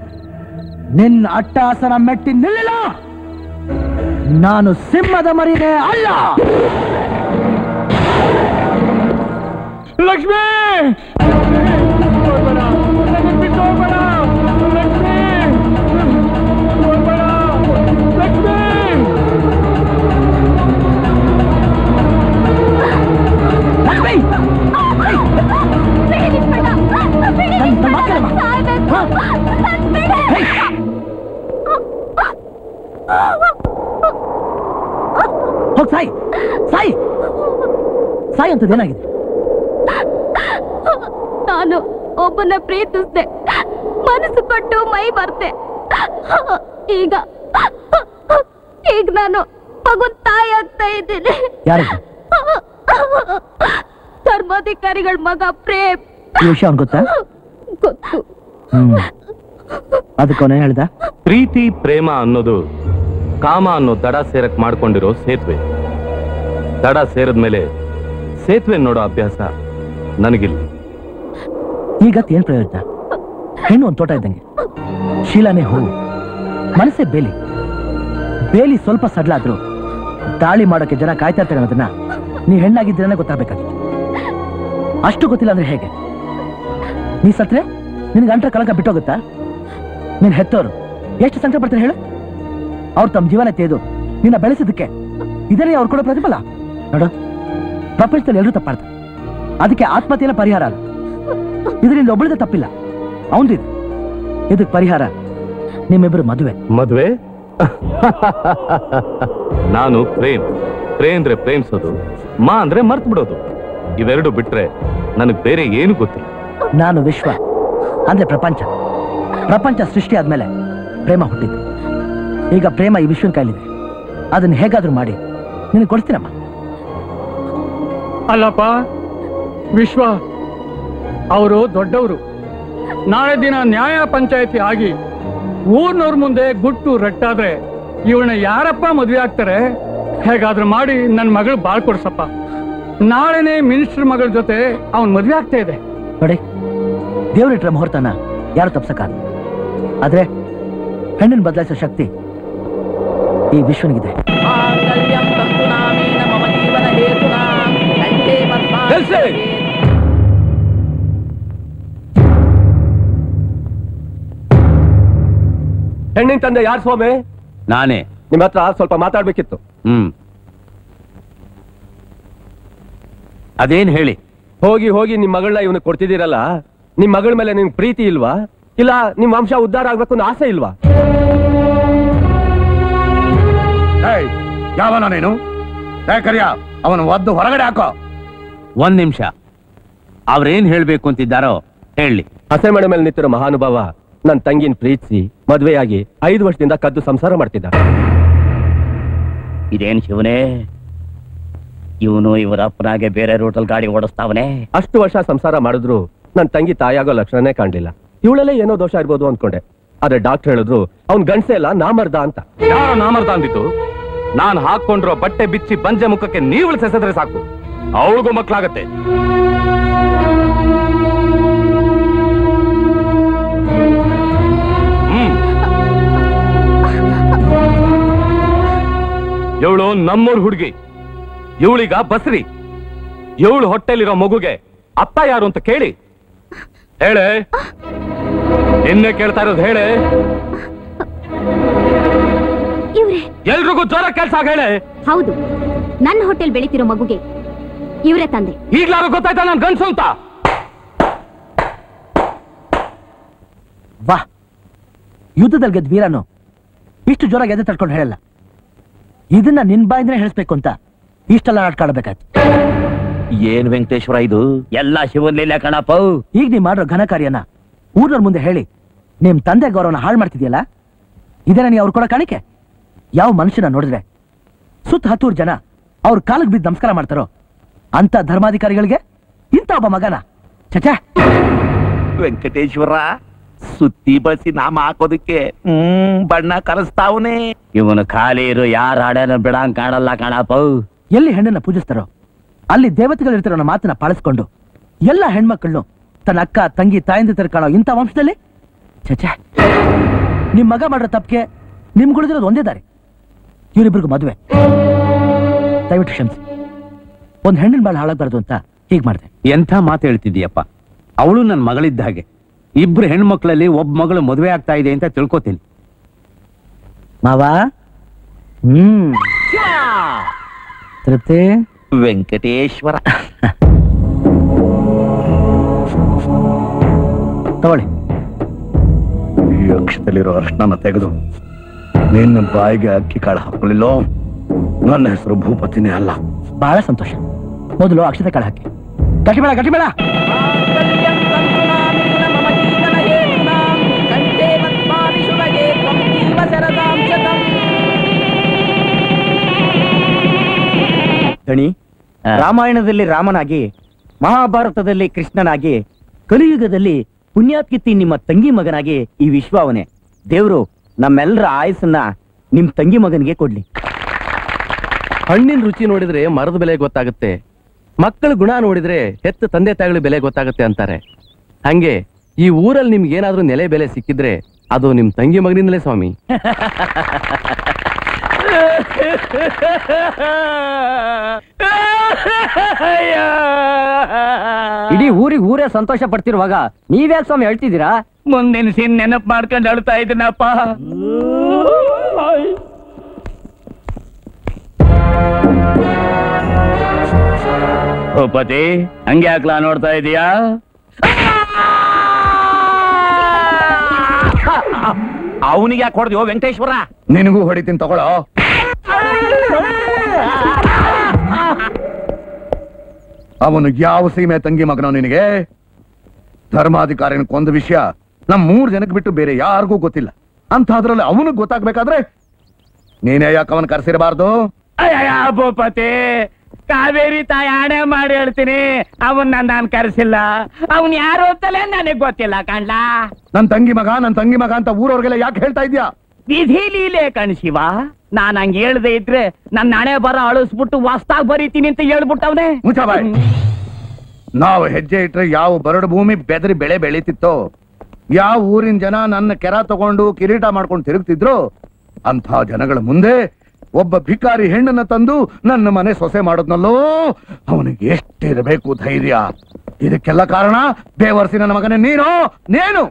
ನಿನ್ನ ಅಟ್ಟಾಸನ ಮೆಟ್ಟಿ ನಿಲ್ಲಿಲ್ಲ ನಾನು ಸಿಂಹದ ಮರಿನೇ ಅಲ್ಲ ಲಕ್ಷ್ಮಿ ಹೋಗ್ ಸಾಯಿ. ಸಾಯಿ. ಸಾಯಿ ಅಂತದೇನಾಗಿದೆ ನಾನು ಒಬ್ಬನ ಪ್ರೀತಿಸ್ದೆ. ಮನಸ್ಸು ಕೊಟ್ಟು ಮೈ ಬರ್ತೆ ಈಗ ಈಗ ನಾನು ಮಗುನ್ ತಾಯಿ ಆಗ್ತಾ ಇದ್ದೀನಿ. ಧರ್ಮಾಧಿಕಾರಿಗಳ ಮಗ ಪ್ರೇಮ್. ವಿಷಯ ಗೊತ್ತಾ? ಅದಕ್ಕೆ ಹೇಳ್ದ? ಪ್ರೀತಿ ಪ್ರೇಮ ಅನ್ನೋದು ಕಾಮ ಅನ್ನೋ ದಡ ಸೇರಕ್ ಮಾಡ್ಕೊಂಡಿರೋ ಸೇತುವೆ. ದಡ ಸೇರಿದ್ಮೇಲೆ ಸೇತುವೆ ನೋಡೋ ಅಭ್ಯಾಸ ನನಗಿಲ್ಲ. ಈಗ ಏನ್ ಪ್ರಯೋಜನ? ಹೆಣ್ಣು ಒಂದ್ ತೋಟ ಇದ್ದಂಗೆ. ಶೀಲಾನೇ ಹೂವು. ಮನಸ್ಸೇ ಬೇಲಿ. ಬೇಲಿ ಸ್ವಲ್ಪ ಸಡ್ಲಾದ್ರು ದಾಳಿ ಮಾಡೋಕೆ ಜನ ಕಾಯ್ತಾ ಇರ್ತಾರೆ ಅದನ್ನ ನೀ ಹೆಣ್ಣಾಗಿದ್ದೀರನ್ನ ಗೊತ್ತಾಗಬೇಕಾಗಿತ್ತು. ಅಷ್ಟು ಗೊತ್ತಿಲ್ಲ ಅಂದ್ರೆ ಹೇಗೆ? ನೀ ಸತ್ರೆ? ನಿನ್ಗೆ ಅಂಟ್ರ ಕಳಕ ಬಿಟ್ಟೋಗುತ್ತಾ? ನೀನ್ ಹೆತ್ತೋರು. ಎಷ್ಟು ಸಂಕಟ ಪಡ್ತಾರೆ ಹೇಳು? ಅವ್ರು ತಮ್ಮ ಜೀವನ ತೇದು ನಿನ್ನ ಬೆಳೆಸಿದಕ್ಕೆ ಇದನ್ನೇ ಅವ್ರು ಕೊಡೋ ಪ್ರತಿಫಲ. ನೋಡು ಪ್ರಪಂಚದಲ್ಲಿ ಎಲ್ಲರೂ ತಪ್ಪಾಡ್ತಾರೆ ಅದಕ್ಕೆ ಆತ್ಮಹತ್ಯೆನ ಪರಿಹಾರ ಅಲ್ಲ. ಇದರಿಂದ ಒಬ್ಬಳದ ತಪ್ಪಿಲ್ಲ. ಅವನದಿದೆ. ಇದಕ್ಕೆ ಪರಿಹಾರ ನಿಮ್ಮಿಬ್ಬರು ಮದುವೆ. ಮದುವೆ? ನಾನು ಪ್ರೇಮ್. ಪ್ರೇ ಅಂದ್ರೆ ಪ್ರೇಮ್ಸೋದು ಮಾ ಅಂದ್ರೆ ಮರ್ತು ಬಿಡೋದು ಇವೆರಡು ಬಿಟ್ರೆ ನನಗೆ ಬೇರೆ ಏನು ಗೊತ್ತಿಲ್ಲ. ನಾನು ವಿಶ್ವ. ಅಂದ್ರೆ ಪ್ರಪಂಚ. ಪ್ರಪಂಚ ಸೃಷ್ಟಿ ಆದ್ಮೇಲೆ ಪ್ರೇಮ ಹುಟ್ಟಿದ್ದು. ಈಗ ಪ್ರೇಮ ಈ ವಿಶ್ವನ ಕೈಲಿದೆ ಅದನ್ನ ಹೇಗಾದ್ರೂ ಮಾಡಿ. ನಿನಗೆ ಕೊಡ್ತೀನಮ್ಮ. ಅಲ್ಲಪ್ಪ ವಿಶ್ವ ಅವರು ದೊಡ್ಡವರು. ನಾಳೆ ದಿನ ನ್ಯಾಯ ಪಂಚಾಯತಿ ಆಗಿ ಊರ್ನವ್ರ ಮುಂದೆ ಗುಟ್ಟು ರಟ್ಟಾದ್ರೆ ಇವಳನ್ನ ಯಾರಪ್ಪ ಮದುವೆ ಆಗ್ತಾರೆ? ಹೇಗಾದ್ರೂ ಮಾಡಿ ನನ್ನ ಮಗಳು ಬಾಳ್ ಕೊಡ್ಸಪ್ಪ. ನಾಳೆನೆ ಮಿನಿಸ್ಟರ್ ಮಗಳ ಜೊತೆ ಅವನ್ ಮದುವೆ ಆಗ್ತಾ ಇದೆ. ನೋಡಿ ದೇವ್ರಿಟ್ರ ಮುಹೂರ್ತನ ಯಾರು ತಪ್ಸಕ್ಕ ಆದ್ರೆ ಹೆಣ್ಣಿನ ಬದಲಾಯಿಸೋ ಶಕ್ತಿ ಈ ವಿಶ್ವನಿಗಿದೆ. ಹೆಣ್ಣಿನ ತಂದೆ ಯಾರು ಸ್ವಾಮಿ? ನಾನೇ. ನಿಮ್ಮ ಹತ್ರ ಸ್ವಲ್ಪ ಮಾತಾಡ್ಬೇಕಿತ್ತು. ಹ್ಮ್. ಅದೇನ್ ಹೇಳಿ? ಹೋಗಿ ಹೋಗಿ ನಿಮ್ ಮಗಳನ್ನ ಇವನು ಕೊಡ್ತಿದ್ದೀರಲ್ಲ? ನಿಮ್ ಮಗಳ ಮೇಲೆ ನಿಮ್ ಪ್ರೀತಿ ಇಲ್ವಾ? ಇಲ್ಲ ನಿಮ್ ವಂಶ ಉದ್ಧಾರ ಆಗ್ಬೇಕು ಅನ್ನೋ ಆಸೆ ಇಲ್ವಾ? ಯಾವನ ನೀನು? ಕರಿಯ ಅವನು ಒದ್ದು ಹೊರಗಡೆ ಹಾಕೋ. ಒಂದ್ ನಿಮಿಷ. ಅವ್ರೇನ್ ಹೇಳ್ಬೇಕು ಅಂತಿದ್ದಾರೋ ಹೇಳಿ. ಹಸೆ ಮನೆ ಮೇಲೆ ನಿಂತಿರೋ ಮಹಾನುಭಾವ ನನ್ ತಂಗಿನ ಪ್ರೀತಿಸಿ ಮದ್ವೆಯಾಗಿ ಐದು ವರ್ಷದಿಂದ ಕದ್ದು ಸಂಸಾರ ಮಾಡ್ತಿದ್ದ ಇದೇನ್ ಶಿವನೇ? ಇವನು ಇವರ ಅಪ್ಪನಾಗೆ ಬೇರೆ ರೂಟಲ್ ಗಾಡಿ ಓಡಿಸ್ತಾವನೆ? ಅಷ್ಟು ವರ್ಷ ಸಂಸಾರ ಮಾಡಿದ್ರು ನನ್ ತಂಗಿ ತಾಯಾಗೋ ಲಕ್ಷಣನೇ ಕಾಣಲಿಲ್ಲ. ಇವಳಲ್ಲೇ ಏನೋ ದೋಷ ಇರ್ಬೋದು ಅನ್ಕೊಂಡೆ. ಆದ್ರೆ ಡಾಕ್ಟರ್ ಹೇಳಿದ್ರು, ಅವ್ನ್ ಗಂಡಸೆ ಎಲ್ಲ ನಾಮರ್ದ ಅಂತ. ಯಾರೋ ನಾಮರ್ದ ಅಂದಿತ್ತು ನಾನ್ ಹಾಕೊಂಡಿರೋ ಬಟ್ಟೆ ಬಿಚ್ಚಿ ಬಂಜೆ ಮುಖಕ್ಕೆ ನೀವು ಸೆಸೆದ್ರೆ ಸಾಕು. ಅವಳಿಗೂ ಮಕ್ಕಳಾಗತ್ತೆ ಇವಳು ನಮ್ಮೂರ್ ಹುಡುಗಿ. ಇವಳಿಗ ಬಸ್ರಿ. ಇವಳು ಹೊಟ್ಟೆಲಿರೋ ಮಗುಗೆ ಅಪ್ಪ ಯಾರು ಅಂತ ಕೇಳಿ. ಹೇಳೆ. ನಿನ್ನೆ ಕೇಳ್ತಾ ಇರೋದು ಹೇಳೆ. ಇವ್ರೆ. ಎಲ್ರಿಗೂ ಜ್ವರ ಕೆಲಸ ಹೇಳೆ. ಹೌದು. ನನ್ನ ಹೋಟೆಲ್ ಬೆಳಿತಿರೋ ಮಗುಗೆ ಇವರೇ ತಂದೆ. ಈಗ್ಲಾರು ಗೊತ್ತಾಯ್ತಾ ನಾನು ಗಂಡಸು ಅಂತ? ವಾ ಯುದ್ಧದಲ್ಲಿ ಗೆದ್ದ ವೀರನು ಇಷ್ಟು ಜ್ವರ ಗೆದ್ದು ತಡ್ಕೊಂಡು ಹೇಳಲ್ಲ. ಇದನ್ನ ನಿನ್ ಬಾಯಿಂದ ಹೇಳಿಸ್ಬೇಕು ಅಂತ ಇಷ್ಟೆಲ್ಲ ನಾಟ್ಕಾಡ್ಬೇಕಾಯ್ತು. ಏನ್ ವೆಂಕಟೇಶ್ವರ ಇದು? ಎಲ್ಲ ಶಿವನ್ ಲೀಲೆ ಕಣಪ್ಪ. ಈಗ ನೀವ್ ಮಾಡ್ರ ಘನ ಕಾರ್ಯನ ಊರ್ನವ್ರ ಮುಂದೆ ಹೇಳಿ. ನಿಮ್ ತಂದೆ ಗೌರವನ ಹಾಳು ಮಾಡ್ತಿದ್ಯಲ್ಲ? ಇದನ್ನ ನೀ ಅವ್ರು ಕೊಡೋ ಕಾಣಿಕೆ? ಯಾವ ಮನುಷ್ಯನ ನೋಡಿದ್ರೆ? ಸುತ್ತ ಹತ್ತೂರು ಜನ ಅವ್ರ ಕಾಲಿಗೆ ಬಿದ್ದು ನಮಸ್ಕಾರ ಮಾಡ್ತಾರೋ? ಅಂತ ಧರ್ಮಾಧಿಕಾರಿಗಳಿಗೆ? ಇಂಥ ಒಬ್ಬ ಮಗನ? ಚಚ ವೆಂಕಟೇಶ್ವರ ಸುತ್ತಿ ಬಳಸಿ ನಾಮ ಹಾಕೋದಕ್ಕೆ ಹ್ಮ್ ಬಣ್ಣ ಕರೆಸ್ತಾವನೆ. ಇವನು ಖಾಲಿ ಇರೋ ಯಾರ ಹಾಡನ ಬಿಡಂಗ್ ಕಾಣಲ್ಲ ಕಾಣಪ್ಪ. ಎಲ್ಲಿ ಹೆಣ್ಣನ್ನ ಪೂಜಿಸ್ತಾರೋ? ಅಲ್ಲಿ ದೇವತೆಗಳಿರ್ತಾರೋ ಅನ್ನೋ ಮಾತನ್ನ ಪಾಲಿಸ್ಕೊಂಡು ಎಲ್ಲ ಹೆಣ್ಮಕ್ಳು ತನ್ನ ಅಕ್ಕ ತಂಗಿ ತಾಯಿಂದ ತರ ಕಾಣೋ ಇಂಥ ವಂಶದಲ್ಲಿ ಛೇ ನಿಮ್ ಮಗ ಮಾಡಿರೋ ತಪ್ಪಿಗೆ ನಿಮ್ಗುಳಿದಿರೋದು ಒಂದೇ ದಾರಿ. ಇವರಿಬ್ರಿಗೂ ಮದುವೆ. ದಯವಿಟ್ಟು ಕ್ಷಮಿಸಿ. ಒಂದ್ ಹೆಣ್ಣಿನ ಬಾಳ ಹಾಳಾಗಬಾರ್ದು ಅಂತ ಹೀಗ್ ಮಾಡಿದೆ. ಎಂಥ ಮಾತು ಹೇಳ್ತಿದ್ದೀಯಪ್ಪ? ಅವಳು ನನ್ನ ಮಗಳಿದ್ದ ಹಾಗೆ. ಇಬ್ರು ಹೆಣ್ಮಕ್ಳಲ್ಲಿ ಒಬ್ಬ ಮಗಳು ಮದುವೆ ಆಗ್ತಾ ಇದೆ ಅಂತ ತಿಳ್ಕೊತೀನಿ. ಮಾವಾ? ಹ್ಮ್. ತೃಪ್ತಿ? ವೆಂಕಟೇಶ್ವರ. ತಗೊಳ್ಳಿ. ಈ ಅಕ್ಷದಲ್ಲಿರೋ ಅರ್ಶನ ತೆಗೆದು ನಿನ್ನ ಬಾಯಿಗೆ ಅಕ್ಕಿ ಕಾಳು ಹಾಕೊಳ್ಳಿಲ್ಲೋ? ನನ್ನ ಹೆಸರು ಭೂಪತಿನೇ ಅಲ್ಲ. ಬಹಳ ಸಂತೋಷ. ಮೊದಲು ಅಕ್ಷತೆ ಕಾಳು ಹಾಕಿ. ಗಟ್ಟಿಬೇಡ ಗಟ್ಟಿಬೇಡ ದಣಿ ರಾಮಾಯಣದಲ್ಲಿ ರಾಮನಾಗಿ ಮಹಾಭಾರತದಲ್ಲಿ ಕೃಷ್ಣನಾಗಿ ಕಲಿಯುಗದಲ್ಲಿ ಪುಣ್ಯಾತ್ಕಿತ್ತಿ ನಿಮ್ಮ ತಂಗಿ ಮಗನಾಗಿ ಈ ವಿಶ್ವಾವನೆ. ದೇವ್ರು ನಮ್ಮೆಲ್ಲರ ಆಯಸ್ಸನ್ನ ನಿಮ್ ತಂಗಿ ಮಗನಿಗೆ ಕೊಡ್ಲಿ. ಹಣ್ಣಿನ ರುಚಿ ನೋಡಿದ್ರೆ ಮರದ ಬೆಲೆ ಗೊತ್ತಾಗುತ್ತೆ. ಮಕ್ಕಳ ಗುಣ ನೋಡಿದ್ರೆ ಹೆತ್ತ ತಂದೆ ತಾಯಿಗಳ ಬೆಲೆ ಗೊತ್ತಾಗುತ್ತೆ ಅಂತಾರೆ. ಹಂಗೆ ಈ ಊರಲ್ಲಿ ನಿಮ್ಗೆ ಏನಾದ್ರೂ ನೆಲೆ ಬೆಲೆ ಸಿಕ್ಕಿದ್ರೆ ಅದು ನಿಮ್ ತಂಗಿ ಮಗನಿಂದಲೇ ಸ್ವಾಮಿ. ಇಡೀ ಊರಿಗೆ ಊರೇ ಸಂತೋಷ ಪಡ್ತಿರುವಾಗ ನೀವ್ಯಾಕೆ ಸ್ವಾಮಿ ಹೇಳ್ತಿದ್ದೀರಾ ಮುಂದಿನ ಸೀನ್ ನೆನಪು ಮಾಡ್ಕೊಂಡು ಅಳ್ತಾ ಇದ್ದೀನಪ್ಪ. ಪತಿ ಹಂಗೆ ಹಾಕ್ಲಾ ನೋಡ್ತಾ ಇದೀಯಾ? ಅವನಿಗೆ ಯಾಕೆ ಹೊಡೆದ್ಯೋ ವೆಂಕಟೇಶ್ವರ? ನಿನಗೂ ಹೊಡಿತೀನಿ ತಗೊಳ್ಳೋ. ಅವನು ಯಾವ ಸೀಮೆ ತಂಗಿ ಮಗನ ನಿನಗೆ? ಧರ್ಮಾಧಿಕಾರಿನ ಕೊಂದ ವಿಷಯ ನಮ್ ಮೂರ್ ಜನಕ್ಕೆ ಬಿಟ್ಟು ಬೇರೆ ಯಾರಿಗೂ ಗೊತ್ತಿಲ್ಲ. ಅಂತಾದ್ರಲ್ಲಿ ಅವನು ಗೊತ್ತಾಗ್ಬೇಕಾದ್ರೆ ನೀನೇ ಯಾಕೆ ಅವನ್ ಕರೆಸಿರಬಾರ್ದು? ಭೂಪತಿ ಕಾವೇರಿ ತಾಯಿ ಆಣೆ ಮಾಡಿ ಹೇಳ್ತೀನಿ. ಅವನ್ನ ನಾನು ಕರೆಸಿಲ್ಲ. ಅವನ್ ಯಾರು ಅಂತಲೇ ನನಗ್ ಗೊತ್ತಿಲ್ಲ ಕಾಣ್ಲಾ? ನನ್ ತಂಗಿ ಮಗ ನನ್ ತಂಗಿ ಮಗ ಅಂತ ಊರವ್ರಿಗೆಲ್ಲ ಯಾಕೆ ಹೇಳ್ತಾ ಇದ್ಯಾ? ವಿಧಿ ಲೀಲೆ ಕಣ್ ಶಿವ. ನಾನ್ ಹಂಗ ಹೇಳ್ದೆ ಇದ್ರೆ ನನ್ನ ಹಣೆ ಬರ ಅಳಿಸ್ಬಿಟ್ಟು ವಾಸ್ತಾಗ್ ಬರೀತೀನಿ ಅಂತ ಹೇಳ್ಬಿಟ್ಟವ್ನೆ. ಮುಚ್ಚಬಾಯ್ ನಾವು ಹೆಜ್ಜೆ ಇಟ್ರೆ ಯಾವ ಬರಡು ಭೂಮಿ ಬೆದರಿ ಬೆಳೆ ಬೆಳೀತಿತ್ತೋ ಯಾವ ಊರಿನ ಜನ ನನ್ನ ಕೆರ ತಗೊಂಡು ಕಿರೀಟ ಮಾಡ್ಕೊಂಡು ತಿರುಗ್ತಿದ್ರು ಅಂಥ ಜನಗಳ ಮುಂದೆ ಒಬ್ಬ ಭಿಕಾರಿ ಹೆಣ್ಣನ್ನ ತಂದು ನನ್ನ ಮನೆ ಸೊಸೆ ಮಾಡೋದ್ನಲ್ಲೋ ಅವನಿಗೆ ಎಷ್ಟಿರಬೇಕು ಧೈರ್ಯ. ಇದಕ್ಕೆಲ್ಲ ಕಾರಣ ದೇವರ್ಸಿ ನನ್ನ ಮಗನೇ ನೀನು ನೀನು.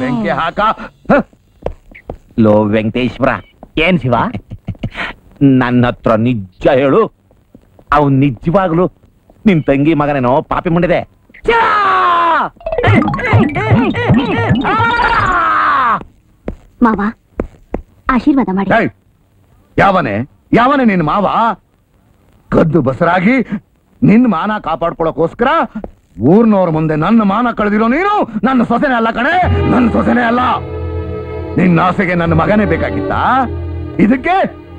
ಬೆಂಕಿ ಹಾಕ. ಲೋ ವೆಂಕಟೇಶ್ವರ. ಏನ್ ಶಿವ? ನನ್ನ ಹತ್ರ ನಿಜ ಹೇಳು. ಅವ್ ನಿಜವಾಗ್ಲು ನಿನ್ ತಂಗಿ ಮಗನೇನೋ ಪಾಪಿ ಮುಂಡಿದೆ. ಮಾವ ಆಶೀರ್ವಾದ ಮಾಡಿ. ಏಯ್, ಯಾವನೇ? ಯಾವನೇ ನಿನ್ ಮಾವ? ಕದ್ದು ಬಸರಾಗಿ ನಿನ್ ಮಾನ ಕಾಪಾಡ್ಕೊಳಕೋಸ್ಕರ ಊರ್ನವ್ರ ಮುಂದೆ ನನ್ನ ಮಾನ ಕಳೆದಿರೋ ನೀನು ನನ್ನ ಸೊಸೆನೇ ಅಲ್ಲ ಕಣೆ ನನ್ನ ಸೊಸೆನೇ ಅಲ್ಲ. ನಿನ್ನ ಆಸೆಗೆ ನನ್ನ ಮಗನೇ ಬೇಕಾಗಿತ್ತ? ಇದಕ್ಕೆ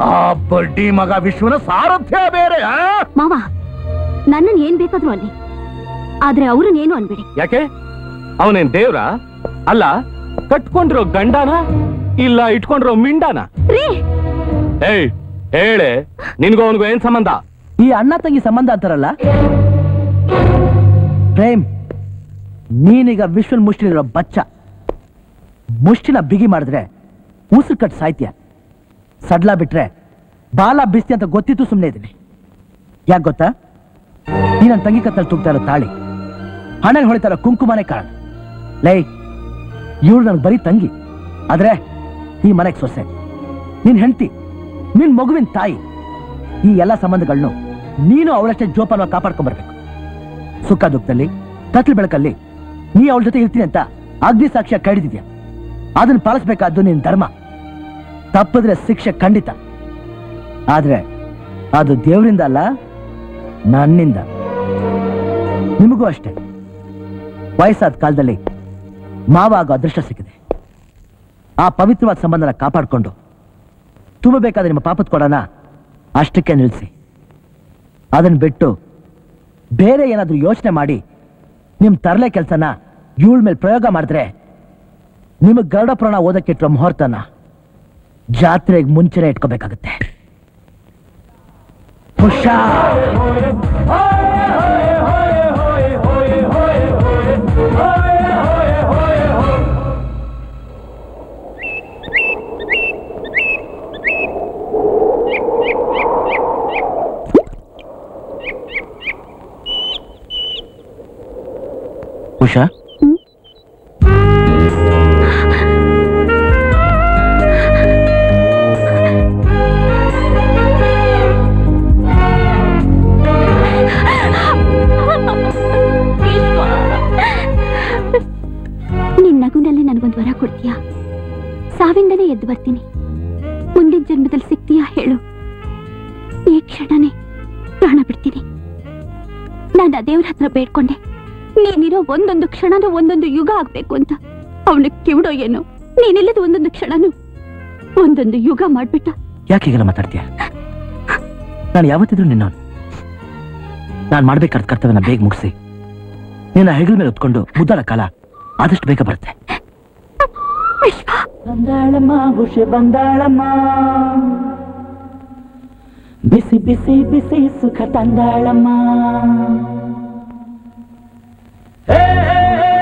ಆ ಬಡ್ಡಿ ಮಗ ವಿಶ್ವನ ಸಾರಥ್ಯ ಬೇರೆ? ಮಾವ ನನ್ನನ್ ಏನ್ ಬೇಕಾದ್ರು ಅಲ್ಲಿ ಆದ್ರೆ ಅವ್ರನ್ನೇನು ಅನ್ಬೇಡಿ. ಯಾಕೆ? ಅವನೇನ್ ದೇವ್ರ? ಅಲ್ಲ ಕಟ್ಕೊಂಡಿರೋ ಗಂಡನ ಇಲ್ಲ ಇಟ್ಕೊಂಡಿರೋ ಮಿಂಡಾನ? ಏಯ್ ಹೇಳೆ ನಿನ್ಗೂ ಅವನಿಗೂ ಏನ್ ಸಂಬಂಧ? ಈ ಅಣ್ಣ ತಂಗಿ ಸಂಬಂಧ ಅಂತಾರಲ್ಲ? ಪ್ರೇಮ್ ನೀನೀಗ ವಿಶ್ವನ್ ಮುಷ್ಟಿರೋ ಬಚ್ಚ. ಮುಷ್ಟಿನ ಬಿಗಿ ಮಾಡಿದ್ರೆ ಉಸಿರು ಕಟ್ ಸಾಹಿತ್ಯ ಸಡ್ಲ ಬಿಟ್ರೆ ಬಾಲ ಬಿಸ್ತಿ ಅಂತ ಗೊತ್ತಿತ್ತು ಸುಮ್ಮನೆ ಇದ್ದೀನಿ. ಯಾಕೆ ಗೊತ್ತಾ? ನೀ ತಂಗಿ ಕತ್ತಲ್ಲಿ ತೂಗ್ತಾ ಇರೋ ತಾಳಿ ಹಣೆಗೆ ಹೊಳಿತಾರ ಕುಂಕುಮನೆ ಕಾರಣ. ಲೈ, ಇವಳು ನನಗೆ ಬರೀ ತಂಗಿ, ಆದ್ರೆ ಈ ಮನೆಗೆ ಸೊಸೆ. ನೀನ್ ಹೆಂಡ್ತಿ, ನಿನ್ ಮಗುವಿನ ತಾಯಿ, ಈ ಎಲ್ಲ ಸಂಬಂಧಗಳನ್ನು ನೀನು ಅವಳಷ್ಟೇ ಜೋಪಾನವಾಗಿ ಕಾಪಾಡ್ಕೊಂಡ್ಬರ್ಬೇಕು ಸುಖ ದುಃಖದಲ್ಲಿ ಕತ್ಲು ಬೆಳಕಲ್ಲಿ ನೀ ಅವಳ ಜೊತೆ ಇರ್ತೀನಿ ಅಂತ ಅಗ್ನಿ ಸಾಕ್ಷ್ಯ ಕಡಿದಿದ್ಯಾ ಅದನ್ನ ಪಾಲಿಸ್ಬೇಕಾದ್ದು ನಿನ್ ಧರ್ಮ. ತಪ್ಪಿದ್ರೆ ಶಿಕ್ಷೆ ಖಂಡಿತ. ಆದ್ರೆ ಅದು ದೇವರಿಂದ ಅಲ್ಲ, ನನ್ನಿಂದ. ನಿಮಗೂ ಅಷ್ಟೇ. ವಯಸ್ಸಾದ ಕಾಲದಲ್ಲಿ ಮಾವ ಆಗೋ ಅದೃಷ್ಟ ಸಿಕ್ಕಿದೆ. ಆ ಪವಿತ್ರವಾದ ಸಂಬಂಧನ ಕಾಪಾಡಿಕೊಂಡು ತುಂಬಬೇಕಾದ ನಿಮ್ಮ ಪಾಪದ ಕೊಡೋಣ ಅಷ್ಟಕ್ಕೆ ನಿಲ್ಲಿಸಿ ಅದನ್ನ ಬಿಟ್ಟು ಬೇರೆ ಏನಾದರೂ ಯೋಚನೆ ಮಾಡಿ ನಿಮ್ಮ ತರಲೆ ಕೆಲಸನ ಇವಳ ಮೇಲೆ ಪ್ರಯೋಗ ಮಾಡಿದ್ರೆ ನಿಮಗ್ ಗರುಡ ಓದಕ್ಕೆ ಇಟ್ಟರೆ ಮುಹೂರ್ತನ ಜಾತ್ರೆಗೆ ಮುಂಚೆನೆ ಇಟ್ಕೋಬೇಕಾಗುತ್ತೆ. ಉಷಾ ವರ ಕೊಡ್ತೀಯಾ? ಸಾವಿಂದನೇ ಎದ್ದು ಬರ್ತೀನಿ. ಮುಂದಿನ ಜನ್ಮದಲ್ಲಿ ಸಿಗ್ತೀಯಾ ಹೇಳು. ಈ ಕ್ಷಣನೇ ಪ್ರಾಣ ಬಿಡ್ತೀನಿ. ನಾನು ಆ ದೇವ್ರ ಹತ್ರ ಬೇಡ್ಕೊಂಡೆ. ನೀನಿರೋ ಒಂದೊಂದು ಕ್ಷಣನೂ ಒಂದೊಂದು ಯುಗ ಆಗ್ಬೇಕು ಅಂತ. ಅವಳು ಕಿವಿಡೋ ಏನೋ. ನೀನಿಲ್ಲದ ಒಂದೊಂದು ಕ್ಷಣನು ಒಂದೊಂದು ಯುಗ ಮಾಡ್ಬಿಟ್ಟ. ಯಾಕೆ ಹೀಗೆಲ್ಲ ಮಾತಾಡ್ತೀಯ? ನಾನು ಯಾವತ್ತಿದ್ರು ನಿನ್ನ ನಾನು ಮಾಡ್ಬೇಕಾದ ಕರ್ತವ್ಯನ ಬೇಗ ಮುಗಿಸಿ. ನಿನ್ನ ಹೆಗಲ ಮೇಲೆ ಹೊತ್ಕೊಂಡು ಮುದ್ದಾಡ ಕಾಲ ಆದಷ್ಟು ಬೇಗ ಬರುತ್ತೆ. ಬಂದಾಳಮ್ಮ ಹುಷೆ ಬಂದಾಳಮ್ಮ ಬಿಸಿ ಬಿಸಿ ಬಿಸಿ ಸುಖ ತಂದಾಳಮ್ಮ ಉಷೆ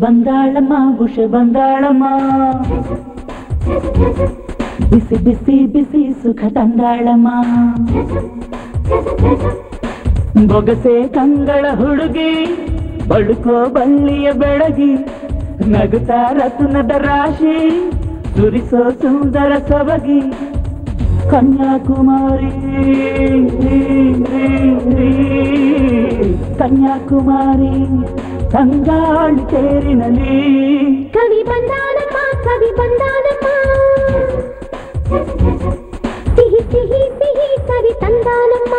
ಬಂದಾಳಮ್ಮ ಉಷೆ ಬಂದಾಳಮ್ಮ. ಬಿಸಿ ಬಿಸಿ ಬಿಸಿ ಸುಖ ತಂದಾಳಮ್ಮ. ಬೊಗಸೆ ಕಂಗಳ ಹುಡುಗಿ, ಬಳುಕೋ ಬಳ್ಳಿಯ ಬೆಳಗಿ, ನಗುತ್ತಾ ರತ್ನದ ರಾಶಿ, ಸುರಿಸೋ ಸುಂದರ ಸೊಬಗಿ. ಕನ್ಯಾಕುಮಾರಿ ಕನ್ಯಾಕುಮಾರಿ. ತಂಗಾಳಿ ತೇರಿನಲ್ಲಿ ಕವಿ ಬಂದಾನಮ್ಮ ಕವಿ ಬಂದಾನಮ್ಮ ಸಿಹಿ ಸಿಹಿ ಸಿಹಿ ಕವಿ ತಂದಾನಮ್ಮ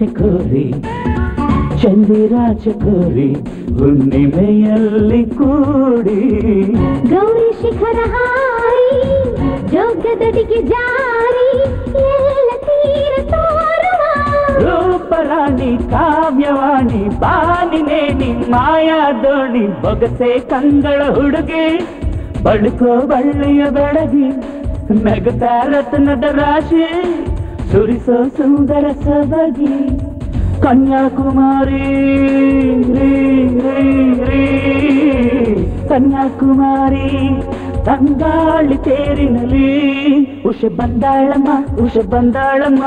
ಚಕೋರಿ ಚಂದಿರ ಚಕೋರಿ ಹುಣ್ಣಿಮೆಯಲ್ಲಿ ಕೂಡಿ. ಗೌರಿ ಶಿಖರ ಹಾರಿ ಜೋಗದಡಿಗೆ ಜಾರಿ ಎಲ್ಲ ತೀರ ತೋರುವ ರೂಪರಾಣಿ ಕಾವ್ಯವಾಣಿ ಬಾನಿನೇ ಮಾಯಾ ದೋಣಿ ಬೊಗಸೆ ಕಂಗಳ ಹುಡುಗಿ ಬಳುಕೋ ಬಳ್ಳಿಯ ಬೆಳಗಿ ನಗತ ರತ್ನದ ರಾಶಿ. ಸುರಿಸೋ ಸುಂದರ ಸಬಗಿ ಕನ್ಯಾಕುಮಾರಿ ರೀ, ರೀ, ರೀ. ಕನ್ಯಾಕುಮಾರಿ ತಂಗಾಳಿ ತೇರಿನಲ್ಲಿ ಉಷ ಬಂದಾಳಮ್ಮ ಉಷ ಬಂದಾಳಮ್ಮ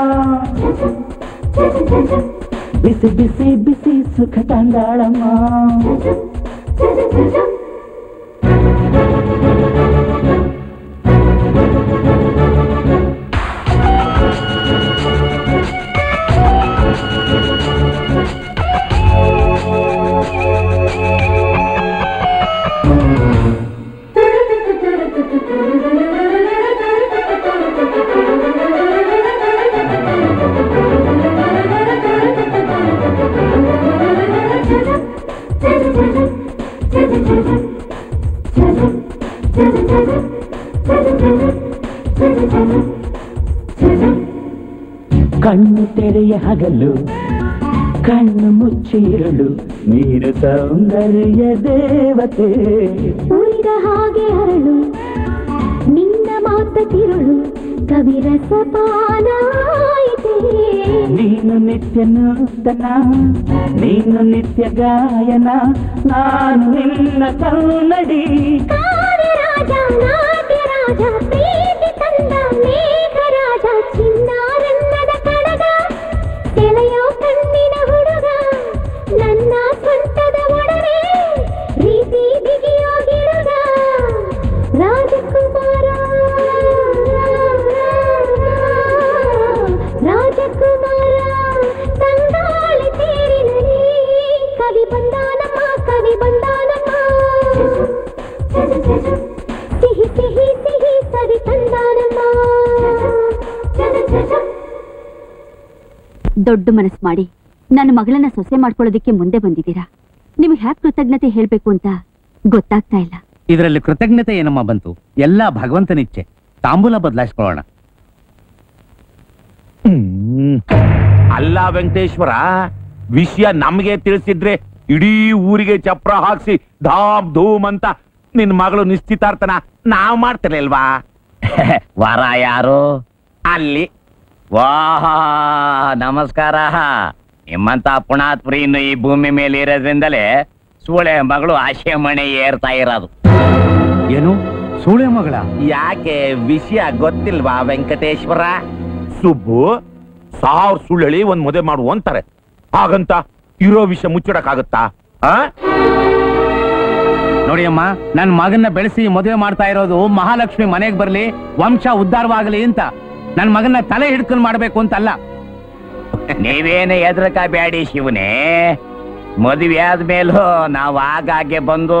ಬಿಸಿ ಬಿಸಿ ಬಿಸಿ ಸುಖ ತಂದಾಳಮ್ಮ ತೆರೆಯ ಹಗಲು ಕಣ್ಣು ಮುಚ್ಚಿರಲು ನೀನು ಸೌಂದರ್ಯ ದೇವತೆ ಉರಿದ ಹಾಗೆ ಅರಳು ನಿನ್ನ ಮಾತ ತಿರುಳು ಕವಿರಸ ಪಾನ ಆಯಿತೆ ನೀನು ನಿತ್ಯ ನೂತನ ನೀನು ನಿತ್ಯ ಗಾಯನ ನಾನು ನಿನ್ನ ಕನ್ನಡಿ ಕಾವ್ಯ ಮನಸ್ಸು ಮಾಡಿ ನನ್ನ ಮಗಳನ್ನ ಸೊಸೆ ಮಾಡ್ಕೊಳ್ಳೋದಕ್ಕೆ ಮುಂದೆ ಬಂದಿದ್ದೀರಾ? ನಿಮ್ಗೆ ಹ್ಯಾಕ್ ಕೃತಜ್ಞತೆ ಹೇಳ್ಬೇಕು ಅಂತ ಗೊತ್ತಾಗ್ತಾ ಇಲ್ಲ. ಇದರಲ್ಲಿ ಕೃತಜ್ಞತೆ ಏನಮ್ಮ ಬಂತು? ಎಲ್ಲ ಭಗವಂತನಿಚ್ಛೆ. ತಾಂಬೂಲ ಬದಲಾಯಿಸ್ಕೊಳ್ಳೋಣ. ಅಲ್ಲ ವೆಂಕಟೇಶ್ವರ ವಿಷಯ ನಮಗೆ ತಿಳಿಸಿದ್ರೆ ಇಡೀ ಊರಿಗೆ ಚಪ್ರ ಹಾಕ್ಸಿ ಧಾಮ್ ಧೂಮ್ ಅಂತ ನಿನ್ ಮಗಳು ನಿಶ್ಚಿತಾರ್ಥನ ನಾವ್ ಮಾಡ್ತಿರ್ಲಿಲ್ವಾ ವರ ಯಾರು? ಅಲ್ಲಿ ವಾಹ ನಮಸ್ಕಾರ. ನಿಮ್ಮಂತ ಪುಣಾತ್ಪುರಿ ಇನ್ನು ಈ ಭೂಮಿ ಮೇಲೆ ಇರೋದ್ರಿಂದಲೇ ಸೂಳೆ ಮಗಳು ಆಶೆ ಮಣೆ ಏರ್ತಾ ಇರೋದು. ಏನು? ಸೂಳೆ ಮಗಳ? ಯಾಕೆ ವಿಷಯ ಗೊತ್ತಿಲ್ವಾ ವೆಂಕಟೇಶ್ವರ? ಸುಬ್ಬು ಸಾವಿರ ಸುಳ್ಳಿ ಒಂದ್ ಮದುವೆ ಮಾಡು ಅಂತಾರೆ. ಹಾಗಂತ ಇರೋ ವಿಷಯ ಮುಚ್ಚಿಡಕ್ಕಾಗತ್ತಾ? ಆ? ನೋಡಿ ಅಮ್ಮ ನನ್ನ ಮಗನ್ನ ಬೆಳೆಸಿ ಮದುವೆ ಮಾಡ್ತಾ ಇರೋದು ಮಹಾಲಕ್ಷ್ಮಿ ಮನೆಗೆ ಬರ್ಲಿ ವಂಶ ಉದ್ಧಾರವಾಗಲಿ ಅಂತ. ನನ್ನ ಮಗನ ತಲೆ ಹಿಡ್ಕೊಂಡು ಮಾಡಬೇಕು ಅಂತಲ್ಲ. ನೀವೇನು ಎದ್ರಕ ಬ್ಯಾಡಿ ಶಿವನೇ. ಮದುವೆ ಆದ್ಮೇಲೂ ನಾವು ಆಗಾಗ್ಗೆ ಬಂದು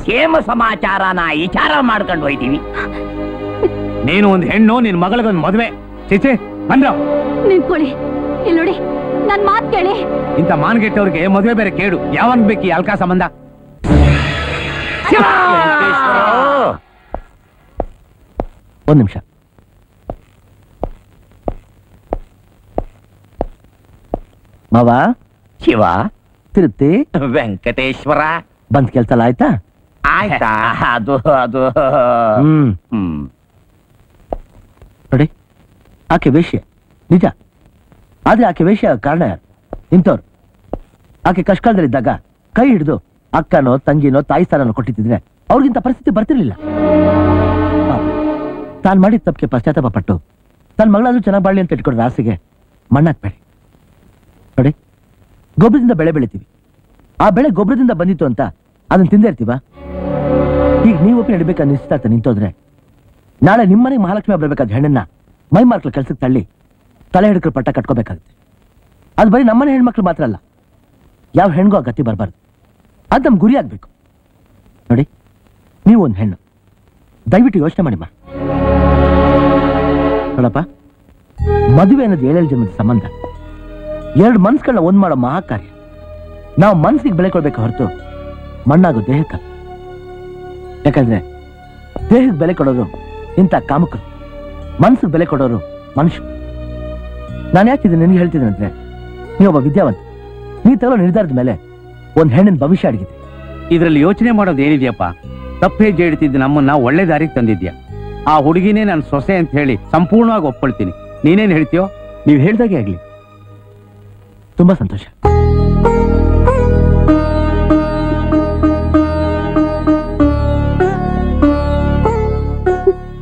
ಕ್ಷೇಮ ಸಮಾಚಾರನ ವಿಚಾರ ಮಾಡ್ಕೊಂಡು ಹೋಯ್ತೀವಿ. ನೀನು ಒಂದು ಹೆಣ್ಣು ನಿನ್ ಮಗಳಿಗೊಂದು ಮದುವೆ. ಚಿಚೆ ಬಂದ್ರ? ನಿಂತ್ಕೊಳ್ಳಿ. ಇಲ್ಲಿ ನೋಡಿ ನನ್ ಮಾತು ಕೇಳಿ. ಇಂಥ ಮಾನ್ಗೆಟ್ಟವ್ರಿಗೆ ಮದುವೆ ಬೇರೆ ಕೇಡು. ಯಾವನ್ ಬೇಕಿ ಅಲ್ಕಾ ಸಂಬಂಧ ಒಂದ್ ನಿಮಿಷ. ಮಾವ? ಶಿವ? ತಿರುಪ್ತಿ ವೆಂಕಟೇಶ್ವರ? ಬಂದ್ ಕೆಲ್ಸ ಎಲ್ಲ ಆಯ್ತಾ? ಆಯ್ತಾ? ಅದು ಅದು. ಹ್ಮ್. ಹ್ಮ್. ನೋಡಿ ಆಕೆ ವೇಷ್ಯ ನಿಜ. ಆದ್ರೆ ಆಕೆ ವೇಷ್ಯ ಕಾರಣ ಇಂಥವ್ರು ಆಕೆ ಕಷ್ಟಕಾಲದಲ್ಲಿದ್ದಾಗ ಕೈ ಹಿಡಿದು ಅಕ್ಕನೋ ತಂಗಿನೋ ತಾಯಿ ಸ್ಥಾನನೋ ಕೊಟ್ಟಿದ್ರೆ ಅವ್ರಿಗಿಂತ ಪರಿಸ್ಥಿತಿ ಬರ್ತಿರ್ಲಿಲ್ಲ. ತಾನು ತಾನ್ ಮಾಡಿದ ತಪ್ಪಿಗೆ ಪಶ್ಚಾತ್ತಾಪ ಪಟ್ಟು ತನ್ನ ಮಗಳಾದ್ರೂ ಚೆನ್ನಾಗಿ ಬಾಳಿ ಅಂತ ಇಟ್ಕೊಂಡ್ರೆ ಆಸೆಗೆ ಮಣ್ಣಾಕ್ಬೇಡಿ. ನೋಡಿ. ಗೊಬ್ಬರದಿಂದ ಬೆಳೆ ಬೆಳಿತೀವಿ. ಆ ಬೆಳೆ ಗೊಬ್ಬರದಿಂದ ಬಂದಿತ್ತು ಅಂತ ಅದನ್ನ ತಿಂದೇ ಇರ್ತೀವ? ಈಗ ನೀವು ಒಪ್ಪಿ ನಡಿಬೇಕಾದ ನಿಶ್ಚಿತಾರ್ಥ ನಿಂತೋದ್ರೆ. ನಾಳೆ ನಿಮ್ಮನೆ ಮಹಾಲಕ್ಷ್ಮಿ ಬರಬೇಕಾದ ಹೆಣ್ಣನ್ನ ಮೈ ಮಾರ್ಕ್ಲ ಕೆಲ್ಸಕ್ಕೆ ತಳ್ಳಿ ತಲೆ ಹಿಡ್ಕೊ ಪಟ್ಟ ಕಟ್ಕೋಬೇಕಾಗುತ್ತೆ. ಅದು ಬರೀ ನಮ್ಮನೆ ಹೆಣ್ಮಕ್ಳು ಮಾತ್ರ ಅಲ್ಲ. ಯಾವ ಹೆಣ್ಗೂ ಆ ಗತಿ ಬರಬಾರ್ದು. ಅದು ನಮ್ಮ ಗುರಿ ಆಗಬೇಕು. ನೋಡಿ, ನೀವು ಒಂದು ಹೆಣ್ಣು. ದಯವಿಟ್ಟು ಯೋಚನೆ ಮಾಡಿಮ್ಮ ನೋಡಪ್ಪ, ಮದುವೆ ಅನ್ನೋದು ಏಳೇಳು ಜನ್ಮದ ಸಂಬಂಧ. ಎರಡು ಮನ್ಸುಗಳನ್ನ ಒಂದ್ ಮಾಡೋ ಮಹಾಕಾರ್ಯ. ನಾವು ಮನ್ಸಿಗೆ ಬೆಲೆ ಕೊಡ್ಬೇಕು ಹೊರತು ಮಣ್ಣಾಗು ದೇಹಕ್ಕ. ಯಾಕಂದ್ರೆ ದೇಹಕ್ಕೆ ಬೆಲೆ ಕೊಡೋರು ಇಂಥ ಕಾಮಕರು. ಮನ್ಸಿಗೆ ಬೆಲೆ ಕೊಡೋರು ಮನುಷ್ಯ. ನಾನು ಯಾಕೆ ಇದು ನಿನಗೆ ಹೇಳ್ತಿದ್ದೀನಿ ಅಂದ್ರೆ ನೀವೊಬ್ಬ ವಿದ್ಯಾವಂತ. ನೀ ತಗೊಳ್ಳೋ ನಿರ್ಧಾರದ ಮೇಲೆ ಒಂದು ಹೆಣ್ಣಿನ ಭವಿಷ್ಯ ಅಡಗಿದೆ. ಇದರಲ್ಲಿ ಯೋಚನೆ ಮಾಡೋದು ಏನಿದೆಯಪ್ಪ? ತಪ್ಪೇ ಜೇಡ್ತಿದ್ದು ನಮ್ಮನ್ನ ಒಳ್ಳೆ ದಾರಿಗೆ ತಂದಿದ್ಯಾ? ಆ ಹುಡುಗಿನೇ ನಾನು ಸೊಸೆ ಅಂತ ಹೇಳಿ ಸಂಪೂರ್ಣವಾಗಿ ಒಪ್ಕೊಳ್ತೀನಿ. ನೀನೇನು ಹೇಳ್ತೀಯೋ? ನೀವು ಹೇಳ್ದಾಗೆ ಆಗ್ಲಿ. ತುಂಬಾ ಸಂತೋಷ.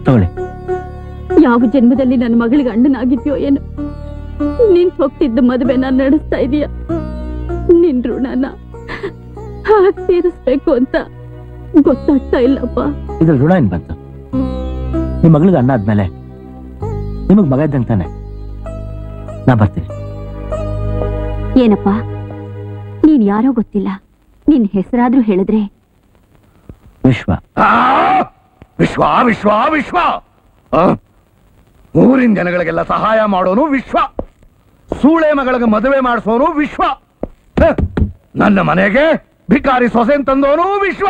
ತಗೊಳ್ಳಿ. ಯಾವ ಜನ್ಮದಲ್ಲಿ ನನ್ನ ಮಗಳಿಗೆ ಅಣ್ಣನಾಗಿದ್ಯೋ ಏನು? ನಿನ್ ಹೋಗ್ತಿದ್ದ ಮದುವೆ ನಾನು ನಡೆಸ್ತಾ ಇದೀಯ. ನಿನ್ ಋಣನ ಹಾಗ್ ತೀರಿಸ್ಬೇಕು ಅಂತ ಗೊತ್ತಾಗ್ತಾ ಇಲ್ಲಪ್ಪ. ಇದ್ರ ಋಣ ಏನ್ ಬಂತು? ನಿಮ್ ಮಗಳಿಗೆ ಅಣ್ಣ ಆದ್ಮೇಲೆ ನಿಮಗ್ ಮಗ ಇದ್ದಂಗೆ ತಾನೆ? ನಾ ಬರ್ತೀನಿ. ಏನಪ್ಪ? ನೀನ್ ಯಾರೋ ಗೊತ್ತಿಲ್ಲ. ನಿನ್ ಹೆಸರಾದ್ರೂ ಹೇಳಿದ್ರೆ? ವಿಶ್ವ. ಆ! ವಿಶ್ವ ವಿಶ್ವ ವಿಶ್ವ! ಊರಿನ ಜನಗಳಿಗೆಲ್ಲ ಸಹಾಯ ಮಾಡೋನು ವಿಶ್ವ. ಸೂಳೆ ಮಗಳಿಗೆ ಮದುವೆ ಮಾಡಿಸೋನು ವಿಶ್ವ. ಹ! ನನ್ನ ಮನೆಗೆ ಭಿಕಾರಿ ಸೊಸೆನ್ ತಂದೋನು ವಿಶ್ವ.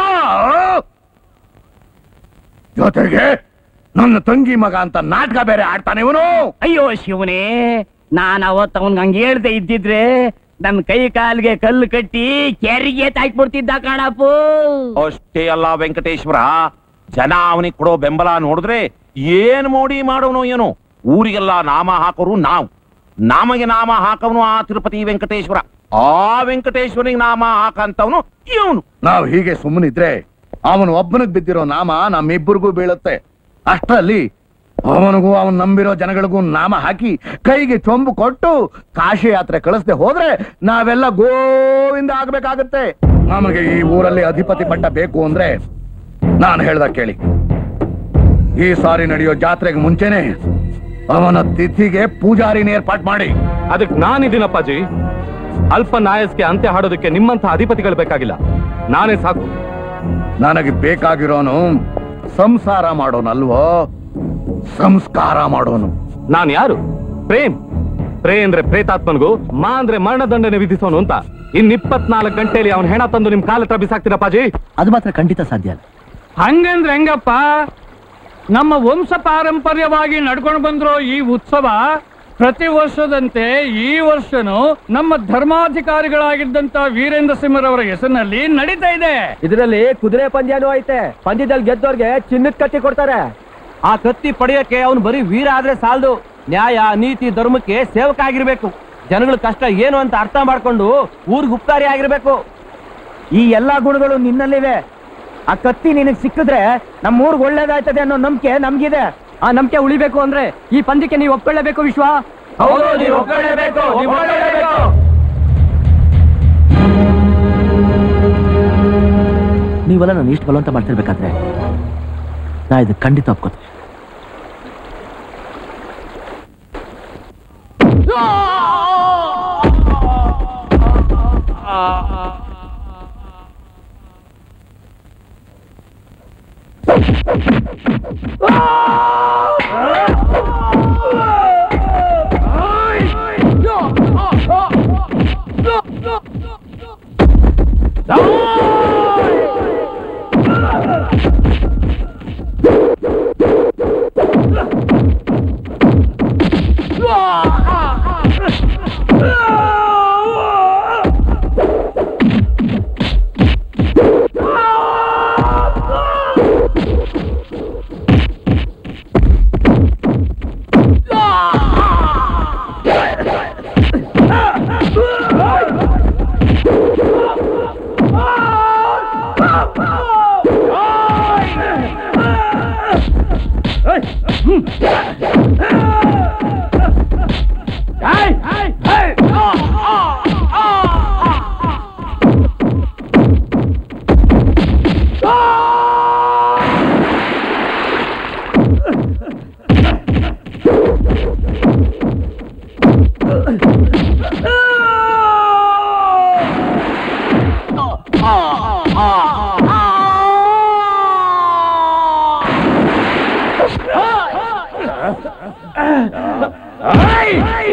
ಜೊತೆಗೆ ನನ್ನ ತಂಗಿ ಮಗ ಅಂತ ನಾಟಕ ಬೇರೆ ಆಡ್ತಾನೆ ಇವನು. ಅಯ್ಯೋ ಶಿವನೇ ನಾನ್ ಅವತ್ತು ಅವನ್ಗೆ ಹಂಗ ಹೇಳ್ದೆ ಇದ್ದಿದ್ರೆ ನನ್ ಕೈ ಕಾಲಿಗೆ ಕಲ್ಲು ಕಟ್ಟಿ ಕೆರಿಗೆ ತಾಕ್ಬಿಡ್ತಿದ್ದ ಕಾಣಪ್ಪು. ಅಷ್ಟೇ ಅಲ್ಲ ವೆಂಕಟೇಶ್ವರ ಜನ ಅವನಿಗೆ ಕೊಡೋ ಬೆಂಬಲ ನೋಡಿದ್ರೆ ಏನ್ ಮೋಡಿ ಮಾಡೋನು ಏನು. ಊರಿಗೆಲ್ಲ ನಾಮ ಹಾಕೋರು ನಾವು. ನಮಗೆ ನಾಮ ಹಾಕವನು ಆ ತಿರುಪತಿ ವೆಂಕಟೇಶ್ವರ. ಆ ವೆಂಕಟೇಶ್ವರನಿಗೆ ನಾಮ ಹಾಕಂತವನು ಇವನು. ನಾವು ಹೀಗೆ ಸುಮ್ಮನಿದ್ರೆ ಅವನು ಒಬ್ಬನಿಗೆ ಬಿದ್ದಿರೋ ನಾಮ ನಮ್ಮಿಬ್ಬರಿಗೂ ಬೀಳುತ್ತೆ. ಅಷ್ಟರಲ್ಲಿ ಅವನಿಗೂ ಅವನು ನಂಬಿರೋ ಜನಗಳಿಗೂ ನಾಮ ಹಾಕಿ ಕೈಗೆ ಚೊಂಬು ಕೊಟ್ಟು ಕಾಶಿ ಯಾತ್ರೆ ಕಳಿಸದೆ ಹೋದ್ರೆ ನಾವೆಲ್ಲ ಗೋವಿಂದ ಆಗ್ಬೇಕಾಗತ್ತೆ. ನಮಗೆ ಈ ಊರಲ್ಲಿ ಅಧಿಪತಿ ಪಟ್ಟ ಬೇಕು ಅಂದ್ರೆ ನಾನು ಹೇಳ್ದ ಕೇಳಿ. ಈ ಸಾರಿ ನಡೆಯೋ ಜಾತ್ರೆಗೆ ಮುಂಚೆನೆ ಅವನ ತಿಥಿಗೆ ಪೂಜಾರಿನ ಏರ್ಪಾಟ್ ಮಾಡಿ. ಅದಕ್ಕೆ ನಾನಿದ್ದೀನಪ್ಪಾಜಿ. ಅಲ್ಪ ನಾಯಸ್ಗೆ ಅಂತ್ಯ ಹಾಡೋದಕ್ಕೆ ನಿಮ್ಮಂಥ ಅಧಿಪತಿಗಳು ಬೇಕಾಗಿಲ್ಲ. ನಾನೇ ಸಾಕು. ನನಗೆ ಬೇಕಾಗಿರೋನು ಸಂಸಾರ ಮಾಡೋನಲ್ವೋ? ಸಂಸ್ಕಾರ ಮಾಡೋನು. ನಾನ್ ಯಾರು? ಪ್ರೇಮ್. ಪ್ರೇ ಅಂದ್ರೆ ಪ್ರೇತಾತ್ಮನ್ಗೂ ಮಾ ಅಂದ್ರೆ ಮರಣದಂಡನೆ ವಿಧಿಸೋನು ಅಂತ. ಇನ್ ಇಪ್ಪತ್ನಾಲ್ಕು ಗಂಟೆಯಲ್ಲಿ ಅವನ ಹೆಣ ತಂದು ನಿಮ್ ಕಾಲ ಹತ್ರ ಪಾಜಿ? ಅದು ಮಾತ್ರ ಖಂಡಿತ ಸಾಧ್ಯ ಅಲ್ಲ. ಹಂಗಂದ್ರೆ ಹೆಂಗಪ್ಪ? ನಮ್ಮ ವಂಶ ಪಾರಂಪರ್ಯವಾಗಿ ನಡ್ಕೊಂಡು ಬಂದ್ರೋ ಈ ಉತ್ಸವ ಪ್ರತಿ ವರ್ಷದಂತೆ ಈ ವರ್ಷನೂ ನಮ್ಮ ಧರ್ಮಾಧಿಕಾರಿಗಳಾಗಿದ್ದಂತ ವೀರೇಂದ್ರ ಸಿಂಹರವರ ಹೆಸರಿನಲ್ಲಿ ನಡೀತಾ ಇದೆ. ಇದರಲ್ಲಿ ಕುದುರೆ ಪಂದ್ಯನೂ ಐತೆ. ಪಂದ್ಯದಲ್ಲಿ ಗೆದ್ದವ್ರಿಗೆ ಚಿನ್ನದ ಕಟ್ಟಿ ಕೊಡ್ತಾರೆ. ಆ ಕತ್ತಿ ಪಡೆಯೋಕೆ ಅವನು ಬರೀ ವೀರ ಆದ್ರೆ ಸಾಲದು. ನ್ಯಾಯ, ನೀತಿ, ಧರ್ಮಕ್ಕೆ ಸೇವಕ ಆಗಿರ್ಬೇಕು ಜನಗಳ ಕಷ್ಟ ಏನು ಅಂತ ಅರ್ಥ ಮಾಡ್ಕೊಂಡು ಊರ್ಗೆ ಉಪಕಾರಿ ಆಗಿರ್ಬೇಕು. ಈ ಎಲ್ಲಾ ಗುಣಗಳು ನಿನ್ನಲ್ಲಿವೆ. ಆ ಕತ್ತಿ ನಿನಗ್ ಸಿಕ್ಕಿದ್ರೆ ನಮ್ಮ ಊರ್ಗ್ ಒಳ್ಳೇದಾಯ್ತದೆ ಅನ್ನೋ ನಂಬಿಕೆ ನಮ್ಗಿದೆ. ಆ ನಂಬಿಕೆ ಉಳಿಬೇಕು ಅಂದ್ರೆ ಈ ಪಂದ್ಯಕ್ಕೆ ನೀವು ಒಪ್ಕೊಳ್ಳೇಬೇಕು ವಿಶ್ವ. ನೀವೆಲ್ಲ ನಾನು ಇಷ್ಟು ಬಲವಂತ ಮಾಡ್ತಿರ್ಬೇಕಾದ್ರೆ ನಾ ಇದು ಖಂಡಿತ ಒಪ್ಕೋತೀನಿ. Die! Hmm. 아이! 아이!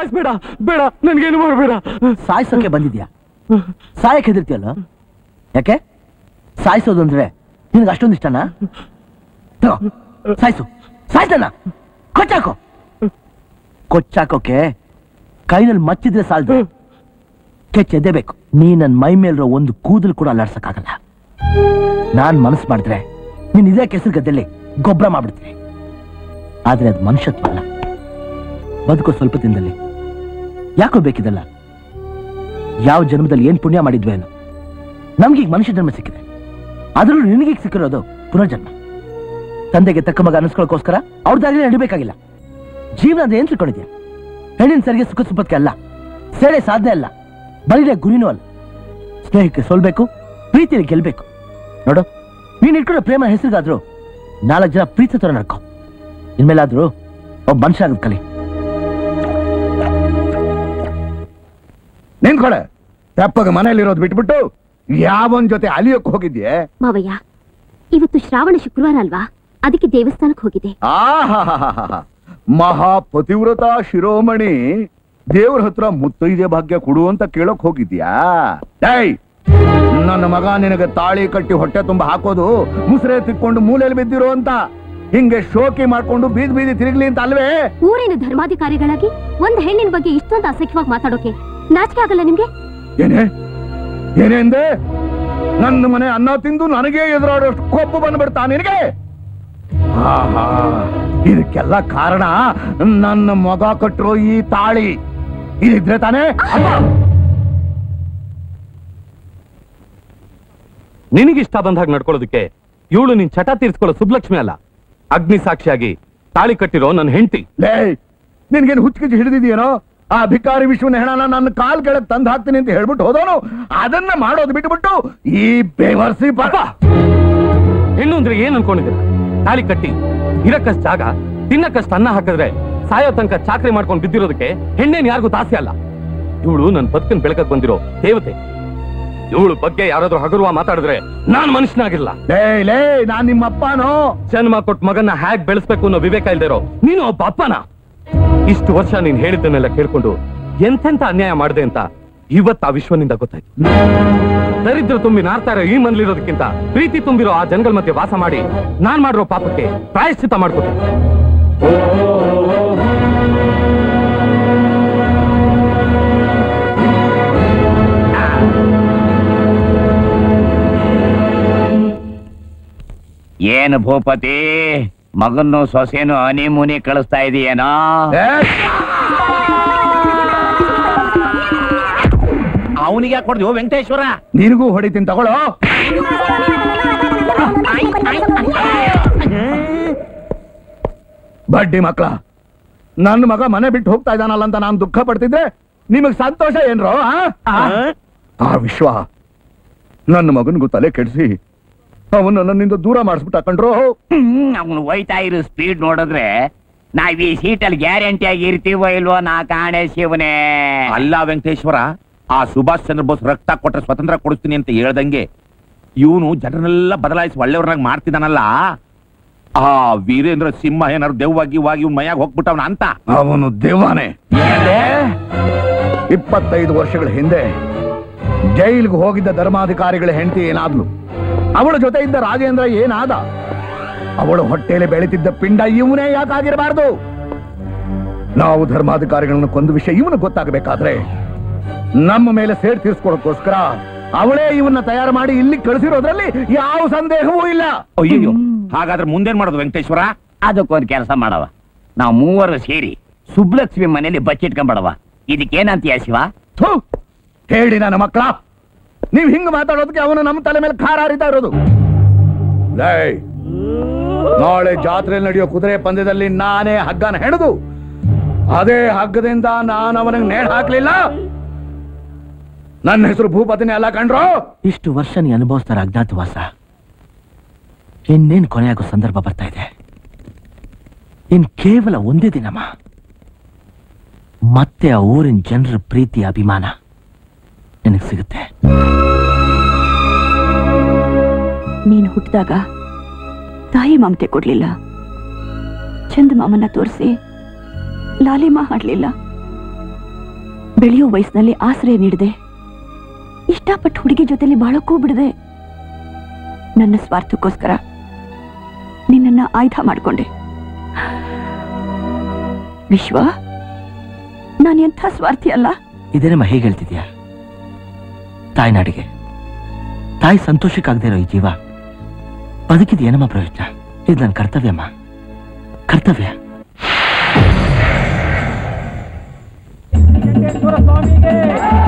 ಸಾಯಿಸ್ಬೇಡ, ಬೇಡ, ನನ್ಗೇನು ಮಾಡಬೇಡ. ಸಾಯಿಸೋಕೆ ಬಂದಿದ್ಯಾ? ಸಾಯಕ್ ಹೆದರ್ತಿಯಲ್ಲ? ಯಾಕೆ? ಸಾಯಿಸೋದು ಅಂದ್ರೆ ನಿನಗೆ ಅಷ್ಟೊಂದು ಇಷ್ಟನಾ? ಸಾಯಿಸು. ಸಾಯ್ತಾನ ಕೊಚ್ಚಾಕೋ. ಕೊಚ್ಚಾಕೋಕೆ ಕೈನಲ್ಲಿ ಮಚ್ಚಿದ್ರೆ ಸಾಲದು. ಕೆಚ್ಚೆದ್ದೇಬೇಕು ನೀ ನನ್ನ ಮೈ ಮೇಲಿರೋ ಒಂದು ಕೂದಲು ಕೂಡ ಅಲ್ಲಾಡ್ಸಕ್ಕಾಗಲ್ಲ. ನಾನ್ ಮನಸ್ಸು ಮಾಡಿದ್ರೆ ನೀನ್ ಇದೇ ಕೆಸರು ಗದ್ದೆಲ್ಲಿ ಗೊಬ್ಬರ ಮಾಡ್ಬಿಡ್ತೀನಿ. ಆದ್ರೆ ಅದು ಮನುಷ್ಯತ್ವ ಅಲ್ಲ ಬದುಕೋ ಸ್ವಲ್ಪ ದಿನದಲ್ಲಿ ಯಾಕೋ ಬೇಕಿದಲ್ಲ? ಯಾವ ಜನ್ಮದಲ್ಲಿ ಏನ್ ಪುಣ್ಯ ಮಾಡಿದ್ವಿ ಏನು ನಮ್ಗೀಗ ಮನುಷ್ಯ ಜನ್ಮ ಸಿಕ್ಕಿದೆ. ಅದರಲ್ಲೂ ನಿನಗೀಗ ಸಿಕ್ಕಿರೋದು ಪುನರ್ಜನ್ಮ. ತಂದೆಗೆ ತಕ್ಕ ಮಗ ಅನಿಸ್ಕೊಳ್ಳೋಕೋಸ್ಕರ ಅವ್ರ ದಾರಿ ನಡಿಬೇಕಾಗಿಲ್ಲ. ಜೀವನ ಅದೇನ್ ತಿಳ್ಕೊಂಡಿದ್ಯಾ ಹೆಣ್ಣಿನ ಸರಿಗೆ ಸುಖ ಸುಪತ್ಕೆ ಅಲ್ಲ ಸೇರೆ ಸಾಧನೆ ಅಲ್ಲ ಬರೀದೇ ಗುರಿನೂ ಅಲ್ಲ. ಸ್ನೇಹಕ್ಕೆ ಸೋಲ್ಬೇಕು, ಪ್ರೀತಿಯಲ್ಲಿ ಗೆಲ್ಬೇಕು. ನೋಡು, ನೀನ್ ಇಟ್ಕೊಂಡ ಪ್ರೇಮ ಹೆಸರಿಗಾದ್ರು ನಾಲ್ಕು ಜನ ಪ್ರೀತಿ ತರ ನಡ್ಕೊ. ಇನ್ಮೇಲಾದ್ರೂ ಒಬ್ಬ ಮನುಷ್ಯ ಆಗದ್ ಕಲಿ. ನಿಂತ್ಕೊಳೆ ತಪ್ಪಾಗ ಮನೆಯಲ್ಲಿರೋದು ಬಿಟ್ಬಿಟ್ಟು ಯಾವೊಂದ್ ಜೊತೆ ಅಲಿಯೋಕ್ ಹೋಗಿದ್ಯೆ? ಮಾವಯ್ಯ ಇವತ್ತು ಶ್ರಾವಣ ಶುಕ್ರವಾರ ಅಲ್ವಾ? ಅದಕ್ಕೆ ದೇವಸ್ಥಾನಕ್ಕೆ ಹೋಗಿದೆ ಆಹಾಹಾಹಾಹಾ. ಮಹಾ ಪತಿವ್ರತ ಶಿರೋಮಣಿ ದೇವ್ರ ಹತ್ರ ಮುತ್ತೈದೆ ಭಾಗ್ಯ ಕೊಡು ಅಂತ ಕೇಳಕ್ ಹೋಗಿದ್ಯಾ? ಡೈ! ನನ್ನ ಮಗ ನಿನಗೆ ತಾಳಿ ಕಟ್ಟಿ ಹೊಟ್ಟೆ ತುಂಬ ಹಾಕೋದು ಮುಸ್ರೆ ತಿಕ್ಕೊಂಡು ಮೂಲೆಯಲ್ಲಿ ಬಿದ್ದಿರೋ ಅಂತ. ಹಿಂಗೆ ಶೋಕಿ ಮಾಡ್ಕೊಂಡು ಬೀದಿ ಬೀದಿ ತಿರುಗ್ಲಿ ಅಂತ ಅಲ್ವೇ? ಊರಿನ ಧರ್ಮಾಧಿಕಾರಿಗಳಾಗಿ ಒಂದ್ ಹೆಣ್ಣಿನ ಬಗ್ಗೆ ಇಷ್ಟೊಂದು ಅಸಖ್ಯವಾಗಿ ಮಾತಾಡೋಕೆ ನಾಚಿಕೆ ಆಗಲ್ಲ ನಿಮ್ಗೆ? ಏನೇ? ಏನೆಂದೆ ನನ್ನ ಮನೆ ಅನ್ನ ತಿಂದು ನನಗೆ ಎದುರಾಡೋಷ್ಟು ಕೋಪ ಬಂದ್ಬಿಡ್ತಾ ನಿನಗೆ? ಆಹಾ, ಇದಕ್ಕೆಲ್ಲ ಕಾರಣ ನನ್ನ ಮಗ ಕಟ್ಟಿರೋ ಈ ತಾಳಿ. ಇದಿದ್ರೆ ತಾನೇ? ನಿನಗಿಷ್ಟ ಬಂದಾಗ ಹಾಗೆ ನಡ್ಕೊಳ್ಳೋದಕ್ಕೆ ಇವಳು ನಿನ್ ಚಟ ತೀರ್ಸ್ಕೊಳ್ಳೋ ಸುಬ್ಲಕ್ಷ್ಮಿ ಅಲ್ಲ. ಅಗ್ನಿ ಸಾಕ್ಷಿಯಾಗಿ ತಾಳಿ ಕಟ್ಟಿರೋ ನನ್ನ ಹೆಂಡತಿ. ಲೇ ನಿನ್ಗೇನು ಹುಚ್ಚಿಗೆ ಹಿಡಿದಿದೆಯೇನೋ ಆ ಭಿಕಾರಿ ವಿಶ್ವನ ಹೆಣನ ನನ್ನ ಕಾಲ್ ಕೆಳಗೆ ತಂದು ಹಾಕ್ತೀನಿ ಅಂತ ಹೇಳ್ಬಿಟ್ಟು ಹೋದವನು ಅದನ್ನ ಮಾಡೋದು ಬಿಟ್ಬಿಟ್ಟು ಈ ಬೇವರ್ಸಿ ಪಾಪ ಹೆಣ್ಣು ಅಂದ್ರೆ ಏನ್ ಅನ್ಕೊಂಡಿದ್ರೆ ತಾಳಿ ಕಟ್ಟಿ ಇರಕ್ಕಷ್ಟು ಜಾಗ ತಿನ್ನಕ್ಕಷ್ಟು ಅನ್ನ ಹಾಕಿದ್ರೆ ಸಾಯೋ ತನಕ ಚಾಕ್ರಿ ಮಾಡ್ಕೊಂಡು ಬಿದ್ದಿರೋದಕ್ಕೆ ಹೆಣ್ಣೇನ್ ಯಾರಿಗೂ ತಾಸೆ ಅಲ್ಲ. ಇವಳು ನನ್ನ ಬದುಕಿನ ಬೆಳಕಕ್ ಬಂದಿರೋ ದೇವತೆ. ಇವಳು ಬಗ್ಗೆ ಯಾರಾದ್ರೂ ಹಗುರುವ ಮಾತಾಡಿದ್ರೆ ನಾನ್ ಮನುಷ್ಯನಾಗಿಲ್ಲ. ಲೇ ಲೇ ನಾನ್ ನಿಮ್ಮ ಅಪ್ಪನೋ ಜನ್ಮ ಕೊಟ್ಟ ಮಗನ್ನ ಹ್ಯಾಗ್ ಬೆಳೆಸ್ಬೇಕು ಅನ್ನೋ ವಿವೇಕ ಇಲ್ದಿರೋ ನೀನು ಒಬ್ಬ ಅಪ್ಪನ? ಇಷ್ಟು ವರ್ಷ ನೀನ್ ಹೇಳಿದ್ದನ್ನೆಲ್ಲ ಕೇಳ್ಕೊಂಡು ಎಂತೆಂತ ಅನ್ಯಾಯ ಮಾಡಿದೆ ಅಂತ ಇವತ್ತು ಆ ವಿಶ್ವನಿಂದ ಗೊತ್ತಾಯ್ತು. ದರಿದ್ರ ತುಂಬಿ ನಾರ್ತಾ ಇರೋ ಈ ಮನ್ಲಿರೋದಕ್ಕಿಂತ ಪ್ರೀತಿ ತುಂಬಿರೋ ಆ ಜನಗಳ ಮಧ್ಯೆ ವಾಸ ಮಾಡಿ ನಾನ್ ಮಾಡಿರೋ ಪಾಪಕ್ಕೆ ಪ್ರಾಯಶ್ಚಿತ ಮಾಡ್ಕೊತೀನಿ. ಏನು ಭೂಪತಿ? ಮಗನ್ನು ಸೊಸೆನು ಹನಿಮೂನಿ ಕಳಿಸ್ತಾ ಇದೆಯೇನೋ? ಅವನಿಗೆ ಕೊಡ್ದು ವೆಂಕಟೇಶ್ವರ? ನಿನಗೂ ಹೊಡಿತೀನಿ ತಗೊಳ್ಳೋ? ಬಡ್ಡಿ ಮಕ್ಕಳ ನನ್ನ ಮಗ ಮನೆ ಬಿಟ್ಟು ಹೋಗ್ತಾ ಇದ್ದಾನಲ್ಲ ಅಂತ ನಾನು ದುಃಖ ಪಡ್ತಿದ್ರೆ ನಿಮಗ್ ಸಂತೋಷ ಏನ್ರೋ? ಆ ವಿಶ್ವ ನನ್ನ ಮಗನಿಗೂ ತಲೆ ಕೆಡಿಸಿ ಅವನು ನನ್ನಿಂದ ದೂರ ಮಾಡಿಸ್ಬಿಟ್ಟ ಕಂಡ್ರೋ ಅವನು ಹೋಯ್ತಾ ಇರೋ ಸ್ಪೀಡ್ ನೋಡಿದ್ರೆ. ನಾವ್ ಈ ಸೀಟಲ್ಲಿ ಗ್ಯಾರಂಟಿ ಆಗಿ ಇರ್ತೀವೋ ಇಲ್ವೋ ನಾ ಕಾಣೆ ಶಿವನೇ. ಅಲ್ಲ ವೆಂಕಟೇಶ್ವರ ಆ ಸುಭಾಷ್ ಚಂದ್ರ ಬೋಸ್ ರಕ್ತ ಕೊಟ್ಟರೆ ಸ್ವತಂತ್ರ ಕೊಡಿಸ್ತೀನಿ ಅಂತ ಹೇಳ್ದಂಗೆ ಇವನು ಜನರನ್ನೆಲ್ಲ ಬದಲಾಯಿಸಿ ಒಳ್ಳೆಯವ್ರನ್ನಾಗಿ ಮಾಡ್ತಿದ್ದಾನಲ್ಲ. ಆ ವೀರೇಂದ್ರ ಸಿಂಹ ಏನಾರು ದೆವ್ವಾಗಿ ಇವಾಗಿ ಇವ್ನ ಮೈಯಾಗ ಹೋಗ್ಬಿಟ್ಟವನ ಅಂತ? ಅವನು ದೆವ್ವಾನೆ ಇಪ್ಪತ್ತೈದು ವರ್ಷಗಳ ಹಿಂದೆ ಜೈಲ್ಗೆ ಹೋಗಿದ್ದ ಧರ್ಮಾಧಿಕಾರಿಗಳ ಹೆಂಡತಿ ಏನಾದ್ಲು? ಅವಳ ಜೊತೆ ಇದ್ದ ರಾಜೇಂದ್ರ ಏನಾದ? ಅವಳು ಹೊಟ್ಟೆಯಲ್ಲಿ ಬೆಳೆತಿದ್ದ ಪಿಂಡ ಇವನೇ ಯಾಕಾಗಿರಬಾರ್ದು? ನಾವು ಧರ್ಮಾಧಿಕಾರಿಗಳನ್ನು ಕೊಂದ ವಿಷಯ ಇವನು ಗೊತ್ತಾಗಬೇಕಾದ್ರೆ ನಮ್ಮ ಮೇಲೆ ಸೇರ್ ತೀರ್ಸ್ಕೊಳಕ್ಕೋಸ್ಕರ ಅವಳೇ ಇವನ್ನ ತಯಾರು ಮಾಡಿ ಇಲ್ಲಿ ಕಳಿಸಿರೋದ್ರಲ್ಲಿ ಯಾವ ಸಂದೇಹವೂ ಇಲ್ಲ. ಅಯ್ಯೋ ಹಾಗಾದ್ರೆ ಮುಂದೇನ್ ಮಾಡೋದು ವೆಂಕಟೇಶ್ವರ? ಅದಕ್ಕೊಂದು ಕೆಲಸ ಮಾಡವ. ನಾವು ಮೂವರು ಸೇರಿ ಸುಬ್ಲಕ್ಷ್ಮಿ ಮನೇಲಿ ಬಚ್ಚಿಟ್ಕೊಂಡ್ಬಿಡವ. ಇದಕ್ಕೇನಂತೀಯ ಶಿವ? ಥು, ಹೇಳಿ ನನ್ನ ಮಕ್ಕಳ. ನೀವ್ ಹಿಂಗ್ ಮಾತಾಡೋದಕ್ಕೆ ಅವನು ನಮ್ಮ ತಲೆ ಮೇಲೆ ಖಾರ ಹರಿತಾ ಇರೋದು. ನಾಳೆ ಜಾತ್ರೆ ನಡೆಯೋ ಕುದುರೆ ಪಂದ್ಯದಲ್ಲಿ ನಾನೇ ಹಗ್ಗನ ಹೆಣದು. ಅದೇ ಹಗ್ಗದಿಂದ ನಾನು ಅವನಿಗೆ ನೇಣ್ ಹಾಕ್ಲಿಲ್ಲ. ನನ್ನ ಹೆಸರು ಭೂಪತಿನೇ ಅಲ್ಲ ಕಂಡ್ರು ಇಷ್ಟು ವರ್ಷ ನೀ ಅನುಭವಿಸ್ತಾರ ಅಜ್ಞಾತವಾಸ. ಇನ್ನೇನ್ ಕೊನೆಯಾಗೋ ಸಂದರ್ಭ ಬರ್ತಾ ಇದೆ. ಇನ್ ಕೇವಲ ಒಂದೇ ದಿನಮ್ಮ. ಮತ್ತೆ ಆ ಊರಿನ ಜನರ ಪ್ರೀತಿ ಅಭಿಮಾನ. ನಿನಗೆ ಸಿಗುತ್ತೆ. ನೀನು ಹುಟ್ಟಿದಾಗ ತಾಯಿ ಮಮತೆ ಕೊಡ್ಲಿಲ್ಲ. ಚಂದ ಮಾಮನ ತೋರಿಸಿ ಲಾಲಿಮಾ ಹಾಡ್ಲಿಲ್ಲ. ಬೆಳೆಯೋ ವಯಸ್ಸಿನಲ್ಲಿ ಆಶ್ರಯ ನೀಡಿದೆ. ಇಷ್ಟಪಟ್ಟು ಹುಡುಗಿ ಜೊತೆಲಿ ಬಾಳಕ್ಕೂ ಬಿಡದೆ. ನನ್ನ ಸ್ವಾರ್ಥಕ್ಕೋಸ್ಕರ ನಿನ್ನನ್ನ ಆಯ್ದ ಮಾಡ್ಕೊಂಡೆ. ವಿಶ್ವ ನಾನು ಎಂಥ ಸ್ವಾರ್ಥಿ ಅಲ್ಲ? ಇದೇನಮ್ಮ ಹೇಗೆ ಹೇಳ್ತಿದ್ಯಾ? ತಾಯ್ನಾಡಿಗೆ ತಾಯಿ ಸಂತೋಷಕ್ಕಾಗದೇ ಇರೋ ಈ ಜೀವ ಬದುಕಿದ ಏನಮ್ಮ ಪ್ರಯೋಜನ? ಇದು ನನ್ನ ಕರ್ತವ್ಯಮ್ಮ ಕರ್ತವ್ಯ. ಸ್ವಾಮಿಗೆ.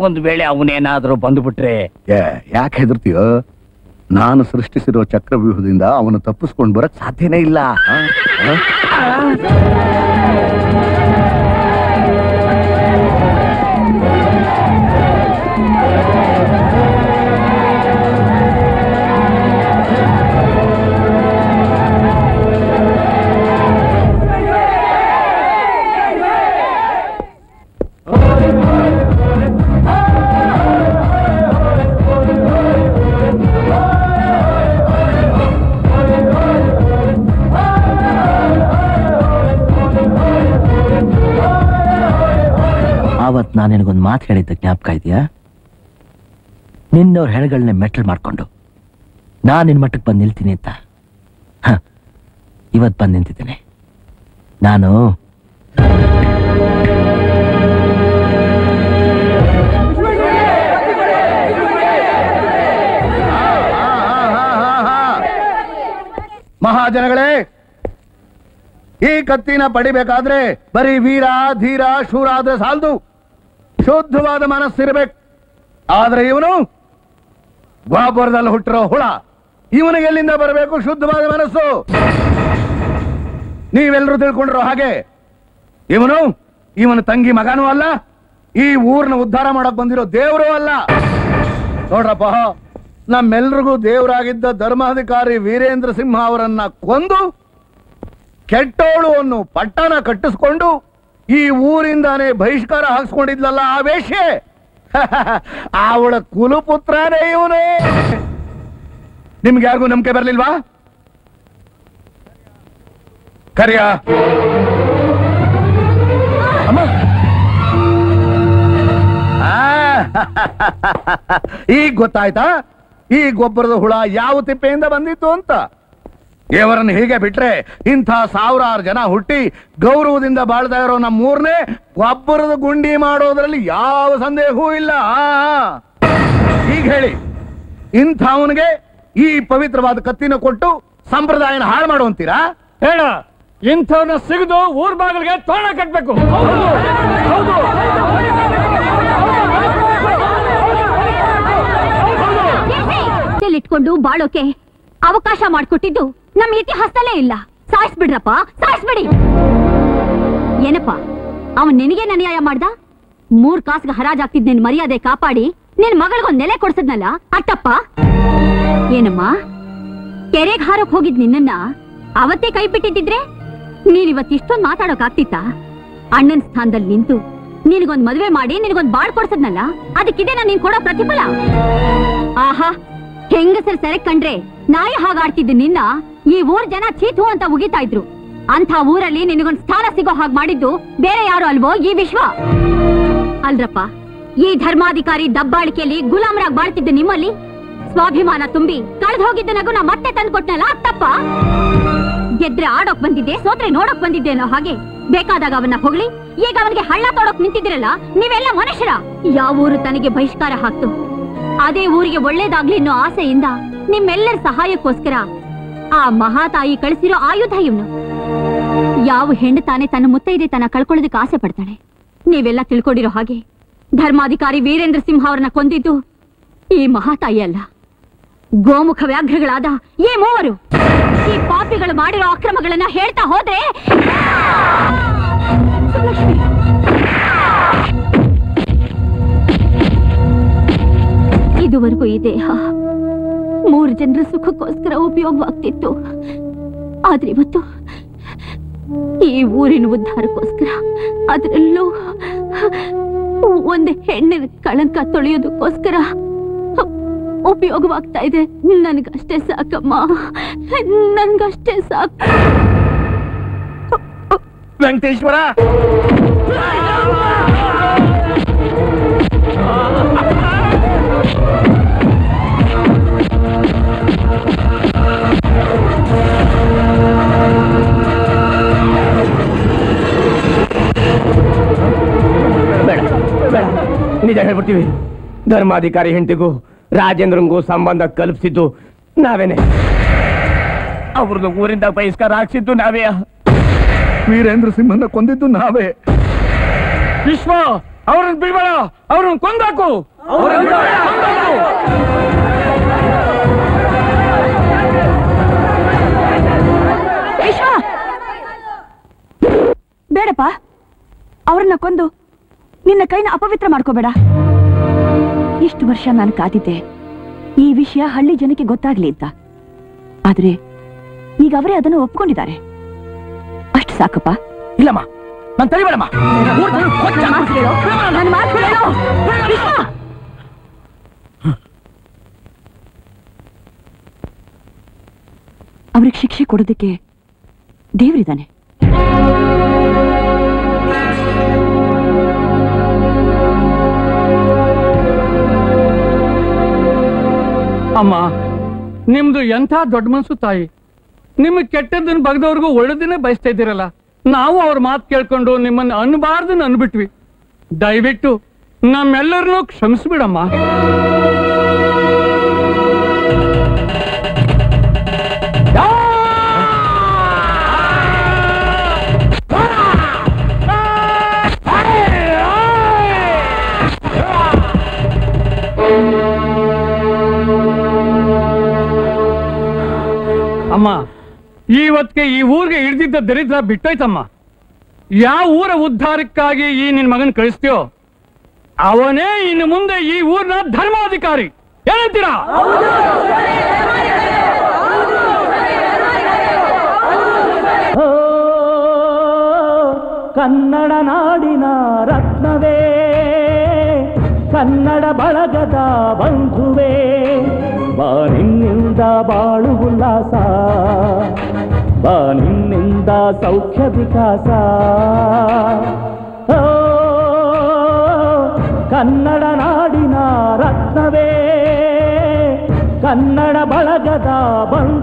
ಒಂದ್ ವೇಳೆ ಅವನೇನಾದ್ರೂ ಬಂದ್ಬಿಟ್ರೆ ಯಾಕೆ ಹೆದರ್ತೀಯೋ? ನಾನು ಸೃಷ್ಟಿಸಿರೋ ಚಕ್ರವ್ಯೂಹದಿಂದ ಅವನು ತಪ್ಪಿಸ್ಕೊಂಡು ಬರಕ್ ಸಾಧ್ಯನೇ ಇಲ್ಲ. ನಾನು ನಿನಗೊಂದು ಮಾತು ಹೇಳಿದ್ದ ಜ್ಞಾಪಕ ಇದೆಯಾ? ನಿನ್ನವ್ರ ಹೆಣಗಳನ್ನ ಮೆಟ್ಲ್ ಮಾಡ್ಕೊಂಡು ನಾನು ನಿನ್ನ ಮಟ್ಟಕ್ಕೆ ಬಂದು ನಿಲ್ತೀನಿ ಅಂತ. ಹ, ಇವತ್ ಬಂದು ನಿಂತಿದ್ದೇನೆ. ನಾನು ಮಹಾಜನಗಳೇ ಈ ಕತ್ತಿನ ಪಡಿಬೇಕಾದ್ರೆ ಬರೀ ವೀರ ಧೀರ ಶೂರ ಆದ್ರೆ ಸಾಲದು. ಶುದ್ಧವಾದ ಮನಸ್ಸಿರಬೇಕು. ಆದ್ರೆ ಇವನು ಗೋಪುರದಲ್ಲಿ ಹುಟ್ಟಿರೋ ಹುಳ. ಇವನಿಗೆ ಎಲ್ಲಿಂದ ಬರಬೇಕು? ಶುದ್ಧವಾದ ಮನಸ್ಸು. ನೀವೆಲ್ಲರೂ ತಿಳ್ಕೊಂಡಿರೋ ಹಾಗೆ ಇವನು ಇವನ ತಂಗಿ ಮಗನೂ ಅಲ್ಲ, ಈ ಊರನ್ನ ಉದ್ಧಾರ ಮಾಡಕ್ ಬಂದಿರೋ ದೇವರು ಅಲ್ಲ. ನೋಡ್ರಪ್ಪ, ನಮ್ಮೆಲ್ರಿಗೂ ದೇವರಾಗಿದ್ದ ಧರ್ಮಾಧಿಕಾರಿ ವೀರೇಂದ್ರ ಸಿಂಹ ಅವರನ್ನ ಕೊಂದು ಕೆಟ್ಟೋಳು ಅನ್ನು ಪಟ್ಟಣ ಕಟ್ಟಿಸ್ಕೊಂಡು ಈ ಊರಿಂದಾನೇ ಬಹಿಷ್ಕಾರ ಹಾಕ್ಸ್ಕೊಂಡಿದ್ಲಲ್ಲ ಆ ವೇಷೆ ಅವಳ ಕುಲಪುತ್ರನೇ ಇವನೇ. ನಿಮ್ಗೆ ಯಾರಿಗೂ ನಂಬಿಕೆ ಬರ್ಲಿಲ್ವಾ? ಕರಿಯ. ಈಗ ಗೊತ್ತಾಯ್ತಾ? ಈ ಗೊಬ್ಬರದ ಹುಳ ಯಾವ ತಿಪ್ಪೆಯಿಂದ ಬಂದಿತ್ತು ಅಂತ? ದೇವರನ್ನು ಹೀಗೆ ಬಿಟ್ರೆ ಇಂಥ ಸಾವಿರಾರು ಜನ ಹುಟ್ಟಿ ಗೌರವದಿಂದ ಬಾಳ್ತಾ ಇರೋ ನಮ್ಮ ಮೂರನೇ ಗೊಬ್ಬರದ ಗುಂಡಿ ಮಾಡೋದ್ರಲ್ಲಿ ಯಾವ ಸಂದೇಹವೂ ಇಲ್ಲ. ಈಗ ಹೇಳಿ ಇಂಥವನಿಗೆ ಈ ಪವಿತ್ರವಾದ ಕತ್ತಿನ ಕೊಟ್ಟು ಸಂಪ್ರದಾಯನ ಹಾಳು ಮಾಡುವಂತೀರಾ ಹೇಳ ಇಂಥವನ್ನ ಸಿಗದು ಊರ್ ಬಾಗಿಲಿಗೆ ತೋಣ ಕಟ್ಬೇಕು. ಇಟ್ಕೊಂಡು ಬಾಳೋಕೆ? ಅವಕಾಶ ಮಾಡ್ಕೊಟ್ಟಿದ್ದು ನಮ್ ಇತಿಹಾಸದಲ್ಲೇ ಇಲ್ಲ. ಸಾಯಿಸ್ಬಿಡ್ರಪ್ಪ, ಸಾಯಿಸ್ಬಿಡಿ. ಏನಪ್ಪ, ಅವನ್ ನಿನಗೆ ಅನ್ಯಾಯ ಮಾಡ್ದ? ಮೂರ್ ಕಾಸ್ಗೆ ಹರಾಜಾಗ್ತಿದ್ ನಿನ್ ಮರ್ಯಾದೆ ಕಾಪಾಡಿ, ನಿನ್ ಮಗಳಿಗೊಂದ್ ನೆಲೆ ಕೊಡ್ಸದ್ನಲ್ಲ, ಅಟ್ಟಪ್ಪ? ಏನಮ್ಮ, ಕೆರೆಗ್ ಹಾರಕ್ ಹೋಗಿದ್ ನಿನ್ನನ್ನ ಅವತ್ತೇ ಕೈ ಬಿಟ್ಟಿದ್ದಿದ್ರೆ ಇವತ್ ಇಷ್ಟೊಂದ್ ಮಾತಾಡೋಕ್ ಆಗ್ತಿತ್ತಾ? ಅಣ್ಣನ್ ಸ್ಥಾನದಲ್ಲಿ ನಿಂತು ನಿನಗೊಂದ್ ಮದ್ವೆ ಮಾಡಿ ನಿನಗೊಂದ್ ಬಾಳ್ ಕೊಡ್ಸದ್ನಲ್ಲ, ಅದಕ್ಕಿದೆ ನಾನು ನೀನ್ ಕೊಡೋ ಪ್ರತಿಫಲ. ಆಹಾ ಹೆಂಗಸರ್ ಸೆರೆ ಕಂಡ್ರೆ ನಾಯಿ ಹಾಗಾಡ್ತಿದ್ದ ನಿನ್ನ ಈ ಊರ್ ಜನ ಚೀತು ಅಂತ ಉಗಿತಾ ಇದ್ರು. ಅಂಥ ಊರಲ್ಲಿ ನಿನಗೊಂದು ಸ್ಥಾನ ಸಿಗೋ ಹಾಗೆ ಮಾಡಿದ್ದು ಬೇರೆ ಯಾರು ಅಲ್ವೋ ಈ ವಿಶ್ವ? ಅಲ್ರಪ್ಪ, ಈ ಧರ್ಮಾಧಿಕಾರಿ ದಬ್ಬಾಳಿಕೆಯಲ್ಲಿ ಗುಲಾಮರಾಗ್ ಬಾಳ್ತಿದ್ದ ನಿಮ್ಮಲ್ಲಿ ಸ್ವಾಭಿಮಾನ ತುಂಬಿ ಕಳೆದು ಹೋಗಿದ್ದ ನಾ ಮತ್ತೆ ತಂದು ಕೊಟ್ಟನಲ್ಲ ತಪ್ಪ ಗೆದ್ರೆ ಆಡೋಕ್ ಬಂದಿದ್ದೆ, ಸೋತ್ರೆ ನೋಡೋಕ್ ಬಂದಿದ್ದೆ ಅನ್ನೋ ಹಾಗೆ ಬೇಕಾದಾಗ ಅವನ್ನ ಹೊಗಳಿ, ಈಗ ಅವನಿಗೆ ಹಳ್ಳ ತೋಡೋಕ್ ನಿಂತಿದ್ದೀರಲ್ಲ, ನೀವೆಲ್ಲ ಮನುಷ್ಯರ? ಯಾವ ಊರು ತನಗೆ ಬಹಿಷ್ಕಾರ ಹಾಕ್ತು? ಅದೇ ಊರಿಗೆ ಒಳ್ಳೇದಾಗ್ಲಿ ಅನ್ನೋ ಆಸೆಯಿಂದ ನಿಮ್ಮೆಲ್ಲರ ಸಹಾಯಕ್ಕೋಸ್ಕರ ಆ ಮಹಾತಾಯಿ ಕಳಿಸಿರೋ ಆಯುಧ ಇವನು. ಯಾವ ಹೆಣ್ಣು ತಾನೇ ತನ್ನ ಮುತ್ತೈದೆ ತನ್ನ ಕಳ್ಕೊಳ್ಳೋದಕ್ಕೆ ಆಸೆ ಪಡ್ತಾಳೆ? ನೀವೆಲ್ಲ ತಿಳ್ಕೊಂಡಿರೋ ಹಾಗೆ ಧರ್ಮಾಧಿಕಾರಿ ವೀರೇಂದ್ರ ಸಿಂಹ ಅವರನ್ನ ಕೊಂದಿದ್ದು ಈ ಮಹಾತಾಯಿ ಅಲ್ಲ. ಗೋಮುಖ ವ್ಯಾಘ್ರಗಳಾದ ಈ ಮೂವರು. ಈ ಪಾಪಿಗಳು ಮಾಡಿರೋ ಅಕ್ರಮಗಳನ್ನ ಹೇಳ್ತಾ ಹೋದ್ರೆ ಇದುವರೆಗೂ ಈ ದೇಹ ಮೂರು ಜನರ ಸುಖಕ್ಕೋಸ್ಕರ ಉಪಯೋಗವಾಗ್ತಿತ್ತು. ಆದ್ರೆ ಇವತ್ತು ಈ ಊರಿನ ಉದ್ಧಾರಕ್ಕೋಸ್ಕರ ಅದರಲ್ಲೂ ಒಂದು ಹೆಣ್ಣಿನ ಕಳಂಕ ತೊಳೆಯೋದಕ್ಕೋಸ್ಕರ ಉಪಯೋಗವಾಗ್ತಾ ಇದೆ. ನನ್ಗಷ್ಟೇ ಸಾಕಮ್ಮ. ನನ್ಗಷ್ಟೇ ಸಾಕು. ವೆಂಕಟೇಶ್ವರ! ನಿಜ ಹೇಳ್ಬಿಡ್ತೀವಿ ಧರ್ಮಾಧಿಕಾರಿ ಹೆಂಡತಿಗೂ ರಾಜೇಂದ್ರಂಗೂ ಸಂಬಂಧ ಕಲ್ಪಿಸಿದ್ದು ನಾವೇನೆ ಅವ್ರದ್ದು ಊರಿಂದ ಬಹಿಷ್ಕಾರ ಹಾಕ್ಸಿದ್ದು ನಾವೇ ವೀರೇಂದ್ರ ಸಿಂಹನ ಕೊಂದಿದ್ದು ನಾವೇ ವಿಶ್ವ ಅವ್ರನ್ನ ಬಿಡ್ಬೇಡ ಅವ್ರನ್ನ ಕೊಂದಾಕು. ಬೇಡಪ್ಪ ಅವ್ರನ್ನ ಕೊಂದು ನಿನ್ನ ಕೈನ ಅಪವಿತ್ರ ಮಾಡ್ಕೋಬೇಡ. ಇಷ್ಟು ವರ್ಷ ನಾನು ಕಾದಿದ್ದೆ. ಈ ವಿಷಯ ಹಳ್ಳಿ ಜನಕ್ಕೆ ಗೊತ್ತಾಗ್ಲಿ ಅಂತ. ಆದ್ರೆ ಈಗ ಅವರೇ ಅದನ್ನು ಒಪ್ಕೊಂಡಿದ್ದಾರೆ. ಅಷ್ಟು ಸಾಕಪ್ಪ. ಇಲ್ಲಮ್ಮ ನಾನು ತಡಿಬೇಡಮ್ಮ! ಅವ್ರಿಗೆ ಶಿಕ್ಷೆ ಕೊಡೋದಕ್ಕೆ ದೇವರಿದ್ದಾನೆ. ಅಮ್ಮ ನಿಮ್ದು ಎಂಥ ದೊಡ್ಡ ಮನ್ಸು ತಾಯಿ? ನಿಮ್ಗೆ ಕೆಟ್ಟದ್ದನ್ನು ಬಗ್ದವ್ರಿಗೂ ಒಳ್ಳೇದನ್ನೇ ಬಯಸ್ತಾ ಇದ್ದೀರಲ್ಲ? ನಾವು ಅವ್ರ ಮಾತು ಕೇಳ್ಕೊಂಡು ನಿಮ್ಮನ್ನ ಅನ್ಬಾರ್ದನ್ನ ಅನ್ಬಿಟ್ವಿ. ದಯವಿಟ್ಟು ನಮ್ಮೆಲ್ಲರನ್ನೂ ಕ್ಷಮಿಸ್ಬಿಡಮ್ಮ. ಅಮ್ಮ ಇವತ್ತಿಗೆ ಈ ಊರಿಗೆ ಹಿಡಿದಿದ್ದ ದರಿದ್ರ ಬಿಟ್ಟೋಯ್ತಮ್ಮ. ಯಾವ ಊರ ಉದ್ಧಾರಕ್ಕಾಗಿ ಈ ನಿನ್ ಮಗನ್ ಕಳಿಸ್ತೀಯೋ, ಅವನೇ ಇನ್ನು ಮುಂದೆ ಈ ಊರಿನ ಧರ್ಮಾಧಿಕಾರಿ. ಏನಂತೀರಾ? ಕನ್ನಡ ನಾಡಿನ ರತ್ನವೇ, ಕನ್ನಡ ಬಳಗದ ಬಂಧುವೇ ಬಾಳಿನಿಂದ ಬಾಳು ಉಲ್ಲಾಸ ಬಾನಿನ್ನಿಂದ ಸೌಖ್ಯ ವಿಕಾಸ. ಕನ್ನಡ ನಾಡಿನ ರತ್ನವೇ ಕನ್ನಡ ಬಳಗದ ಬಂಧು.